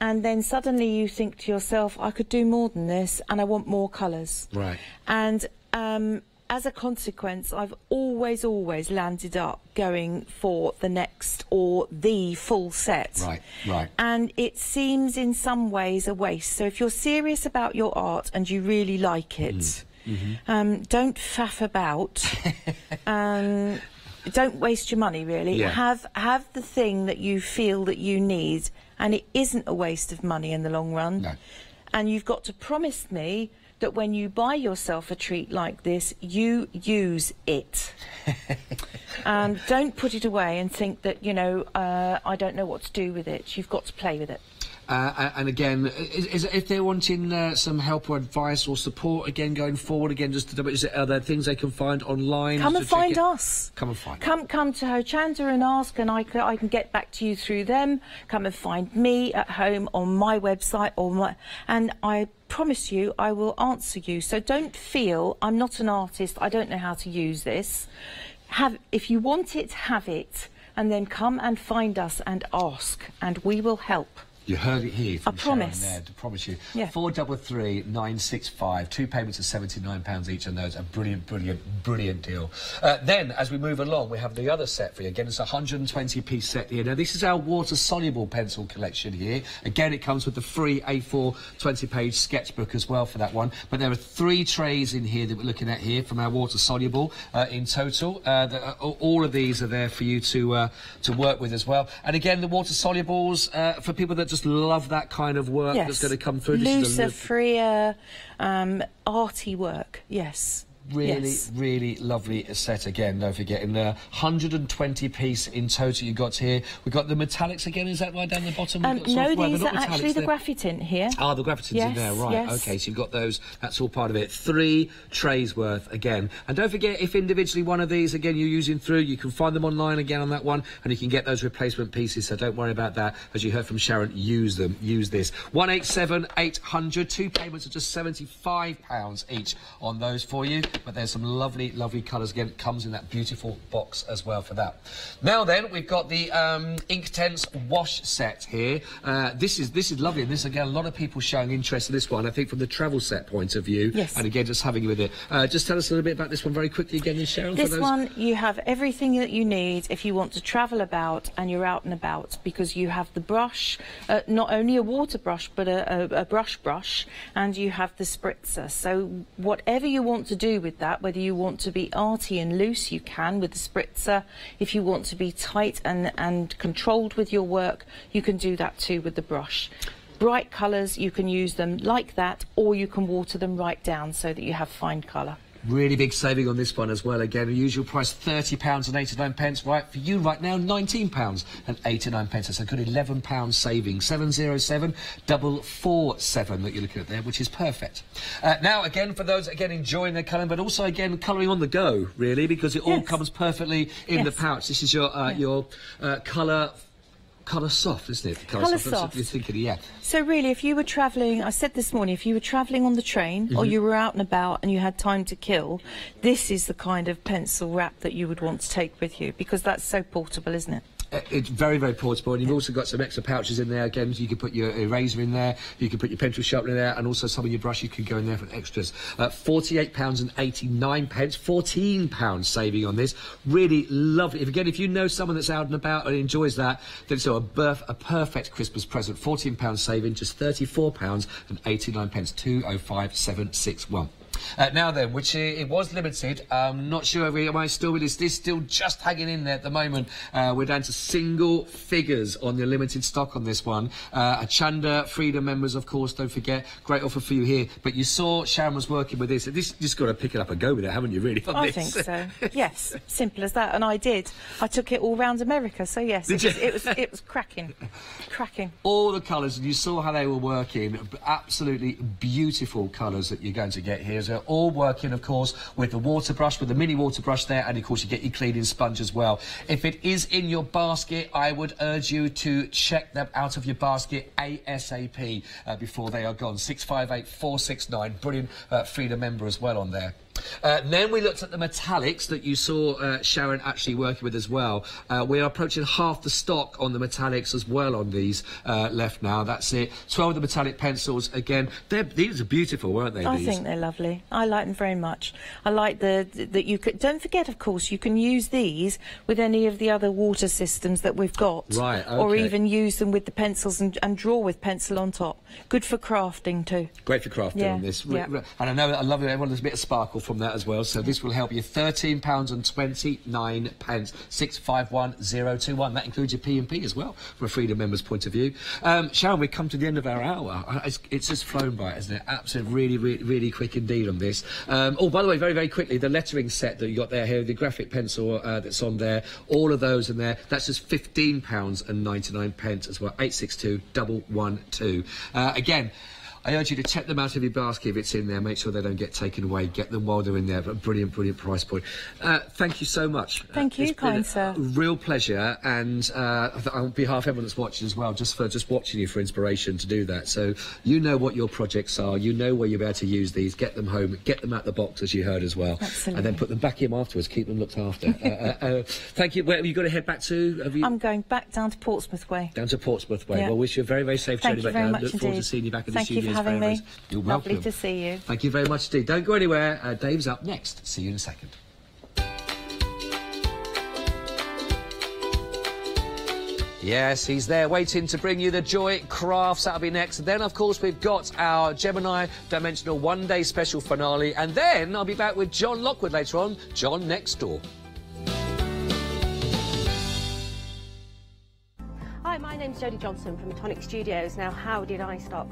And then suddenly you think to yourself, I could do more than this and I want more colours. Right. And um, as a consequence, I've always, always landed up going for the next or the full set. Right, right. And it seems in some ways a waste. So if you're serious about your art and you really like it, um, don't faff about. <laughs> um, don't waste your money, really. Yeah. Have have the thing that you feel that you need, and it isn't a waste of money in the long run. And you've got to promise me that when you buy yourself a treat like this, you use it. <laughs> and don't put it away and think that you know uh, I don't know what to do with it. You've got to play with it. Uh, and again, is, is, if they're wanting uh, some help or advice or support again going forward, again, just to double, is it, are there things they can find online? Come and find us. Come and find. Come, come to Hochanda and ask, and I can, I can get back to you through them. Come and find me at home on my website, or my, and I promise you, I will answer you. So don't feel I'm not an artist. I don't know how to use this. Have, if you want it, have it, and then come and find us and ask, and we will help. You heard it here from I promise. Sharon promise you. Yeah. Four double three nine six five. Two payments of seventy nine pounds each, and those a brilliant, brilliant, brilliant deal. Uh, then, as we move along, we have the other set for you. Again, it's a hundred and twenty piece set here. Now, this is our water soluble pencil collection here. Again, it comes with the free A4 20 page sketchbook as well for that one. But there are three trays in here that we're looking at here from our water soluble uh, in total. Uh, the, uh, all of these are there for you to uh, to work with as well. And again, the water solubles uh, for people that just love that kind of work that's going to come through. Freer, um, arty work. Yes. Really, Yes. really lovely set again. Don't forget, in there, 120 piece in total you got here. We've got the metallics again. Is that right down the bottom? Um, no, these are actually the they're- here. Ah, the Graphitints in there, right? yes. Okay, so you've got those. That's all part of it. Three trays worth again. And don't forget, if individually one of these again you're using through, you can find them online again on that one, and you can get those replacement pieces. So don't worry about that. As you heard from Sharon, use them. Use this. One eight seven eight hundred. Two payments of just seventy five pounds each on those for you. But there's some lovely, lovely colours again. It comes in that beautiful box as well for that. Now then, we've got the um, Inktense wash set here. Uh, this is this is lovely, and this again, a lot of people showing interest in this one. I think from the travel set point of view, Yes. and again, just having you with it. Uh, just tell us a little bit about this one very quickly again, for This one, you have everything that you need if you want to travel about and you're out and about because you have the brush, uh, not only a water brush but a, a, a brush brush, and you have the spritzer. So whatever you want to do with that, whether you want to be arty and loose, you can with the spritzer. If you want to be tight and, and controlled with your work, you can do that too with the brush. Bright colours, you can use them like that, or you can water them right down so that you have fine colour. Really big saving on this one as well. Again, the usual price thirty pounds and eighty nine pence. Right for you right now, nineteen pounds and eighty nine pence. That's a good eleven pounds saving. Seven zero seven double four seven that you're looking at there, which is perfect. Uh, now again, for those again enjoying their colouring, but also again colouring on the go, really, because it all comes perfectly in the pouch. This is your uh, your uh, colour. Colour soft, isn't it? Colour That's what soft. You're thinking, yeah. So really, if you were travelling, I said this morning, if you were travelling on the train or Mhm. you were out and about and you had time to kill, this is the kind of pencil wrap that you would want to take with you because that's so portable, isn't it? Uh, It's very, very portable, and you've also got some extra pouches in there. Again, so you can put your eraser in there, you can put your pencil sharpener in there, and also some of your brushes can go in there for extras. Uh, Forty-eight pounds and eighty-nine pence, fourteen pounds saving on this. Really lovely. If again, if you know someone that's out and about and enjoys that, then it's a birth, a perfect Christmas present. Fourteen pounds saving, just thirty-four pounds and eighty-nine pence. Two oh five seven six one. Uh, now then, which it was limited. I'm not sure if we am I still with this. This still just hanging in there at the moment. Uh, we're down to single figures on the limited stock on this one. Uh, Hochanda Freedom members, of course. Don't forget, great offer for you here. But you saw Sharon was working with this. This you just got to pick it up and go with it, haven't you? Really? I this? think so. <laughs> yes, simple as that. And I did. I took it all round America. So yes, it, was, it was it was cracking, cracking. all the colours, and you saw how they were working. Absolutely beautiful colours that you're going to get here. They're all working, of course, with the water brush, with the mini water brush there, and of course you get your cleaning sponge as well. If it is in your basket, I would urge you to check them out of your basket ASAP uh, before they are gone. 658 469. Brilliant uh, Freedom member as well on there. Uh, then we looked at the metallics that you saw uh, Sharon actually working with as well. Uh, we are approaching half the stock on the metallics as well on these uh, left now. That's it. 12 of the metallic pencils. Again, they're, these are beautiful, weren't they? I these? think they're lovely. I like them very much. I like the that you could. Don't forget, of course, you can use these with any of the other water systems that we've got, Right, Or even use them with the pencils and, and draw with pencil on top. Good for crafting too. Great for crafting Yeah, on this. Yeah. And I know I love it. Everyone, there's a bit of sparkle from that as well. So this will help you. Thirteen pounds and twenty nine pence. Six five one zero two one. That includes your P and P as well, from a Freedom member's point of view. Um, Sharon, we've come to the end of our hour. It's, it's just flown by, hasn't it? Absolutely, really, really, really quick indeed on this. Um, oh, by the way, very, very quickly, the lettering set that you got there here, the graphic pencil uh, that's on there, all of those in there. That's just fifteen pounds and ninety nine pence as well. Eight six two double one two. Uh, again. I urge you to check them out of your basket if it's in there. Make sure they don't get taken away. Get them while they're in there. But brilliant, brilliant price point. Uh, thank you so much. Thank Uh, you, kind sir. Real pleasure, and uh, on behalf of everyone that's watching as well, just for just watching you for inspiration to do that. So you know what your projects are. You know where you're able to use these. Get them home. Get them out of the box as you heard as well, Absolutely. and then put them back in afterwards. Keep them looked after. uh, uh, uh, thank you. Where have you got to head back to? Have you? I'm going back down to Portsmouth Way. down to Portsmouth Way. Yeah. Well, wish you a very, very safe Thank journey you back very down. much Look forward to seeing you back in Thank the for having very me. much. You're Lovely to see you. Thank you very much indeed. Don't go anywhere. Uh, Dave's up next. See you in a second. Yes, he's there waiting to bring you the Joy Crafts. That'll be next. Then, of course, we've got our Gemini Dimensional one day special finale. And then I'll be back with John Lockwood later on. John next door. Hi, my name's Jodie Johnson from Tonic Studios. Now, how did I start